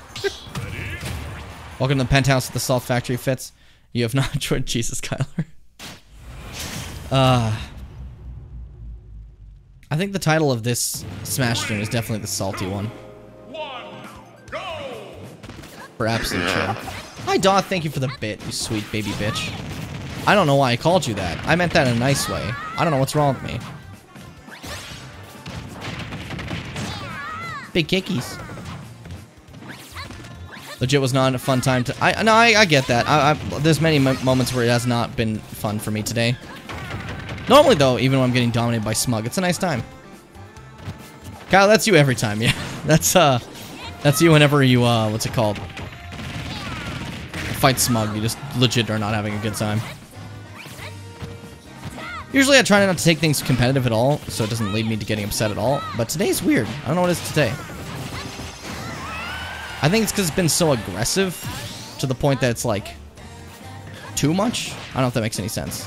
Speaker 1: Welcome to the penthouse at the Salt Factory, Fitz. You have not joined Jesus, Kyler. Uh, I think the title of this Smash stream is definitely the salty one.
Speaker 6: One, go!
Speaker 1: For absolute sure. Hi, Doth. Thank you for the bit, you sweet baby bitch. I don't know why I called you that. I meant that in a nice way. I don't know what's wrong with me. Big kickies. Legit was not a fun time to. I no, I, I get that. I, I, there's many mo moments where it has not been fun for me today. Normally, though, even when I'm getting dominated by Smug, it's a nice time. Kyle, that's you every time. Yeah, that's uh, that's you whenever you uh, what's it called? Fight Smug. You just legit are not having a good time. Usually I try not to take things competitive at all, so it doesn't lead me to getting upset at all. But today's weird. I don't know what it is today. I think it's because it's been so aggressive to the point that it's like too much. I don't know if that makes any sense.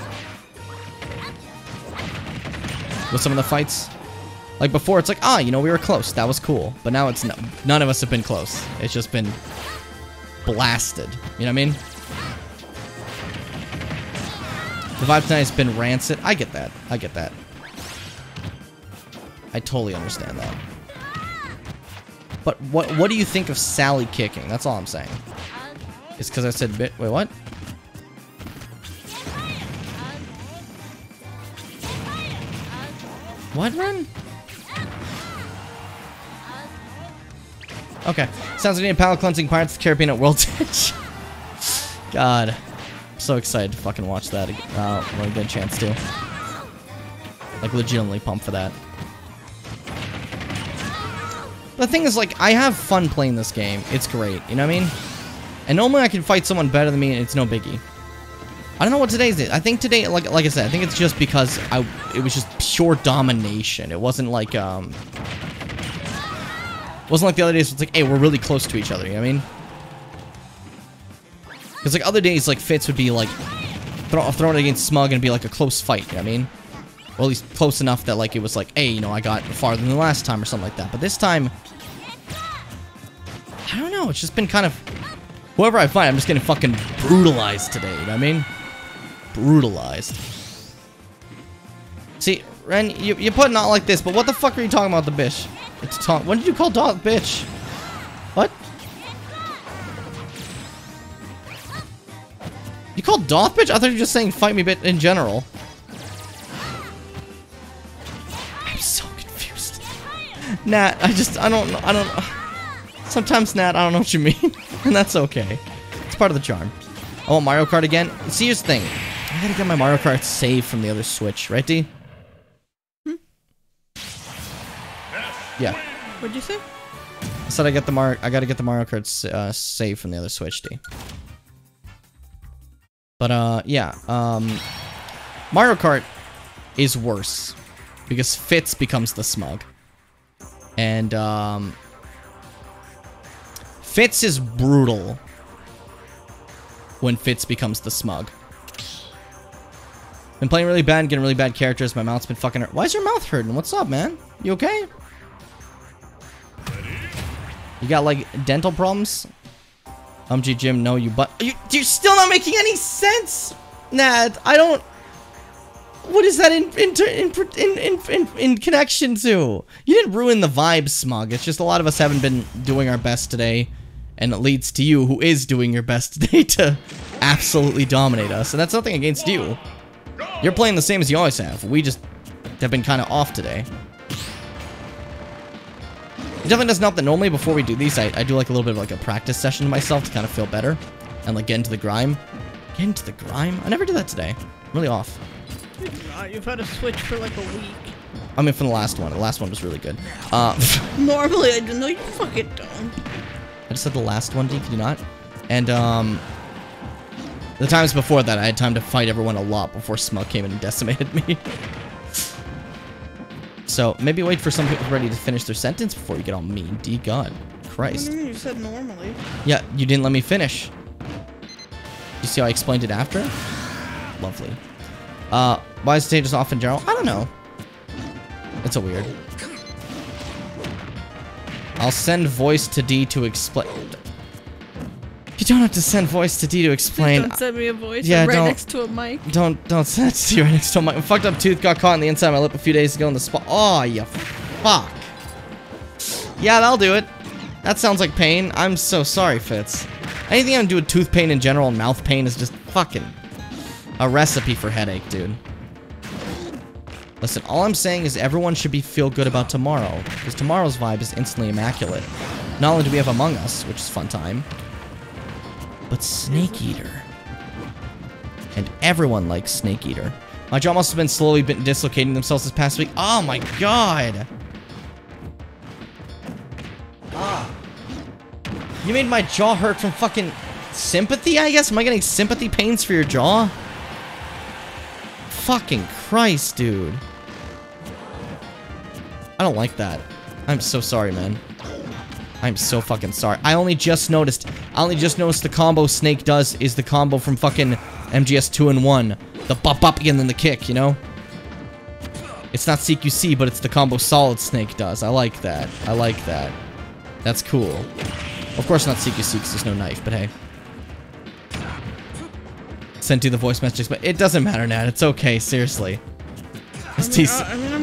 Speaker 1: With some of the fights. Like before, it's like, ah, you know, we were close. That was cool. But now it's no, none of us have been close. It's just been blasted. You know what I mean? The vibe tonight has been rancid. I get that. I get that. I totally understand that. But what what do you think of Sally kicking? That's all I'm saying. It's because I said bit. Wait, what? What run? Okay. Sounds like a palate cleansing Pirates of the Caribbean at World Ditch. God. I'm so excited to fucking watch that uh, when I chance to. Like, legitimately pumped for that. The thing is, like, I have fun playing this game. It's great, you know what I mean? And normally I can fight someone better than me and it's no biggie. I don't know what today's is. I think today, like like I said, I think it's just because I it was just pure domination. It wasn't like um, it wasn't like the other days. It's like, hey, we're really close to each other. You know what I mean? Because like other days, like Fitz would be like throw, thrown against Smug and be like a close fight. You know what I mean? Or at least close enough that like it was like, hey, you know, I got farther than the last time or something like that. But this time, I don't know. It's just been kind of whoever I find, I'm just getting fucking brutalized today. You know what I mean? brutalized. See, Ren, you, you put not like this, but what the fuck are you talking about the bitch? It's talk. When did you call Doth bitch? What? You called Doth bitch? I thought you were just saying fight me bit in general. I'm so confused. Nat, I just, I don't know, I don't Sometimes, Nat, I don't know what you mean. and that's okay. It's part of the charm. I want Mario Kart again. See, here's the thing. I gotta get my Mario Kart save from the other Switch, right, D? Yeah.
Speaker 2: What'd you say?
Speaker 1: I said I get the Mar I gotta get the Mario Kart uh, save from the other Switch, D. But uh, yeah. Um, Mario Kart is worse because Fitz becomes the smug, and um, Fitz is brutal when Fitz becomes the smug. Been playing really bad, and getting really bad characters. My mouth's been fucking hurt. Why is your mouth hurting? What's up, man? You okay? You got like dental problems? UMG Jim, no, you but you, you're still not making any sense, Nat. I don't. What is that in in in in in, in connection to? You didn't ruin the vibe, Smug. It's just a lot of us haven't been doing our best today, and it leads to you, who is doing your best today, to absolutely dominate us. And that's nothing against you. You're playing the same as you always have. We just have been kind of off today. It definitely doesn't help that normally before we do these, I, I do like a little bit of like a practice session to myself to kind of feel better. And like get into the grime. Get into the grime? I never did that today. I'm really off.
Speaker 2: You've had a Switch for like a week.
Speaker 1: I mean, from the last one. The last one was really good. Uh,
Speaker 2: Normally, I don't know. You fucking don't.
Speaker 1: I just said the last one, D. Could you not? And, um... The times before that, I had time to fight everyone a lot before Smug came in and decimated me. so, maybe wait for some people ready to finish their sentence before you get all mean. D God. Christ.
Speaker 2: You said normally.
Speaker 1: Yeah, you didn't let me finish. You see how I explained it after? Lovely. Uh, why is just off in general? I don't know. It's a weird. I'll send voice to D to explain. You don't have to send voice to D to explain.
Speaker 2: Don't send me a voice.
Speaker 1: Yeah,
Speaker 2: I'm right
Speaker 1: don't-
Speaker 2: next to a mic.
Speaker 1: Don't don't send it to you right next to my my fucked up tooth got caught in the inside of my lip a few days ago in the spot. Oh, you fuck. Yeah, that'll do it. That sounds like pain. I'm so sorry, Fitz. Anything having to do with tooth pain in general and mouth pain is just fucking a recipe for headache, dude. Listen, all I'm saying is everyone should be feel good about tomorrow, because tomorrow's vibe is instantly immaculate. Not only do we have Among Us, which is fun time, but Snake Eater. And everyone likes Snake Eater. My jaw must have been slowly been dislocating themselves this past week. Oh my god! Ah. You made my jaw hurt from fucking sympathy, I guess? Am I getting sympathy pains for your jaw? fucking Christ, dude. I don't like that. I'm so sorry, man. I'm so fucking sorry. I only just noticed. I only just noticed the combo Snake does is the combo from fucking MGS 2 and 1. The bop bop and then the kick, you know? It's not CQC, but it's the combo Solid Snake does. I like that. I like that. That's cool. Of course not CQC because there's no knife, but hey. Sent you the voice messages, but it doesn't matter, Nat. It's okay, seriously. It's
Speaker 2: I mean,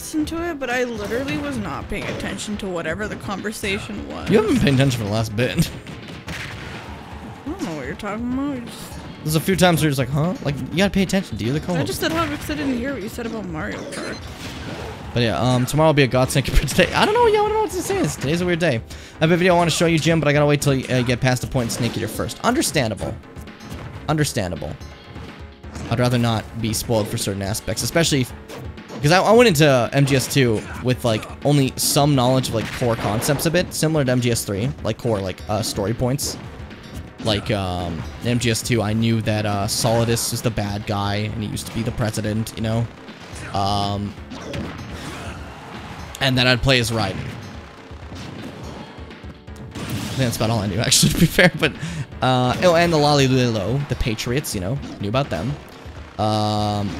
Speaker 1: TC
Speaker 2: I, I mean, I'm gonna listen to it, but I literally was not paying attention to whatever the conversation was.
Speaker 1: You haven't been paying attention for the last bit.
Speaker 2: I don't know what you're talking about. Just-
Speaker 1: There's a few times where you're just like, huh? Like, you gotta pay attention. Do you the
Speaker 2: I just said how because I didn't hear what you said about Mario Kart.
Speaker 1: But yeah, um, tomorrow will be a Godsend for today. I don't know, yeah, I don't know what to say. Today's a weird day. I have a video I want to show you, Jim, but I gotta wait till you uh, get past the point in Snake Eater first. Understandable. Understandable. I'd rather not be spoiled for certain aspects, especially because I, I went into MGS2 with like only some knowledge of like core concepts a bit, similar to MGS3, like core like uh, story points. Like um, MGS2, I knew that uh, Solidus is the bad guy and he used to be the president, you know. Um, and then I'd play as Raiden. That's about all I knew, actually, to be fair. But, uh, oh, and the La-Li-Lu-Le-Lo, the Patriots, you know, knew about them. Um,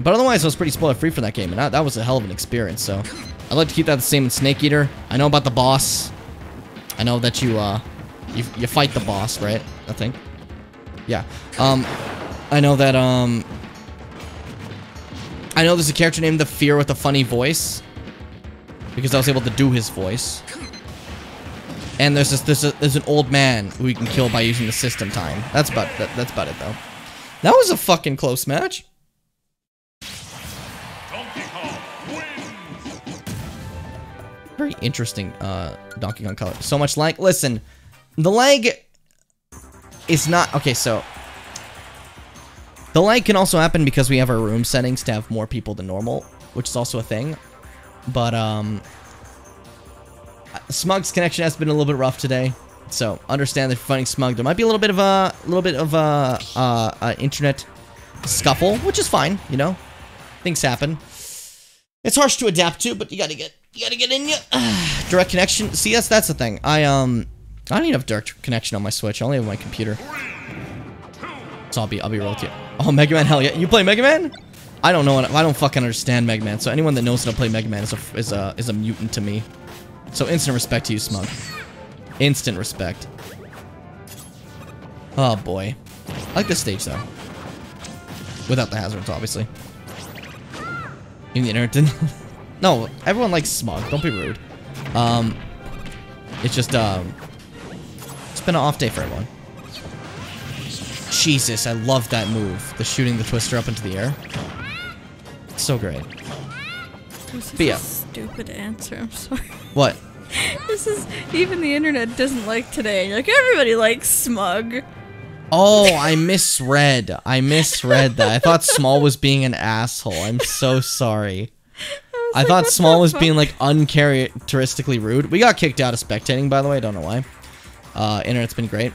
Speaker 1: but otherwise, I was pretty spoiler free for that game, and that, that was a hell of an experience. So, I'd like to keep that the same in Snake Eater. I know about the boss. I know that you, uh, you, you fight the boss, right? I think. Yeah. Um, I know that, um, I know there's a character named the Fear with a funny voice because I was able to do his voice. And there's this, there's, a, there's an old man who you can kill by using the system time. That's about that, that's about it though. That was a fucking close match. Very interesting uh, Donkey Kong color. So much lag. Listen, the lag is not okay. So the lag can also happen because we have our room settings to have more people than normal, which is also a thing. But um, Smug's connection has been a little bit rough today, so understand that if you're fighting Smug, there might be a little bit of a, a little bit of a, uh, uh, internet scuffle, which is fine. You know, things happen. It's harsh to adapt to, but you gotta get you gotta get in you. direct connection. See, that's that's the thing. I um I don't even have direct connection on my Switch. I only have my computer. So I'll be I'll be real with you. Oh, Mega Man, hell yeah! You play Mega Man? I don't know. I don't fucking understand Mega Man. So anyone that knows how to play Mega Man is a is a is a mutant to me. So instant respect to you, Smug. Instant respect. Oh boy, I like this stage though. Without the hazards, obviously. Even the internet didn't. no, everyone likes Smug. Don't be rude. Um, it's just um, it's been an off day for everyone. Jesus, I love that move. The shooting the twister up into the air. So great.
Speaker 2: This is
Speaker 1: yeah.
Speaker 2: a stupid answer. I'm sorry.
Speaker 1: What?
Speaker 2: This is even the internet doesn't like today. Like everybody likes smug.
Speaker 1: Oh, I misread. I misread that. I thought Small was being an asshole. I'm so sorry. I thought Small was being like uncharacteristically rude. We got kicked out of spectating, by the way. I don't know why. Uh, internet's been great.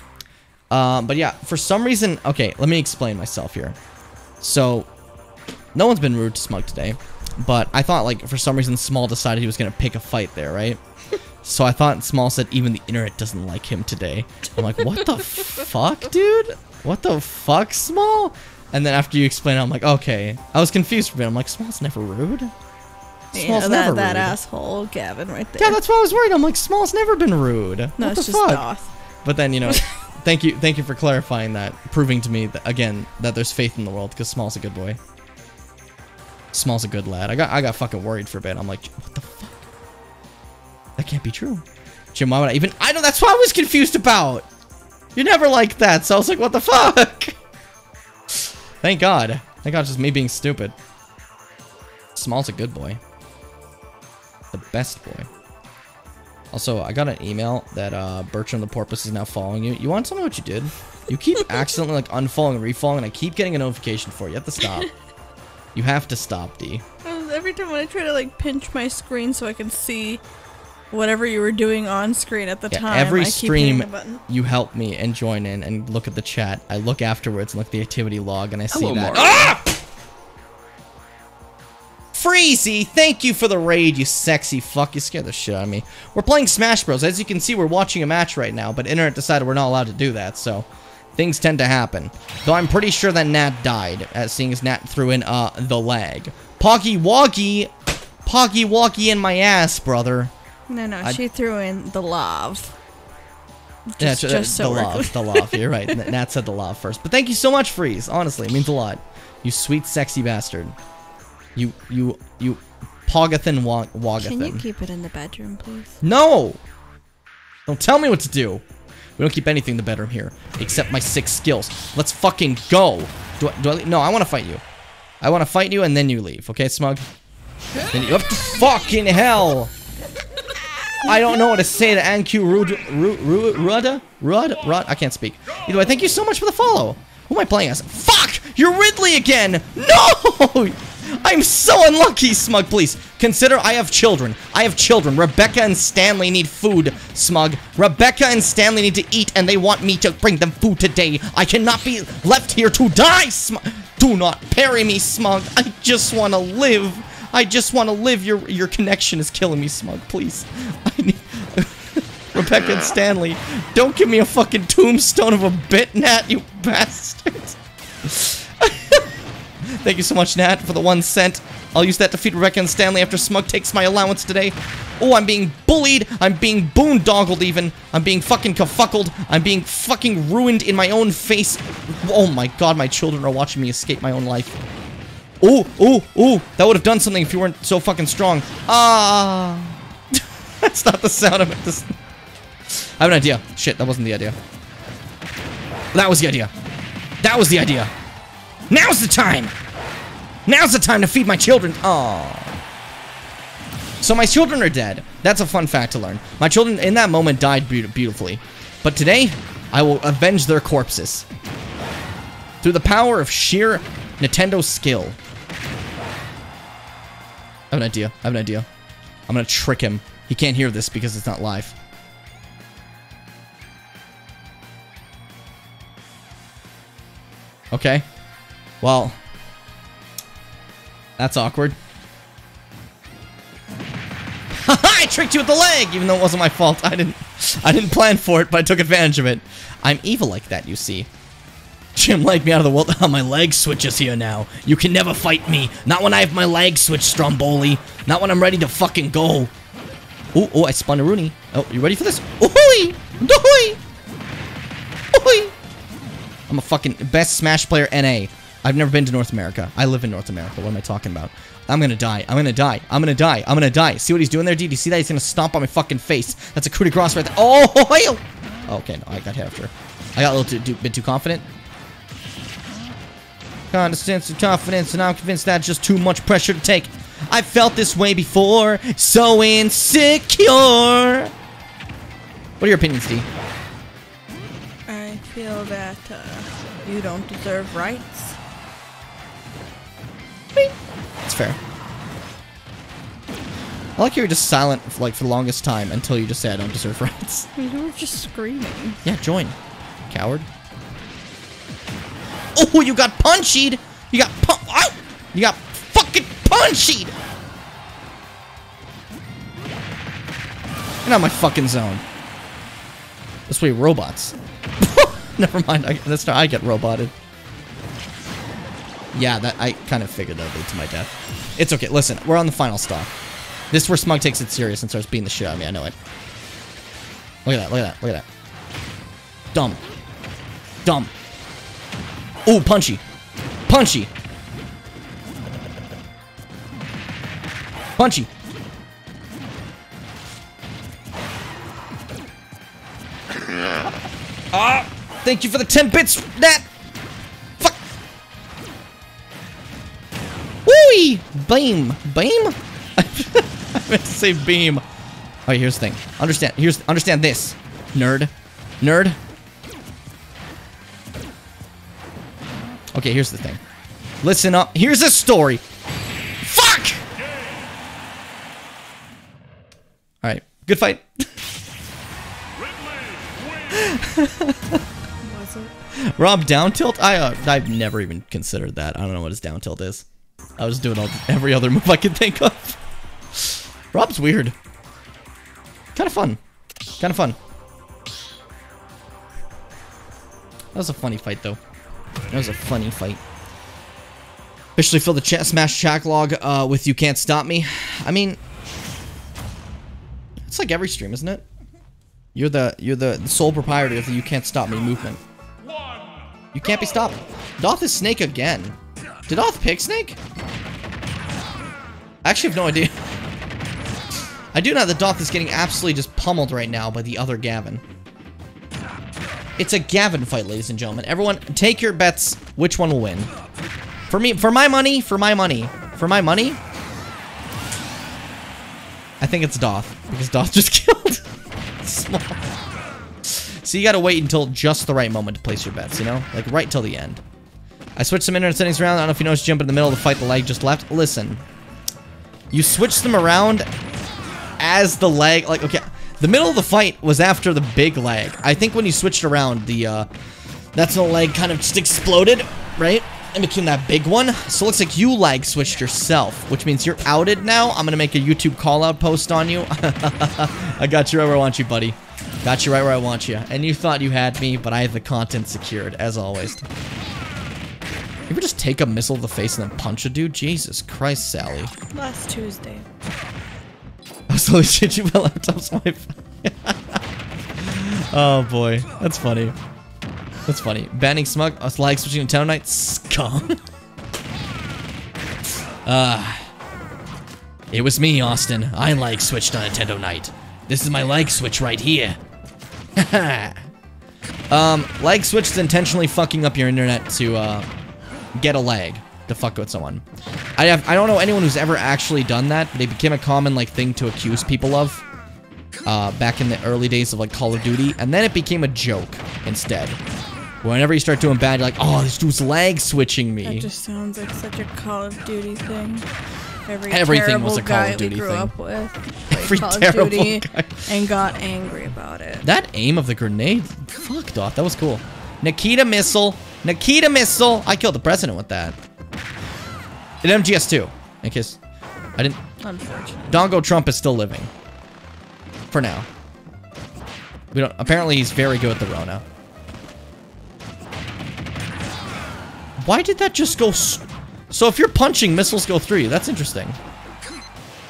Speaker 1: Um, but yeah, for some reason, okay, let me explain myself here. So, no one's been rude to Smug today, but I thought like for some reason Small decided he was gonna pick a fight there, right? So I thought Small said even the internet doesn't like him today. I'm like, what the fuck, dude? What the fuck, Small? And then after you explain it, I'm like, okay. I was confused for a bit. I'm like, Small's never rude.
Speaker 2: Yeah,
Speaker 1: Small's
Speaker 2: that,
Speaker 1: never
Speaker 2: that
Speaker 1: rude.
Speaker 2: asshole Gavin right there.
Speaker 1: Yeah, that's why I was worried. I'm like, Small's never been rude.
Speaker 2: no,
Speaker 1: what
Speaker 2: it's
Speaker 1: the
Speaker 2: just
Speaker 1: fuck?
Speaker 2: Doth.
Speaker 1: But then you know, thank you, thank you for clarifying that, proving to me that, again that there's faith in the world because Small's a good boy. Small's a good lad. I got I got fucking worried for a bit. I'm like, what the fuck? That can't be true. Jim, why would I even? I know that's what I was confused about. You're never like that, so I was like, what the fuck? Thank God. Thank God, it's just me being stupid. Small's a good boy. The best boy. Also, I got an email that uh, Bertram the Porpoise is now following you. You want to tell me what you did? You keep accidentally like unfollowing and refollowing, and I keep getting a notification for it. You have to stop. you have to stop, D.
Speaker 2: Uh, Every time when I try to like pinch my screen so I can see whatever you were doing on screen at the
Speaker 1: Yeah,
Speaker 2: time,
Speaker 1: every
Speaker 2: I keep hitting
Speaker 1: stream
Speaker 2: the button.
Speaker 1: you help me and join in and look at the chat. I look afterwards and look at the activity log and I see
Speaker 7: Hello,
Speaker 1: that. Freezy, thank you for the raid, you sexy fuck. You scared the shit out of me. We're playing Smash Bros. As you can see, we're watching a match right now, but Internet decided we're not allowed to do that, so things tend to happen. Though I'm pretty sure that Nat died, as seeing as Nat threw in, uh, the lag. Poggy Woggy, Poggy Woggy in my ass, brother.
Speaker 2: No, no,
Speaker 1: I-
Speaker 2: she threw in the love. Just,
Speaker 1: Yeah,
Speaker 2: just
Speaker 1: the
Speaker 2: so
Speaker 1: love, the love. You're right. Nat said the love first, but thank you so much, Freeze. Honestly, it means a lot. You sweet, sexy bastard. You, you, you, Pogathan Wa- Wagathan.
Speaker 2: Can you keep it in the bedroom, please?
Speaker 1: No! Don't tell me what to do. We don't keep anything in the bedroom here, except my six skills. Let's fucking go. Do I, do I, no, I want to fight you. I want to fight you and then you leave, okay, Smug? Then you, up to fucking hell! I don't know what to say to Anku Rud, Ru- Ru- Ruda? Rud? Rud? I can't speak. Either way, thank you so much for the follow. Who am I playing as? Fuck! You're Ridley again! No! I'm so unlucky, Smug, please. Consider I have children. I have children. Rebecca and Stanley need food, Smug. Rebecca and Stanley need to eat, and they want me to bring them food today. I cannot be left here to die, Smug. Do not parry me, Smug. I just want to live. I just want to live. Your your connection is killing me, Smug. Please. I need... Rebecca and Stanley, don't give me a fucking tombstone of a bit, Nat, you bastard. Thank you so much, Nat, for the one cent. I'll use that to feed Rebecca and Stanley after Smug takes my allowance today. Oh, I'm being bullied. I'm being boondoggled even. I'm being fucking kafuckled. I'm being fucking ruined in my own face. Oh my god, my children are watching me escape my own life. Oh, oh, oh, that would have done something if you weren't so fucking strong. Ah. That's not the sound of it. This... I have an idea. Shit, that wasn't the idea. That was the idea. That was the idea. Now's the time! Now's the time to feed my children. Aww. So my children are dead. That's a fun fact to learn. My children in that moment died beau- beautifully. But today, I will avenge their corpses. Through the power of sheer Nintendo skill. I have an idea. I have an idea. I'm gonna trick him. He can't hear this because it's not live. Okay. Well, that's awkward. I tricked you with the leg, even though it wasn't my fault. I didn't, I didn't plan for it, but I took advantage of it. I'm evil like that, you see. Jim legged me out of the world. My leg switch is here now. You can never fight me. Not when I have my leg switch, Stromboli. Not when I'm ready to fucking go. Oh, oh, I spun a Rooney. Oh, you ready for this? Ooh-hoo-wee! Ooh-hoo-wee! I'm a fucking best Smash player NA. I've never been to North America. I live in North America. What am I talking about? I'm gonna die. I'm gonna die. I'm gonna die. I'm gonna die. See what he's doing there, D? Do you see that? He's gonna stomp on my fucking face. That's a coup de grace right there. Oh! Okay, no, I got hit after. I got a little too, bit too confident. Condescends to confidence, and I'm convinced that's just too much pressure to take. I felt this way before, so insecure. What are your opinions, D?
Speaker 2: I feel that uh, you don't deserve rights.
Speaker 1: It's fair. I like how you're just silent for, like for the longest time until you just say I don't deserve rights.
Speaker 2: You were just screaming.
Speaker 1: Yeah, join, coward. Oh, you got punchied. You got pun. You got fucking punchied. Get out of my fucking zone. This way, robots. Never mind. I, that's not. I get roboted. Yeah, that I kind of figured that would lead to my death. It's okay. Listen, we're on the final stop. This is where Smug takes it serious and starts beating the shit out of me. I know it. Look at that. Look at that. Look at that. Dumb. Dumb. Ooh, punchy. Punchy. Punchy. Ah! Thank you for the 10 bits, Nat! Wooey! Beam. Beam? I meant to say beam. Alright, here's the thing. Understand, here's, understand this. Nerd. Nerd. Okay, here's the thing. Listen up. Here's a story. Fuck! Alright, good fight. Rob down tilt? I uh, I've never even considered that. I don't know what his down tilt is. I was doing all every other move I could think of. Rob's weird. Kind of fun. Kind of fun. That was a funny fight, though. That was a funny fight. Officially fill the smash chat log uh, with "You Can't Stop Me." I mean, it's like every stream, isn't it? You're the you're the sole proprietor of the "You Can't Stop Me" movement. You can't be stopped. Doth is Snake again. Did Doth pick Snake? I actually have no idea. I do know that Doth is getting absolutely just pummeled right now by the other Gavin. It's a Gavin fight, ladies and gentlemen. Everyone, take your bets. Which one will win? For me, for my money, for my money, for my money, I think it's Doth because Doth just killed Small. So you gotta wait until just the right moment to place your bets, you know? Like right till the end. I switched some internet settings around. I don't know if you noticed jump in the middle of the fight the leg just left. Listen. You switch them around as the leg, like, okay. The middle of the fight was after the big leg. I think when you switched around, the, uh, that's when the leg kind of just exploded, right? In between that big one. So it looks like you lag switched yourself, which means you're outed now. I'm gonna make a YouTube call-out post on you. I got you right where I want you, buddy. Got you right where I want you. And you thought you had me, but I have the content secured, as always. You ever just take a missile to the face and then punch a dude? Jesus Christ, Sally.
Speaker 2: Last Tuesday.
Speaker 1: I slowly shit you my laptop's wife. oh boy, that's funny. That's funny. Banning smug, us like switching to town night, scum. Ah. it was me, Austin. I like switched on Nintendo Night. This is my like switch right here. um, like switch is intentionally fucking up your internet to uh, get a lag to fuck with someone. I have I don't know anyone who's ever actually done that, but it became a common like thing to accuse people of uh, back in the early days of like Call of Duty, and then it became a joke instead. Whenever you start doing bad, you're like, oh, this dude's lag switching
Speaker 2: That
Speaker 1: me.
Speaker 2: just sounds like such a Call of Duty thing. Every
Speaker 1: Everything was a Call of Duty
Speaker 2: grew
Speaker 1: thing.
Speaker 2: up with played
Speaker 1: Every
Speaker 2: Call
Speaker 1: terrible
Speaker 2: of Duty
Speaker 1: guy.
Speaker 2: and got angry about it.
Speaker 1: That aim of the grenade, fuck, Doth, that was cool. Nikita missile, Nikita missile. I killed the president with that. An MGS2, in case I didn't.
Speaker 2: Unfortunate.
Speaker 1: Dongo Trump is still living. For now. We don't. Apparently, he's very good at the Rona. Why did that just go? s- So if you're punching, missiles go through you. That's interesting.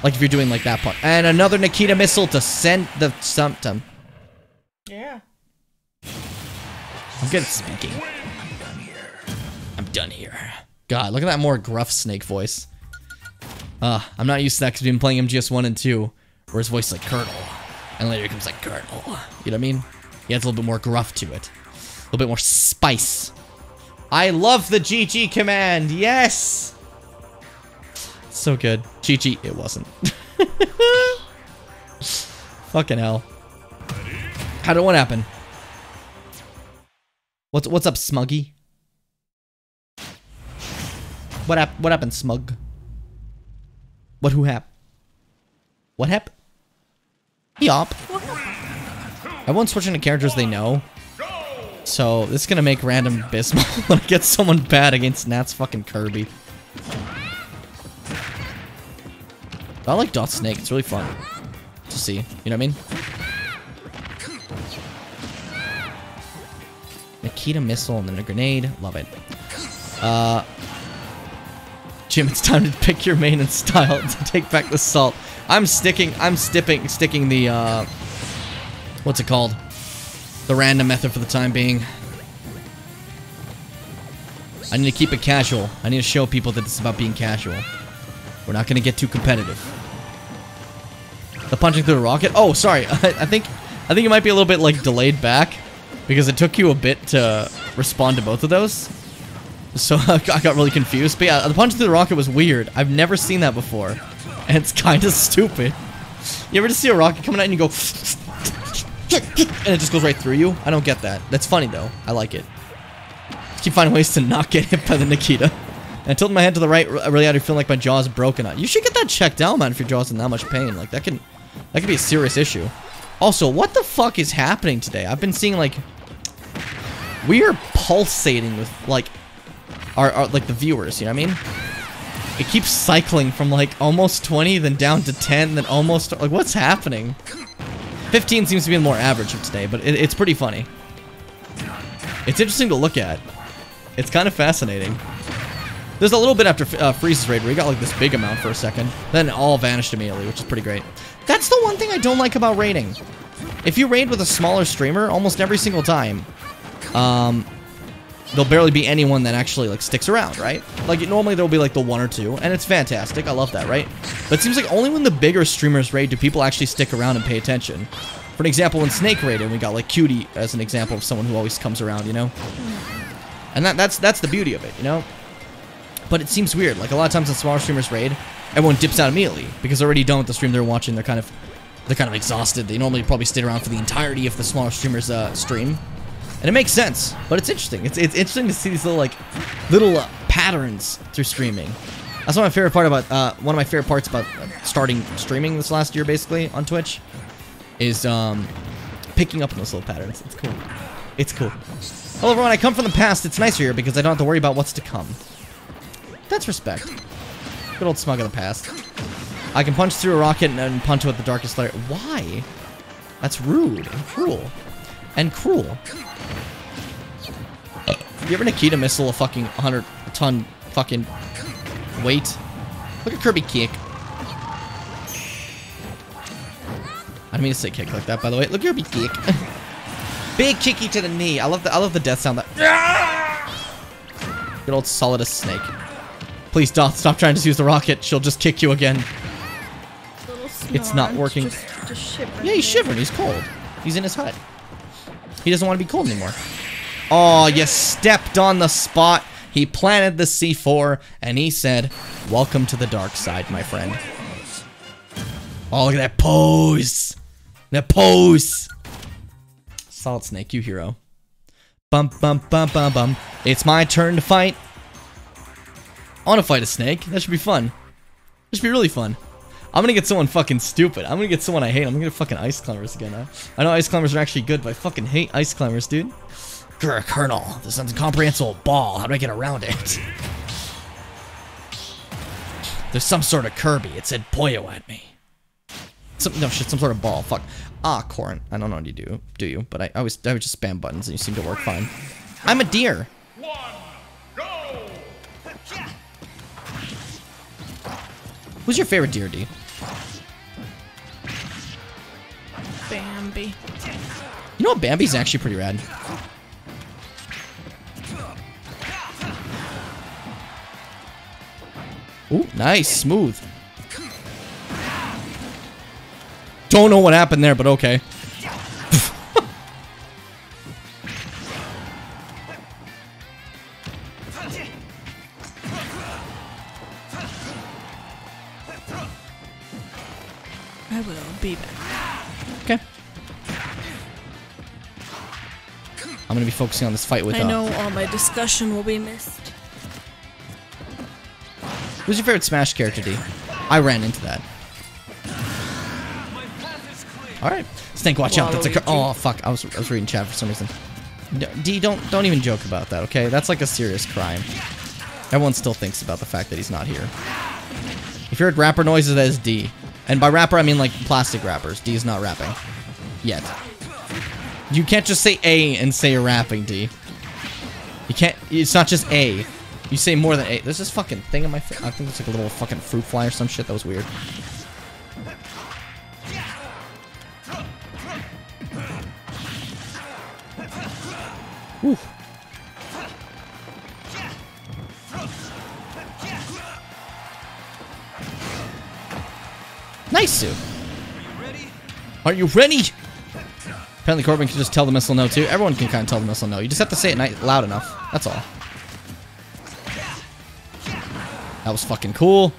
Speaker 1: Like if you're doing like that punch. And another Nikita missile to send the symptom.
Speaker 2: Yeah.
Speaker 1: I'm good at speaking. Done here. God, look at that more gruff snake voice. Uh, I'm not used to that because we've been playing MGS1 and 2, where his voice is like Colonel. And later it comes like Colonel. You know what I mean? He adds a little bit more gruff to it. A little bit more spice. I love the GG command. Yes! So good. GG, it wasn't. Fucking hell. How did what happen? What's what's up, Smuggy? What hap what happened, Smug? What who hap? What hap? Yup. Everyone's switching to characters they know. So this is gonna make random Bismal get someone bad against Nat's fucking Kirby. I like Doth Snake, it's really fun to see. You know what I mean? Nikita missile and then a grenade. Love it. Uh, Jim, it's time to pick your main and style to take back the salt. I'm sticking. I'm stipping, sticking the. Uh, what's it called? The random method for the time being. I need to keep it casual. I need to show people that it's about being casual. We're not gonna get too competitive. The punching through the rocket. Oh, sorry. I, I think. I think it might be a little bit like delayed back because it took you a bit to respond to both of those. So I got really confused. But yeah, the punch through the rocket was weird. I've never seen that before. And it's kind of stupid. You ever just see a rocket coming out and you go... And it just goes right through you? I don't get that. That's funny though. I like it. Keep finding ways to not get hit by the Nikita. And I tilted my head to the right, I really had to feel like my jaw's broken. You should get that checked out, man, if your jaw's in that much pain. Like, that can... That could be a serious issue. Also, what the fuck is happening today? I've been seeing, like... We are pulsating with, like... Our, like, the viewers, you know what I mean? it keeps cycling from like almost 20, then down to 10, then almost like what's happening? 15 seems to be the more average of today, but it, it's pretty funny. It's interesting to look at. It's kind of fascinating. There's a little bit after uh, Freeze's raid where he got like this big amount for a second, then it all vanished immediately, which is pretty great. That's the one thing I don't like about raiding. If you raid with a smaller streamer, almost every single time, um, there'll barely be anyone that actually like sticks around, right? Like normally there'll be like the one or two, and it's fantastic. I love that, right? But it seems like only when the bigger streamers raid do people actually stick around and pay attention. For an example, when Snake raided, we got like Cutie as an example of someone who always comes around, you know. And that that's that's the beauty of it, you know. But it seems weird. Like a lot of times when smaller streamers raid, everyone dips out immediately because they're already done with the stream they're watching. They're kind of they're kind of exhausted. They normally probably stay around for the entirety of the smaller streamers' uh, stream. And it makes sense, but it's interesting. It's, it's interesting to see these little like little uh, patterns through streaming. That's one of my favorite part about uh, one of my favorite parts about uh, starting streaming this last year, basically on Twitch, is um, picking up on those little patterns. It's cool. It's cool. Hello everyone, I come from the past. It's nicer here because I don't have to worry about what's to come. That's respect. Good old smug of the past. I can punch through a rocket and, and punch with the darkest layer. Why? That's rude and cruel. And cruel. You ever Nikita missile a fucking 100 ton fucking weight? Look at Kirby kick. I didn't mean to say kick like that, by the way. Look at Kirby kick. Big kicky to the knee. I love the I love the death sound that. Good old solidus snake. Please, Doth, stop trying to use the rocket. She'll just kick you again. It's not working.
Speaker 2: Just, just
Speaker 1: Yeah, he's shivering. He's cold. He's in his hut. He doesn't want to be cold anymore. Oh, you stepped on the spot. He planted the C4, and he said, Welcome to the dark side, my friend. Oh, look at that pose. That pose. Solid Snake, you hero. Bum, bum, bum, bum, bum. It's my turn to fight. I want to fight a snake. That should be fun. That should be really fun. I'm gonna get someone fucking stupid. I'm gonna get someone I hate. I'm gonna get fucking ice climbers again. Huh? I know ice climbers are actually good, but I fucking hate ice climbers, dude. Grr, Colonel, this is incomprehensible ball. How do I get around it? There's some sort of Kirby. It said Poyo at me. Some, no shit, some sort of ball. Fuck. Ah, Corn. I don't know what you do, do you? But I, I always, I would just spam buttons and you seem to work fine. I'm a deer.
Speaker 6: One, go!
Speaker 1: Who's your favorite deer, D?
Speaker 2: Bambi.
Speaker 1: You know what? Bambi's actually pretty rad. Ooh, nice, smooth. Don't know what happened there, but okay. Focusing on this fight with.
Speaker 2: I
Speaker 1: Uh,
Speaker 2: know all my discussion will be missed.
Speaker 1: Who's your favorite Smash character, D? I ran into that. All right, Snake, watch out. That's a. Oh fuck! I was I was reading chat for some reason. D- D, don't don't even joke about that. Okay, that's like a serious crime. Everyone still thinks about the fact that he's not here. If you heard rapper noises, that is D. And by rapper, I mean like plastic rappers. D is not rapping. Yet. You can't just say A and say you're rapping, D. You can't. It's not just A. You say more than A. There's this fucking thing in my face. I think it's like a little fucking fruit fly or some shit. That was weird. Nice, Sue. Are you ready? Apparently Corrin can just tell the missile no too. Everyone can kind of tell the missile no. You just have to say it loud enough. That's all. That was fucking cool.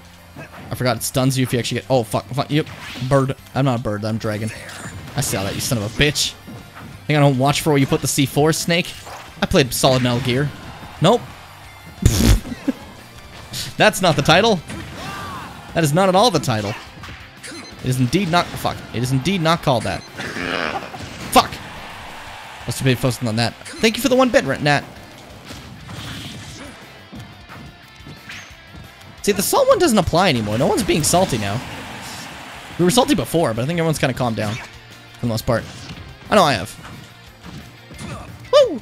Speaker 1: I forgot it stuns you if you actually get. Oh fuck! fuck yep, bird. I'm not a bird. I'm dragon. I saw that. You son of a bitch. Think I don't watch for where you put the C4 snake? I played solid Metal Gear. Nope. That's not the title. That is not at all the title. It is indeed not. Fuck. It is indeed not called that. Must have been focusing on that. Thank you for the one bit, Nat. See, the salt one doesn't apply anymore. No one's being salty now. We were salty before, but I think everyone's kind of calmed down. For the most part. I know I have. Woo!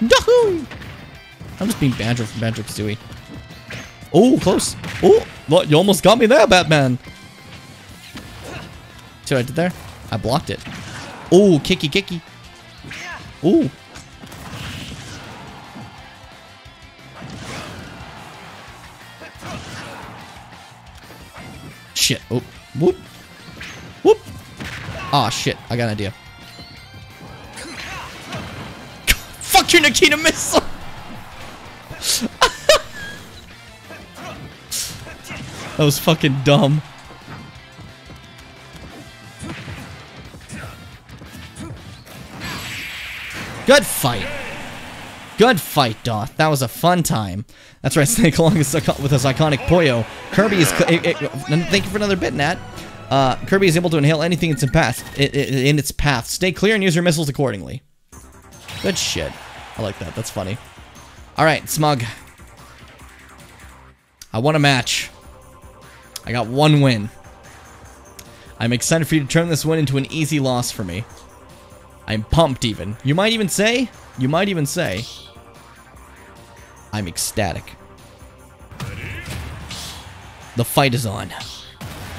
Speaker 1: Yahoo! I'm just being Banjo from Banjo Kazooie. Oh, close. Oh, you almost got me there, Batman. See what I did there? I blocked it. Oh, kicky kicky. Ooh. Shit. Oh. Whoop. Whoop. Aw, shit. I got an idea. Fuck your Nikita missile! that was fucking dumb. Good fight. Good fight, Doth. That was a fun time. That's right, Snake along with his iconic Poyo. Kirby is. It, it, thank you for another bit, Nat. Uh, Kirby is able to inhale anything in its path. In its path. Stay clear and use your missiles accordingly. Good shit. I like that. That's funny. All right, Smug. I won a match. I got one win. I'm excited for you to turn this win into an easy loss for me. I'm pumped even. You might even say, you might even say, I'm ecstatic. The fight is on.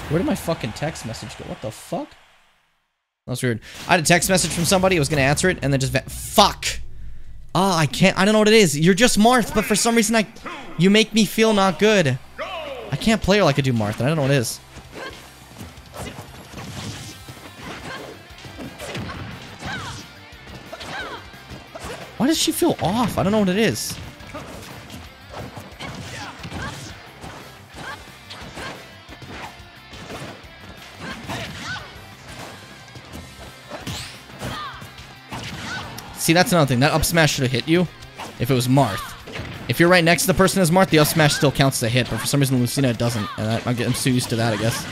Speaker 1: Where did my fucking text message go? What the fuck? That's weird. I had a text message from somebody. I was gonna answer it, and then just fuck. Ah, oh, I can't. I don't know what it is. You're just Marth, but for some reason, I, you make me feel not good. I can't play her like I do Marth, and I don't know what it is. Why does she feel off? I don't know what it is. See, that's another thing. That up smash should have hit you if it was Marth. If you're right next to the person as Marth, the up smash still counts as a hit, but for some reason Lucina doesn't, and I, I'm getting so used to that, I guess.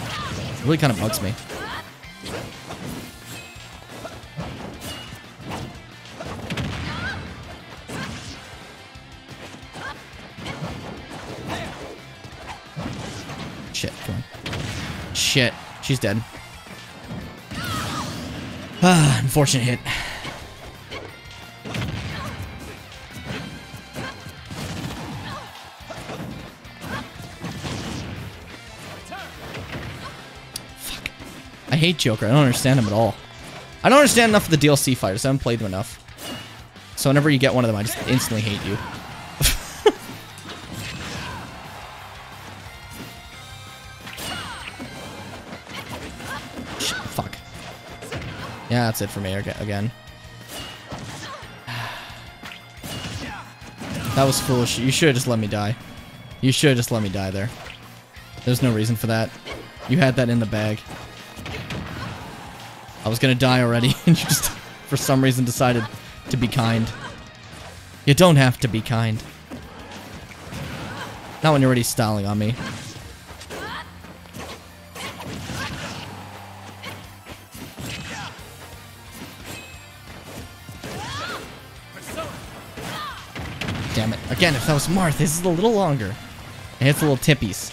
Speaker 1: It really kind of bugs me. Shit, she's dead. Ah, unfortunate hit. Fuck. I hate Joker. I don't understand him at all. I don't understand enough of the DLC fighters. I haven't played them enough. So whenever you get one of them, I just instantly hate you. Yeah, that's it for me again. That was foolish. You should have just let me die. You should have just let me die there. There's no reason for that. You had that in the bag. I was gonna die already, and you just, for some reason, decided to be kind. You don't have to be kind. Not when you're already styling on me. Damn it. Again, if that was Marth, this is a little longer. It hits the little tippies.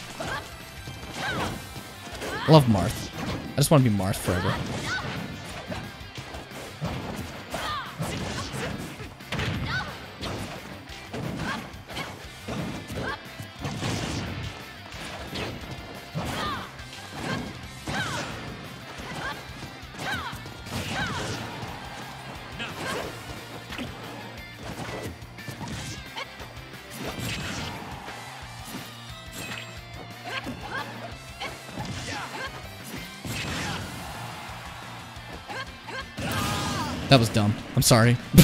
Speaker 1: Love Marth. I just want to be Marth forever. That was dumb. I'm sorry.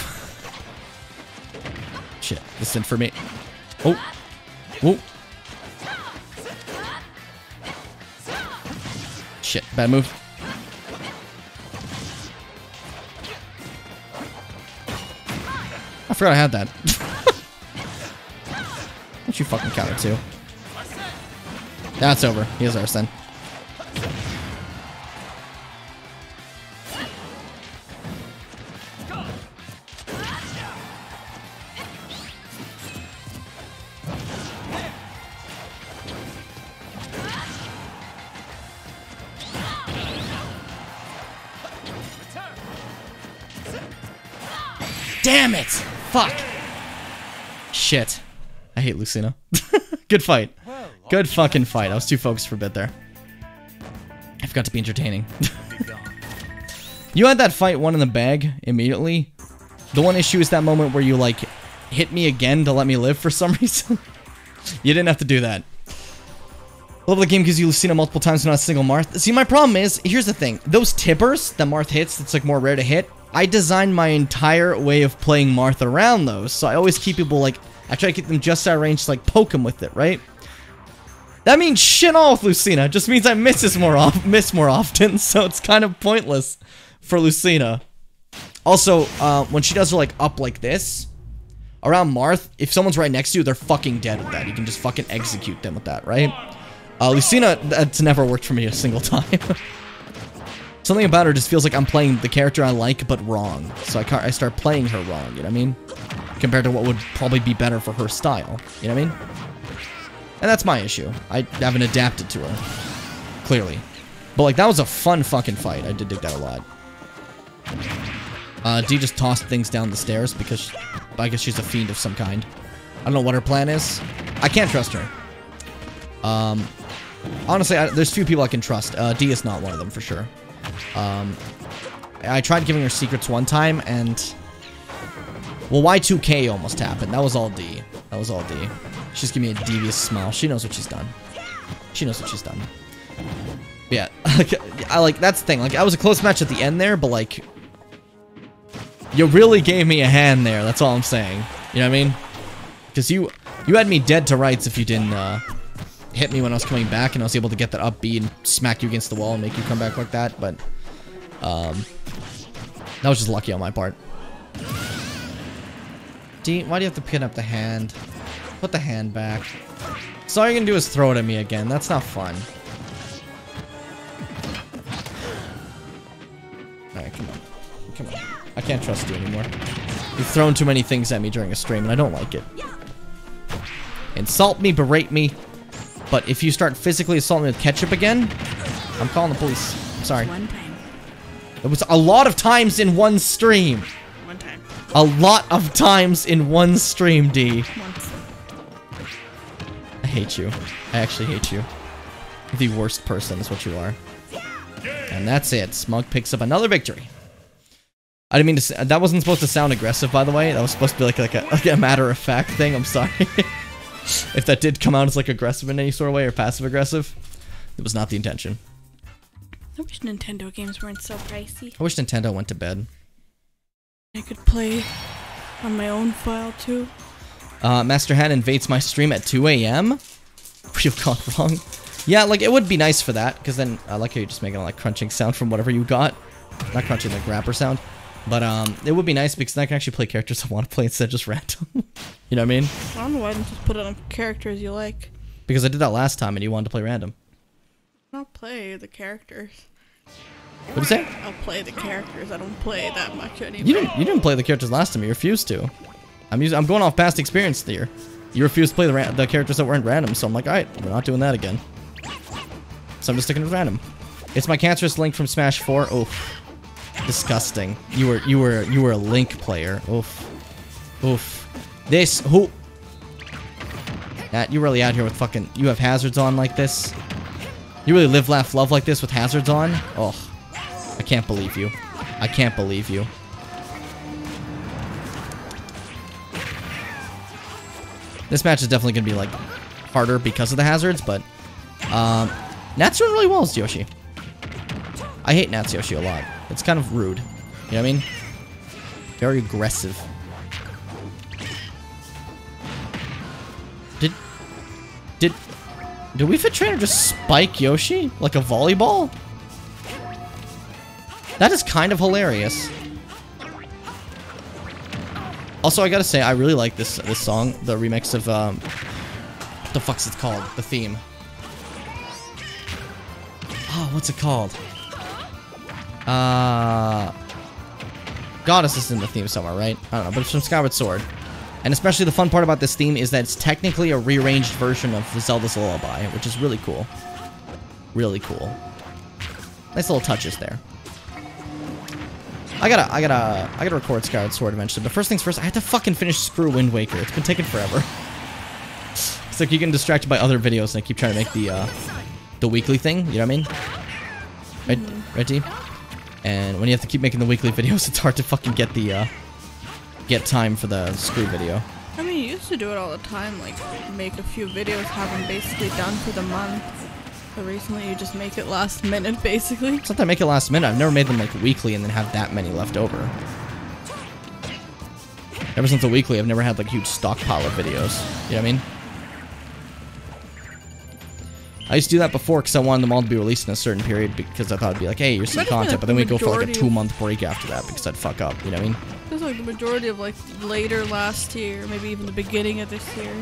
Speaker 1: Shit, this isn't for me. Oh. Whoa. Shit, bad move. I forgot I had that. Don't you fucking counter too. That's over. He has Arsene. Damn it! Fuck. Shit. I hate Lucina. Good fight. Good fucking fight. I was too focused for a bit there. I forgot to be entertaining. you had that fight one in the bag immediately. The one issue is that moment where you like hit me again to let me live for some reason. you didn't have to do that. Love the game gives you Lucina multiple times, not a single Marth. See, my problem is, here's the thing. Those tippers that Marth hits, that's like more rare to hit, I designed my entire way of playing Marth around those. So I always keep people like, I try to keep them just out of range to like poke them with it, right? That means shit all with Lucina. Just means I misses more off miss more often, so it's kind of pointless for Lucina. Also, uh, when she does her like up like this, around Marth, if someone's right next to you, they're fucking dead with that. You can just fucking execute them with that, right? Uh, Lucina, that's never worked for me a single time. Something about her just feels like I'm playing the character I like, but wrong. So I, I start playing her wrong, you know what I mean? Compared to what would probably be better for her style, you know what I mean? And that's my issue. I haven't adapted to her. Clearly. But like, that was a fun fucking fight. I did dig that a lot. Uh, D just tossed things down the stairs because I guess she's a fiend of some kind. I don't know what her plan is. I can't trust her. Um, honestly, I, there's few people I can trust. Uh, D is not one of them for sure. Um, I tried giving her secrets one time and... Well, Y2K almost happened. That was all D. That was all D. She's giving me a devious smile. She knows what she's done. She knows what she's done. Yeah, I like that's the thing. Like I was a close match at the end there, but like you really gave me a hand there. That's all I'm saying. You know what I mean? Because you you had me dead to rights if you didn't uh, hit me when I was coming back, and I was able to get that up B and smack you against the wall and make you come back like that. But um, that was just lucky on my part. D, why do you have to pin up the hand? Put the hand back. So all you're gonna do is throw it at me again. That's not fun. Alright, come on. Come on. I can't trust you anymore. You've thrown too many things at me during a stream, and I don't like it. Insult me, berate me, but if you start physically assaulting me with ketchup again, I'm calling the police. I'm sorry.
Speaker 2: One time.
Speaker 1: It was a lot of times in one stream.
Speaker 2: One time.
Speaker 1: A lot of times in one stream, D.
Speaker 2: Once.
Speaker 1: I hate you. I actually hate you. The worst person is what you are. And that's it. Smug picks up another victory. I didn't mean to say, that wasn't supposed to sound aggressive, by the way. That was supposed to be like, like, a, like a matter of fact thing. I'm sorry. if that did come out as like aggressive in any sort of way or passive aggressive, it was not the intention.
Speaker 2: I wish Nintendo games weren't so pricey.
Speaker 1: I wish Nintendo went to bed.
Speaker 2: I could play on my own file too.
Speaker 1: Uh, Master Han invades my stream at 2 a.m. Real gone wrong. Yeah, like it would be nice for that, because then I like how you're just making a like crunching sound from whatever you got. Not crunching, like rapper sound. But um, it would be nice because then I can actually play characters I want to play instead of just random. you know what I mean?
Speaker 2: I don't know why I didn't just put it on characters you like.
Speaker 1: Because I did that last time and you wanted to play random.
Speaker 2: I'll play the characters.
Speaker 1: What did you say?
Speaker 2: I'll play the characters. I don't play that much anymore.
Speaker 1: You didn't. You didn't play the characters last time. You refused to. I'm using. I'm going off past experience here. You refused to play the ra- the characters that weren't random, so I'm like, all right, we're not doing that again. So I'm just sticking with random. It's my cancerous link from Smash 4. Oof. Disgusting. You were you were you were a Link player. Oof. Oof. This who Matt, you really out here with fucking you have hazards on like this? You really live, laugh, love like this with hazards on? Oh. I can't believe you. I can't believe you. This match is definitely going to be, like, harder because of the hazards, but... Um, Nat's doing really well as Yoshi. I hate Nat's Yoshi a lot. It's kind of rude. You know what I mean? Very aggressive. Did... Did... Did Wii Fit Trainer just spike Yoshi? Like a volleyball? That is kind of hilarious. Also, I gotta say, I really like this this song, the remix of um, what the fuck's it called? The theme. Oh, what's it called? Uh, Goddess is in the theme somewhere, right? I don't know, but it's from Skyward Sword. And especially the fun part about this theme is that it's technically a rearranged version of Zelda's Lullaby, which is really cool. Really cool. Nice little touches there. I gotta, I gotta, I gotta record Skyward Sword eventually. But first things first, I have to fucking finish Screw Wind Waker. It's been taking forever. It's like you get distracted by other videos and I keep trying to make the, uh, the weekly thing. You know what I mean? Right, right? And when you have to keep making the weekly videos, it's hard to fucking get the, uh, get time for the Screw video.
Speaker 2: I mean, you used to do it all the time, like make a few videos, have them basically done for the month. But recently, you just make it last minute, basically.
Speaker 1: It's not that I make it last minute. I've never made them like weekly and then have that many left over. Ever since the weekly, I've never had like a huge stockpile of videos. You know what I mean? I used to do that before because I wanted them all to be released in a certain period because I thought it'd be like, hey, here's some content, but then we'd go for like a two month break after that because I'd fuck up. You know what I mean?
Speaker 2: Was like the majority of like later last year, maybe even the beginning of this year.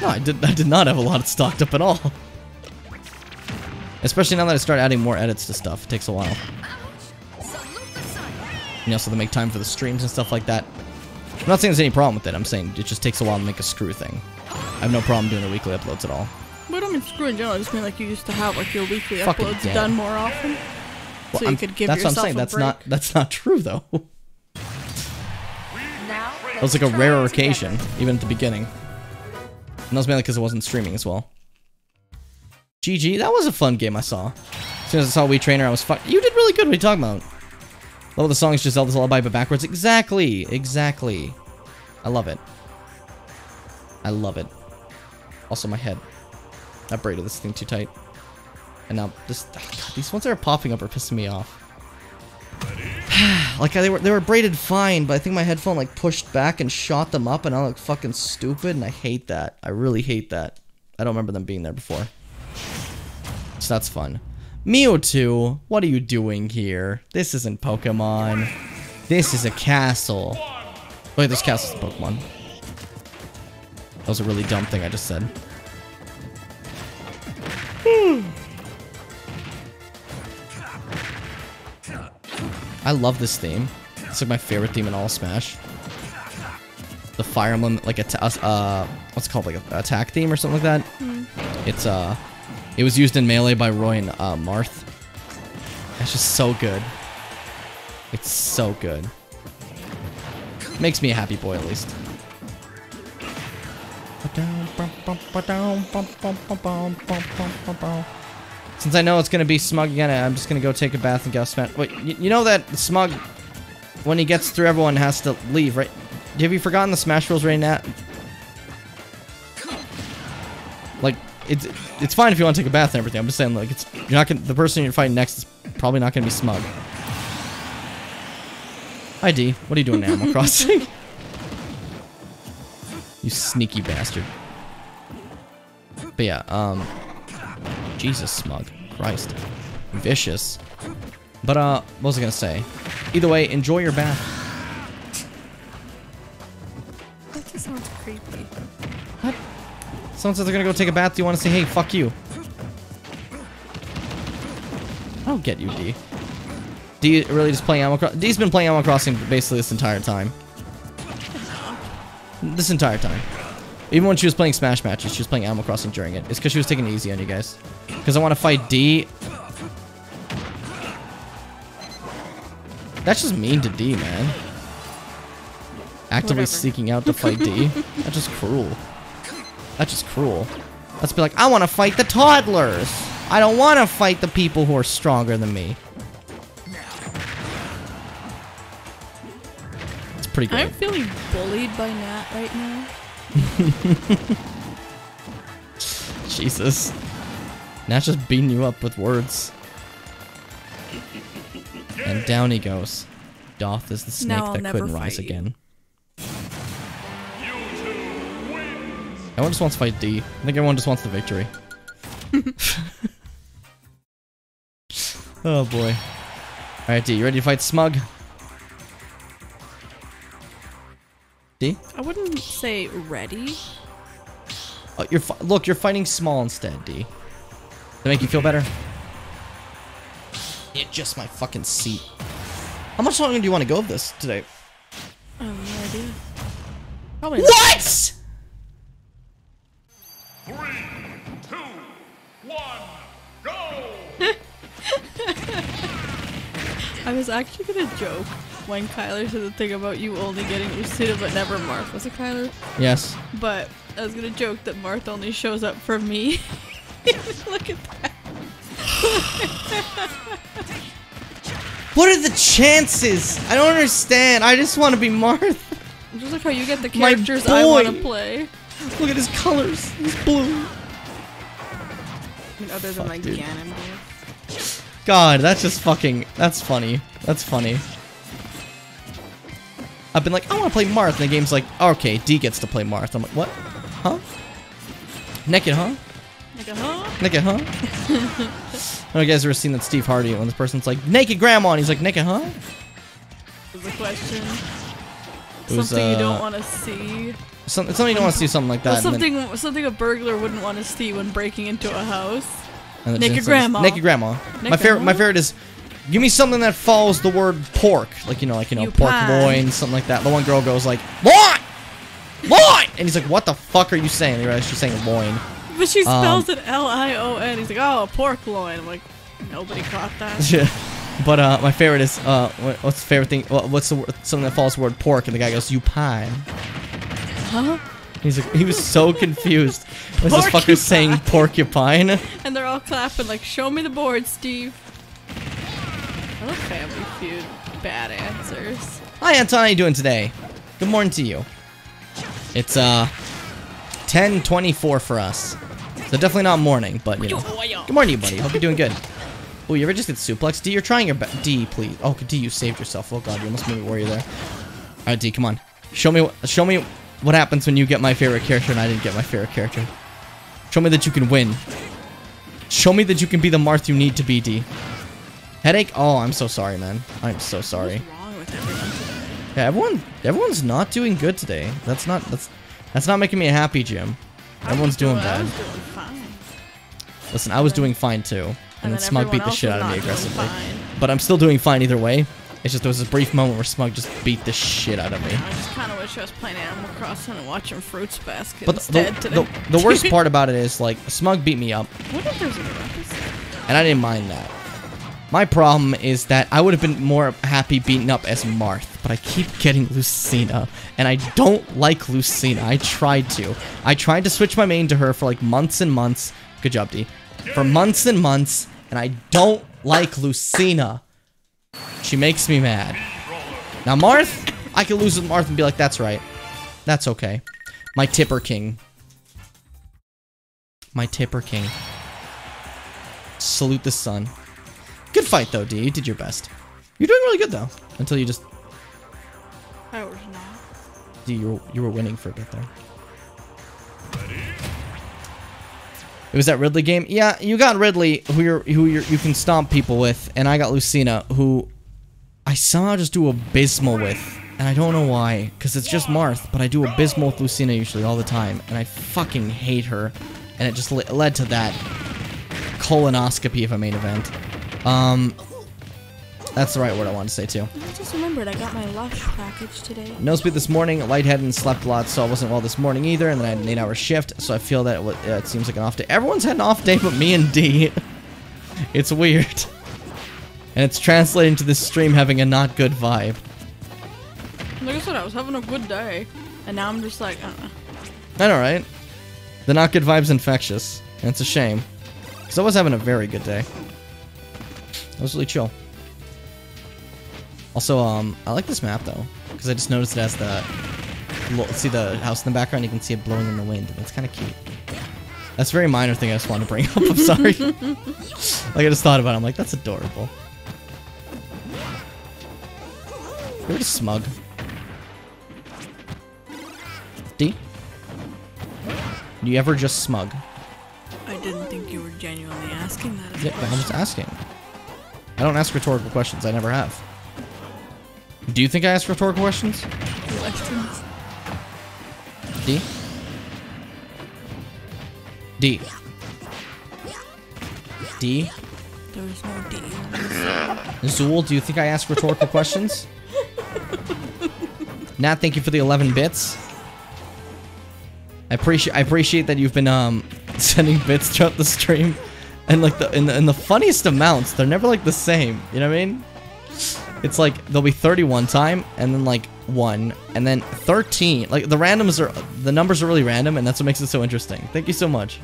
Speaker 1: No, I did. I did not have a lot of stocked up at all. Especially now that I start adding more edits to stuff, it takes a while. And also to make time for the streams and stuff like that. I'm not saying there's any problem with it. I'm saying it just takes a while to make a screw thing. I have no problem doing the weekly uploads at all.
Speaker 2: But I don't mean screw in general. I just mean like you used to have like your weekly
Speaker 1: Fucking
Speaker 2: uploads
Speaker 1: damn.
Speaker 2: done more often.
Speaker 1: Well,
Speaker 2: so you
Speaker 1: I'm-
Speaker 2: could give
Speaker 1: that's
Speaker 2: yourself
Speaker 1: what I'm saying. That's
Speaker 2: break.
Speaker 1: not. That's not true though.
Speaker 7: Now,
Speaker 1: That was like a rare occasion, even at the beginning. And that was mainly because it wasn't streaming as well. GG, that was a fun game I saw. As soon as I saw Wii Trainer, I was fuck. You did really good. What are you talking about? Love the song is Zelda's Lullaby, but backwards. Exactly, exactly. I love it. I love it. Also, my head. I braided this thing too tight. And now this, oh God, these ones that are popping up are pissing me off. Like they were they were braided fine, but I think my headphone like pushed back and shot them up, and I look fucking stupid, and I hate that. I really hate that. I don't remember them being there before. So that's fun. Mewtwo, what are you doing here? This isn't Pokemon. This is a castle. Wait, this castle's a Pokemon. That was a really dumb thing I just said. I love this theme. It's like my favorite theme in all Smash. The Fire Emblem, like a uh, what's it called, like a attack theme or something like that. It's uh, it was used in Melee by Roy and uh, Marth. It's just so good. It's so good. Makes me a happy boy at least. Since I know it's gonna be Smug again, I'm just gonna go take a bath and go spend. Wait, you, you know that Smug, when he gets through everyone, has to leave, right? Have you forgotten the Smash rules right now? Like, it's it's fine if you want to take a bath and everything. I'm just saying, like, it's you're not gonna. The person you're fighting next is probably not gonna be Smug. Hi D, what are you doing in Animal Crossing? You sneaky bastard. But yeah, um, Jesus, Smug. Christ. Vicious. But, uh, what was I gonna say? Either way, enjoy your bath.
Speaker 2: That just sounds creepy.
Speaker 1: Someone says they're gonna go take a bath. Do you want to say, hey, fuck you? I don't get you, D. D really just playing Animal Crossing? D's been playing Animal Crossing basically this entire time. This entire time. Even when she was playing Smash matches, she was playing Animal Crossing during it. It's because she was taking it easy on you guys. Because I want to fight D. That's just mean to D, man. Actively
Speaker 2: Whatever.
Speaker 1: seeking out to fight D. That's just cruel. That's just cruel. Let's be like, I want to fight the toddlers. I don't want to fight the people who are stronger than me. It's pretty
Speaker 2: I'm feeling bullied by Nat right now.
Speaker 1: Jesus. Nat's just beating you up with words. And down he goes. Doth is the snake
Speaker 2: Now I'll
Speaker 1: that couldn't rise
Speaker 2: fight you.
Speaker 1: again. Everyone just wants to fight D. I think everyone just wants the victory. oh boy. Alright, D, you ready to fight Smug? D?
Speaker 2: I wouldn't say ready.
Speaker 1: Oh, you're look, you're fighting small instead, D. That make you feel better? It just my fucking seat. How much longer do you want to go of this today?
Speaker 2: I have no idea. Probably
Speaker 1: What?
Speaker 6: Three, two, one, go!
Speaker 2: I was actually gonna joke when Kyler said the thing about you only getting Lucina but never Marth. Was it Kyler?
Speaker 1: Yes.
Speaker 2: But I was gonna joke that Marth only shows up for me. Look at that.
Speaker 1: What are the chances? I don't understand. I just want to be Marth.
Speaker 2: Just like how you get the characters I want to play.
Speaker 1: Look at his colors. He's blue.
Speaker 7: I mean, other than
Speaker 1: Fuck,
Speaker 7: like
Speaker 1: dude.
Speaker 7: Ganon.
Speaker 1: God, that's just fucking. That's funny. That's funny. I've been like, I want to play Marth, and the game's like, okay, D gets to play Marth. I'm like, what? Huh? Naked, huh?
Speaker 2: Naked, huh?
Speaker 1: Naked, huh? I don't know if you guys ever seen that Steve Harvey when this person's like, naked grandma, and he's like, naked, huh?
Speaker 2: Was the question.
Speaker 1: It was,
Speaker 2: something you don't
Speaker 1: uh,
Speaker 2: want to see.
Speaker 1: Some, something you don't want to see something like that. and then-
Speaker 2: something something a burglar wouldn't want to see when breaking into a house. Naked grandma.
Speaker 1: Naked grandma. my favorite. My favorite is, give me something that follows the word pork, like you know, like you know,
Speaker 2: You
Speaker 1: pork
Speaker 2: pie.
Speaker 1: loin, something like that. The one girl goes like, loin, loin, and he's like, what the fuck are you saying? And she's saying loin.
Speaker 2: But she
Speaker 1: Um,
Speaker 2: spells it L I O N. He's like, oh, pork loin. I'm like, nobody caught that.
Speaker 1: Yeah. But uh, my favorite is uh, what's the favorite thing? What's the word, something that follows the word pork? And the guy goes, "You pie."
Speaker 2: huh?
Speaker 1: He's like, he was so confused. Was this fucker saying porcupine?
Speaker 2: And they're all clapping like, show me the board, Steve. A family feud. Bad answers.
Speaker 1: Hi, Anton. How you doing today? Good morning to you. It's uh, 10:24 for us. So definitely not morning, but you know. Good morning, you buddy. Hope you're doing good. Oh, you ever just get suplex? D, you're trying your best. D, please. Oh, D, you saved yourself. Oh god, you almost made me worry there. All right, D, come on. Show me. Show me what happens when you get my favorite character and I didn't get my favorite character. Show me that you can win. Show me that you can be the Marth you need to be, D. Headache? Oh, I'm so sorry, man. I'm so sorry.
Speaker 2: What's wrong with everyone?
Speaker 1: Yeah, everyone, everyone's not doing good today. That's not that's that's not making me a happy, Jim. Everyone's doing bad.
Speaker 2: doing.
Speaker 1: Listen, I was doing fine too, and, then
Speaker 2: then
Speaker 1: Smug beat the shit out of me aggressively. But I'm still doing fine either way. It's just there was this brief moment where Smug just beat the shit out of me.
Speaker 2: I just kind of wish I was playing Animal Crossing and watching Fruits Basket
Speaker 1: But the,
Speaker 2: instead
Speaker 1: the,
Speaker 2: today.
Speaker 1: the, the worst part about it is like Smug beat me up,
Speaker 2: what if there's a
Speaker 1: and I didn't mind that. My problem is that I would have been more happy beating up as Marth, but I keep getting Lucina, and I don't like Lucina. I tried to. I tried to switch my main to her for like months and months. Good job, D. For months and months, and I don't like Lucina. She makes me mad. Now Marth, I could lose with Marth and be like, that's right. That's okay. My Tipper King. My Tipper King. Salute the sun. Good fight though, D. You did your best. You're doing really good though. Until you just
Speaker 2: I was not.
Speaker 1: D, you were, you were winning for a bit there. It was that Ridley game. Yeah, you got Ridley, who you're who you're, you can stomp people with, and I got Lucina, who I somehow just do abysmal with, and I don't know why, because it's just Marth, but I do abysmal with Lucina usually all the time, and I fucking hate her, and it just le- led to that colonoscopy of a main event. Um, that's the right word I want to say too.
Speaker 7: I just remembered I got my Lush package today.
Speaker 1: No speed this morning, lightheaded and slept a lot, so I wasn't well this morning either, and then I had an 8 hour shift, so I feel that it, uh, it seems like an off day. Everyone's had an off day but me and D. it's weird. And it's translating to this stream having a not good vibe.
Speaker 2: Like I said, I was having a good day, and now I'm just like, uh,
Speaker 1: I know, right? The not good vibe's infectious, and it's a shame. Because I was having a very good day. It was really chill. Also, um, I like this map though, because I just noticed it has the see the house in the background. You can see it blowing in the wind, it's kind of cute. That's a very minor thing I just wanted to bring up. I'm sorry. like I just thought about. it. I'm like, that's adorable. You're just smug. D. Do you ever just smug?
Speaker 2: I didn't think you were genuinely asking that.
Speaker 1: Yeah, but I'm just asking. I don't ask rhetorical questions. I never have. Do you think I ask rhetorical questions?
Speaker 2: Questions.
Speaker 1: D? D. D?
Speaker 2: There is no D.
Speaker 1: Zool, do you think I ask rhetorical questions? Nat, thank you for the 11 bits. I appreciate I appreciate that you've been um sending bits throughout the stream, and like the in the, in the funniest amounts. They're never like the same. You know what I mean? It's like there'll be 31 time and then like 1 and then 13. Like the randoms are the numbers are really random and that's what makes it so interesting. Thank you so much.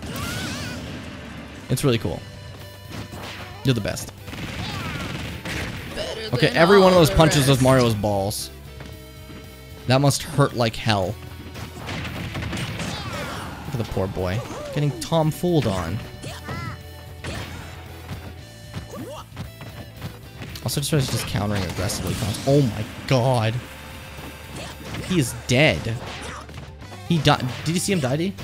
Speaker 1: It's really cool. You're the best. Okay, every one of those punches was Mario's balls. That must hurt like hell. Look at the poor boy. Getting Tom fooled on. Also, just tries just countering aggressively. Oh my god. He is dead. He died. Did you see him die, D?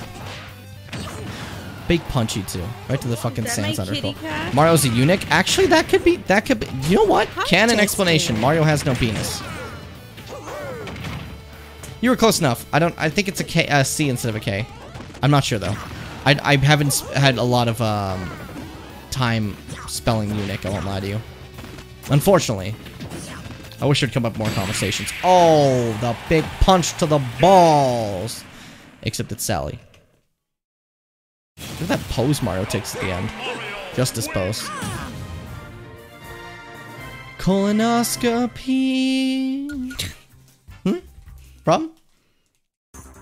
Speaker 1: Big punchy too. Right to the fucking sand
Speaker 7: my
Speaker 1: thunder
Speaker 7: kitty
Speaker 1: skull.
Speaker 7: cat?
Speaker 1: Mario's a eunuch. Actually, that could be. That could be. You know what? Canon
Speaker 7: Testing.
Speaker 1: explanation. Mario has no penis. You were close enough. I don't. I think it's a K, uh, instead of a K. I'm not sure though. I, I haven't had a lot of um, time spelling eunuch. I won't lie to you. Unfortunately. I wish there'd come up more conversations. Oh, the big punch to the balls. Except it's Sally. Look at that pose Mario takes at the end. Justice pose. Colonoscopy. Hmm? Problem?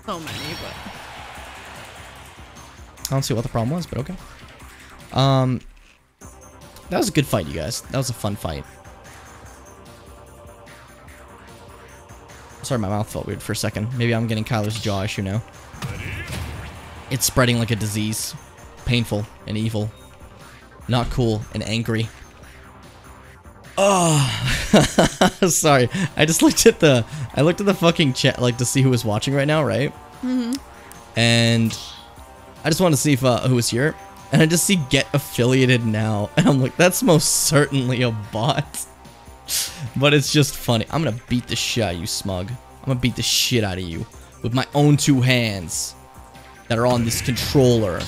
Speaker 2: So many, but
Speaker 1: I don't see what the problem was, but okay. Um, that was a good fight, you guys. That was a fun fight. Sorry, my mouth felt weird for a second. Maybe I'm getting Kyler's jaw issue now. It's spreading like a disease. Painful and evil. Not cool and angry. Oh, sorry. I just looked at the. I looked at the fucking chat, like to see who was watching right now, right? Mm-hmm. And I just wanted to see if uh, who was here, and I just see get affiliated now, and I'm like, that's most certainly a bot. But it's just funny. I'm gonna beat the shit out of you, smug. I'm gonna beat the shit out of you with my own two hands that are on this controller.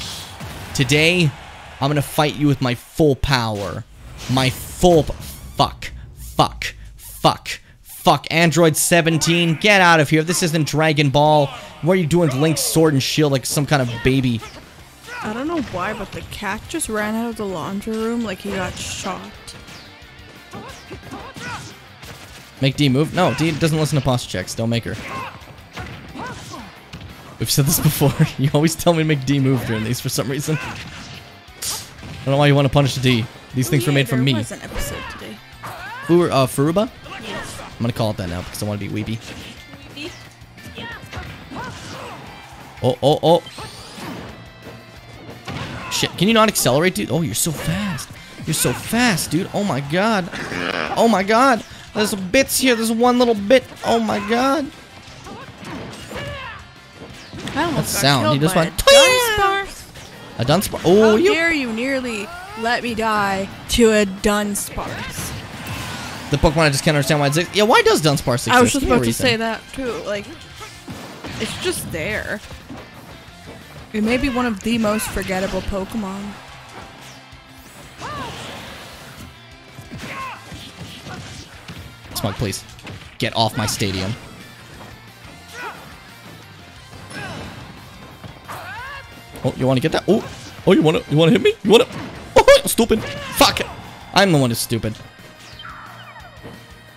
Speaker 1: Today, I'm gonna fight you with my full power, my full fuck, fuck, fuck. Fuck, Android 17, get out of here. This isn't Dragon Ball. What are you doing with Link's sword and shield like some kind of baby?
Speaker 2: I don't know why, but the cat just ran out of the laundry room like he got shot.
Speaker 1: Make D move? No, D doesn't listen to posture checks. Don't make her. We've said this before. You always tell me to make D move during these for some reason. I don't know why you want to punish D. These things were
Speaker 2: Yeah,
Speaker 1: made from me.
Speaker 2: was an episode today.
Speaker 1: Uh, Furuba?
Speaker 7: Yes.
Speaker 1: I'm gonna call it that now because I want to be weepy. Oh, oh, oh. Shit, can you not accelerate, dude? Oh, you're so fast. You're so fast, dude. Oh my god. Oh my god. There's bits here. There's one little bit. Oh my god. That sound, he
Speaker 2: killed
Speaker 1: just went,
Speaker 2: a Dunsparce.
Speaker 1: A Dunsparce. Oh,
Speaker 2: How
Speaker 1: you.
Speaker 2: dare you nearly let me die to a Dunsparce?
Speaker 1: The Pokemon I just can't understand why it's. Yeah, why does Dunsparce exist?
Speaker 2: I was just about to say that too. Like, it's just there. It may be one of the most forgettable Pokemon.
Speaker 1: Smug, please. Get off my stadium. Oh, you want to get that? Oh, oh, you want to? You want to hit me? You want to? Oh, stupid! Fuck! It. I'm the one who's stupid.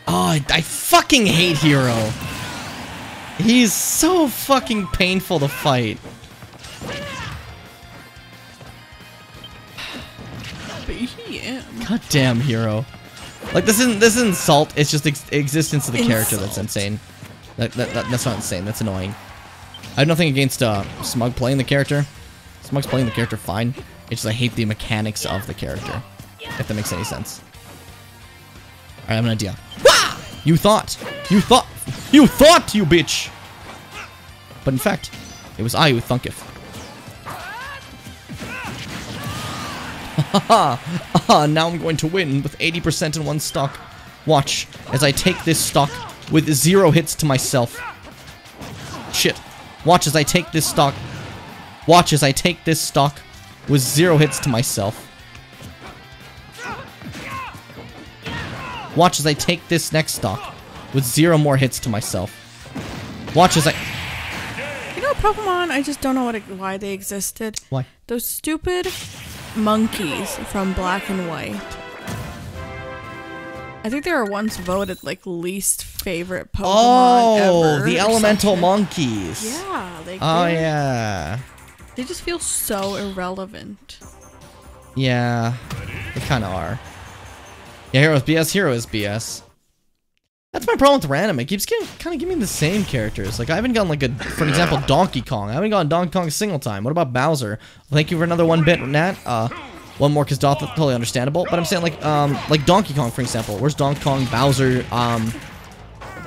Speaker 1: Oh, I, I fucking hate Hero. He's so fucking painful to fight.
Speaker 2: Am.
Speaker 1: Goddamn Hero. Like this isn't this isn't salt. It's just ex- existence of the character that's insane. That, that, that that's not insane. That's annoying. I have nothing against uh, Smug playing the character. Smug's playing the character fine. It's just I hate the mechanics of the character. If that makes any sense. Alright, I have an idea. Wah! You thought! You thought! You thought, you bitch! But in fact, it was I who thunketh. Ah, now I'm going to win with 80% in one stock. Watch as I take this stock with zero hits to myself. Shit. Watch as I take this stock. Watch as I take this stock with zero hits to myself. Watch as I take this next stock with zero more hits to myself. Watch as I.
Speaker 2: You know, Pokemon. I just don't know what it, why they existed.
Speaker 1: Why?
Speaker 2: Those stupid monkeys from Black and White. I think they were once voted like least favorite Pokemon
Speaker 1: Oh,
Speaker 2: ever
Speaker 1: the elemental
Speaker 2: something.
Speaker 1: monkeys.
Speaker 2: Yeah, they
Speaker 1: Oh
Speaker 2: do.
Speaker 1: yeah.
Speaker 2: They just feel so irrelevant.
Speaker 1: Yeah. They kind of are. Yeah, Hero is BS. Hero is BS. That's my problem with random. It keeps getting kind of giving me the same characters. Like I haven't gotten like a, for example, Donkey Kong. I haven't gotten Donkey Kong a single time. What about Bowser? Thank you for another one bit, Nat. Uh, one more because totally understandable. But I'm saying like um like Donkey Kong for example. Where's Donkey Kong, Bowser, um,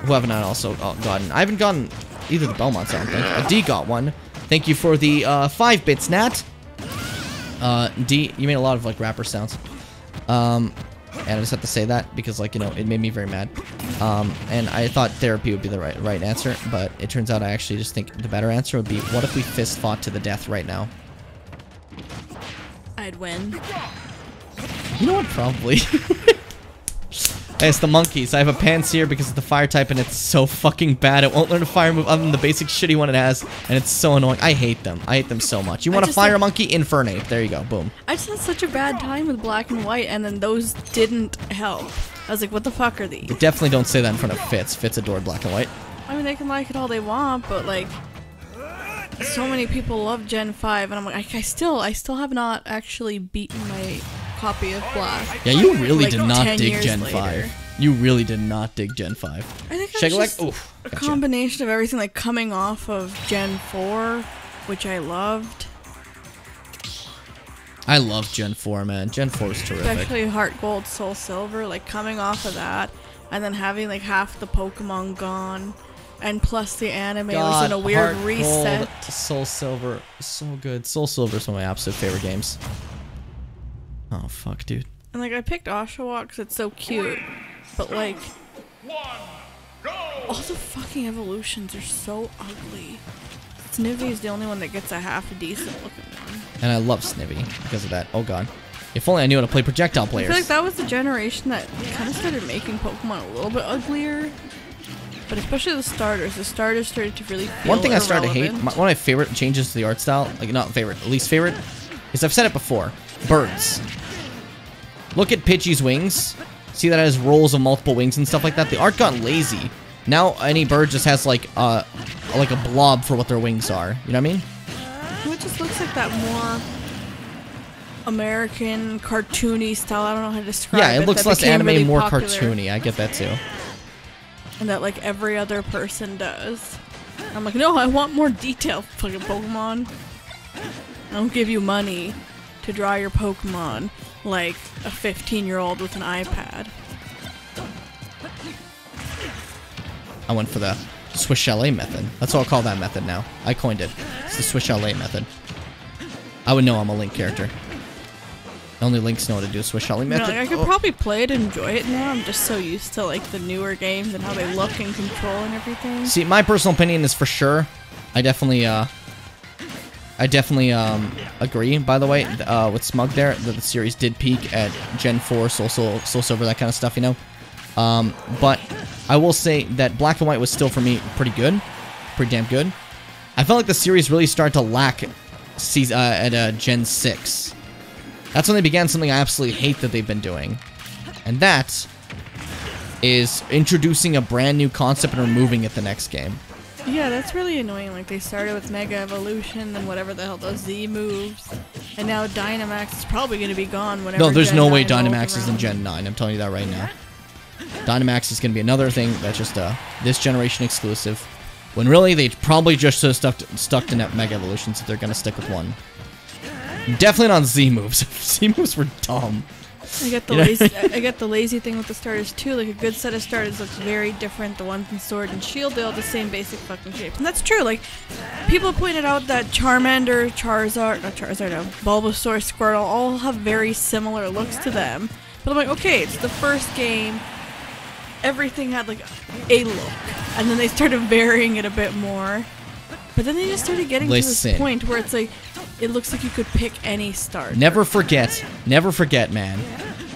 Speaker 1: who haven't I also uh, gotten? I haven't gotten either the Belmonts. I don't think. Uh, D got one. Thank you for the uh, five bits, Nat. Uh, D, you made a lot of like rapper sounds. Um, and I just have to say that because like you know it made me very mad. Um, and I thought therapy would be the right right answer, but it turns out I actually just think the better answer would be what if we fist fought to the death right now?
Speaker 2: I'd win.
Speaker 1: You know what? Probably. Hey, it's the monkeys. I have a Pansear because it's the fire type and it's so fucking bad. It won't learn a fire move other than the basic shitty one it has, and it's so annoying. I hate them. I hate them so much. You want a fire
Speaker 2: like-
Speaker 1: monkey? Infernape. There you go. Boom.
Speaker 2: I just had such a bad time with black and white, and then those didn't help. I was like, what the fuck are these?
Speaker 1: Definitely don't say that in front of Fitz. Fitz adored black and white.
Speaker 2: I mean, they can like it all they want, but like, so many people love Gen 5, and I'm like, I, I still, I still have not actually beaten my copy of Black.
Speaker 1: Yeah, you really
Speaker 2: Like,
Speaker 1: did not dig Gen
Speaker 2: later.
Speaker 1: 5. You really did not dig Gen 5.
Speaker 2: I think that's just
Speaker 1: Oof.
Speaker 2: a
Speaker 1: Gotcha.
Speaker 2: combination of everything, like coming off of Gen 4, which I loved,
Speaker 1: I love Gen 4, man. Gen 4 is terrific.
Speaker 2: especially Heart Gold, Soul Silver, like coming off of that, and then having like half the Pokemon gone, and plus the anime was in a weird
Speaker 1: Heart
Speaker 2: reset.
Speaker 1: Gold, Soul Silver, so good. Soul Silver is one of my absolute favorite games. Oh fuck, dude.
Speaker 2: And like I picked Oshawott because it's so cute, but like all the fucking evolutions are so ugly. Snivy is the only one that gets a half decent looking one.
Speaker 1: And I love Snivy because of that. Oh god. If only I knew how to play projectile players.
Speaker 2: I feel like that was the generation that kind of started making Pokemon a little bit uglier. But especially the starters, the starters started to really feel
Speaker 1: One thing I started to hate, my, one of my favorite changes to the art style, like not favorite, least favorite, is I've said it before. Birds. Look at Pidgey's wings. See that it has rolls of multiple wings and stuff like that. The art got lazy. Now any bird just has like uh like a blob for what their wings are. You know what I mean?
Speaker 2: It just looks like that more American cartoony style. I don't know how to describe
Speaker 1: yeah,
Speaker 2: it.
Speaker 1: Yeah, it looks less anime,
Speaker 2: really
Speaker 1: more
Speaker 2: popular.
Speaker 1: cartoony. I get that too.
Speaker 2: and that like every other person does. I'm like, no, I want more detail, fucking Pokemon. I don't give you money to draw your Pokemon like a 15 year old with an iPad.
Speaker 1: I went for the Swiss Chalet method. That's what I'll call that method now. I coined it. It's the Swiss Chalet method. I would know I'm a Link character. Only Links know how to do a Swiss Chalet
Speaker 2: You know,
Speaker 1: method.
Speaker 2: like, I could
Speaker 1: Oh.
Speaker 2: probably play it and enjoy it now. I'm just so used to like the newer games and how they look and control and everything.
Speaker 1: See, my personal opinion is for sure. I definitely, uh, I definitely um, agree. By the way, uh, with Smug there, that the series did peak at Gen 4, Soul, Soul, Soul Silver, that kind of stuff, you know. Um, but I will say that Black and White was still for me pretty good, pretty damn good. I felt like the series really started to lack seas- uh, at uh, Gen 6. That's when they began something I absolutely hate that they've been doing, and that is introducing a brand new concept and removing it the next game.
Speaker 2: Yeah, that's really annoying. Like they started with Mega Evolution and whatever the hell those Z moves, and now Dynamax is probably going to be gone whenever.
Speaker 1: No, there's
Speaker 2: Gen
Speaker 1: no way
Speaker 2: 9 rolls
Speaker 1: Dynamax is in. Gen 9. I'm telling you that right now. Dynamax is going to be another thing that's just uh, this generation exclusive. When really they probably just have stuck to, stuck to Net Mega Evolutions if they're going to stick with one. Definitely not Z moves. Z moves were dumb.
Speaker 2: I get the
Speaker 1: You know?
Speaker 2: lazy, I get the lazy thing with the starters too. Like a good set of starters looks very different. The ones in Sword and Shield, they all the same basic fucking shapes, and that's true. Like people pointed out that Charmander, Charizard, not Charizard, no, Bulbasaur, Squirtle all have very similar looks to them. But I'm like, okay, it's the first game. Everything had like a look, and then they started varying it a bit more. But then they just started getting to
Speaker 1: Listen.
Speaker 2: this point where it's like, it looks like you could pick any star.
Speaker 1: Never forget, never forget, man,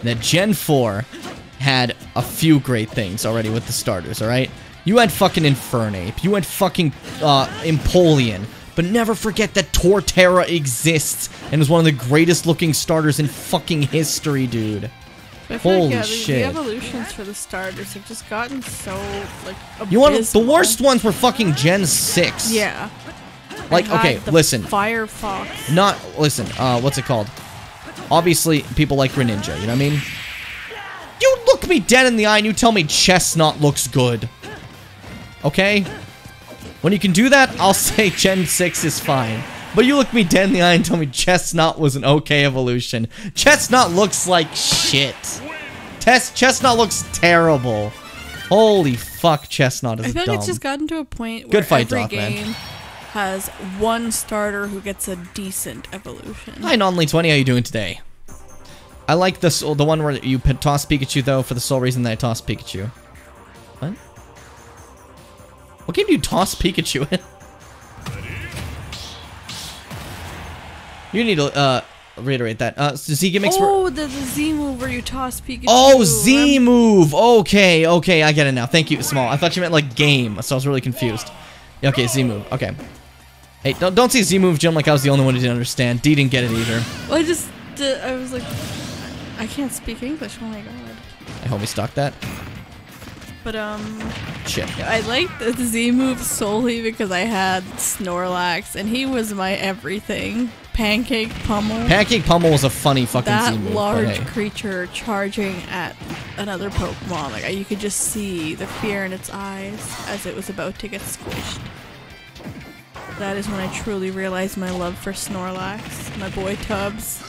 Speaker 1: that Gen 4 had a few great things already with the starters, alright? You had fucking Infernape, you had fucking uh, Empoleon, but never forget that Torterra exists and is one of the greatest looking starters in fucking history, dude. Holy
Speaker 2: like, yeah, the,
Speaker 1: shit.
Speaker 2: The evolutions for the starters have just gotten so like.
Speaker 1: You want the worst ones were fucking Gen 6.
Speaker 2: Yeah.
Speaker 1: Like, okay, listen.
Speaker 2: Firefox.
Speaker 1: Not listen. Uh, what's it called? Obviously, people like Greninja. You know what I mean? You look me dead in the eye and you tell me Chesnaught looks good. Okay? When you can do that, I'll say Gen 6 is fine. But you look me dead in the eye and tell me Chesnaught was an okay evolution. Chesnaught looks like shit. Test Chesnaught looks terrible. Holy fuck, Chesnaught is
Speaker 2: I feel
Speaker 1: dumb.
Speaker 2: like it's just gotten to a point where
Speaker 1: Good fight,
Speaker 2: every
Speaker 1: Doth, man.
Speaker 2: Has one starter who gets a decent evolution.
Speaker 1: Hi, Non-Lee20, how are you doing today? I like the soul, the one where you p- toss Pikachu, though, for the sole reason that I toss Pikachu. What? What game do you toss Pikachu in? you need to, uh, reiterate that. Uh, so Z gimmicks were-
Speaker 2: Oh, the, the Z move where you toss Pikachu.
Speaker 1: Oh, Z
Speaker 2: I'm-
Speaker 1: move. Okay, okay, I get it now. Thank you, Small. I thought you meant like game, so I was really confused. Okay, Z move. Okay. Hey, don't don't say Z move, Jim. Like I was the only one who didn't understand. D didn't get it either.
Speaker 2: Well, I just, did, I was like, I can't speak English. Oh my god.
Speaker 1: I hope we stock that.
Speaker 2: But um,
Speaker 1: Shit.
Speaker 2: I liked the Z move solely because I had Snorlax and he was my everything. Pancake pummel.
Speaker 1: Pancake Pummel was a funny fucking
Speaker 2: that
Speaker 1: Z move. but
Speaker 2: large
Speaker 1: hey.
Speaker 2: creature charging at another Pokemon. Like you could just see the fear in its eyes as it was about to get squished. That is when I truly realized my love for Snorlax, my boy Tubbs.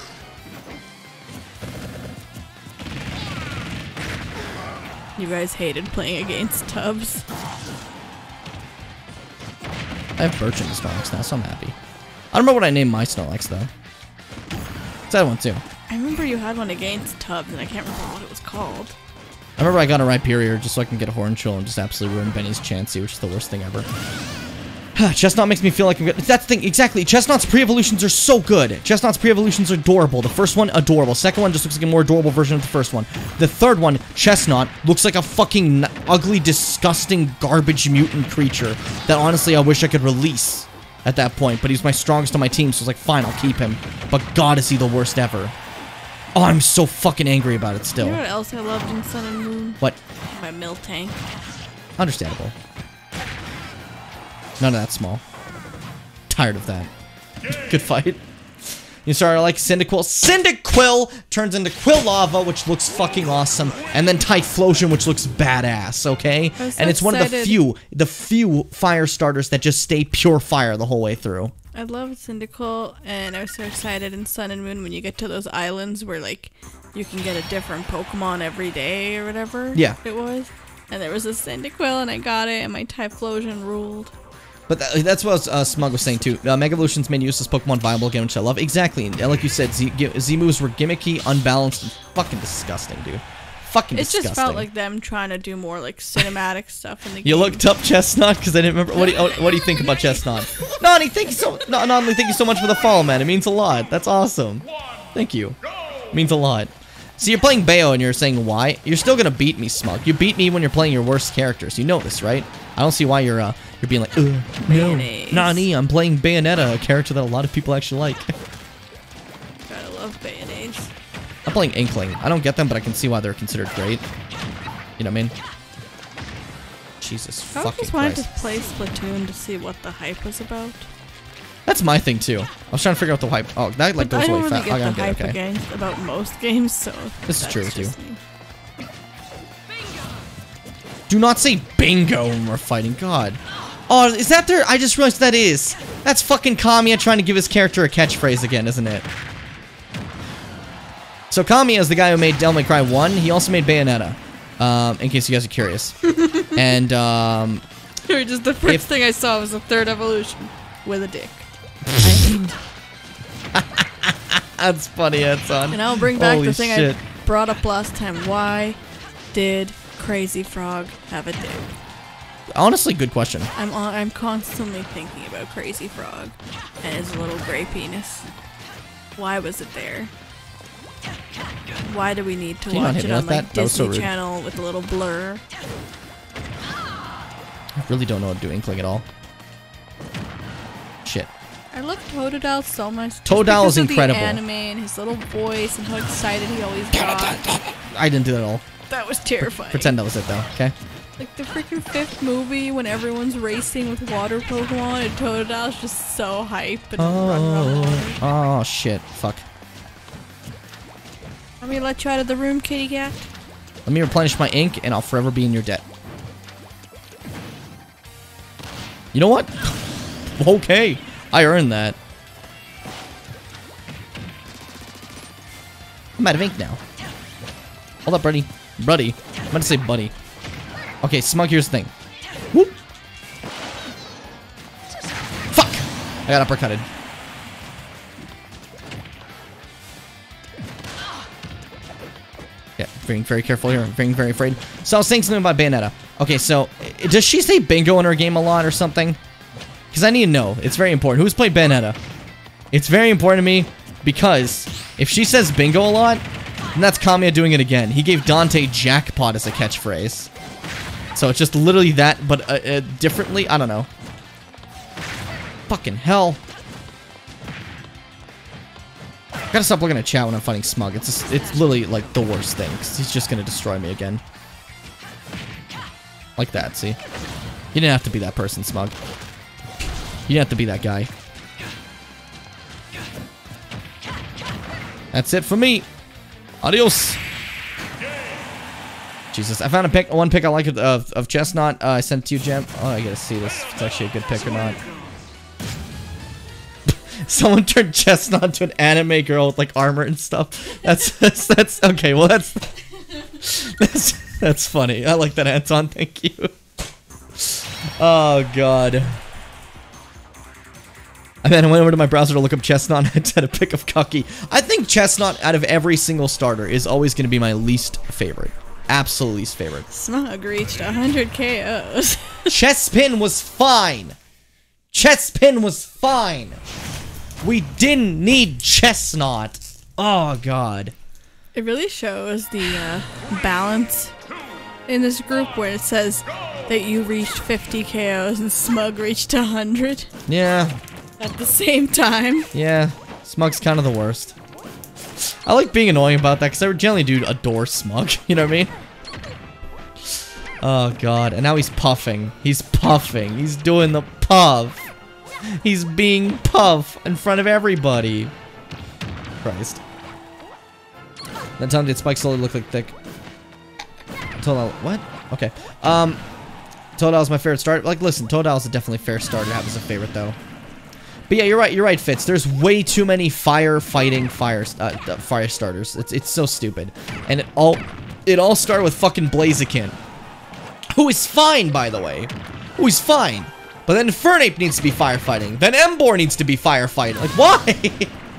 Speaker 2: You guys hated playing against Tubbs.
Speaker 1: I have Birch in the Snorlax now, so I'm happy. I don't remember what I named my Snorlax though. It's that one too.
Speaker 2: I remember you had one against Tubbs, and I can't remember what it was called.
Speaker 1: I remember I got a Rhyperior just so I can get a Horn Hornchill and just absolutely ruin Benny's Chansey, which is the worst thing ever. Chesnaught makes me feel like I'm good. That's the thing, exactly. Chesnaught's pre-evolutions are so good. Chesnaught's pre-evolutions are adorable. The first one, adorable. Second one just looks like a more adorable version of the first one. The third one, Chesnaught, looks like a fucking ugly, disgusting, garbage mutant creature that honestly I wish I could release at that point. But he's my strongest on my team, so I was like, fine, I'll keep him. But God, is he the worst ever. Oh, I'm so fucking angry about it still.
Speaker 2: You know what else I loved in Sun and Moon?
Speaker 1: What?
Speaker 2: My Miltank.
Speaker 1: Understandable. None of that small. Tired of that. Good fight. You started like Cyndaquil. Cyndaquil turns into Quilava, which looks fucking awesome, and then Typhlosion, which looks badass, okay?
Speaker 2: So
Speaker 1: And it's one of the few, the few fire starters that just stay pure fire the whole way through.
Speaker 2: I love Cyndaquil, and I was so excited in Sun and Moon when you get to those islands where like you can get a different Pokemon every day or whatever.
Speaker 1: Yeah.
Speaker 2: it was. And there was a Cyndaquil, and I got it, and my Typhlosion ruled.
Speaker 1: But that, that's what uh, Smug was saying too. Uh, Mega Evolutions made useless Pokemon viable again, which I love. Exactly. And like you said, Z, Z moves were gimmicky, unbalanced, and fucking disgusting, dude. Fucking
Speaker 2: It
Speaker 1: disgusting.
Speaker 2: just felt like them trying to do more like cinematic stuff in the game.
Speaker 1: You looked up Chesnaught because I didn't remember. What do you, oh, what do you think about Chesnaught? Nani, thank you so. Nani, thank you so much for the follow, man. It means a lot. That's awesome. Thank you. means a lot. So you're playing Bayo and you're saying why? You're still gonna beat me, Smug. You beat me when you're playing your worst characters. You know this, right? I don't see why you're uh you're being like, Ugh, no, Nani, I'm playing Bayonetta, a character that a lot of people actually like.
Speaker 2: Gotta love Bayonets.
Speaker 1: I'm playing Inkling. I don't get them, but I can see why they're considered great. You know what I mean? Jesus
Speaker 2: I
Speaker 1: fucking
Speaker 2: just wanted
Speaker 1: Christ.
Speaker 2: to play Splatoon to see what the hype was about.
Speaker 1: That's my thing too. I was trying to figure out the hype. Oh, that like goes
Speaker 2: don't
Speaker 1: away
Speaker 2: really
Speaker 1: fast. I
Speaker 2: the
Speaker 1: gotta get
Speaker 2: hype
Speaker 1: okay.
Speaker 2: against about most games, so
Speaker 1: This is true with you.
Speaker 2: me.
Speaker 1: Do not say bingo when we're fighting. God. Oh, is that there? I just realized that is. That's fucking Kamiya trying to give his character a catchphrase again, isn't it? So Kamiya is the guy who made Devil May Cry 1. He also made Bayonetta. Um, in case you guys are curious. and um,
Speaker 2: just the first
Speaker 1: If-
Speaker 2: thing I saw was the third evolution with a dick.
Speaker 1: that's funny, that's on.
Speaker 2: And I'll bring back
Speaker 1: Holy
Speaker 2: the thing
Speaker 1: shit.
Speaker 2: I brought up last time. Why did Crazy Frog have a dick?
Speaker 1: Honestly, good question.
Speaker 2: I'm on, I'm constantly thinking about Crazy Frog and his little gray penis. Why was it there? Why do we need to
Speaker 1: Can you not
Speaker 2: watch
Speaker 1: hit
Speaker 2: it
Speaker 1: me
Speaker 2: on like
Speaker 1: that? That was so
Speaker 2: Disney
Speaker 1: rude.
Speaker 2: Channel with a little blur?
Speaker 1: I really don't know how to do Inkling at all. Shit.
Speaker 2: I love Totodile so much.
Speaker 1: Totodile is
Speaker 2: of
Speaker 1: incredible.
Speaker 2: The anime and his little voice and how excited he always got.
Speaker 1: I didn't do that at all.
Speaker 2: That was terrifying.
Speaker 1: Pretend that was it though. Okay.
Speaker 2: Like the freaking fifth movie when everyone's racing with water Pokemon and Totodile's just so hype and run around the.
Speaker 1: Oh. Oh shit. Fuck.
Speaker 2: Let me let you out of the room, kitty cat.
Speaker 1: Let me replenish my ink, and I'll forever be in your debt. You know what? okay, I earned that. I'm out of ink now. Hold up, buddy. Buddy. I meant to say buddy. Okay, Smug, here's the thing. Whoop. Fuck! I got uppercutted. Yeah, being very careful here. Being very afraid. So I was saying something about Bayonetta. Okay, so does she say bingo in her game a lot or something? Because I need to know. It's very important. Who's played Bayonetta? It's very important to me because if she says bingo a lot, then that's Kamiya doing it again. He gave Dante jackpot as a catchphrase. So it's just literally that, but uh, uh, differently. I don't know. Fucking hell. Gotta stop looking at chat when I'm fighting Smug. It's just, it's literally like the worst thing. Cause he's just gonna destroy me again. Like that, see? You didn't have to be that person, Smug. You have to be that guy. That's it for me. Adios. Jesus, I found a pick, one pick I like of, of, of Chesnaught. Uh, I sent it to you, Gem. Oh, I gotta see this. If it's actually a good pick or not. Someone turned Chesnaught to an anime girl with like armor and stuff. That's that's, that's okay. Well, that's that's that's funny. I like that, Anton. Thank you. Oh God. I mean, I went over to my browser to look up Chesnaught and I had a pick of Cucky. I think Chesnaught, out of every single starter, is always going to be my least favorite. Absolute least favorite.
Speaker 2: Smug reached 100 KOs.
Speaker 1: Chespin was fine. Chespin was fine. We didn't need Chesnaught. Oh God.
Speaker 2: It really shows the uh, balance in this group where it says that you reached 50 KOs and Smug reached 100
Speaker 1: Yeah,
Speaker 2: at the same time.
Speaker 1: yeah. Smug's kind of the worst. I like being annoying about that because I generally do adore Smug. You know what I mean? Oh God. And now he's puffing. He's puffing. He's doing the puff. He's being puff in front of everybody. Christ. That time did Spike slowly look like thick. Totodile, what? Okay. Um, Totodile's my favorite starter. Like, listen, Totodile's a definitely fair starter have as a favorite, though. But yeah, you're right. You're right, Fitz. There's way too many fire fighting fire uh, fire starters. It's it's so stupid, and it all it all started with fucking Blaziken, who is fine, by the way. Who is fine. But then Fernape needs to be firefighting. Then Emboar needs to be firefighting. Like, why?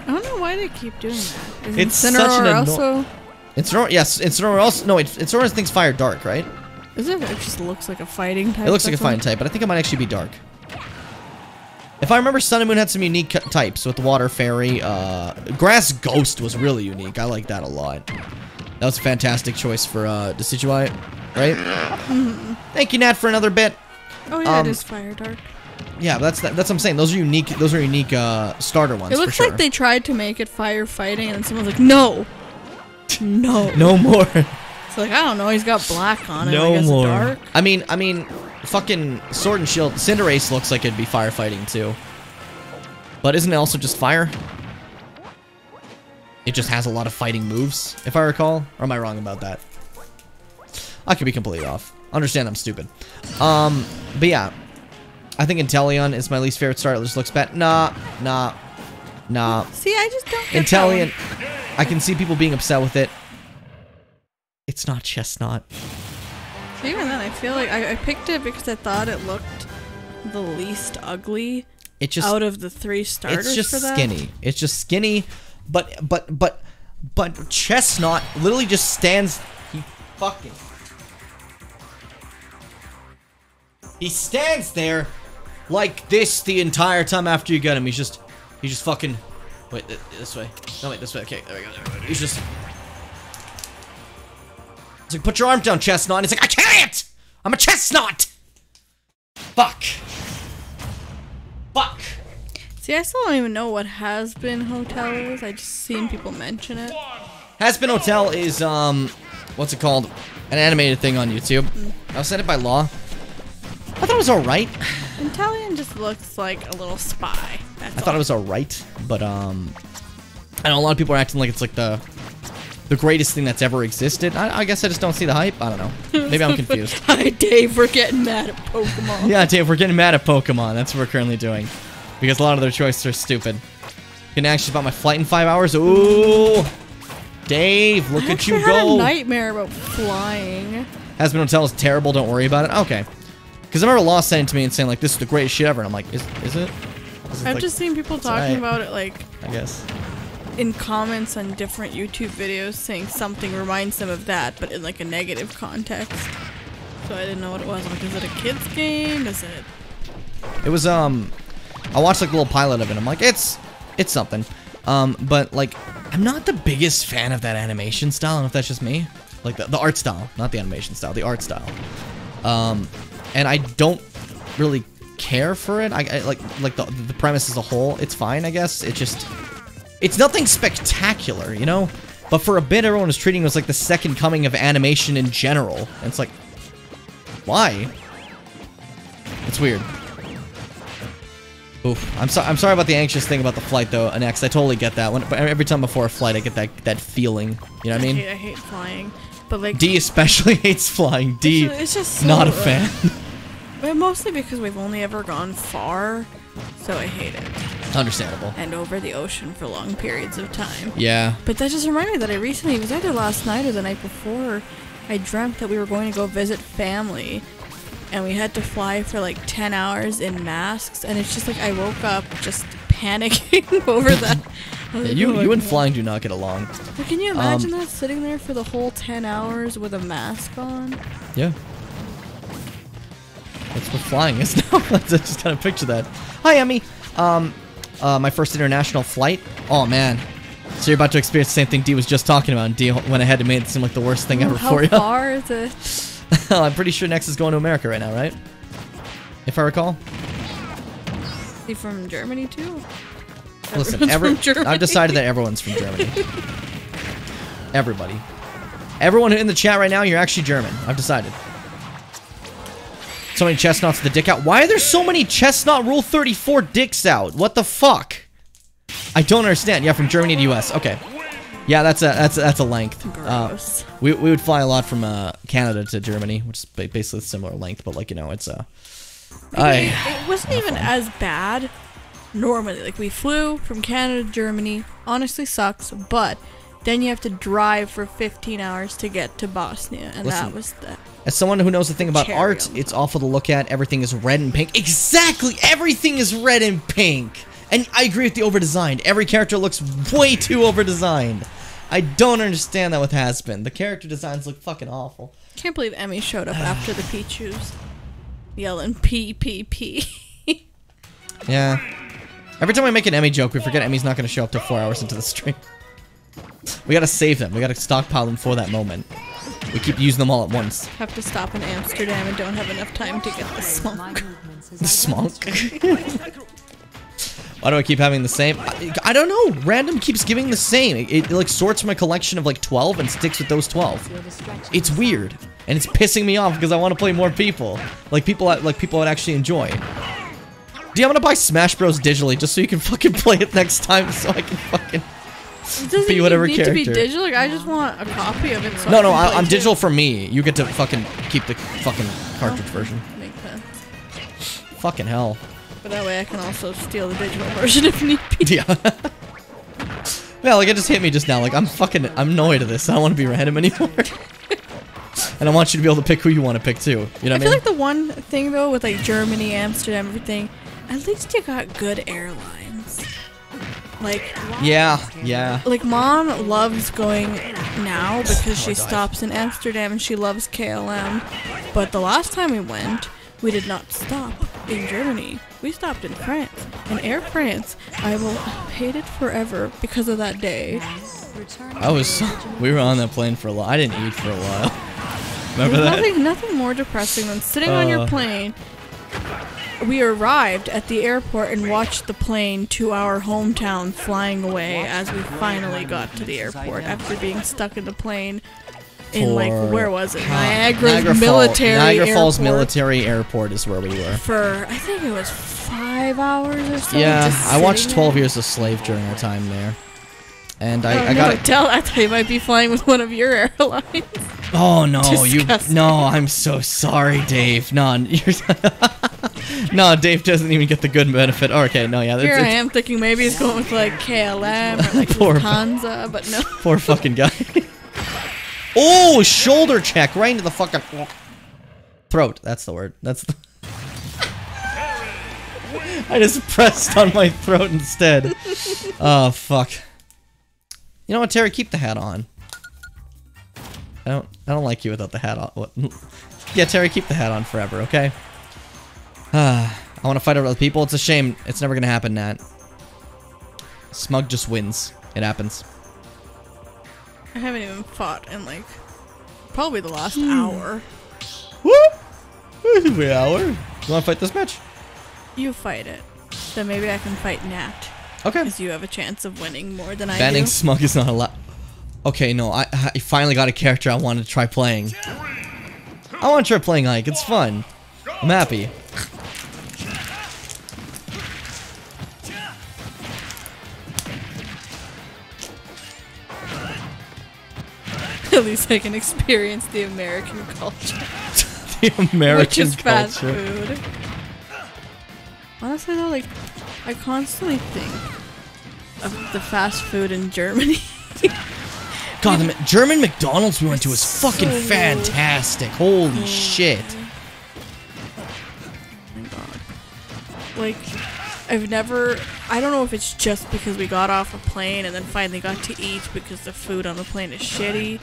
Speaker 2: I don't know why they keep doing that. Isn't
Speaker 1: It's such an
Speaker 2: also...
Speaker 1: Incineroar, yes, Incineroar also, no, Incineroar thinks fire dark, right?
Speaker 2: Is it? It just looks like a fighting type.
Speaker 1: It looks like a fire type, but I think it might actually be dark. If I remember, Sun and Moon had some unique types with Water Fairy. Uh, Grass Ghost was really unique. I like that a lot. That was a fantastic choice for uh, Decidueye, right? Thank you, Nat, for another bit.
Speaker 2: Oh yeah,
Speaker 1: Um,
Speaker 2: it is fire dark.
Speaker 1: Yeah, that's that's what I'm saying. Those are unique. Those are unique uh, starter ones
Speaker 2: It
Speaker 1: for
Speaker 2: looks
Speaker 1: sure.
Speaker 2: like they tried to make it firefighting, and then someone's like, "No, no."
Speaker 1: no more.
Speaker 2: It's like I don't know. He's got black on it. I
Speaker 1: no
Speaker 2: guess
Speaker 1: more.
Speaker 2: Dark.
Speaker 1: I mean, I mean, fucking Sword and Shield. Cinderace looks like it'd be firefighting too. But isn't it also just fire? It just has a lot of fighting moves, if I recall. Or am I wrong about that? I could be completely off. Understand I'm stupid. Um, but yeah. I think Inteleon is my least favorite start. It just looks bad. Nah, nah, nah.
Speaker 2: See, I just don't. Get.
Speaker 1: Inteleon, I can see people being upset with it. It's not Chesnaught.
Speaker 2: Even then, I feel like I, I picked it because I thought it looked the least ugly
Speaker 1: It just
Speaker 2: out of the three starters
Speaker 1: it's just
Speaker 2: for that.
Speaker 1: skinny. It's just skinny, but but but but Chesnaught literally just stands. He fucking. He stands there like this the entire time after you get him. He's just he's just fucking. Wait, this way. No, wait, this way. Okay, there we go. There we go. He's just. It's like, put your arm down, Chesnaught. And it's like, I can't! I'm a Chesnaught! Fuck. Fuck.
Speaker 2: See, I still don't even know what Hazbin Hotel is. I just seen people mention it.
Speaker 1: Hazbin Hotel is um what's it called? An animated thing on YouTube. I was sent it by Law. I thought it was alright.
Speaker 2: Inteleon just looks like a little spy. That's
Speaker 1: I thought it was alright, but um, I know a lot of people are acting like it's like the the greatest thing that's ever existed. I, I guess I just don't see the hype. I don't know. Maybe I'm confused.
Speaker 2: Hi, Dave. We're getting mad at Pokemon.
Speaker 1: Yeah, Dave, we're getting mad at Pokemon. That's what we're currently doing. Because a lot of their choices are stupid. Can actually about my flight in five hours? Ooh! Dave, look
Speaker 2: I
Speaker 1: at you go!
Speaker 2: nightmare about flying.
Speaker 1: Hazbin Hotel is terrible, don't worry about it. Okay. Because I remember Law saying to me and saying, like, this is the greatest shit ever. And I'm like, is, is it? Is
Speaker 2: I've
Speaker 1: like-
Speaker 2: just seen people talking
Speaker 1: alright.
Speaker 2: about it like
Speaker 1: I guess.
Speaker 2: In comments on different YouTube videos saying something reminds them of that, but in like a negative context. So I didn't know what it was. Like, is it a kids game? Is it?
Speaker 1: It was, um, I watched, like, a little pilot of it. I'm like, it's, it's something. Um, but, like, I'm not the biggest fan of that animation style. I don't know if that's just me. Like, the, the art style, not the animation style, the art style. Um, and I don't really care for it. I, I like, like the, the premise as a whole, it's fine, I guess. It just, it's nothing spectacular, you know? But for a bit, everyone was treating it as like the second coming of animation in general. And it's like, why? It's weird. Oof. I'm sorry. I'm sorry about the anxious thing about the flight, though. Next, I totally get that. When but every time before a flight, I get that that feeling. You know what I mean?
Speaker 2: hate, I hate flying, but like
Speaker 1: D especially hates flying. D,
Speaker 2: It's, it's just so,
Speaker 1: not a
Speaker 2: uh,
Speaker 1: fan.
Speaker 2: but mostly because we've only ever gone far, so I hate it.
Speaker 1: Understandable.
Speaker 2: And over the ocean for long periods of time.
Speaker 1: Yeah.
Speaker 2: But that just reminded me that I recently it was either last night or the night before. I dreamt that we were going to go visit family, and we had to fly for like ten hours in masks. And it's just like I woke up just panicking over that.
Speaker 1: Yeah, you
Speaker 2: "Oh
Speaker 1: you and flying do not get along.
Speaker 2: But can you imagine
Speaker 1: Um,
Speaker 2: that sitting there for the whole ten hours with a mask on?
Speaker 1: Yeah. That's what flying is now. I just kind of picture that. Hi, Emmy. Um, uh, my first international flight. Oh man. So you're about to experience the same thing D was just talking about, and D went ahead and made it seem like the worst thing ever
Speaker 2: How
Speaker 1: for you.
Speaker 2: How far is it?
Speaker 1: I'm pretty sure Nex is going to America right now, right? If I recall.
Speaker 2: Is he from Germany too?
Speaker 1: Listen,
Speaker 2: Everyone's
Speaker 1: every,
Speaker 2: from Germany.
Speaker 1: I've decided that everyone's from Germany. Everybody. Everyone in the chat right now, you're actually German. I've decided. So many Chesnaughts with the dick out. Why are there so many Chesnaught rule 34 dicks out? What the fuck? I don't understand. Yeah, from Germany to US. Okay. Yeah, that's a that's a, that's a length. Uh, we, we would fly a lot from uh, Canada to Germany, which is basically a similar length, but like you know, it's uh, I
Speaker 2: it wasn't even as bad normally. Like we flew from Canada to Germany. Honestly sucks, but then you have to drive for 15 hours to get to Bosnia, and
Speaker 1: Listen.
Speaker 2: that was the
Speaker 1: As someone who knows the thing about art, it's awful to look at. Everything is red and pink. Exactly! Everything is red and pink! And I agree with the over-designed. Every character looks way too over-designed. I don't understand that with Hazbin. The character designs look fucking awful.
Speaker 2: Can't believe Emmy showed up after the Pichus, yelling P P P.
Speaker 1: Yeah. Every time I make an Emmy joke, we forget Emmy's not going to show up till four hours into the stream. We gotta save them. We gotta stockpile them for that moment. We keep using them all at once.
Speaker 2: Have to stop in Amsterdam and don't have enough time to get the smoke.
Speaker 1: The smunk. Why do I keep having the same? I, I don't know. Random keeps giving the same. It, it, like sorts from a collection of like 12 and sticks with those 12. It's weird, and it's pissing me off because I want to play more people. Like people, that- like people would actually enjoy. D, I'm gonna buy Smash Bros. digitally just so you can fucking play it next time, so I can fucking.
Speaker 2: It doesn't
Speaker 1: Be whatever
Speaker 2: need to be
Speaker 1: character.
Speaker 2: digital. Like, I just want a copy of it. So
Speaker 1: No,
Speaker 2: I
Speaker 1: no, I, I'm
Speaker 2: too.
Speaker 1: digital for me. You get to fucking keep the fucking cartridge oh, version.
Speaker 2: Makes sense.
Speaker 1: Fucking hell.
Speaker 2: But that way I can also steal the digital version if need be.
Speaker 1: Yeah. yeah, like it just hit me just now. Like I'm fucking, I'm annoyed at this. I don't want to be random anymore. and I want you to be able to pick who you want to pick too. You know what
Speaker 2: I
Speaker 1: what I
Speaker 2: feel like the one thing though with like Germany, Amsterdam, everything, at least you got good airlines. Like,
Speaker 1: yeah, yeah.
Speaker 2: like mom loves going now because she stops in Amsterdam and she loves KLM. But the last time we went, we did not stop in Germany. We stopped in France. In Air France, I will hate it forever because of that day.
Speaker 1: I was, we were on that plane for a while. I didn't eat for a while. Remember
Speaker 2: There's
Speaker 1: that?
Speaker 2: nothing, nothing more depressing than sitting on your
Speaker 1: Uh.
Speaker 2: plane. We arrived at the airport and watched the plane to our hometown flying away as we finally got to the airport after being stuck in the plane in like where was it? Niagara's
Speaker 1: Niagara Fall-
Speaker 2: military
Speaker 1: Niagara Falls
Speaker 2: airport
Speaker 1: Military Airport is where we were.
Speaker 2: for I think it was five hours or so.
Speaker 1: Yeah, I watched 12
Speaker 2: there.
Speaker 1: Years a Slave during our time there. And
Speaker 2: Oh,
Speaker 1: I, I
Speaker 2: no,
Speaker 1: got it.
Speaker 2: tell. I thought you might be flying with one of your airlines.
Speaker 1: Oh no, you no! I'm so sorry, Dave. No, you're, no, Dave doesn't even get the good benefit. Oh, okay, no, yeah,
Speaker 2: Here
Speaker 1: it's,
Speaker 2: I am thinking maybe it's going with like KLM or like
Speaker 1: Poor-
Speaker 2: Lufthansa, but no.
Speaker 1: Poor fucking guy. oh, shoulder check right into the fucking throat. That's the word. That's the. I just pressed on my throat instead. oh fuck. You know what, Terry? Keep the hat on. I don't. I don't like you without the hat on. Yeah, Terry, keep the hat on forever, okay? Ah, I want to fight over other people. It's a shame. It's never gonna happen, Nat. Smug just wins. It happens.
Speaker 2: I haven't even fought in like probably the last
Speaker 1: Hmm.
Speaker 2: hour.
Speaker 1: Woo! Wait, hour. You want to fight this match?
Speaker 2: You fight it. Then maybe I can fight Nat.
Speaker 1: Okay.
Speaker 2: Because you have a chance of winning more than I do. Banning.
Speaker 1: Smug is not allowed. Okay, no, I, I finally got a character I wanted to try playing. I want to try playing Ike. It's fun. I'm happy.
Speaker 2: At least I can experience the American culture.
Speaker 1: the American
Speaker 2: which is fast food. Honestly though, like I constantly think of the fast food in Germany.
Speaker 1: God, the German McDonald's we went to was fucking
Speaker 2: so
Speaker 1: fantastic. Holy oh, shit.
Speaker 2: Oh my god. Like, I've never. I don't know if it's just because we got off a plane and then finally got to eat because the food on the plane is shitty.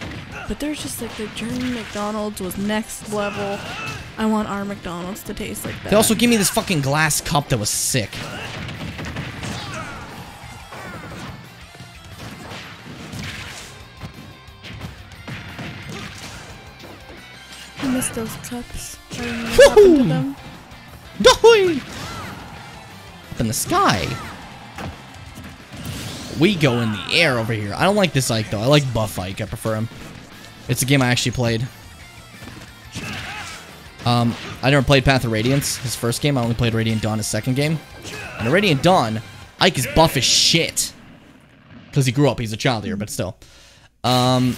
Speaker 2: But there's just like the German McDonald's was next level. I want our McDonald's to taste like that.
Speaker 1: They also give me this fucking glass cup that was sick.
Speaker 2: I miss those cups. I
Speaker 1: In the sky. We go in the air over here. I don't like this Ike though. I like Buff Ike. I prefer him. It's a game I actually played. Um, I never played Path of Radiance, his first game. I only played Radiant Dawn, his second game. And in Radiant Dawn, Ike is buff as shit. Because he grew up, he's a child here, but still. Um,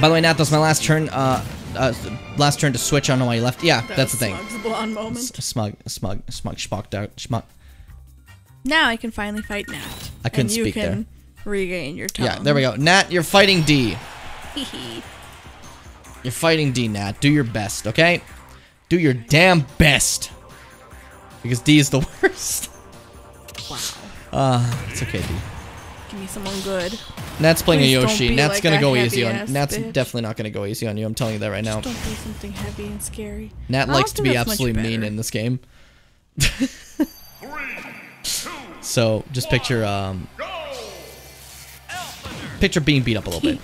Speaker 1: by the way, Nat, that's my last turn. Uh, uh, last turn to switch. I don't know why you left. Yeah,
Speaker 2: That
Speaker 1: that's the thing.
Speaker 2: Smug's blonde moment.
Speaker 1: S- Smug, smug, smug, schmucked out, schmuck.
Speaker 2: Now I can finally fight Nat.
Speaker 1: I couldn't
Speaker 2: and you
Speaker 1: speak
Speaker 2: can regain your tongue.
Speaker 1: Yeah, there we go. Nat, you're fighting D. You're fighting D, Nat. Do your best, okay? Do your damn best. Because D is the worst.
Speaker 2: Wow.
Speaker 1: Uh, it's okay, D.
Speaker 2: Give me someone good.
Speaker 1: Nat's playing
Speaker 2: Please
Speaker 1: a Yoshi. Nat's
Speaker 2: like
Speaker 1: gonna go easy on. Nat's
Speaker 2: bitch.
Speaker 1: definitely not gonna go easy on you. I'm telling you that right now.
Speaker 2: Don't do something heavy and scary.
Speaker 1: Nat
Speaker 2: I
Speaker 1: likes to be absolutely mean in this game. so just picture um picture being beat up a little bit.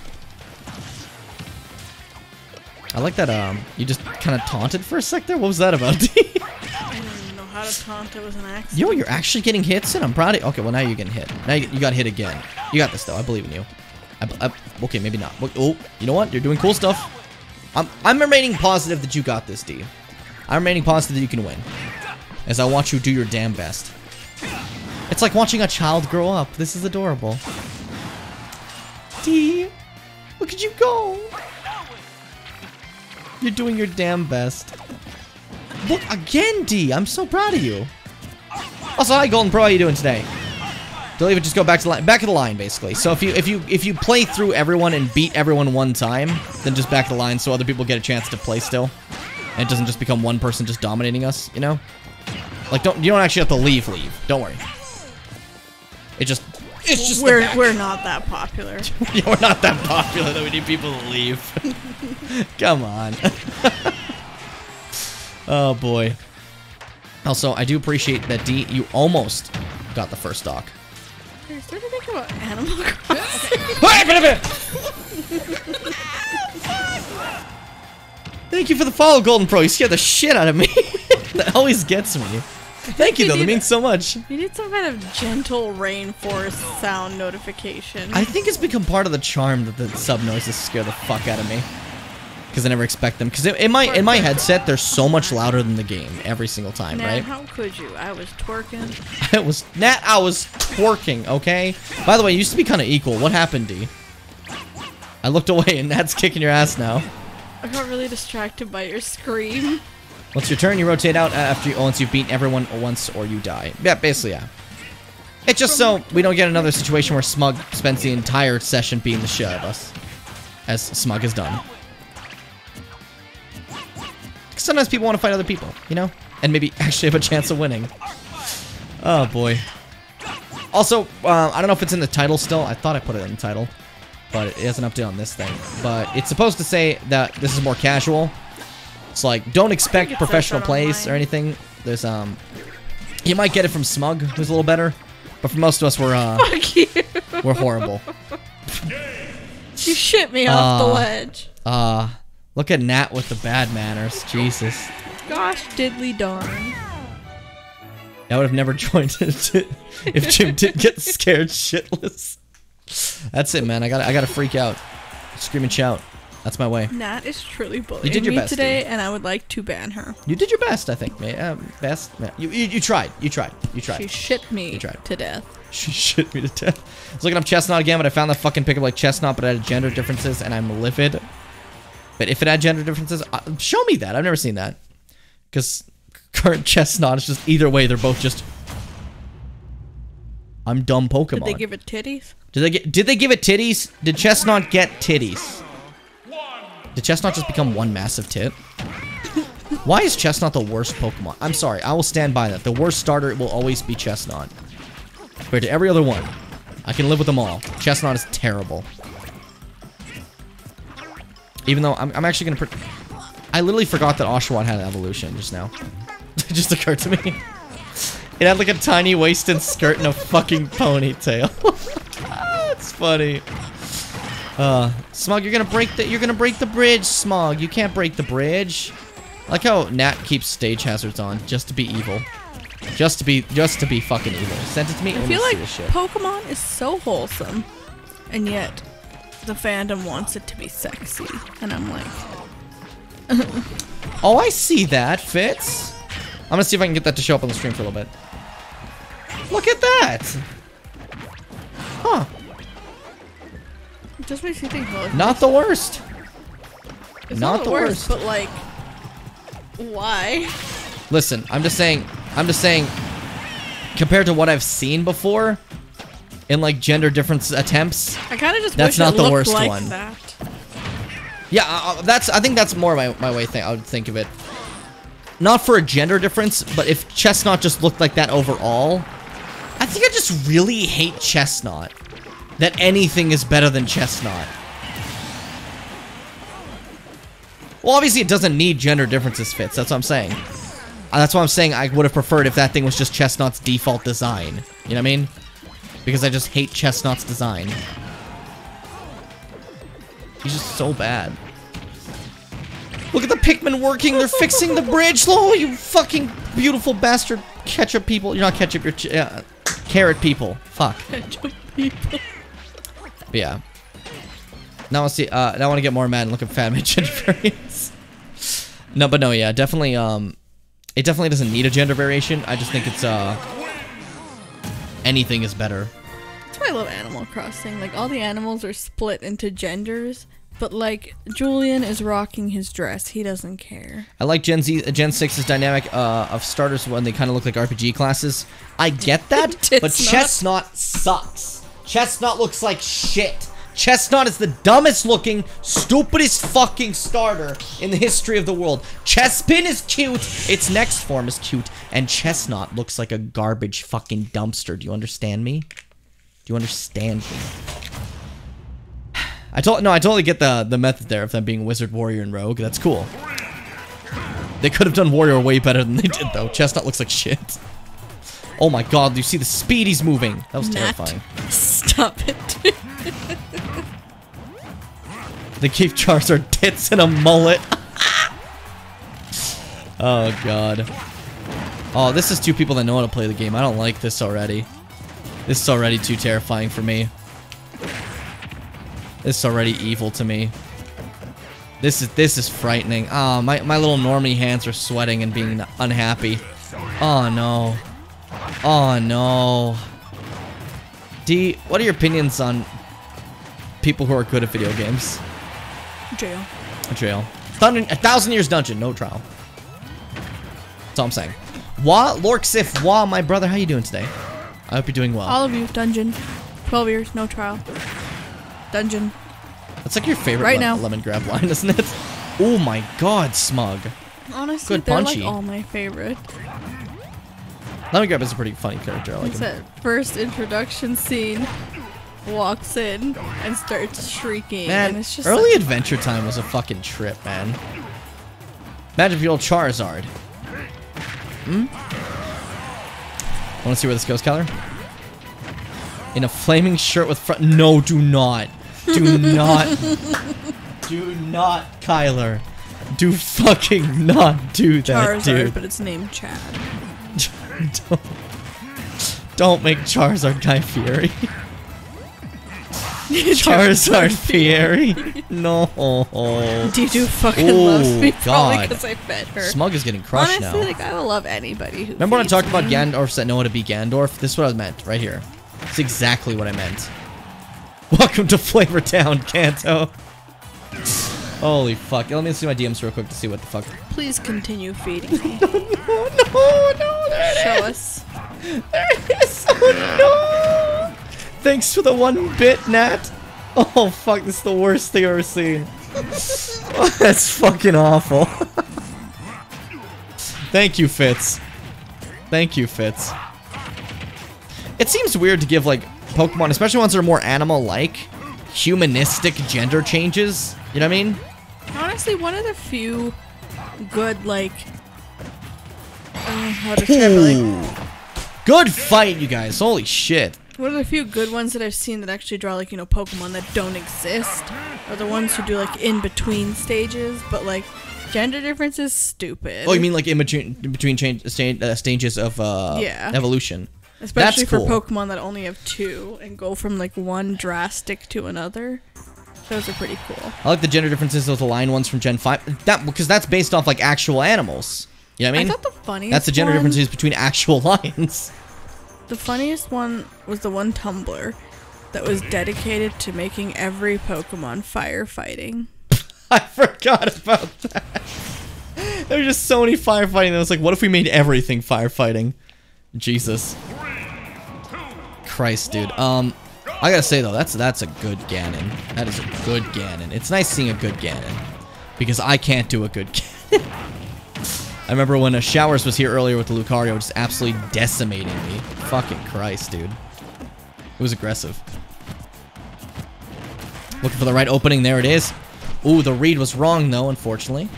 Speaker 1: I like that um you just kind of taunted for a sec there. What was that about?
Speaker 2: How to taunt. It was an accident.
Speaker 1: Yo, you're actually getting hits, and I'm proud of you. Okay, well now you're getting hit. Now you, you got hit again. You got this though. I believe in you. I, I- okay, maybe not. Oh, you know what? You're doing cool stuff. I'm I'm remaining positive that you got this, D. I'm remaining positive that you can win. As I watch you do your damn best. It's like watching a child grow up. This is adorable. D, look at you go. You're doing your damn best. Look again, D. I'm so proud of you. Also, hi Golden Pro, how you doing today? Don't even just go back to the line, back of the line, basically. So if you if you if you play through everyone and beat everyone one time, then just back the line so other people get a chance to play still, and it doesn't just become one person just dominating us. You know, like don't you don't actually have to leave. Leave. Don't worry. It just it's just
Speaker 2: we're we're not that popular.
Speaker 1: Yeah, we're not that popular that we need people to leave. Come on. oh boy. Also, I do appreciate that D. You almost got the first stock.
Speaker 2: Started thinking about Animal Crossing.
Speaker 1: Thank you for the follow, Golden Pro. You scared the shit out of me. that always gets me. Thank you, though. That means so much.
Speaker 2: You need some kind of gentle rainforest sound notification.
Speaker 1: I think it's become part of the charm that the sub noises scare the fuck out of me. Because I never expect them. Because in my in my headset, they're so much louder than the game every single time,
Speaker 2: Nah,
Speaker 1: right?
Speaker 2: how could you? I was twerking.
Speaker 1: It was Nat. I was twerking. Okay. By the way, it used to be kind of equal. What happened, D? I looked away, and Nat's kicking your ass now.
Speaker 2: I got really distracted by your scream.
Speaker 1: Once your turn, you rotate out uh, after you, oh, once you've beaten everyone once or you die. Yeah, basically, yeah. It's just so we don't get another situation where Smug spends the entire session beating the shit out of us. As Smug has done. Sometimes people want to fight other people, you know? And maybe actually have a chance of winning. Oh, boy. Also, uh, I don't know if it's in the title still. I thought I put it in the title. But it has an update on this thing. But it's supposed to say that this is more casual. It's like, don't expect professional plays or anything. There's, um... You might get it from Smug, who's a little better. But for most of us, we're, uh...
Speaker 2: Fuck you.
Speaker 1: we're horrible.
Speaker 2: You shit me off the
Speaker 1: Uh,
Speaker 2: ledge.
Speaker 1: Uh... Look at Nat with the bad manners. Jesus.
Speaker 2: Gosh diddly darn.
Speaker 1: I would have never joined it if Jim didn't get scared shitless. That's it, man. I got I got to freak out, scream and shout. That's my way.
Speaker 2: Nat is truly bullying you
Speaker 1: did your
Speaker 2: me
Speaker 1: best,
Speaker 2: today,
Speaker 1: Dee.
Speaker 2: and I would like to ban her.
Speaker 1: You did your best, I think. Um, best. Yeah. You, you you tried. You tried. You tried.
Speaker 2: She shit me
Speaker 1: You tried.
Speaker 2: to death.
Speaker 1: She shit me to death. I was looking up Chesnaught again, but I found that fucking pickup like Chesnaught, but it had gender differences, and I'm livid. But if it had gender differences, uh, show me that. I've never seen that. Because current Chesnaught is just either way, they're both just. I'm dumb Pokemon.
Speaker 2: Did they give it titties?
Speaker 1: Did they get? Did they give it titties? Did Chesnaught get titties? Did Chesnaught just become one massive tit? Why is Chesnaught the worst Pokemon? I'm sorry, I will stand by that. The worst starter will always be Chesnaught. Compared to every other one. I can live with them all. Chesnaught is terrible. Even though I'm, I'm actually gonna... Pre I literally forgot that Oshawott had an evolution just now. it just occurred to me. It had like a tiny waist and skirt and a fucking ponytail. That's funny. Uh, Smug, you're gonna break the you're gonna break the bridge, Smog. You can't break the bridge. I like how Nat keeps stage hazards on just to be evil. Just to be just to be fucking evil. Sent it to me.
Speaker 2: I feel like. Pokemon is so wholesome, and yet the fandom wants it to be sexy, and I'm like,
Speaker 1: Oh, I see that, Fitz. I'm gonna see if I can get that to show up on the stream for a little bit. Look at that. Huh.
Speaker 2: it just makes you think. Well,
Speaker 1: Not the worst.
Speaker 2: it's
Speaker 1: not the worst.
Speaker 2: but like, why?
Speaker 1: Listen, I'm just saying, I'm just saying, compared to what I've seen before, in like gender difference attempts,
Speaker 2: I kind of just
Speaker 1: That's not the worst
Speaker 2: like
Speaker 1: one.
Speaker 2: that.
Speaker 1: yeah, uh, uh, that's, I think that's more my, my way thing, I would think of it. Not for a gender difference, but if Chesnaught just looked like that overall, I think I just really hate Chesnaught. That anything is better than Chesnaught. Well, obviously it doesn't need gender differences fits, that's what I'm saying. Uh, That's why I'm saying I would have preferred if that thing was just Chesnaught's default design. You know what I mean? Because I just hate Chesnaught's design. He's just so bad. Look at the Pikmin working. They're fixing the bridge. Oh, you fucking beautiful bastard ketchup people. You're not ketchup. You're ch uh, carrot people. Fuck. But yeah. Now I see. Uh, now I want to get more mad and look at Fat Mitch gender variants. No, but no, yeah, definitely. Um, it definitely doesn't need a gender variation. I just think it's uh, anything is better.
Speaker 2: Why I love Animal Crossing. Like all the animals are split into genders, but like Julian is rocking his dress. He doesn't care.
Speaker 1: I like Gen Z, uh, Gen 6's dynamic uh, of starters when they kind of look like RPG classes. I get that, but
Speaker 2: Chesnaught.
Speaker 1: Chesnaught sucks. Chesnaught looks like shit. Chesnaught is the dumbest looking, stupidest fucking starter in the history of the world. Chespin is cute, its next form is cute, and Chesnaught looks like a garbage fucking dumpster. Do you understand me? Do you understand me? I told no, I totally get the the method there of them being wizard, warrior, and rogue. That's cool. They could have done warrior way better than they did though. Chesnaught looks like shit. Oh my god, do you see the speed he's moving? That was terrifying.
Speaker 2: Stop it.
Speaker 1: They gave Charizard tits and a mullet. oh god. Oh, this is two people that know how to play the game. I don't like this already. This is already too terrifying for me. This is already evil to me. This is this is frightening. Ah, my my little normie hands are sweating and being unhappy. Oh no. Oh no. D, what are your opinions on people who are good at video games?
Speaker 2: Jail.
Speaker 1: Jail. Thunder, a thousand years dungeon, no trial. That's all I'm saying. Wah, Lorksif, Wah, my brother, how you doing today? I hope you're doing well.
Speaker 2: All of you, dungeon. 12 years, no trial. Dungeon.
Speaker 1: That's like your favorite
Speaker 2: Right now.
Speaker 1: Lemongrab line, isn't it? Oh my god, Smug.
Speaker 2: Honestly,
Speaker 1: Good
Speaker 2: they're
Speaker 1: punchy.
Speaker 2: like all my favorite.
Speaker 1: Lemongrab is a pretty funny character. I like
Speaker 2: It's
Speaker 1: him.
Speaker 2: that first introduction scene. Walks in and starts shrieking.
Speaker 1: Man,
Speaker 2: and it's just
Speaker 1: early Adventure Time was a fucking trip, man. Imagine if you old Charizard. Hmm? Want to see where this goes, Keller? In a flaming shirt with front. No, do not. Do not. do not, Kyler. Do fucking not do that,
Speaker 2: Charizard,
Speaker 1: dude.
Speaker 2: but it's named Chad.
Speaker 1: don't, don't make Charizard Guy Fieri. Charizard Fieri? No.
Speaker 2: Dido fucking
Speaker 1: Oh,
Speaker 2: loves me probably because I fed her.
Speaker 1: Smug is getting crushed
Speaker 2: Honestly,
Speaker 1: now.
Speaker 2: like I will love anybody who.
Speaker 1: Remember when I talked about
Speaker 2: me.
Speaker 1: Gandorfs that know how to be Gandorf? This is what I meant right here. It's exactly what I meant. Welcome to Flavor Town, Kanto. Holy fuck. Let me see my DMs real quick to see what the fuck.
Speaker 2: Please continue feeding me.
Speaker 1: Oh no, no, there
Speaker 2: Show us.
Speaker 1: There it is. Oh no. Thanks for the one bit, Nat. Oh fuck, this is the worst thing I've ever seen. That's fucking awful. Thank you, Fitz. Thank you, Fitz. It seems weird to give like Pokemon, especially ones that are more animal-like, humanistic gender changes. You know what I mean?
Speaker 2: Honestly, one of the few good like. Uh, how to like
Speaker 1: Good fight, you guys. Holy shit.
Speaker 2: One of the few good ones that I've seen that actually draw like you know Pokemon that don't exist are the ones who do like in between stages, but like gender difference is stupid.
Speaker 1: Oh, you mean like in between, between change, sta- uh, stages of uh,
Speaker 2: Yeah.
Speaker 1: evolution?
Speaker 2: especially
Speaker 1: that's cool.
Speaker 2: for Pokemon that only have two and go from like one drastic to another. Those are pretty cool.
Speaker 1: I like the gender differences of the line ones from Gen 5. That because that's based off like actual animals. You know what I
Speaker 2: I
Speaker 1: mean?
Speaker 2: thought the funniest
Speaker 1: that's the gender
Speaker 2: one,
Speaker 1: differences between actual lions.
Speaker 2: The funniest one was the one Tumblr that was dedicated to making every Pokemon firefighting.
Speaker 1: I forgot about that. There's just so many firefighting I was like, what if we made everything firefighting? Jesus. Christ, dude. Um, I gotta say though, that's that's a good Ganon. That is a good Ganon. It's nice seeing a good Ganon because I can't do a good Ganon. I remember when uh, Showers was here earlier with the Lucario, just absolutely decimating me. Fucking Christ, dude. It was aggressive. Looking for the right opening. There it is. Ooh, the read was wrong though, unfortunately.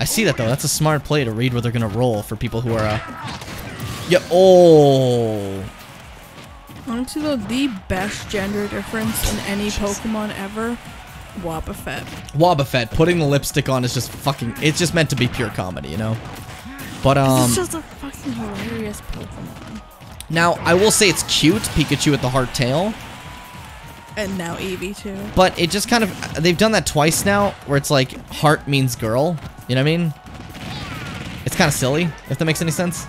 Speaker 1: I see that though. That's a smart play to read where they're gonna roll for people who are. Uh... Yeah. Oh.
Speaker 2: Honestly, though, the best gender difference in any Pokemon ever, Wobbuffet.
Speaker 1: Wobbuffet putting the lipstick on is just fucking. It's just meant to be pure comedy, you know. But um,
Speaker 2: it's just a fucking hilarious Pokemon.
Speaker 1: now I will say it's cute, Pikachu with the heart tail.
Speaker 2: And now Eevee too.
Speaker 1: But it just kind of they've done that twice now, where it's like heart means girl. You know what I mean? It's kind of silly, if that makes any sense.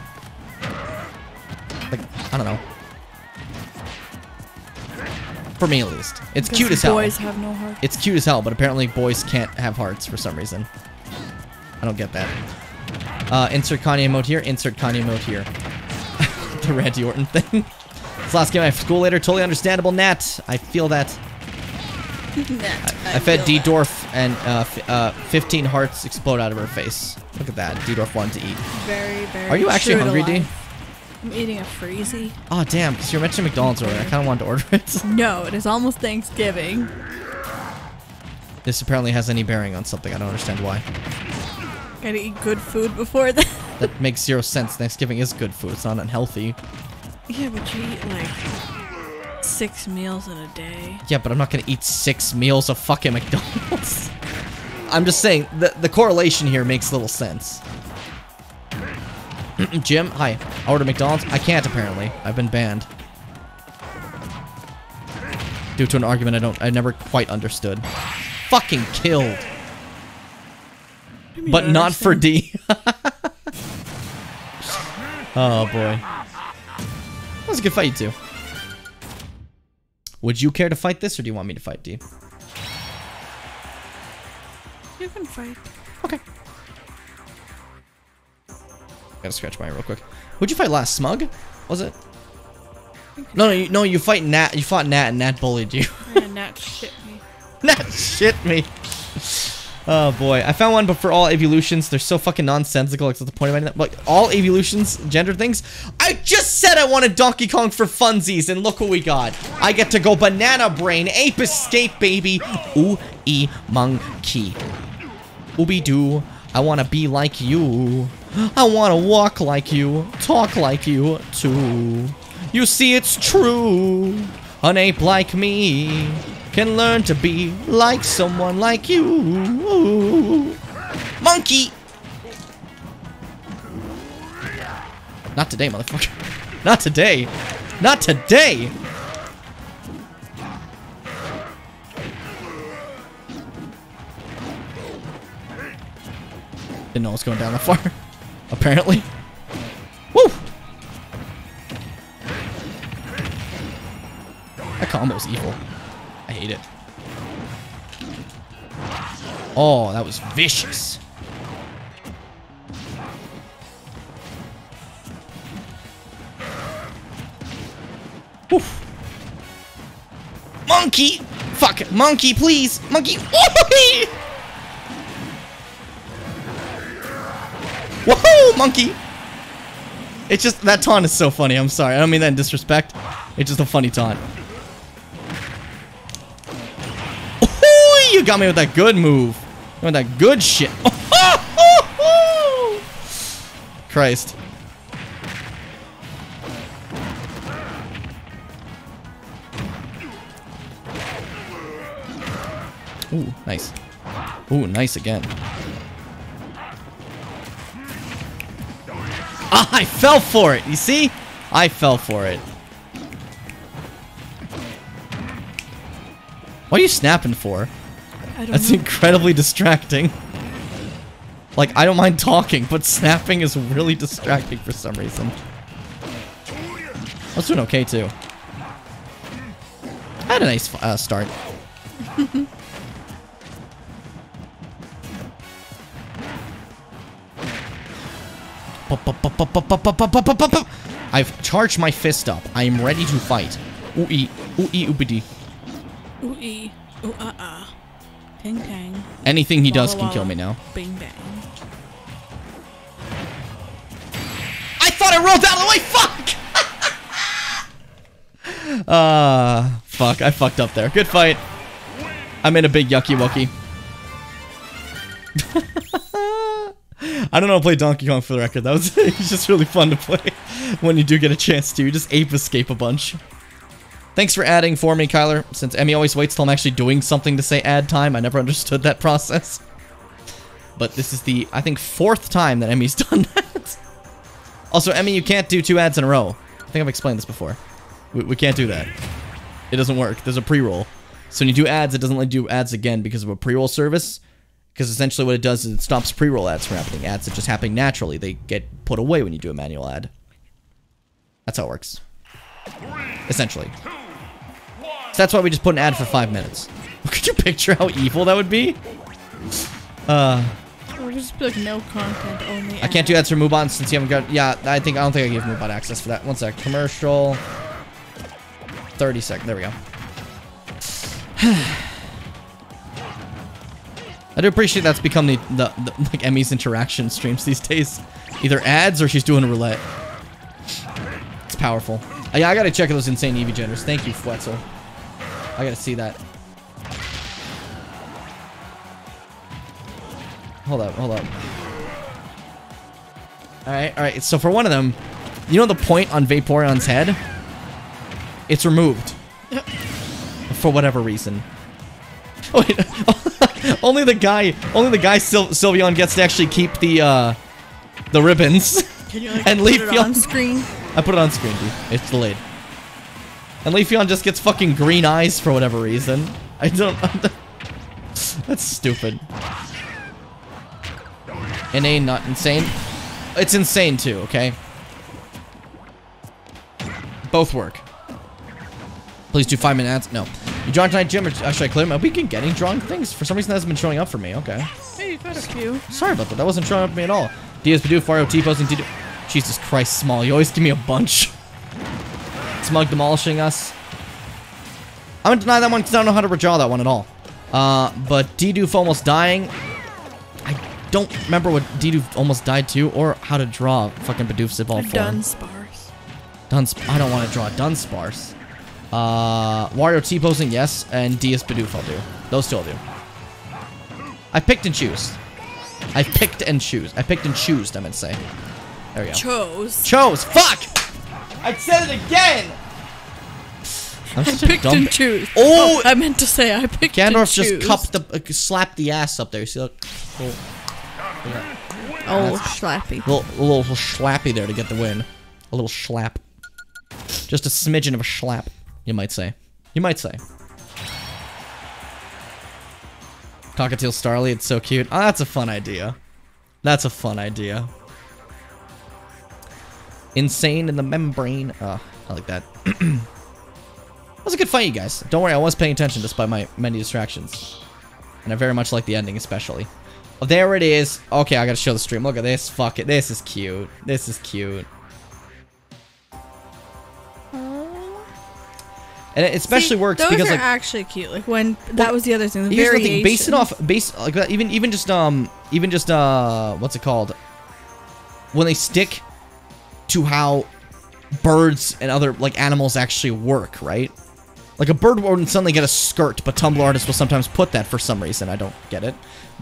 Speaker 1: Like I don't know. For me at least, it's cute as hell.
Speaker 2: Boys have no heart.
Speaker 1: It's cute as hell, but apparently boys can't have hearts for some reason. I don't get that. Uh, insert Kanye mode here. Insert Kanye mode here. the Randy Orton thing. This last game I have school later. Totally understandable, Nat. I feel that. Nat, I fed D Dorf and uh, f- uh, 15 hearts explode out of her face. Look at that. D Dorf wanted to eat.
Speaker 2: Very, very.
Speaker 1: Are you actually hungry, D?
Speaker 2: I'm eating a freezy.
Speaker 1: Oh, damn. Because you were mentioning McDonald's earlier. I kind of wanted to order it.
Speaker 2: No, it is almost Thanksgiving.
Speaker 1: this apparently has any bearing on something. I don't understand why.
Speaker 2: Gotta eat good food before that.
Speaker 1: That makes zero sense. Thanksgiving is good food. It's not unhealthy.
Speaker 2: yeah, but you eat like six meals in a day.
Speaker 1: Yeah, but I'm not gonna eat six meals of fucking McDonald's. I'm just saying the the correlation here makes little sense. Jim, hi. I order McDonald's. I can't apparently. I've been banned. Due to an argument I don't I never quite understood. Fucking killed. But not for D. oh boy. That was a good fight, two. Would you care to fight this or do you want me to fight D?
Speaker 2: You can fight.
Speaker 1: Okay. Gotta scratch my real quick. Who'd you fight last? Smug? Was it? No, no, you, no, you fight Nat. You fought Nat, and Nat bullied you.
Speaker 2: And that shit me.
Speaker 1: Nat shit me. Oh boy, I found one, but for all evolutions, they're so fucking nonsensical. Except the point of it, like all evolutions, gender things. I just said I wanted Donkey Kong for funsies, and look what we got. I get to go banana brain, ape escape, baby. Ooh, e monkey. Ooby doo. I wanna be like you. I wanna walk like you, talk like you too. You see, it's true. An ape like me can learn to be like someone like you. Monkey! Not today, motherfucker. Not today. Not today! Didn't know it was going down that far. Apparently. Woo! That combo's evil. I hate it. Oh, that was vicious. Oof. Monkey! Fuck it. Monkey, please! Monkey! Woohoo! Monkey! It's just, that taunt is so funny. I'm sorry. I don't mean that in disrespect. It's just a funny taunt. Oh, you got me with that good move. With that good shit. Christ. Ooh, nice. Ooh, nice again. I fell for it. You see? I fell for it. What are you snapping for? That's
Speaker 2: know.
Speaker 1: incredibly distracting. Like, I don't mind talking, but snapping is really distracting for some reason. I was doing okay, too. I had a nice uh, start. I've charged my fist up. I am ready to fight. Ooh ee, ooh ee oobity.
Speaker 2: Ooh ee. Ooh ah ah. Ting tang.
Speaker 1: Anything he does
Speaker 2: Walla
Speaker 1: can kill me now.
Speaker 2: Bing bang.
Speaker 1: I thought I rolled out of the way. Fuck. uh, fuck. I fucked up there. Good fight. I'm in a big yucky wucky. I don't know how to play Donkey Kong for the record. That was it's just really fun to play when you do get a chance to. You just ape escape a bunch. Thanks for adding for me, Kyler. Since Emmy always waits till I'm actually doing something to say add time, I never understood that process. But this is the, I think, fourth time that Emmy's done that. Also, Emmy, you can't do two ads in a row. I think I've explained this before. We, we can't do that. It doesn't work. There's a pre-roll. So when you do ads, it doesn't let you do ads again because of a pre-roll service. Because essentially what it does is it stops pre-roll ads from happening. Ads that just happen naturally. They get put away when you do a manual ad. That's how it works. Essentially. So that's why we just put an ad for five minutes. Could you picture how evil that would be? Uh...
Speaker 2: Or just be like no content only.
Speaker 1: I can't do ads for Moobot since you haven't got. Yeah, I think I don't think I gave Moobot access for that. One sec. Commercial. Thirty sec. There we go. I do appreciate that's become the, the, the like Emmy's interaction streams these days. Either ads or she's doing a roulette. It's powerful. Uh, yeah, I gotta check those insane Eevee genders. Thank you, Fwetzel. I gotta see that. Hold up, hold up. Alright, alright. So for one of them, you know the point on Vaporeon's head? It's removed. for whatever reason. Wait, only the guy, only the guy Syl Sylveon gets to actually keep the, uh, the ribbons.
Speaker 2: Can you like
Speaker 1: And
Speaker 2: put it on screen?
Speaker 1: I put it on screen, dude. It's delayed. And Leafeon just gets fucking green eyes for whatever reason. I don't. That's stupid. Inane, not insane. It's insane too. Okay. Both work. Please do five minutes. No. You drawn tonight, Jim? Or uh, should I clear my weekend getting drawn things? For some reason, that hasn't been showing up for me. Okay.
Speaker 2: Hey, you've a few.
Speaker 1: Sorry about that. That wasn't showing up for me at all. Diaz Bidoof, Wario T posting T. Jesus Christ, small. You always give me a bunch. Smug demolishing us. I'm gonna deny that one because I don't know how to redraw that one at all. Uh, but Dedoof almost dying. I don't remember what Dedoof almost died to or how to draw fucking Bidoof's evolved form.
Speaker 2: Done sparse.
Speaker 1: Dunsp I don't want to draw Dunsparce. Uh, Wario T posing, yes, and Diaz Bidoof I'll do. Those two I'll do. I picked and choose. I picked and choose. I picked and choose, I meant to say. There we go.
Speaker 2: Chose.
Speaker 1: chose! Fuck! I said it again! I'm such
Speaker 2: Picked
Speaker 1: dumb
Speaker 2: and choose.
Speaker 1: Oh!
Speaker 2: I meant to say I picked and
Speaker 1: Gandalf
Speaker 2: choose.
Speaker 1: just cupped the, uh, slapped the ass up there. You see, look. Little,
Speaker 2: Oh, slappy.
Speaker 1: little, little slappy there to get the win. A little slap. Just a smidgen of a slap, you might say. You might say. Cockatiel Starly, it's so cute. Oh, that's a fun idea. That's a fun idea. Insane in the membrane. Oh, I like that. that was a good fight, you guys. Don't worry, I was paying attention despite my many distractions. And I very much like the ending, especially. Oh, there it is. Okay, I gotta show the stream. Look at this. Fuck it. This is cute. This is cute. And it especially
Speaker 2: See,
Speaker 1: works
Speaker 2: those
Speaker 1: because
Speaker 2: are
Speaker 1: like
Speaker 2: actually cute. Like when that was the other thing. The
Speaker 1: here's the
Speaker 2: variation.
Speaker 1: thing, base off base like that, even even just um even just uh what's it called when they stick to how birds and other like animals actually work right like a bird wouldn't suddenly get a skirt but tumblr artists will sometimes put that for some reason i don't get it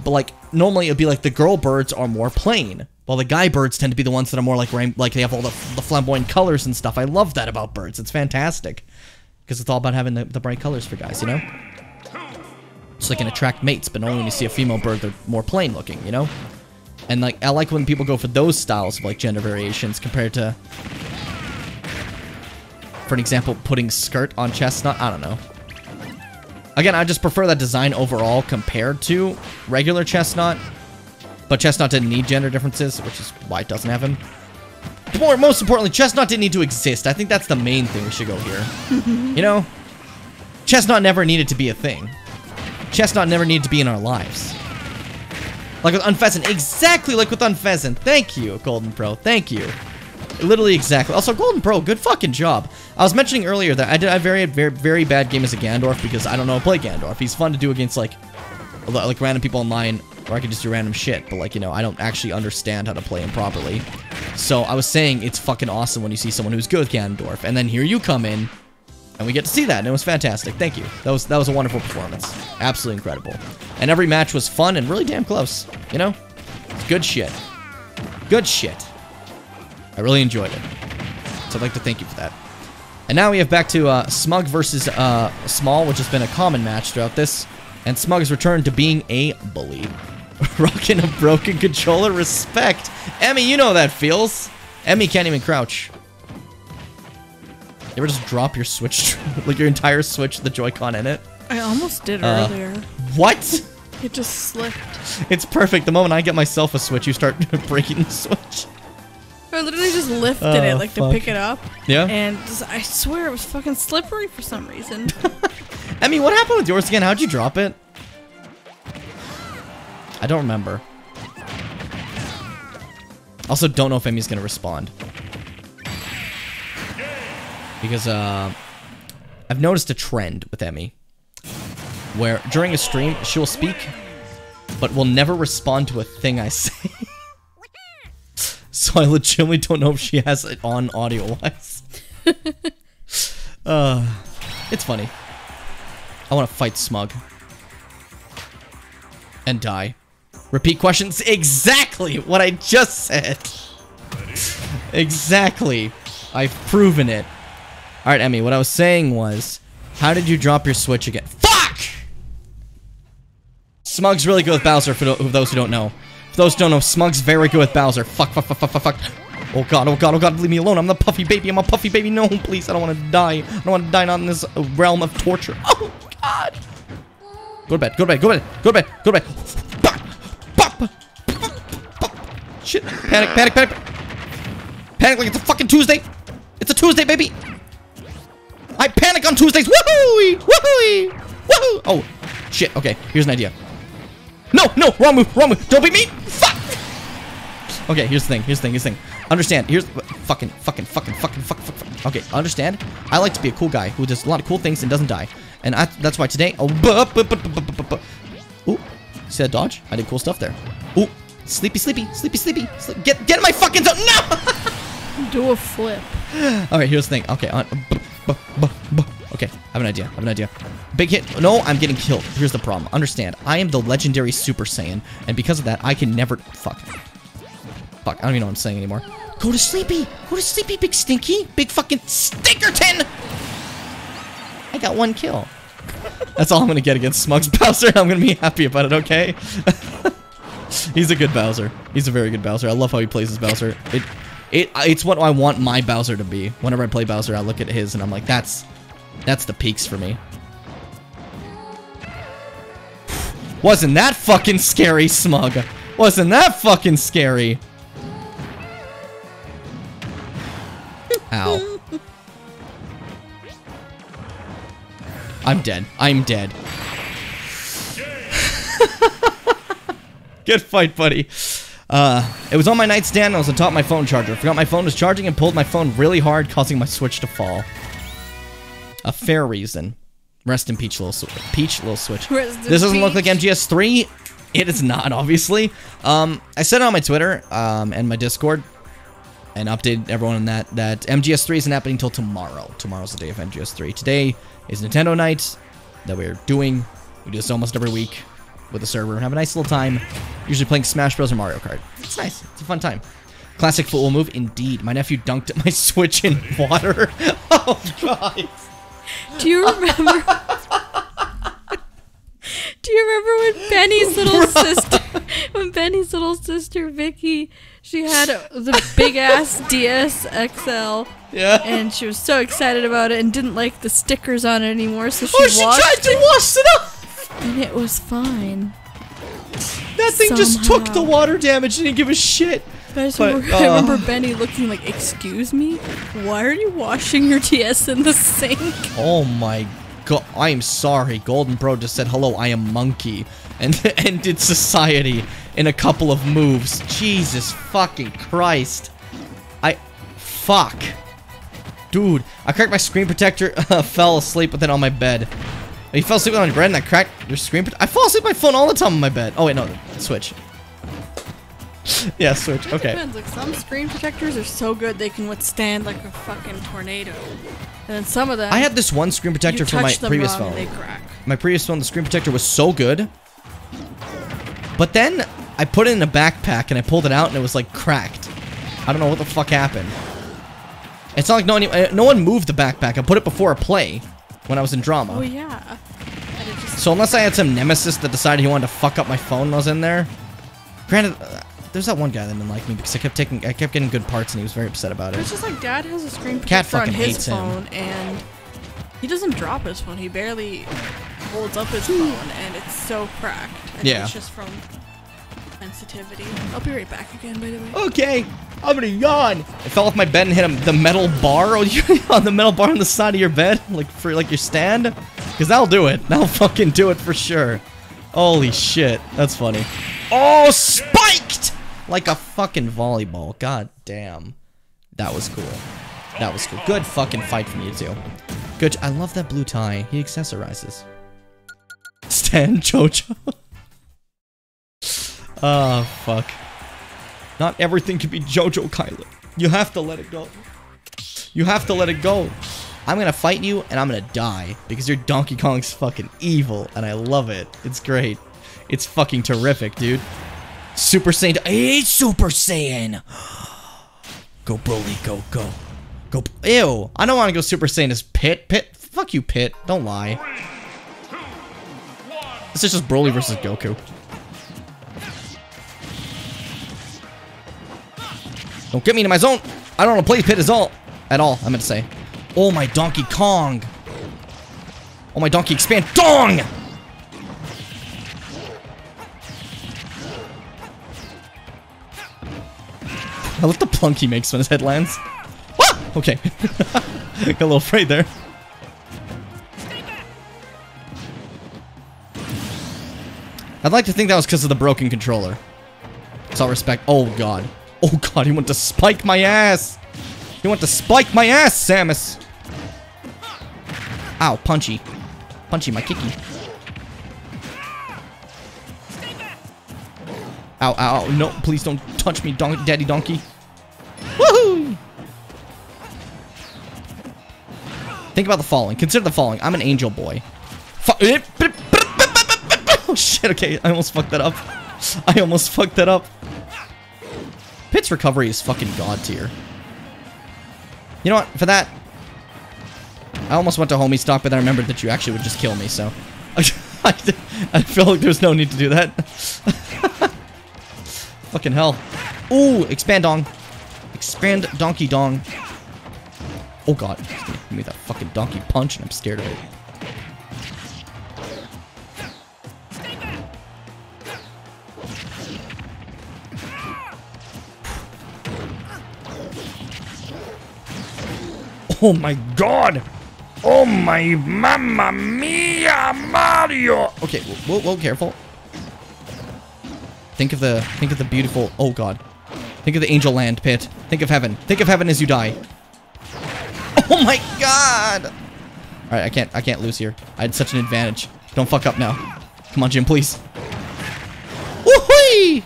Speaker 1: but like normally it'd be like the girl birds are more plain while the guy birds tend to be the ones that are more like rain- like they have all the, the flamboyant colors and stuff i love that about birds it's fantastic because it's all about having the, the bright colors for guys you know so they can attract mates, but only when you see a female bird, they're more plain looking, you know? And like, I like when people go for those styles of like gender variations compared to, for an example, putting skirt on Chesnaught. I don't know. Again, I just prefer that design overall compared to regular Chesnaught. But Chesnaught didn't need gender differences, which is why it doesn't have him. More, most importantly, Chesnaught didn't need to exist. I think that's the main thing we should go here. you know? Chesnaught never needed to be a thing. Chesnaught never needed to be in our lives. Like with Unfezant. Exactly like with Unfezant. Thank you, Golden Pro. Thank you. Literally exactly. Also, Golden Pro, good fucking job. I was mentioning earlier that I did a very, very, very bad game as a Gandorf because I don't know how to play Gandorf. He's fun to do against, like, like random people online, or I could just do random shit, but, like, you know, I don't actually understand how to play him properly. So I was saying it's fucking awesome when you see someone who's good with Ganondorf, and then here you come in, and we get to see that, and it was fantastic. Thank you. That was that was a wonderful performance. Absolutely incredible. And every match was fun and really damn close. You know, good shit. Good shit. I really enjoyed it. So I'd like to thank you for that. And now we have back to uh, Smug versus uh, Small, which has been a common match throughout this. And Smug has returned to being a bully. Rocking a broken controller. Respect. Emmy, you know how that feels. Emmy can't even crouch. You ever just drop your Switch, like your entire Switch, the Joy-Con in it?
Speaker 2: I almost did
Speaker 1: Uh,
Speaker 2: earlier.
Speaker 1: What?
Speaker 2: It just slipped.
Speaker 1: It's perfect. The moment I get myself a Switch, you start breaking the Switch.
Speaker 2: I literally just lifted
Speaker 1: Oh,
Speaker 2: it like
Speaker 1: fuck.
Speaker 2: to pick it up,
Speaker 1: Yeah?
Speaker 2: and just, I swear it was fucking slippery for some reason.
Speaker 1: Emmy, what happened with yours again? How'd you drop it? I don't remember. Also, don't know if Emmy's gonna respond. Because, uh... I've noticed a trend with Emmy. Where, during a stream, she'll speak, but will never respond to a thing I say. so I legitimately don't know if she has it on audio-wise. uh, it's funny. I want to fight Smug. And die. Repeat questions. Exactly what I just said. Exactly. I've proven it. Alright, Emmy, what I was saying was, how did you drop your Switch again? Fuck! Smug's really good with Bowser, for those who don't know. For those who don't know, Smug's very good with Bowser. Fuck, fuck, fuck, fuck, fuck, fuck. Oh god, oh god, oh god, leave me alone. I'm the puffy baby. I'm a puffy baby. No, please, I don't want to die. I don't want to die not in this uh, realm of torture. Oh god. Go to bed, go to bed, go to bed, go to bed, go to bed. Bop, bop, bop, bop. Shit. Panic, panic, panic. Panic like it's a fucking Tuesday. It's a Tuesday, baby. I panic on Tuesdays. Woohoo! Woohoo! Woohoo! Oh, shit. Okay, here's an idea. No, no, wrong move, wrong move. Don't beat me. Fuck. Okay, here's the thing. Here's the thing. Here's the thing. Understand. Here's fucking, fucking, fucking, fucking, fuck, fuck, fuck. Okay, understand. I like to be a cool guy who does a lot of cool things and doesn't die, and I, that's why today. Oh, bu- bu- bu- bu- bu- bu- bu- ooh, see that dodge? I did cool stuff there. Ooh, sleepy, sleepy, sleepy, sleepy. Sleep. Get, get in my fucking zone. No.
Speaker 2: Do a flip.
Speaker 1: All right, here's the thing. Okay, uh, on. bu- Okay, I have an idea. I have an idea. Big hit. No, I'm getting killed. Here's the problem. Understand, I am the legendary Super Saiyan, and because of that, I can never. Fuck. Fuck, I don't even know what I'm saying anymore. Go to sleepy. Go to sleepy, big stinky. Big fucking stinkerton. I got one kill. That's all I'm gonna get against Smugs Bowser. I'm gonna be happy about it, okay? He's a good Bowser. He's a very good Bowser. I love how he plays his Bowser. It, it, it's what I want my Bowser to be. Whenever I play Bowser, I look at his and I'm like, that's, that's the peaks for me. Wasn't that fucking scary, Smug? Wasn't that fucking scary? Ow. I'm dead. I'm dead. Good fight, buddy. Uh, it was on my nightstand and I was on top of my phone charger. Forgot my phone was charging and pulled my phone really hard, causing my switch to fall. A fair reason. Rest in peach, little sw- peach, little switch. This doesn't look like. MGS3. It is not, obviously. Um, I said it on my Twitter um, and my Discord, and updated everyone on that that MGS3 isn't happening until tomorrow. Tomorrow's the day of MGS3. Today is Nintendo Night that we're doing. We do this almost every week with the server and have a nice little time. Usually playing Smash Bros. or Mario Kart. It's nice. It's a fun time. Classic football move, indeed. My nephew dunked my Switch in water. oh god.
Speaker 2: Do you remember? Do you remember when Benny's little sister, when Benny's little sister Vicky, she had the big ass DS XL,
Speaker 1: Yeah.
Speaker 2: and she was so excited about it and didn't like the stickers on it anymore, so she,
Speaker 1: oh, she
Speaker 2: washed
Speaker 1: tried to
Speaker 2: it,
Speaker 1: wash it off.
Speaker 2: And it was fine.
Speaker 1: That thing just took the water damage and didn't give a shit.
Speaker 2: But
Speaker 1: But,
Speaker 2: remember, I
Speaker 1: uh,
Speaker 2: remember Benny looking like, "Excuse me, why are you washing your TS in the sink?"
Speaker 1: Oh my god, I am sorry. Golden Bro just said hello, I am monkey. And ended society in a couple of moves. Jesus fucking Christ. I. Fuck. Dude, I cracked my screen protector, uh, fell asleep with it on my bed. Oh, You fell asleep on your bed and I cracked your screen? I fall asleep my phone all the time on my bed. Oh wait, no, switch. yeah, switch,
Speaker 2: It
Speaker 1: okay.
Speaker 2: depends. Like some screen protectors are so good they can withstand like a fucking tornado, and then some of them
Speaker 1: I had this one screen protector for my previous phone.
Speaker 2: they crack.
Speaker 1: my previous phone, the screen protector was so good. But then I put it in a backpack and I pulled it out and it was like cracked. I don't know what the fuck happened. It's not like no one, uh, no one moved the backpack. I put it before a play when I was in drama.
Speaker 2: Oh yeah. And it just
Speaker 1: So unless I had some nemesis that decided he wanted to fuck up my phone when I was in there. Granted, uh, there's that one guy that didn't like me because I kept taking, I kept getting good parts and he was very upset about it.
Speaker 2: it's just like dad has a screen
Speaker 1: Cat
Speaker 2: protector on his
Speaker 1: hates him.
Speaker 2: phone and he doesn't drop his phone. He barely holds up his phone and it's so cracked. And
Speaker 1: Yeah.
Speaker 2: It's just from sensitivity. I'll be right back again by the way.
Speaker 1: Okay, I'm gonna yawn. I fell off my bed and hit him the metal bar on the metal bar on the side of your bed, like for like your stand, because that'll do it. That'll fucking do it for sure. Holy shit, that's funny. Oh, spiked like a fucking volleyball. God damn, that was cool. That was cool. Good fucking fight from you two. Good. I love that blue tie. He accessorizes. Stan Jojo. Ah, fuck. Not everything can be JoJo Kyler. You have to let it go. You have to let it go. I'm gonna fight you and I'm gonna die because your Donkey Kong's fucking evil and I love it. It's great. It's fucking terrific, dude. Super Saiyan. Hey, Super Saiyan. Go, Broly. Go, go. Go. Ew. I don't want to go Super Saiyan as Pit. Pit. Fuck you, Pit. Don't lie. This is just Broly versus Goku. Don't get me into my zone. I don't want to play pit at all. At all, I meant to say. Oh, my Donkey Kong. Oh, my Donkey Expand. Dong! I love the plunk he makes when his head lands. Ah! Okay. Got a little afraid there. I'd like to think that was because of the broken controller. It's all respect. Oh, God. Oh, God, he went to spike my ass. He went to spike my ass, Samus. Ow, punchy. Punchy, my kicky. Ow, ow, ow. No, please don't touch me, don daddy donkey. Woohoo! Think about the falling. Consider the falling. I'm an angel boy. Oh shit, okay. I almost fucked that up. I almost fucked that up. Pit's recovery is fucking god tier. You know what? For that, I almost went to homie stock, but then I remembered that you actually would just kill me, so... I feel like there's no need to do that. Fucking hell. Ooh, expand dong. Expand donkey dong. Oh god. Give me that fucking donkey punch and I'm scared of it. Oh my god! Oh my mamma mia, Mario! Okay, whoa, whoa, careful. Think of the, think of the beautiful, oh god. Think of the angel land pit. Think of heaven. Think of heaven as you die. Oh my god! Alright, I can't, I can't lose here. I had such an advantage. Don't fuck up now. Come on, Jim, please. Woohoo!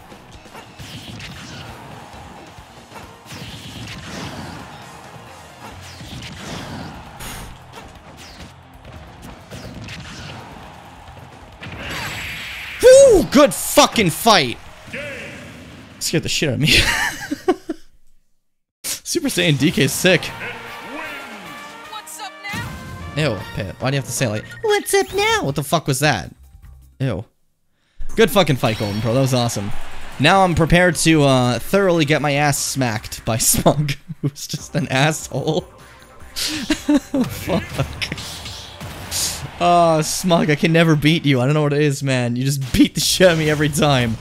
Speaker 1: Woo! Good fucking fight! Scared the shit out of me. Super Saiyan DK is sick. Ew, Pit. Why do you have to say like, what's up now? What the fuck was that? Ew. Good fucking fight, Golden Pro. That was awesome. Now I'm prepared to uh, thoroughly get my ass smacked by Smug, who's just an asshole. fuck. Oh, Smug, I can never beat you. I don't know what it is, man. You just beat the shit out of me every time.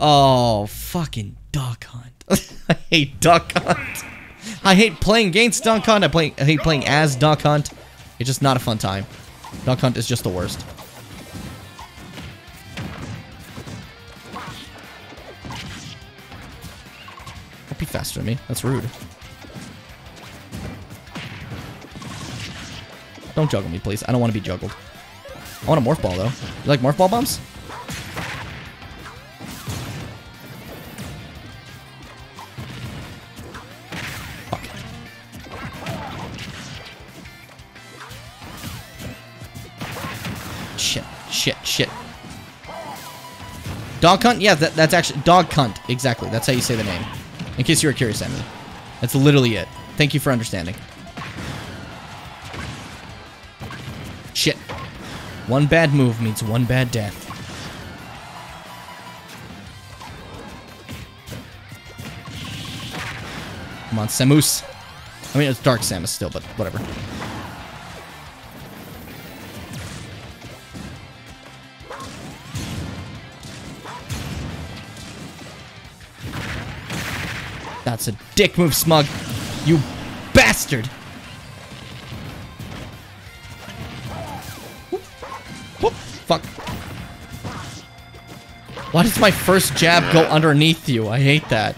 Speaker 1: Oh, fucking Duck Hunt. I hate Duck Hunt. I hate playing against Duck Hunt. I, play, I hate playing as Duck Hunt. It's just not a fun time. Duck Hunt is just the worst. Don't be faster than me. That's rude. Don't juggle me, please. I don't want to be juggled. I want a morph ball, though. You like morph ball bombs? Shit, shit, shit. Dog cunt? Yeah, that, that's actually... Dog cunt. Exactly. That's how you say the name. In case you were curious, Emily. That's literally it. Thank you for understanding. Shit. One bad move means one bad death. Come on, Samus. I mean, it's Dark Samus still, but whatever. That's a dick move, Smug. You bastard! Fuck. Why does my first jab go underneath you? I hate that.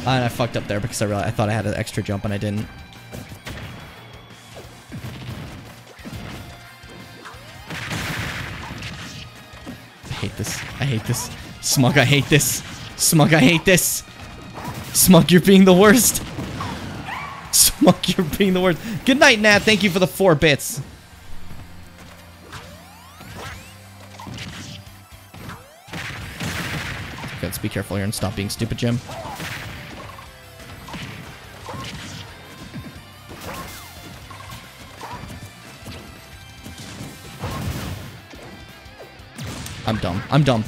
Speaker 1: And I fucked up there because I realized I thought I had an extra jump and I didn't. I hate this. I hate this. Smug, I hate this. Smug, I hate this. Smug, you're being the worst. Smug, you're being the worst. Good night, Nat. Thank you for the four bits. Let's be careful here and stop being stupid, Jim. I'm dumb. I'm dumb.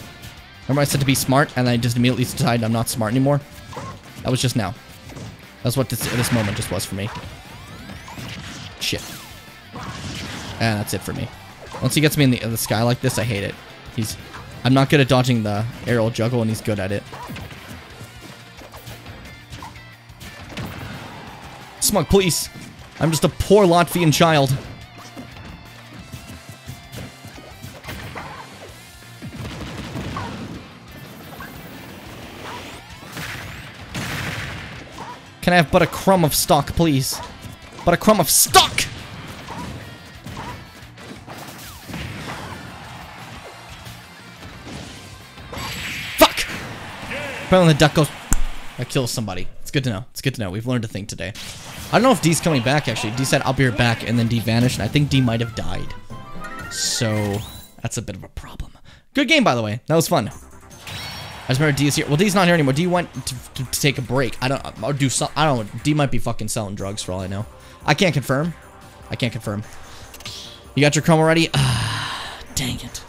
Speaker 1: Remember I said to be smart, and I just immediately decided I'm not smart anymore? That was just now. That's what this, this moment just was for me. Shit. And that's it for me. Once he gets me in the, in the sky like this, I hate it. He's... I'm not good at dodging the aerial juggle, and he's good at it. Smug, please. I'm just a poor Latvian child. Can I have but a crumb of stock, please? But a crumb of stock! Apparently the duck goes... That kills somebody. It's good to know. It's good to know. We've learned a thing today. I don't know if D's coming back, actually. D said, I'll be right back, and then D vanished, and I think D might have died. So, that's a bit of a problem. Good game, by the way. That was fun. I just remember D is here. Well, D's not here anymore. D went to, to, to take a break. I don't, or do some, I don't. D might be fucking selling drugs for all I know. I can't confirm. I can't confirm. You got your Chrom already? Ah, dang it.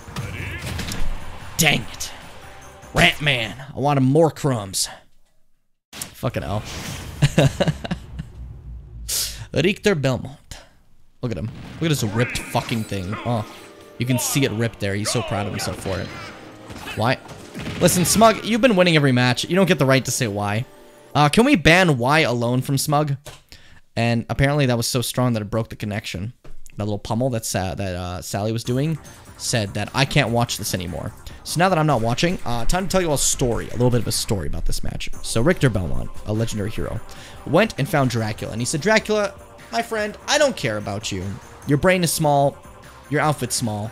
Speaker 1: Dang it. Rat man, I wanted more crumbs. Fucking hell. Richter Belmont. Look at him. Look at his ripped fucking thing. Oh, you can see it ripped there. He's so proud of himself for it. Why? Listen, Smug, you've been winning every match. You don't get the right to say why. Uh, can we ban why alone from Smug? And apparently that was so strong that it broke the connection. That little pummel that's, uh, that uh, Sally was doing said that I can't watch this anymore. So now that I'm not watching, uh, time to tell you a story, a little bit of a story about this match. So Richter Belmont, a legendary hero, went and found Dracula, and he said, Dracula, my friend, I don't care about you. Your brain is small, your outfit's small,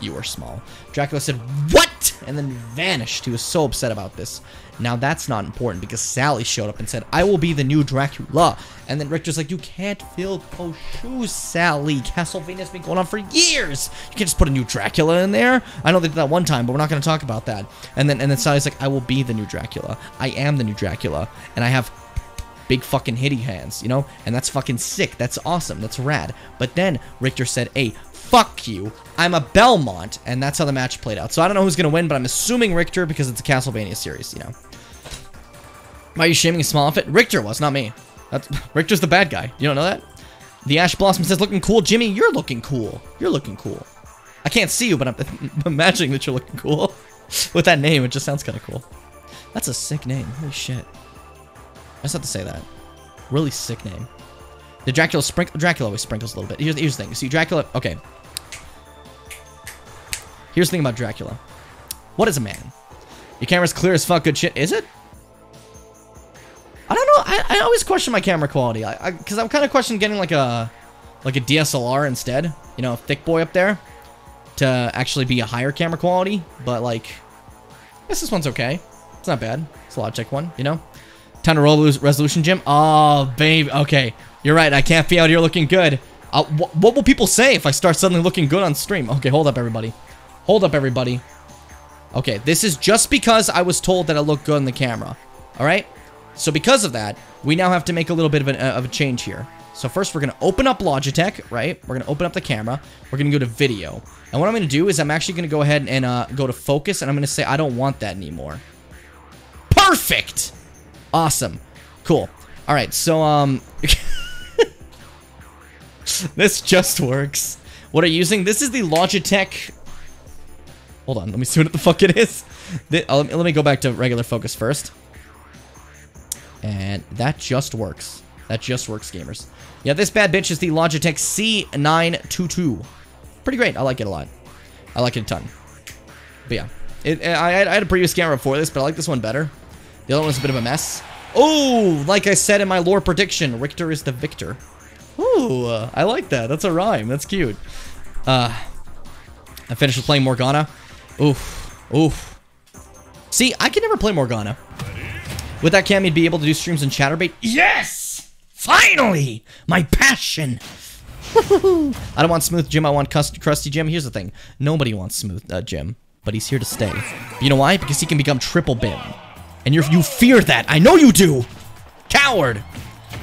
Speaker 1: you are small. Dracula said, What? And then vanished. He was so upset about this. Now that's not important because Sally showed up and said, I will be the new Dracula. And then Richter's like, You can't fill those shoes, Sally. Castlevania's been going on for years. You can't just put a new Dracula in there. I know they did that one time, but we're not gonna talk about that. And then and then Sally's like, I will be the new Dracula. I am the new Dracula. And I have big fucking hitty hands, you know? And that's fucking sick. That's awesome. That's rad. But then Richter said, hey, fuck you. I'm a Belmont. And that's how the match played out. So I don't know who's going to win, but I'm assuming Richter because it's a Castlevania series, you know? Why are you shaming a small outfit? Richter was, not me. That's Richter's the bad guy. You don't know that? The Ash Blossom says, looking cool. Jimmy, you're looking cool. You're looking cool. I can't see you, but I'm imagining that you're looking cool. With that name, it just sounds kind of cool. That's a sick name. Holy shit. I just have to say that. Really sick name. The Dracula sprinkle. Dracula always sprinkles a little bit. Here's, here's the thing. See, Dracula. Okay. Here's the thing about Dracula. What is a man? Your camera's clear as fuck. Good shit. Is it? I don't know. I, I always question my camera quality. I, I cause I'm kind of questioning getting like a like a DSLR instead. You know, a thick boy up there to actually be a higher camera quality. But like, I guess this one's okay. It's not bad. It's a Logitech one. You know. Time to roll resolution, Jim. Oh, babe. Okay, you're right. I can't be out here looking good. Uh, wh what will people say if I start suddenly looking good on stream? Okay, hold up, everybody. Hold up, everybody. Okay, this is just because I was told that I look good in the camera. All right? So because of that, we now have to make a little bit of, an, uh, of a change here. So first, we're going to open up Logitech, right? We're going to open up the camera. We're going to go to video. And what I'm going to do is I'm actually going to go ahead and uh, go to focus, and I'm going to say I don't want that anymore. Perfect! Awesome. Cool. All right, so, um... this just works. What are you using? This is the Logitech... Hold on, let me see what the fuck it is. The, uh, let me go back to regular focus first. And that just works. That just works, gamers. Yeah, this bad bitch is the Logitech C922. Pretty great. I like it a lot. I like it a ton. But yeah. It, I, I had a previous camera before this, but I like this one better. The other one's a bit of a mess. Oh, like I said in my lore prediction, Richter is the victor. Ooh, I like that. That's a rhyme. That's cute. Uh, I finished with playing Morgana. Oof. Oof. See, I can never play Morgana. With that cam, you'd be able to do streams in Chaturbate. Yes! Finally! My passion! I don't want smooth Jim, I want crusty Jim. Here's the thing. Nobody wants smooth uh, Jim, but he's here to stay. You know why? Because he can become triple Bim. And you you fear that. I know you do! Coward!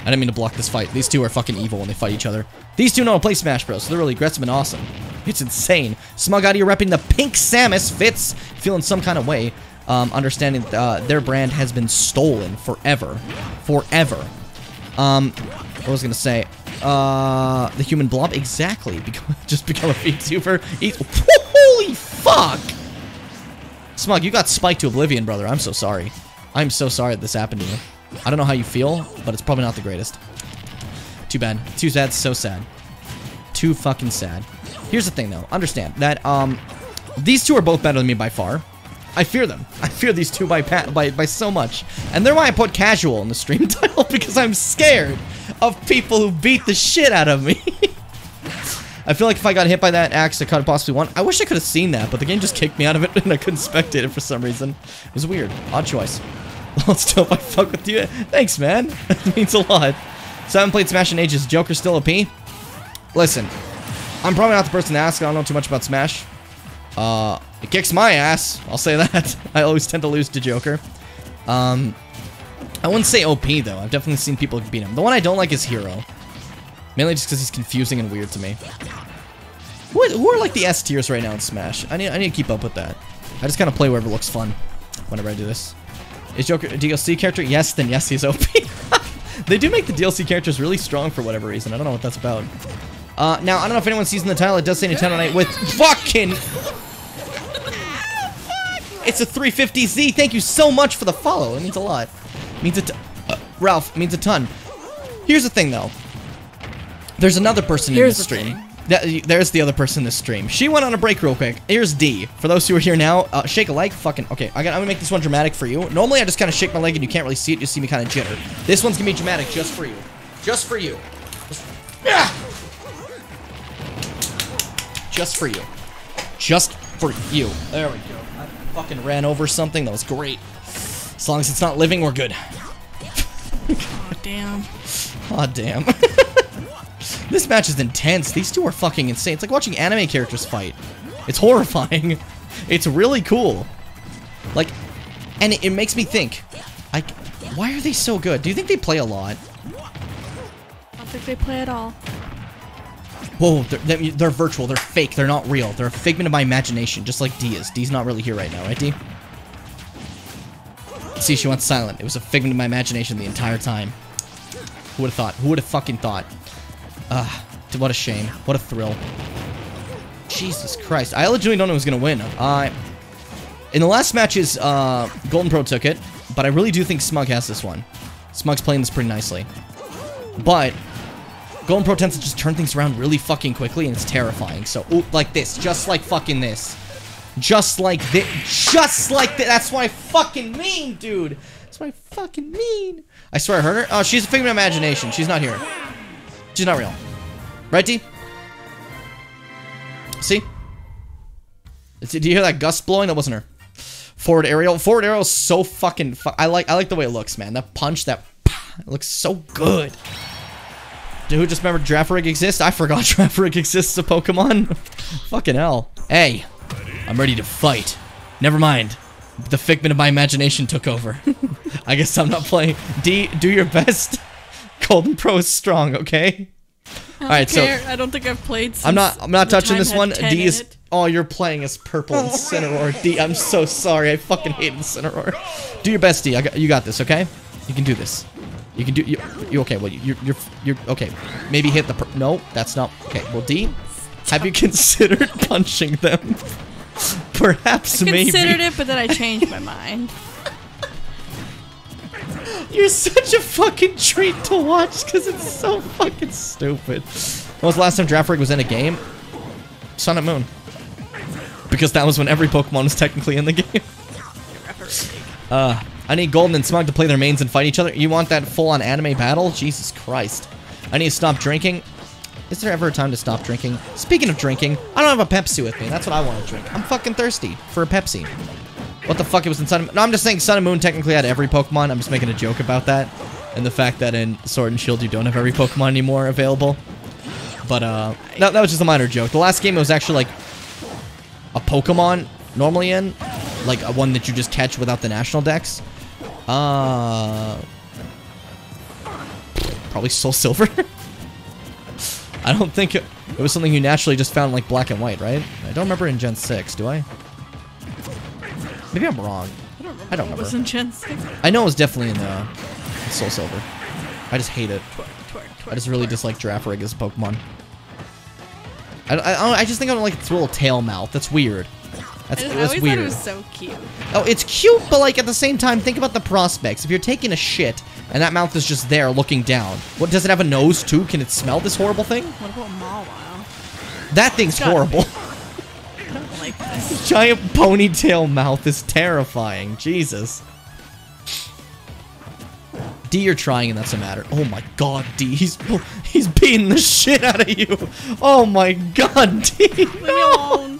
Speaker 1: I didn't mean to block this fight. These two are fucking evil when they fight each other. These two know how to play Smash Bros, so they're really aggressive and awesome. It's insane. Smug out here repping the pink Samus fits, feeling some kind of way. Um, understanding uh, their brand has been stolen forever. Forever. Um, what was I gonna say? Uh, the human blob, exactly. Just become a VTuber. Eat. Holy fuck! Smug, you got spiked to oblivion, brother. I'm so sorry. I'm so sorry that this happened to you. I don't know how you feel, but it's probably not the greatest. Too bad. Too sad. So sad. Too fucking sad. Here's the thing, though. Understand that um, these two are both better than me by far. I fear them. I fear these two by by by so much, and they're why I put casual in the stream title because I'm scared of people who beat the shit out of me. I feel like if I got hit by that axe, I could have possibly won. I wish I could have seen that, but the game just kicked me out of it and I couldn't spectate it for some reason. It was weird. Odd choice. Let's do it. I fuck with you. Thanks, man. That means a lot. So I haven't played Smash in ages. Joker still OP? Listen, I'm probably not the person to ask. I don't know too much about Smash. Uh, it kicks my ass. I'll say that. I always tend to lose to Joker. Um, I wouldn't say OP, though. I've definitely seen people beat him. The one I don't like is Hero. Mainly just because he's confusing and weird to me. Who are, who are like the S tiers right now in Smash? I need, I need to keep up with that. I just kind of play wherever looks fun whenever I do this. Is Joker a DLC character? Yes, then yes, he's OP. they do make the DLC characters really strong for whatever reason. I don't know what that's about. Uh, now, I don't know if anyone sees in the title, it does say Nintendo Night with fucking... It's a 350Z. Thank you so much for the follow. It means a lot. It means a t uh, Ralph, means a ton. Here's the thing, though. There's another person
Speaker 2: Here's
Speaker 1: in
Speaker 2: the
Speaker 1: this stream. That, there's the other person in this stream. She went on a break real quick. Here's D. For those who are here now, uh, shake a leg. Fucking okay. I got, I'm gonna make this one dramatic for you. Normally, I just kind of shake my leg and you can't really see it. You see me kind of jitter. This one's gonna be dramatic just for you. Just for you. Just, yeah. just for you. Just for you. There we go. Fucking ran over something. That was great. As long as it's not living, we're good.
Speaker 2: Oh, damn.
Speaker 1: Aw, damn. this match is intense. These two are fucking insane. It's like watching anime characters fight. It's horrifying. It's really cool. Like, and it, it makes me think, like, why are they so good? Do you think they play a lot?
Speaker 2: I don't think they play at all.
Speaker 1: Whoa, they're, they're, virtual. They're fake. They're not real. They're a figment of my imagination, just like D is. D's not really here right now, right, D? See, she went silent. It was a figment of my imagination the entire time. Who would have thought? Who would have fucking thought? Ah, what a shame. What a thrill. Jesus Christ. I legitimately don't know who's going to win. Uh, in the last matches, uh, Golden Pro took it, but I really do think Smug has this one. Smug's playing this pretty nicely. But Golden Pro tends to just turn things around really fucking quickly, and it's terrifying. So, ooh, like this. Just like fucking this. Just like this. Just like that. That's what I fucking mean, dude. That's what I fucking mean. I swear I heard her. Oh, she's a figment of imagination. She's not here. She's not real. Right, D? See? Do you hear that gust blowing? That wasn't her. Forward aerial. Forward aerial is so fucking. Fu I like. I like the way it looks, man. That punch. That. It looks so good. Dude, who just remembered Girafarig exists? I forgot Girafarig exists. As a Pokemon. fucking hell. Hey, I'm ready to fight. Never mind. The figment of my imagination took over. I guess I'm not playing. D, do your best. Golden Pro is strong, okay?
Speaker 2: I
Speaker 1: All right, so
Speaker 2: care. I don't think I've played. Since
Speaker 1: I'm not. I'm not touching this one.
Speaker 2: 10
Speaker 1: D is. Oh, you're playing as purple Incineroar. D, I'm so sorry. I fucking hate Incineroar. Do your best, D. I got, you got this, okay? You can do this. You can do. You, you okay? Well, you're. You're. You're okay. Maybe hit the. Per no, that's not. Okay. Well, D, have you considered punching them? Perhaps maybe.
Speaker 2: Considered it, but then I changed my mind.
Speaker 1: You're such a fucking treat to watch because it's so fucking stupid. When was the last time Girafarig was in a game? Sun and Moon. Because that was when every Pokemon was technically in the game. Uh, I need Golden and Smug to play their mains and fight each other. You want that full-on anime battle? Jesus Christ. I need to stop drinking. Is there ever a time to stop drinking? Speaking of drinking, I don't have a Pepsi with me. That's what I want to drink. I'm fucking thirsty for a Pepsi. What the fuck? It was in Sun and No, I'm just saying Sun and Moon technically had every Pokemon. I'm just making a joke about that. And the fact that in Sword and Shield you don't have every Pokemon anymore available. But, uh, that, that was just a minor joke. The last game it was actually, like, a Pokemon normally in. Like, a one that you just catch without the national dex. Uh... Probably Soul Silver. I don't think it, it was something you naturally just found, like, black and white, right? I don't remember in Gen 6, do I? Maybe I'm wrong. I don't
Speaker 2: It
Speaker 1: remember.
Speaker 2: was in Gen 6.
Speaker 1: I know it was definitely in uh, Soul Silver. I just hate it.
Speaker 2: Twerk, twerk, twerk,
Speaker 1: I just really dislike Girafarig as a Pokemon. I, I, I I just think I don't like its little tail mouth. That's weird. That's,
Speaker 2: I, just, I
Speaker 1: that's
Speaker 2: always
Speaker 1: weird.
Speaker 2: thought it was so cute.
Speaker 1: Oh, it's cute, but like at the same time, think about the prospects. If you're taking a shit and that mouth is just there looking down, what does it have a nose too? Can it smell this horrible thing?
Speaker 2: What about Mawile?
Speaker 1: That thing's
Speaker 2: God.
Speaker 1: horrible.
Speaker 2: I don't like this.
Speaker 1: Giant ponytail mouth is terrifying. Jesus. D, you're trying and that's a matter. Oh my god, D, he's he's beating the shit out of you. Oh my god, D.
Speaker 2: Leave me alone.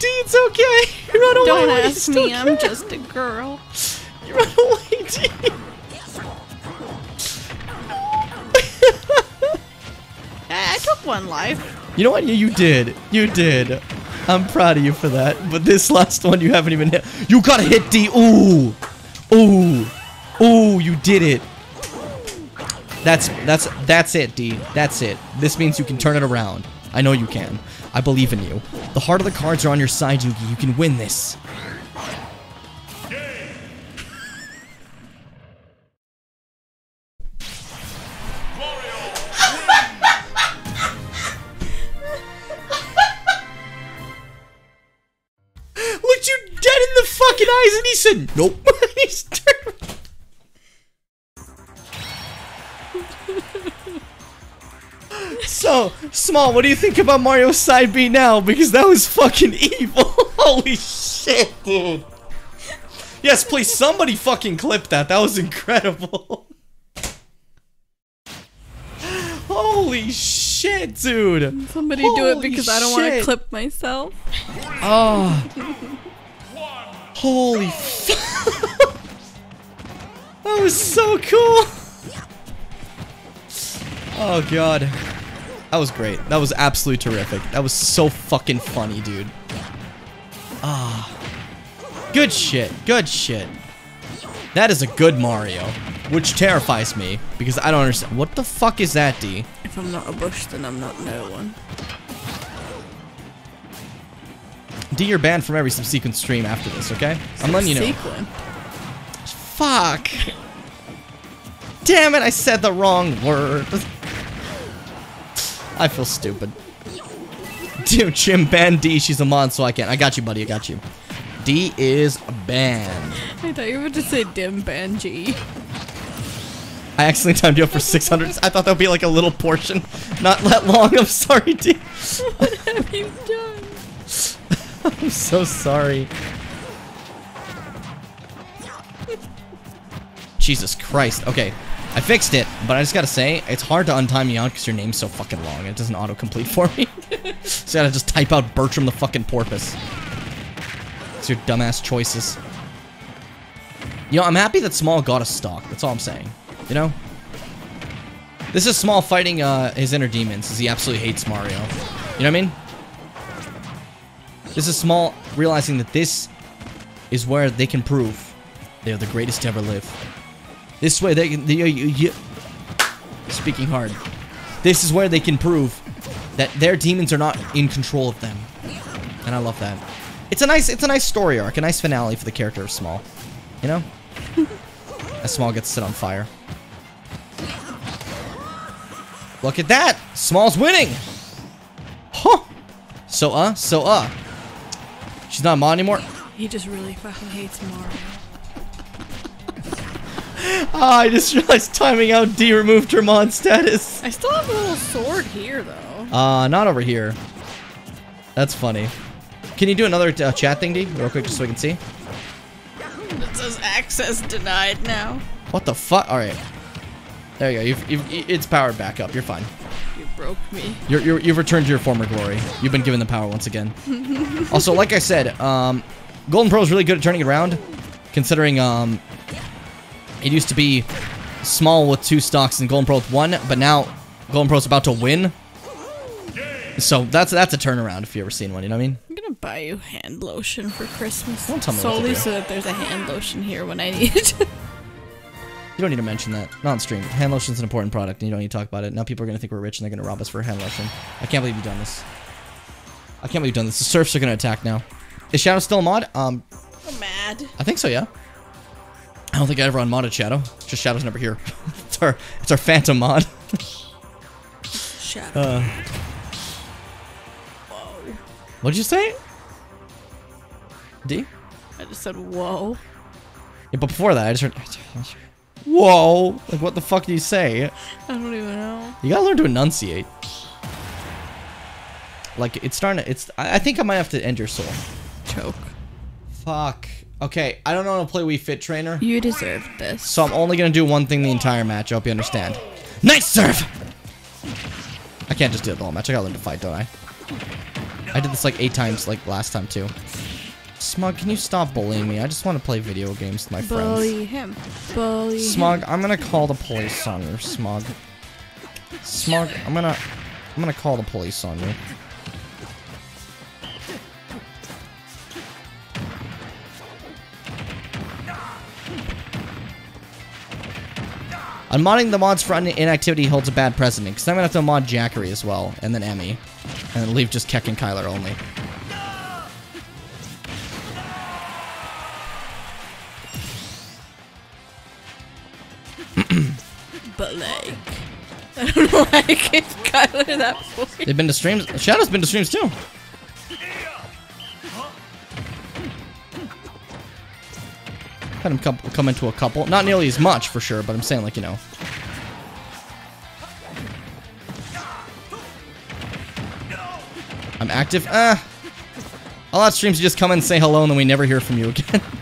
Speaker 1: D, it's okay. You run away.
Speaker 2: Don't ask me. I'm just a girl.
Speaker 1: You run away, D.
Speaker 2: I, I took one life.
Speaker 1: You know what? You, you did. You did. I'm proud of you for that. But this last one, you haven't even hit. You gotta hit D. Ooh. Ooh. Ooh, you did it. That's that's that's it, D. That's it. This means you can turn it around. I know you can. I believe in you. The heart of the cards are on your side, Yugi. You can win this. Looked you dead in the fucking eyes and he said, Nope. He's turned So, Small, what do you think about Mario Side B now? Because that was fucking evil. Holy shit, dude. Yes, please, somebody fucking clip that. That was incredible. Holy shit, dude.
Speaker 2: Somebody do it
Speaker 1: Holy
Speaker 2: because I don't want to clip myself.
Speaker 1: Oh. Holy fuck. that was so cool. Oh god. That was great. That was absolutely terrific. That was so fucking funny, dude. Ah. Good shit. Good shit. That is a good Mario. Which terrifies me, because I don't understand. What the fuck is that, D?
Speaker 2: If I'm not a bush, then I'm not no one.
Speaker 1: D, you're banned from every subsequent stream after this, okay? I'm letting you know. Fuck. Damn it, I said the wrong word. I feel stupid. Dude, Jim banned D, she's a mod, so I can't. I got you, buddy, I got you. D is banned.
Speaker 2: I thought you were to say dim Banji.
Speaker 1: I accidentally timed you up for 600. I thought that would be like a little portion. Not that long, I'm sorry, D.
Speaker 2: what have you done?
Speaker 1: I'm so sorry. Jesus Christ. Okay, I fixed it, but I just gotta say, it's hard to untime out because your name's so fucking long. It doesn't autocomplete for me. so I gotta just type out Bertram the fucking porpoise. It's your dumbass choices. You know, I'm happy that Small got a stock. That's all I'm saying. You know? This is Small fighting uh, his inner demons, because he absolutely hates Mario. You know what I mean? This is Small realizing that this is where they can prove they are the greatest to ever live. This way they can. They, you, you, speaking hard. This is where they can prove that their demons are not in control of them, and I love that. It's a nice, it's a nice story arc, a nice finale for the character of Small. You know, as Small gets set on fire. Look at that! Small's winning! Huh! So, uh, so, uh. She's not a mod anymore?
Speaker 2: He just really fucking hates Mario.
Speaker 1: Ah, I just realized timing out D removed her mod status.
Speaker 2: I still have a little sword here, though.
Speaker 1: Uh, not over here. That's funny. Can you do another uh, chat thing, D? Real quick, just so we can see.
Speaker 2: It says access denied now.
Speaker 1: What the fuck? Alright. There you go. You've, you've, it's powered back up. You're fine.
Speaker 2: You broke me.
Speaker 1: You're, you're, you've returned to your former glory. You've been given the power once again. also, like I said, um, Golden Pro is really good at turning it around, considering um, it used to be small with two stocks and Golden Pro with one, but now Golden Pro's about to win. So that's that's a turnaround if you ever seen one. You know what I mean?
Speaker 2: I'm gonna buy you hand lotion for Christmas.
Speaker 1: Don't tell me what to
Speaker 2: Solely so that there's a hand lotion here when I need it.
Speaker 1: You don't need to mention that. Not on stream. Hand lotion's an important product, and you don't need to talk about it. Now people are gonna think we're rich and they're gonna rob us for hand lotion. I can't believe you've done this. I can't believe you've done this. The serfs are gonna attack now. Is Shadow still a mod? Um,
Speaker 2: I'm mad.
Speaker 1: I think so, yeah. Don't think I ever unmodded Shadow. Just Shadow's never here. it's our it's our phantom mod.
Speaker 2: Shadow.
Speaker 1: Uh, what'd you say? D?
Speaker 2: I just said whoa.
Speaker 1: Yeah, but before that, I just heard. Whoa! Like, what the fuck do you say?
Speaker 2: I don't even know.
Speaker 1: You gotta learn to enunciate. Like, it's starting to. It's. I I think I might have to end your soul.
Speaker 2: Choke.
Speaker 1: Fuck. Okay, I don't know how to play Wii Fit Trainer.
Speaker 2: You deserve this.
Speaker 1: So I'm only gonna do one thing the entire match. I hope you understand. Nice serve! I can't just do it the whole match. I gotta learn to fight, don't I? I did this like eight times, like last time too. Smug, can you stop bullying me? I just want to play video games with my friends.
Speaker 2: Bully him. Bully
Speaker 1: Smug,
Speaker 2: him.
Speaker 1: I'm gonna call the police on you, Smug. Smug, I'm gonna, I'm gonna call the police on you. Unmodding the mods for inactivity holds a bad precedent, because I'm gonna have to mod Jackery as well, and then Emmy. And then leave just Keck and Kyler only.
Speaker 2: But like, I don't know why I gave Kyler that voice.
Speaker 1: They've been to streams. Shadow's been to streams too. Had him come, come into a couple. Not nearly as much for sure, but I'm saying like, you know. I'm active. Ah. A lot of streams you just come and say hello and then we never hear from you again.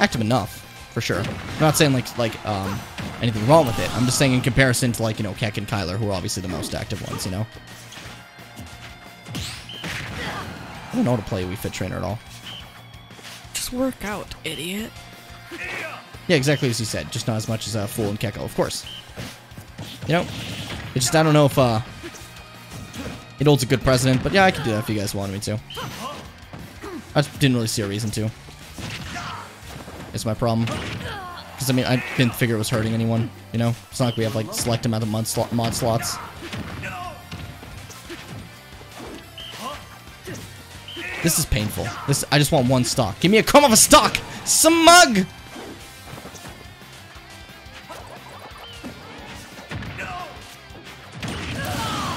Speaker 1: active enough, for sure. I'm not saying like like um anything wrong with it. I'm just saying in comparison to like you know Keck and Kyler, who are obviously the most active ones. You know. Don't know how to play Wii Fit Trainer at all.
Speaker 2: Just work out, idiot.
Speaker 1: Yeah, exactly as you said. Just not as much as uh, Fool and Keko, of course. You know, it's just I don't know if uh it holds a good precedent, but yeah, I could do that if you guys wanted me to. I just didn't really see a reason to. It's my problem. Because, I mean, I didn't figure it was hurting anyone, you know? It's not like we have, like, select amount of mod, slot, mod slots. This is painful. This I just want one stock. Give me a crumb of a stock! Smug!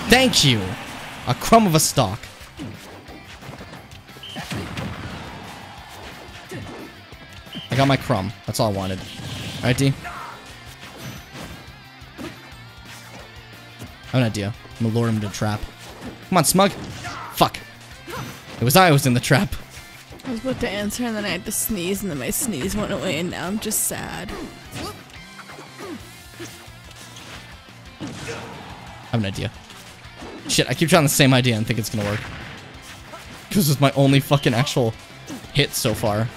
Speaker 1: Thank you! A crumb of a stock. I got my crumb. That's all I wanted. Alright, D? I have an idea. I'm gonna lure him a trap. Come on, Smug! Fuck. It was I who was in the trap.
Speaker 2: I was about to answer and then I had to sneeze and then my sneeze went away and now I'm just sad.
Speaker 1: I have an idea. Shit, I keep trying the same idea and think it's gonna work. Because it's my only fucking actual hit so far.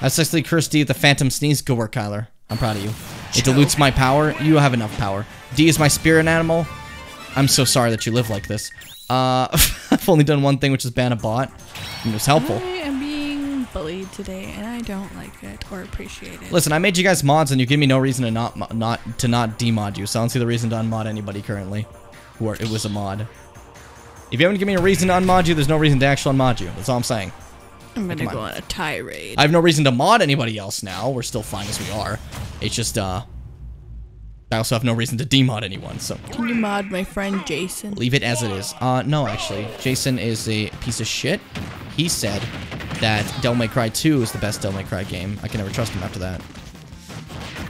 Speaker 1: That's actually cursed D with the Phantom Sneeze. Good work, Kyler. I'm proud of you. It dilutes my power. You have enough power. D is my spirit animal. I'm so sorry that you live like this. Uh, I've only done one thing, which is ban a bot. And it was helpful.
Speaker 2: I am being bullied today and I don't like it or appreciate it.
Speaker 1: Listen, I made you guys mods, and you give me no reason to not not to not demod you. So I don't see the reason to unmod anybody currently, who are, it was a mod. If you haven't given me a reason to unmod you, there's no reason to actually unmod you. That's all I'm saying.
Speaker 2: I'm gonna go
Speaker 1: on.
Speaker 2: on a tirade.
Speaker 1: I have no reason to mod anybody else now. We're still fine as we are. It's just uh, I also have no reason to demod anyone. So
Speaker 2: Can you mod my friend Jason?
Speaker 1: leave it as it is. Uh, no, actually, Jason is a piece of shit. He said that Devil May Cry 2 is the best Devil May Cry game. I can never trust him after that.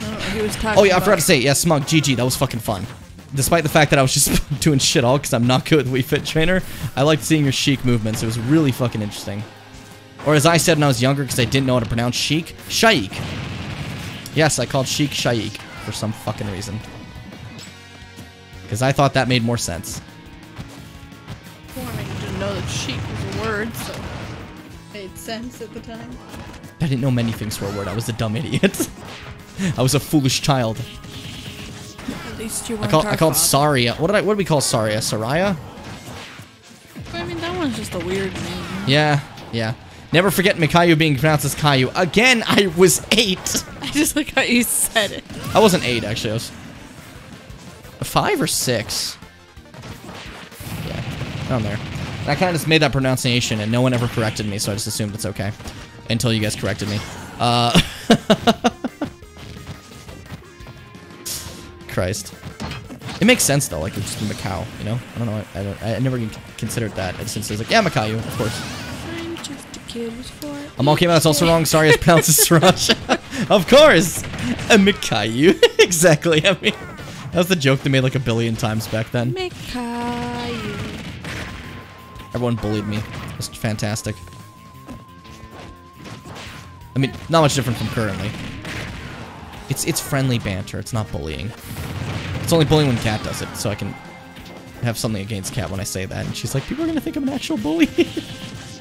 Speaker 2: No, he was talking
Speaker 1: Oh yeah, I forgot to say, yeah, Smug, GG, that was fucking fun. Despite the fact that I was just doing shit all because I'm not good with Wii Fit Trainer, I liked seeing your Sheik movements. It was really fucking interesting. Or as I said when I was younger because I didn't know how to pronounce Sheik, Shaik. Yes, I called Sheik Shaik for some fucking reason. Because I thought that made more sense.
Speaker 2: I wanted you to know that sheep was a word, so made sense at the time.
Speaker 1: I didn't know many things were a word. I was a dumb idiot. I was a foolish child.
Speaker 2: At least you
Speaker 1: I
Speaker 2: weren't
Speaker 1: called
Speaker 2: our
Speaker 1: I called. Saria. What did I? What did we call Saria? Saraya?
Speaker 2: I mean, that one's just a weird name.
Speaker 1: Yeah, yeah. Never forget Mikayu being pronounced as Caillou. Again, I was eight.
Speaker 2: I just like how you said it.
Speaker 1: I wasn't eight, actually. I was. five or six. Yeah, down there. I kind of just made that pronunciation, and no one ever corrected me, so I just assumed it's okay until you guys corrected me. Uh, Christ. It makes sense though, like it's just Mikau, you know. I don't know. I, I don't. I never even considered that. And since was like, yeah, Mikau, of course.
Speaker 7: I'm just a kid with four.
Speaker 1: I'm okay, but that's also wrong. Sorry, it's pronounced as Sriracha. of course, uh, a Mikayu. exactly. I mean, that was the joke they made like a billion times back then.
Speaker 7: Mikayu.
Speaker 1: Everyone bullied me. It was fantastic. I mean, not much different from currently. It's it's friendly banter. It's not bullying. It's only bullying when Kat does it, so I can have something against Kat when I say that. And she's like, people are gonna think I'm an actual bully.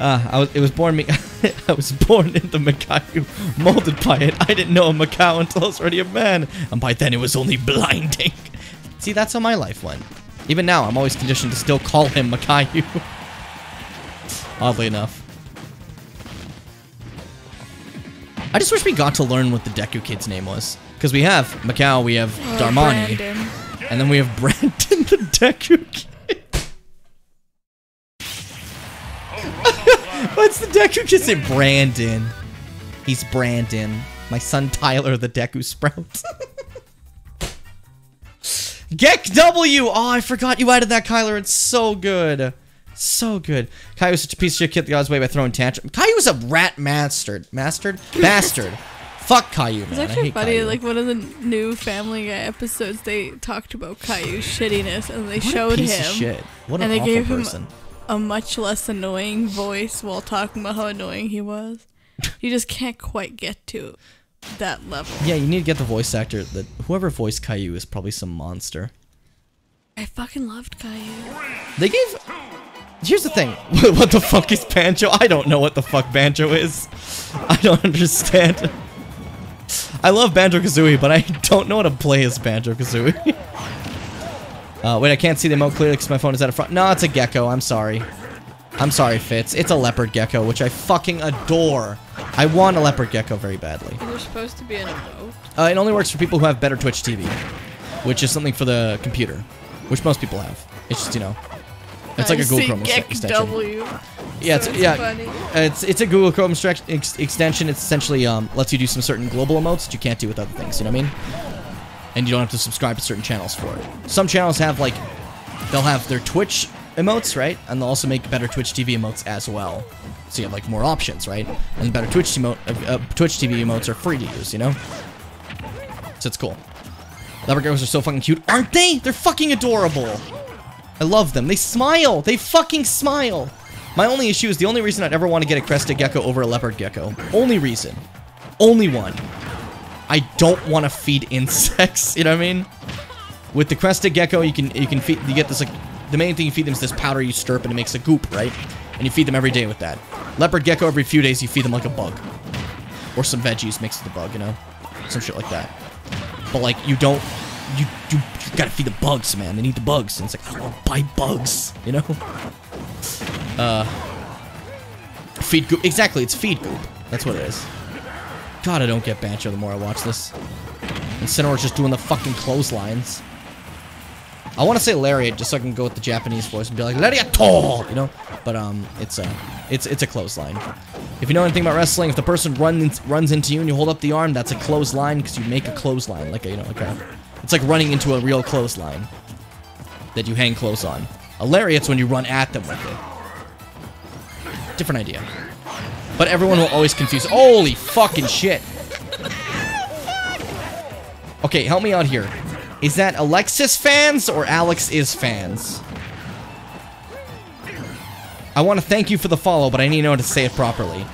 Speaker 1: uh, I was. It was born me. I was born into Makayu, molded by it. I didn't know a Mikau until I was already a man, and by then it was only blinding. See, that's how my life went. Even now, I'm always conditioned to still call him Makayu. Oddly enough. I just wish we got to learn what the Deku kid's name was. Because we have Mikau, we have
Speaker 2: Oh,
Speaker 1: Darmani, and then we have Brandon the Deku kid. What's the Deku kid say? Brandon. He's Brandon. My son Tyler the Deku Sprout. Gek W! Oh, I forgot you added that, Kyler. It's so good. So good. Kai was such a piece of shit kid the God's way by throwing tantrum. Kai was a rat mastered. Mastered? Bastard. Fuck Caillou, man.
Speaker 2: It's actually funny.
Speaker 1: Caillou.
Speaker 2: Like one of the new Family Guy episodes, they talked about Caillou's shittiness, and they
Speaker 1: What a
Speaker 2: showed
Speaker 1: piece
Speaker 2: him
Speaker 1: of shit. What an
Speaker 2: and they
Speaker 1: awful
Speaker 2: gave him-
Speaker 1: person.
Speaker 2: A much less annoying voice while talking about how annoying he was. You just can't quite get to that level.
Speaker 1: Yeah, you need to get the voice actor. That whoever voiced Caillou is probably some monster.
Speaker 2: I fucking loved Caillou.
Speaker 1: They gave. Here's the thing. what the fuck is Banjo? I don't know what the fuck Banjo is. I don't understand. I love Banjo Kazooie, but I don't know how to play as Banjo Kazooie. uh, wait, I can't see the emote clearly because my phone is at the front. No, it's a gecko. I'm sorry. I'm sorry, Fitz. It's a leopard gecko, which I fucking adore. I want a leopard gecko very badly.
Speaker 2: There's supposed to be an emote.
Speaker 1: Uh, it only works for people who have better Twitch TV, which is something for the computer, which most people have. It's just you know, it's like a Google Chrome extension.
Speaker 2: W.
Speaker 1: Yeah, it's,
Speaker 2: so
Speaker 1: yeah,
Speaker 2: funny.
Speaker 1: it's it's a Google Chrome ex- extension. It's essentially um lets you do some certain global emotes that you can't do with other things. You know what I mean? And you don't have to subscribe to certain channels for it. Some channels have like they'll have their Twitch emotes, right? And they'll also make better Twitch TV emotes as well. So you have like more options, right? And better Twitch emote, uh, uh, Twitch TV emotes are free to use, you know? So it's cool. Leopard geckos are so fucking cute, aren't they? They're fucking adorable. I love them. They smile. They fucking smile. My only issue is the only reason I'd ever want to get a crested gecko over a leopard gecko. Only reason. Only one. I don't want to feed insects. You know what I mean? With the crested gecko, you can you can feed you get this like the main thing you feed them is this powder you stir stirp and it makes a goop, right? And you feed them every day with that. Leopard gecko every few days you feed them like a bug. Or some veggies mixed with the bug, you know? Some shit like that. But like you don't you you, you gotta feed the bugs, man. They need the bugs. And it's like I don't buy bugs, you know? Uh Feed goop exactly, it's feed goop. That's what it is. God, I don't get Banjo the more I watch this. And Cinero's just doing the fucking clotheslines. I want to say lariat just so I can go with the Japanese voice and be like lariato, you know. But um, it's a it's it's a clothesline. If you know anything about wrestling, if the person runs runs into you and you hold up the arm, that's a clothesline because you make a clothesline, like a you know like a. It's like running into a real clothesline that you hang clothes on. A lariat's when you run at them with it. Different idea. But everyone will always confuse. Holy fucking shit. Okay, help me out here. Is that Alexis fans or Alex is fans? I want to thank you for the follow, but I need to know how to say it properly.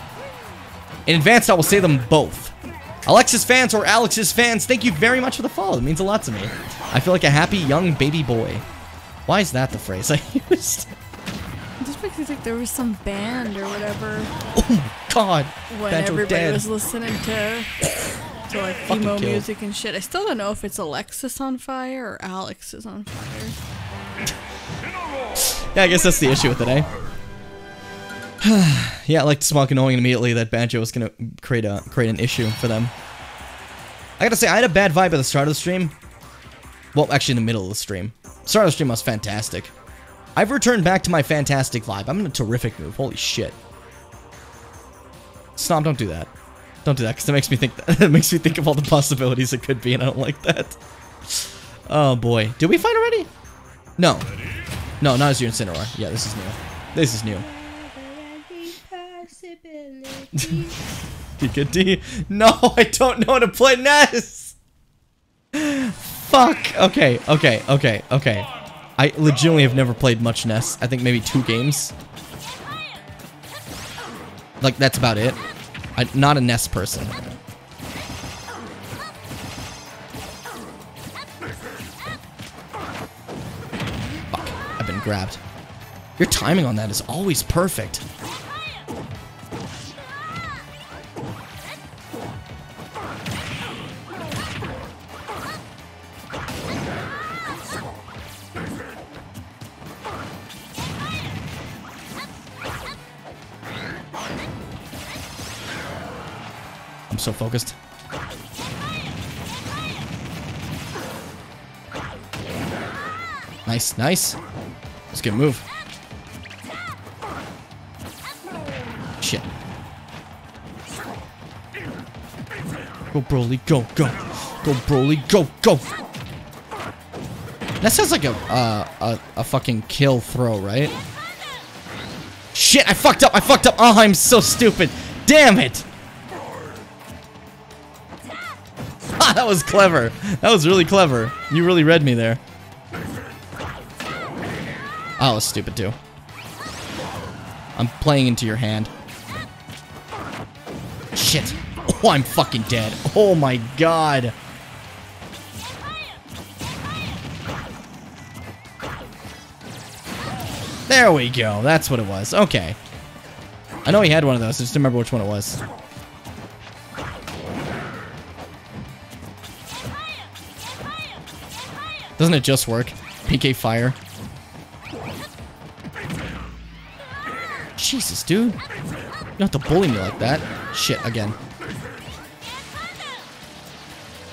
Speaker 1: In advance, I will say them both. Alexis fans or Alex's fans, thank you very much for the follow. It means a lot to me. I feel like a happy young baby boy. Why is that the phrase I used?
Speaker 2: It just makes me think there was some band or whatever Oh
Speaker 1: God,
Speaker 2: when
Speaker 1: Banjo
Speaker 2: everybody
Speaker 1: dead.
Speaker 2: was listening to to like
Speaker 1: Fucking
Speaker 2: emo
Speaker 1: killed.
Speaker 2: music and shit. I still don't know if it's Alexis on fire or Alex is on fire.
Speaker 1: Yeah, I guess that's the issue with it, eh? yeah, I like to smoke knowing immediately that Banjo was gonna create a create an issue for them. I gotta say, I had a bad vibe at the start of the stream. Well, actually, in the middle of the stream. Start of the stream was fantastic. I've returned back to my fantastic vibe. I'm in a terrific move. Holy shit. Stomp, don't do that. Don't do that, because it makes me think it makes me think of all the possibilities it could be, and I don't like that. Oh boy. Did we fight already? No. No, not as your Incineroar. Yeah, this is new. This is new. Pika D. No, I don't know how to play Ness. Fuck. Okay, okay, okay, okay. I legitimately have never played much Ness. I think maybe two games. Like, that's about it. I'm not a Ness person. Fuck. I've been grabbed. Your timing on that is always perfect. I'm so focused. Nice, nice. Let's get move. Shit. Go Broly, go, go. Go Broly, go, go. That sounds like a, uh, a, a fucking kill throw, right? Shit, I fucked up, I fucked up. Oh, I'm so stupid. Damn it. that was clever. That was really clever. You really read me there. Oh, was stupid too. I'm playing into your hand. Shit. Oh, I'm fucking dead. Oh my god. There we go. That's what it was. Okay. I know he had one of those. I just remember which one it was. Doesn't it just work? PK fire. Jesus, dude. You don't have to bully me like that. Shit, again.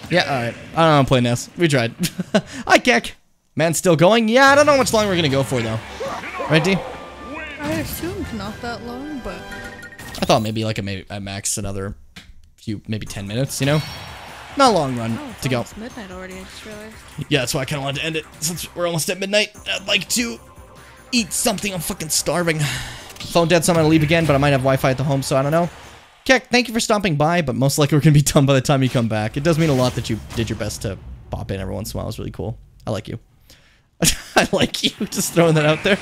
Speaker 1: Yeah, alright. I don't want to play Ness. We tried. Hi, Keck. Man, still going? Yeah, I don't know how much longer we're gonna go for, though. Right, D?
Speaker 2: I assumed not that long, but
Speaker 1: I thought maybe like a maybe at max another few, maybe 10 minutes, you know? Not a long run
Speaker 2: oh,
Speaker 1: to go.
Speaker 2: midnight already. I just realized.
Speaker 1: Yeah, that's why I kind of wanted to end it. Since we're almost at midnight, I'd like to eat something. I'm fucking starving. Phone dead, so I'm gonna leave again, but I might have Wi-Fi at the home, so I don't know. Keck, thank you for stopping by, but most likely we're gonna be done by the time you come back. It does mean a lot that you did your best to pop in every once in a while. It's really cool. I like you. I like you. Just throwing that out there.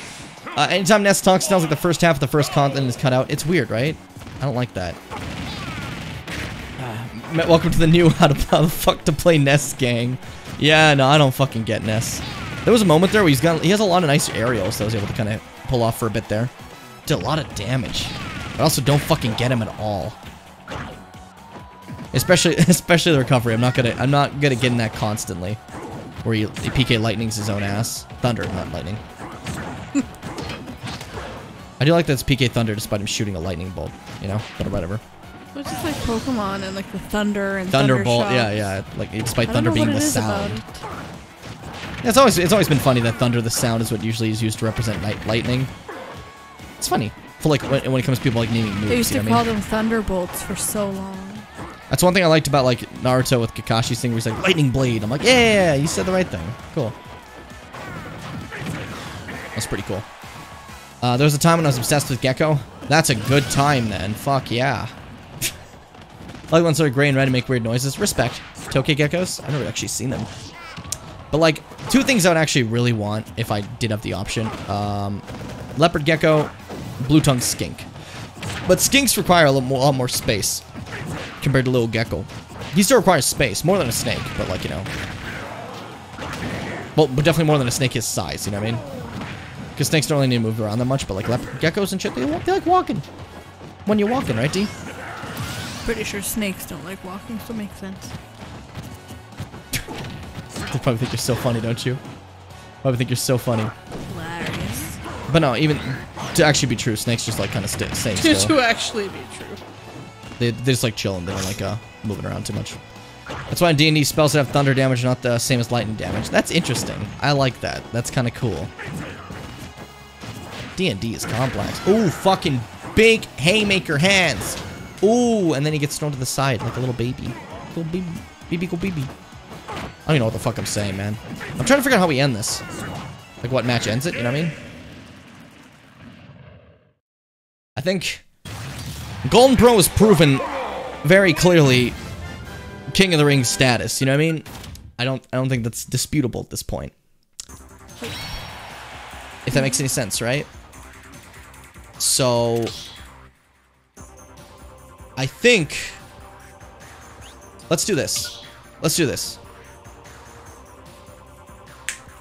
Speaker 1: Uh, anytime Ness talks, sounds like the first half of the first content is cut out. It's weird, right? I don't like that. Welcome to the new how, to, how the fuck to play Ness gang. Yeah, no, I don't fucking get Ness. There was a moment there where he's got he has a lot of nice aerials that I was able to kind of pull off for a bit there. Did a lot of damage. But also don't fucking get him at all. Especially especially the recovery. I'm not gonna I'm not gonna get in that constantly. Where he, he PK lightnings his own ass. Thunder, not lightning. I do like that it's PK Thunder despite him shooting a lightning bolt, you know? But whatever.
Speaker 2: It's just like Pokemon and like the thunder and
Speaker 1: Thunderbolt,
Speaker 2: thunder
Speaker 1: yeah, yeah. Like despite
Speaker 2: I don't
Speaker 1: Thunder being the
Speaker 2: is
Speaker 1: sound. Yeah, it's always it's always been funny that Thunder, the sound, is what usually is used to represent night lightning. It's funny. For like when, when it comes to people like naming moves,
Speaker 2: They used
Speaker 1: you
Speaker 2: to
Speaker 1: know what I
Speaker 2: call
Speaker 1: mean?
Speaker 2: them Thunderbolts for so long.
Speaker 1: That's one thing I liked about like Naruto with Kakashi's thing where he's like lightning blade. I'm like, yeah, yeah, yeah, you said the right thing. Cool. That's pretty cool. Uh, there was a time when I was obsessed with Gecko. That's a good time then. Fuck yeah. Like ones that are gray and red and make weird noises. Respect. Tokay geckos. I've never actually seen them. But like, two things I would actually really want if I did have the option. Um, leopard gecko, blue tongue skink. But skinks require a little more, lot more space compared to little gecko. He still requires space, more than a snake, but like, you know. Well, but definitely more than a snake his size, you know what I mean? Because snakes don't really need to move around that much, but like leopard geckos and shit, they, they like walking. When you're walking, right, D?
Speaker 2: Pretty sure snakes don't like walking, so it makes sense.
Speaker 1: They probably think you're so funny, don't you? Probably think you're so funny.
Speaker 2: Hilarious.
Speaker 1: But no, even to actually be true, snakes just like kind of stay, stay still.
Speaker 2: to actually be true.
Speaker 1: They, they just like chilling. They don't like uh, moving around too much. That's why D&D spells that have thunder damage, are not the same as lightning damage. That's interesting. I like that. That's kind of cool. D&D is complex. Ooh, fucking big haymaker hands. Ooh, and then he gets thrown to the side like a little baby. Go baby. Baby, go baby. I don't even know what the fuck I'm saying, man. I'm trying to figure out how we end this. Like what match ends it, you know what I mean? I think Golden Pro has proven very clearly King of the Ring status, you know what I mean? I don't I don't think that's disputable at this point. If that makes any sense, right? So I think let's do this. Let's do this.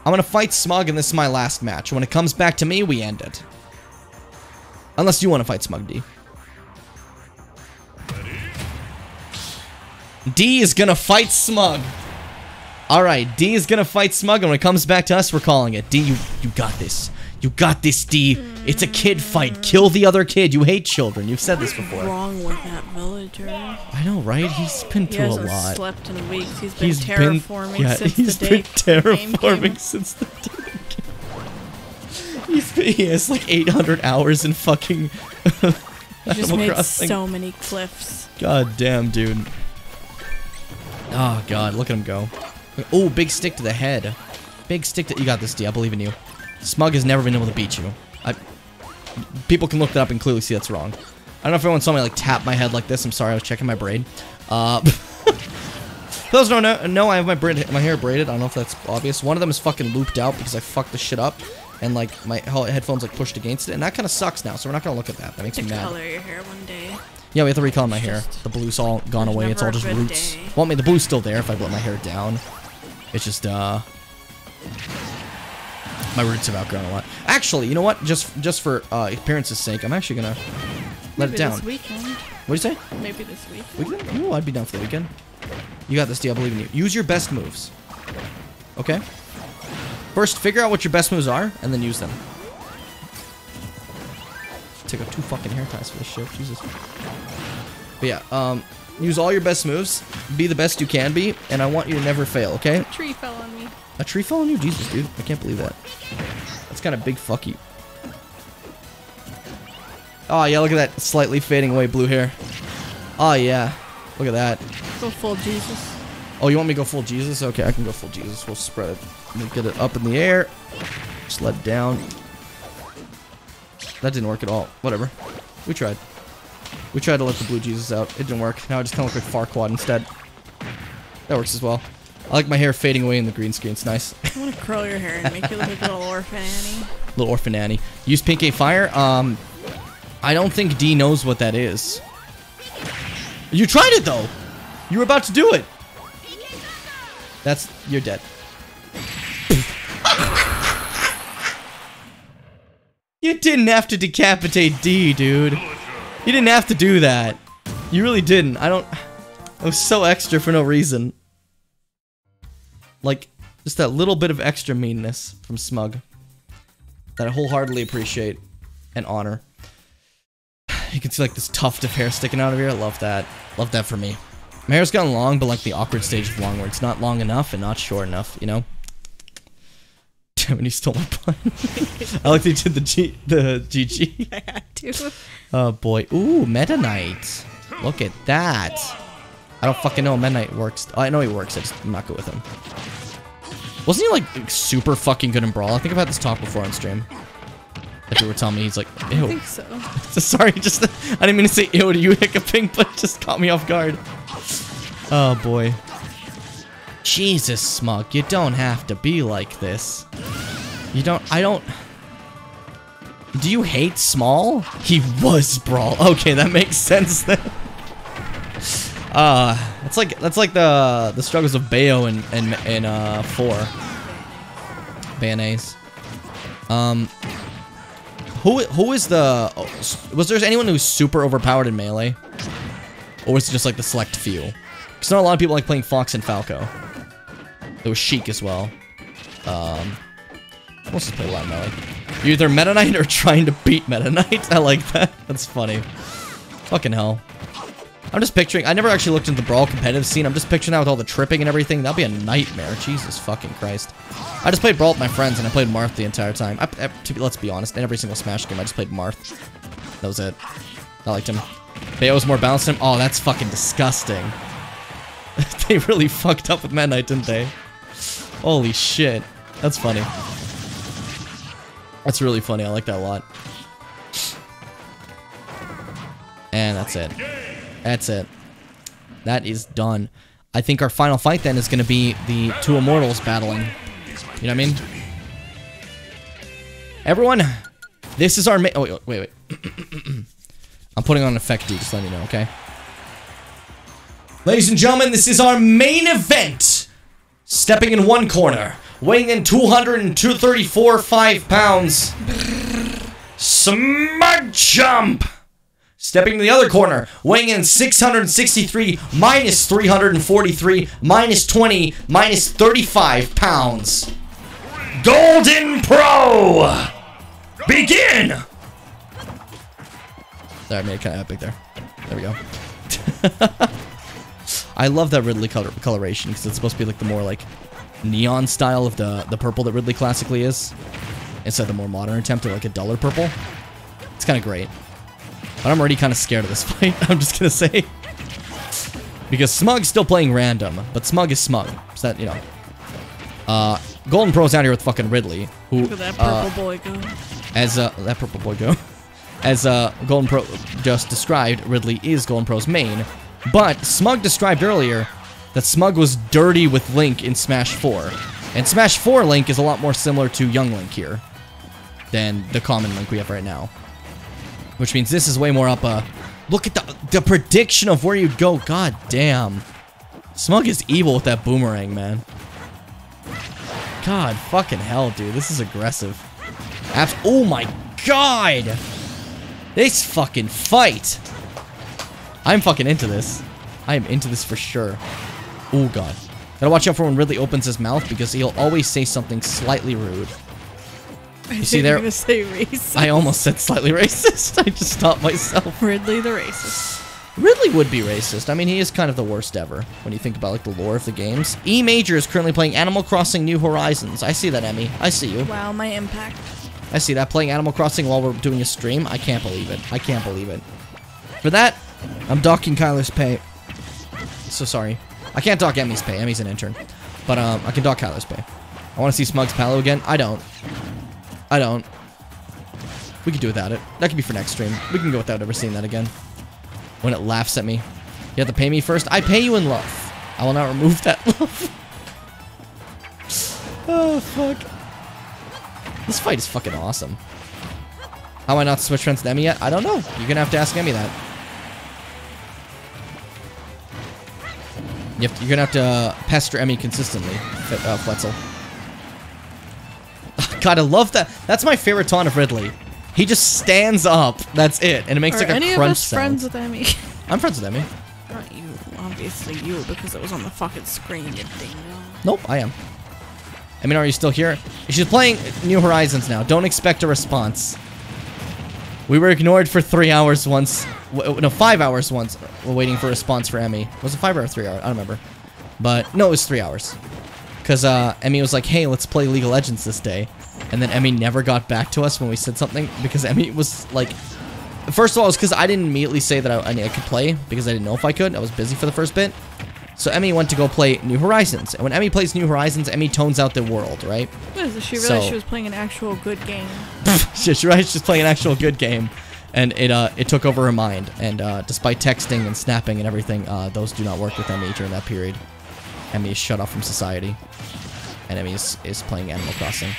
Speaker 1: I'm gonna fight Smug and this is my last match. When it comes back to me, we end it. Unless you want to fight Smug D. D is gonna fight Smug. Alright, D is gonna fight Smug, and when it comes back to us, we're calling it. D, you, you got this. You got this, D. It's a kid fight. Kill the other kid. You hate children. You've said this before.
Speaker 2: wrong with that villager?
Speaker 1: I know, right? He's been
Speaker 2: He
Speaker 1: through a
Speaker 2: hasn't
Speaker 1: lot.
Speaker 2: slept in weeks. He's been
Speaker 1: He's
Speaker 2: terraforming
Speaker 1: been, yeah,
Speaker 2: since
Speaker 1: he's
Speaker 2: the
Speaker 1: been terraforming since the day. He's been, he has like 800 hours in fucking
Speaker 2: He just made
Speaker 1: Crossing.
Speaker 2: so many cliffs.
Speaker 1: God damn, dude. Oh god, look at him go. Oh, big stick to the head. Big stick to you got this, D. I believe in you. Smug has never been able to beat you. I people can look that up and clearly see that's wrong. I don't know if anyone saw me like tap my head like this. I'm sorry, I was checking my braid. Uh those don't know, know, I have my braid, my hair braided. I don't know if that's obvious. One of them is fucking looped out because I fucked the shit up, and like my he- headphones like pushed against it, and that kind of sucks now. So we're not gonna look at that. That makes me mad.
Speaker 2: color your hair one day.
Speaker 1: Yeah, we have to recolor my hair. The blue's all gone away. It's all just roots.
Speaker 2: day.
Speaker 1: Well, I mean, the blue's still there if I let my hair down. It's just, uh... My roots have outgrown a lot. Actually, you know what? Just just for uh, appearance's sake, I'm actually gonna let
Speaker 2: Maybe
Speaker 1: it down.
Speaker 2: this weekend.
Speaker 1: What'd you say?
Speaker 2: Maybe this weekend.
Speaker 1: Weekend? Ooh, I'd be down for the weekend. You got this, D. I believe in you. Use your best moves. Okay? First, figure out what your best moves are, and then use them. Take out two fucking hair ties for this shit. Jesus. But yeah, um, use all your best moves. Be the best you can be, and I want you to never fail, okay?
Speaker 2: A tree fell on me.
Speaker 1: A tree fell on you? Jesus, dude. I can't believe that. That's kind of big fuck you. Oh, yeah, look at that slightly fading away blue hair. Oh, yeah. Look at that.
Speaker 2: Go full Jesus.
Speaker 1: Oh, you want me to go full Jesus? Okay, I can go full Jesus. We'll spread it. We'll get it up in the air. Just let it down. That didn't work at all. Whatever. We tried. We tried to let the blue Jesus out. It didn't work. Now I just kind of look like Farquaad instead. That works as well. I like my hair fading away in the green screen. It's nice.
Speaker 2: I want to curl your hair and make you look like a little orphan Annie.
Speaker 1: Little orphan Annie. Use PK Fire. Um, I don't think D knows what that is. You tried it though. You were about to do it. That's you're dead. you didn't have to decapitate D, dude. You didn't have to do that. You really didn't. I don't. I was so extra for no reason. Like, just that little bit of extra meanness from Smug that I wholeheartedly appreciate and honor. You can see like this tuft of hair sticking out of here. I love that. Love that for me. My hair's gotten long, but like the awkward stage of long where it's not long enough and not short enough, you know? He stole my pun. I like he did the G the GG.
Speaker 2: I had to.
Speaker 1: Oh boy. Ooh, Meta Knight. Look at that. I don't fucking know how Meta Knight works. Oh, I know he works, I just I'm not good with him. Wasn't he like super fucking good in Brawl? I think I've had this talk before on stream. If you were telling me he's like, ew.
Speaker 2: I think so.
Speaker 1: Sorry, just I didn't mean to say ew to you, Hiccuping, but it just caught me off guard. Oh boy. Jesus, Smug, you don't have to be like this. You don't. I don't. Do you hate Small? He was Brawl. Okay, that makes sense then. Uh, that's like that's like the the struggles of Bayo in in, in uh four. Bayonnaise. Um, who who is the? oh, Was there anyone who's super overpowered in melee, or was it just like the select few? Because not a lot of people like playing Fox and Falco. There was Sheik as well. Um, let's just play a lot of melee. You're either Meta Knight or trying to beat Meta Knight. I like that. That's funny. Fucking hell. I'm just picturing. I never actually looked into the brawl competitive scene. I'm just picturing that with all the tripping and everything. That'll be a nightmare. Jesus fucking Christ. I just played brawl with my friends and I played Marth the entire time. I, I, to be, let's be honest. In every single Smash game, I just played Marth. That was it. I liked him. Bayo was more balanced him. Oh, that's fucking disgusting. they really fucked up with Meta Knight, didn't they? Holy shit. That's funny. That's really funny. I like that a lot. And that's it. That's it. That is done. I think our final fight then is going to be the two immortals battling. You know what I mean? Everyone, this is our main. Oh, wait, wait, wait. I'm putting on an effect, dude. Just let me know, okay? Ladies and gentlemen, this is our main event. Stepping in one corner, weighing in 234 5 pounds. Smug Jump! Stepping to the other corner, weighing in 663 minus 343 minus 20 minus 35 pounds. Golden Pro! Begin! I made it kind of epic there. There we go. I love that Ridley color coloration because it's supposed to be like the more like neon style of the the purple that Ridley classically is, instead of the more modern attempt at like a duller purple. It's kind of great. But I'm already kind of scared of this fight, I'm just gonna say. Because Smug's still playing random, but Smug is Smug. So that, you know. Uh, Golden Pro's out here with fucking Ridley, who,
Speaker 2: Look at that
Speaker 1: uh,
Speaker 2: boy go.
Speaker 1: as, uh, that purple boy go. As, uh, Golden Pro just described, Ridley is Golden Pro's main. But Smug described earlier that Smug was dirty with Link in Smash 4. And Smash 4 Link is a lot more similar to Young Link here than the common Link we have right now. Which means this is way more up a... Look at the, the prediction of where you'd go. God damn. Smug is evil with that boomerang, man. God fucking hell, dude. This is aggressive. Abs oh my god! This fucking fight! I'm fucking into this. I am into this for sure. Oh god. Gotta watch out for when Ridley opens his mouth because he'll always say something slightly rude.
Speaker 2: You
Speaker 1: see there-
Speaker 2: I'm gonna say racist.
Speaker 1: I almost said slightly racist. I just stopped myself.
Speaker 2: Ridley the racist.
Speaker 1: Ridley would be racist. I mean, he is kind of the worst ever when you think about like the lore of the games. E Major is currently playing Animal Crossing New Horizons. I see that, Emmy. I see you.
Speaker 2: Wow, my impact.
Speaker 1: I see that playing Animal Crossing while we're doing a stream. I can't believe it. I can't believe it. For that, I'm docking Kyler's pay. So sorry. I can't dock Emmy's pay. Emmy's an intern. But um, I can dock Kyler's pay. I want to see Smug's Palo again. I don't. I don't. We could do without it. That could be for next stream. We can go without ever seeing that again. When it laughs at me. You have to pay me first. I pay you in love. I will not remove that love. oh, fuck. This fight is fucking awesome. How am I not switch friends to Emmy yet? I don't know. You're gonna have to ask Emmy that. You you're gonna have to uh, pester Emmy consistently, uh, Fletzel. God, I love that. That's my favorite taunt of Ridley. He just stands up. That's it, and it makes
Speaker 2: Are
Speaker 1: like a
Speaker 2: any of
Speaker 1: crunch
Speaker 2: us
Speaker 1: sound.
Speaker 2: friends with Emmy?
Speaker 1: I'm friends with Emmy.
Speaker 2: Not you, obviously you, because it was on the fucking screen, you dingo.
Speaker 1: Nope, I am. I mean, are you still here? She's playing New Horizons now. Don't expect a response. We were ignored for three hours once. No, five hours once. We're waiting for a response for Emmy. Was it five or three hours? I don't remember. But no, it was three hours. Because uh, Emmy was like, hey, let's play League of Legends this day. And then Emmy never got back to us when we said something. Because Emmy was like... First of all, it was because I didn't immediately say that I, I could play. Because I didn't know if I could. I was busy for the first bit. So Emmy went to go play New Horizons. And when Emmy plays New Horizons, Emmy tones out the world, right?
Speaker 2: What is? She realized
Speaker 1: So-
Speaker 2: she was playing an actual good game.
Speaker 1: She's right. She's playing an actual good game, and it uh it took over her mind. And uh, despite texting and snapping and everything, uh, those do not work with Emmy during that period. Emmy is shut off from society, and Emmy is, is playing Animal Crossing.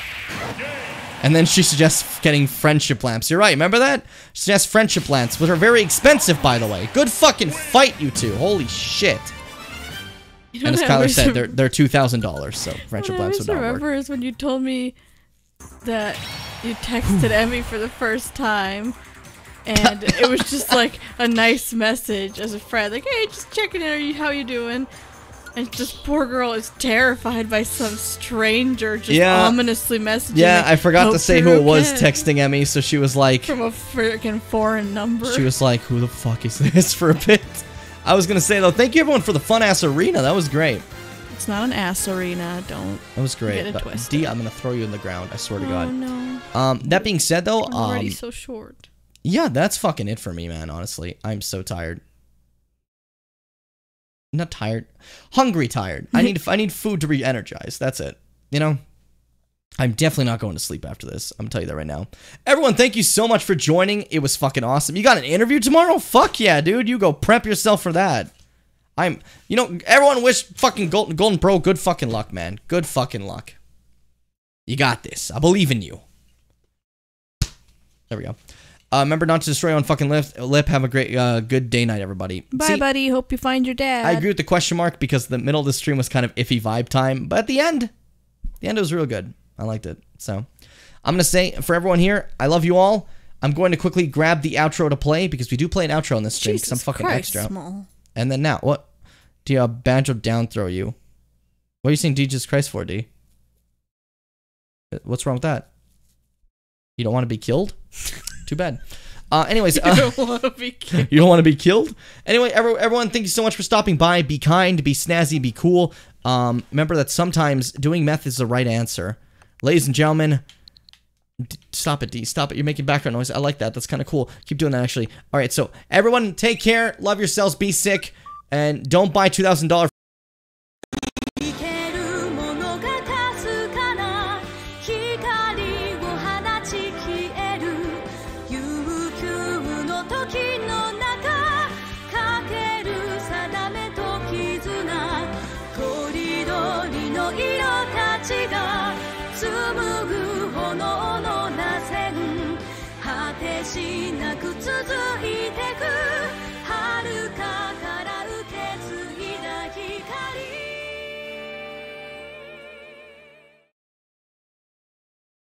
Speaker 1: And then she suggests getting friendship lamps. You're right. Remember that? She suggests friendship lamps, which are very expensive, by the way. Good fucking fight, you two. Holy shit.
Speaker 2: You
Speaker 1: And as Kyler said, they're they're two thousand dollars. So friendship
Speaker 2: what I
Speaker 1: lamps
Speaker 2: always
Speaker 1: would not work.
Speaker 2: remember is when you told me that you texted Emmy for the first time. And it was just like a nice message as a friend, like, "Hey, just checking in. Are you how you doing?" And just poor girl is terrified by some stranger just
Speaker 1: Yeah.
Speaker 2: ominously messaging.
Speaker 1: Yeah,
Speaker 2: like,
Speaker 1: I forgot to say who it was
Speaker 2: okay,"
Speaker 1: texting Emmy, so she was like,
Speaker 2: from a freaking foreign number.
Speaker 1: She was like, "Who the fuck is this?" for a bit. I was gonna say though, thank you everyone for the fun ass arena. That was great.
Speaker 2: It's not an ass arena. Don't.
Speaker 1: That was great.
Speaker 2: Get it
Speaker 1: But. D, I'm gonna throw you in the ground. I swear to
Speaker 2: Oh
Speaker 1: God.
Speaker 2: no.
Speaker 1: Um, that being said though,
Speaker 2: I'm already
Speaker 1: um,
Speaker 2: so short.
Speaker 1: yeah, that's fucking it for me, man. Honestly, I'm so tired. Not tired, hungry, tired. I need I need food to re-energize. That's it. You know. I'm definitely not going to sleep after this. I'm gonna tell you that right now. Everyone, thank you so much for joining. It was fucking awesome. You got an interview tomorrow? Fuck yeah, dude. You go prep yourself for that. I'm, you know, everyone wish fucking Golden, Golden Pro good fucking luck, man. Good fucking luck. You got this. I believe in you. There we go. Uh, remember not to destroy your own fucking lip. lip. Have a great, uh, good day night, everybody.
Speaker 2: Bye,
Speaker 1: See,
Speaker 2: buddy. Hope you find your dad.
Speaker 1: I agree with the question mark because the middle of the stream was kind of iffy vibe time, but at the end, the end was real good. I liked it. So I'm gonna say for everyone here, I love you all. I'm going to quickly grab the outro to play because we do play an outro in this stream because I'm fucking
Speaker 2: Christ,
Speaker 1: extra.
Speaker 2: Small.
Speaker 1: And then now, what? Do you uh, banjo down throw you? What are you saying Jesus Christ for, D? Uh, What's wrong with that? You don't want to be killed? Too bad. Uh, anyways, uh,
Speaker 2: don't want to be killed.
Speaker 1: you don't want to be killed. Anyway, every, everyone, thank you so much for stopping by. Be kind, be snazzy, be cool. Um, remember that sometimes doing meth is the right answer. Ladies and gentlemen, stop it, D. Stop it. You're making background noise. I like that. That's kind of cool. Keep doing that, actually. All right, so everyone, take care. Love yourselves. Be sick. And don't buy $2,000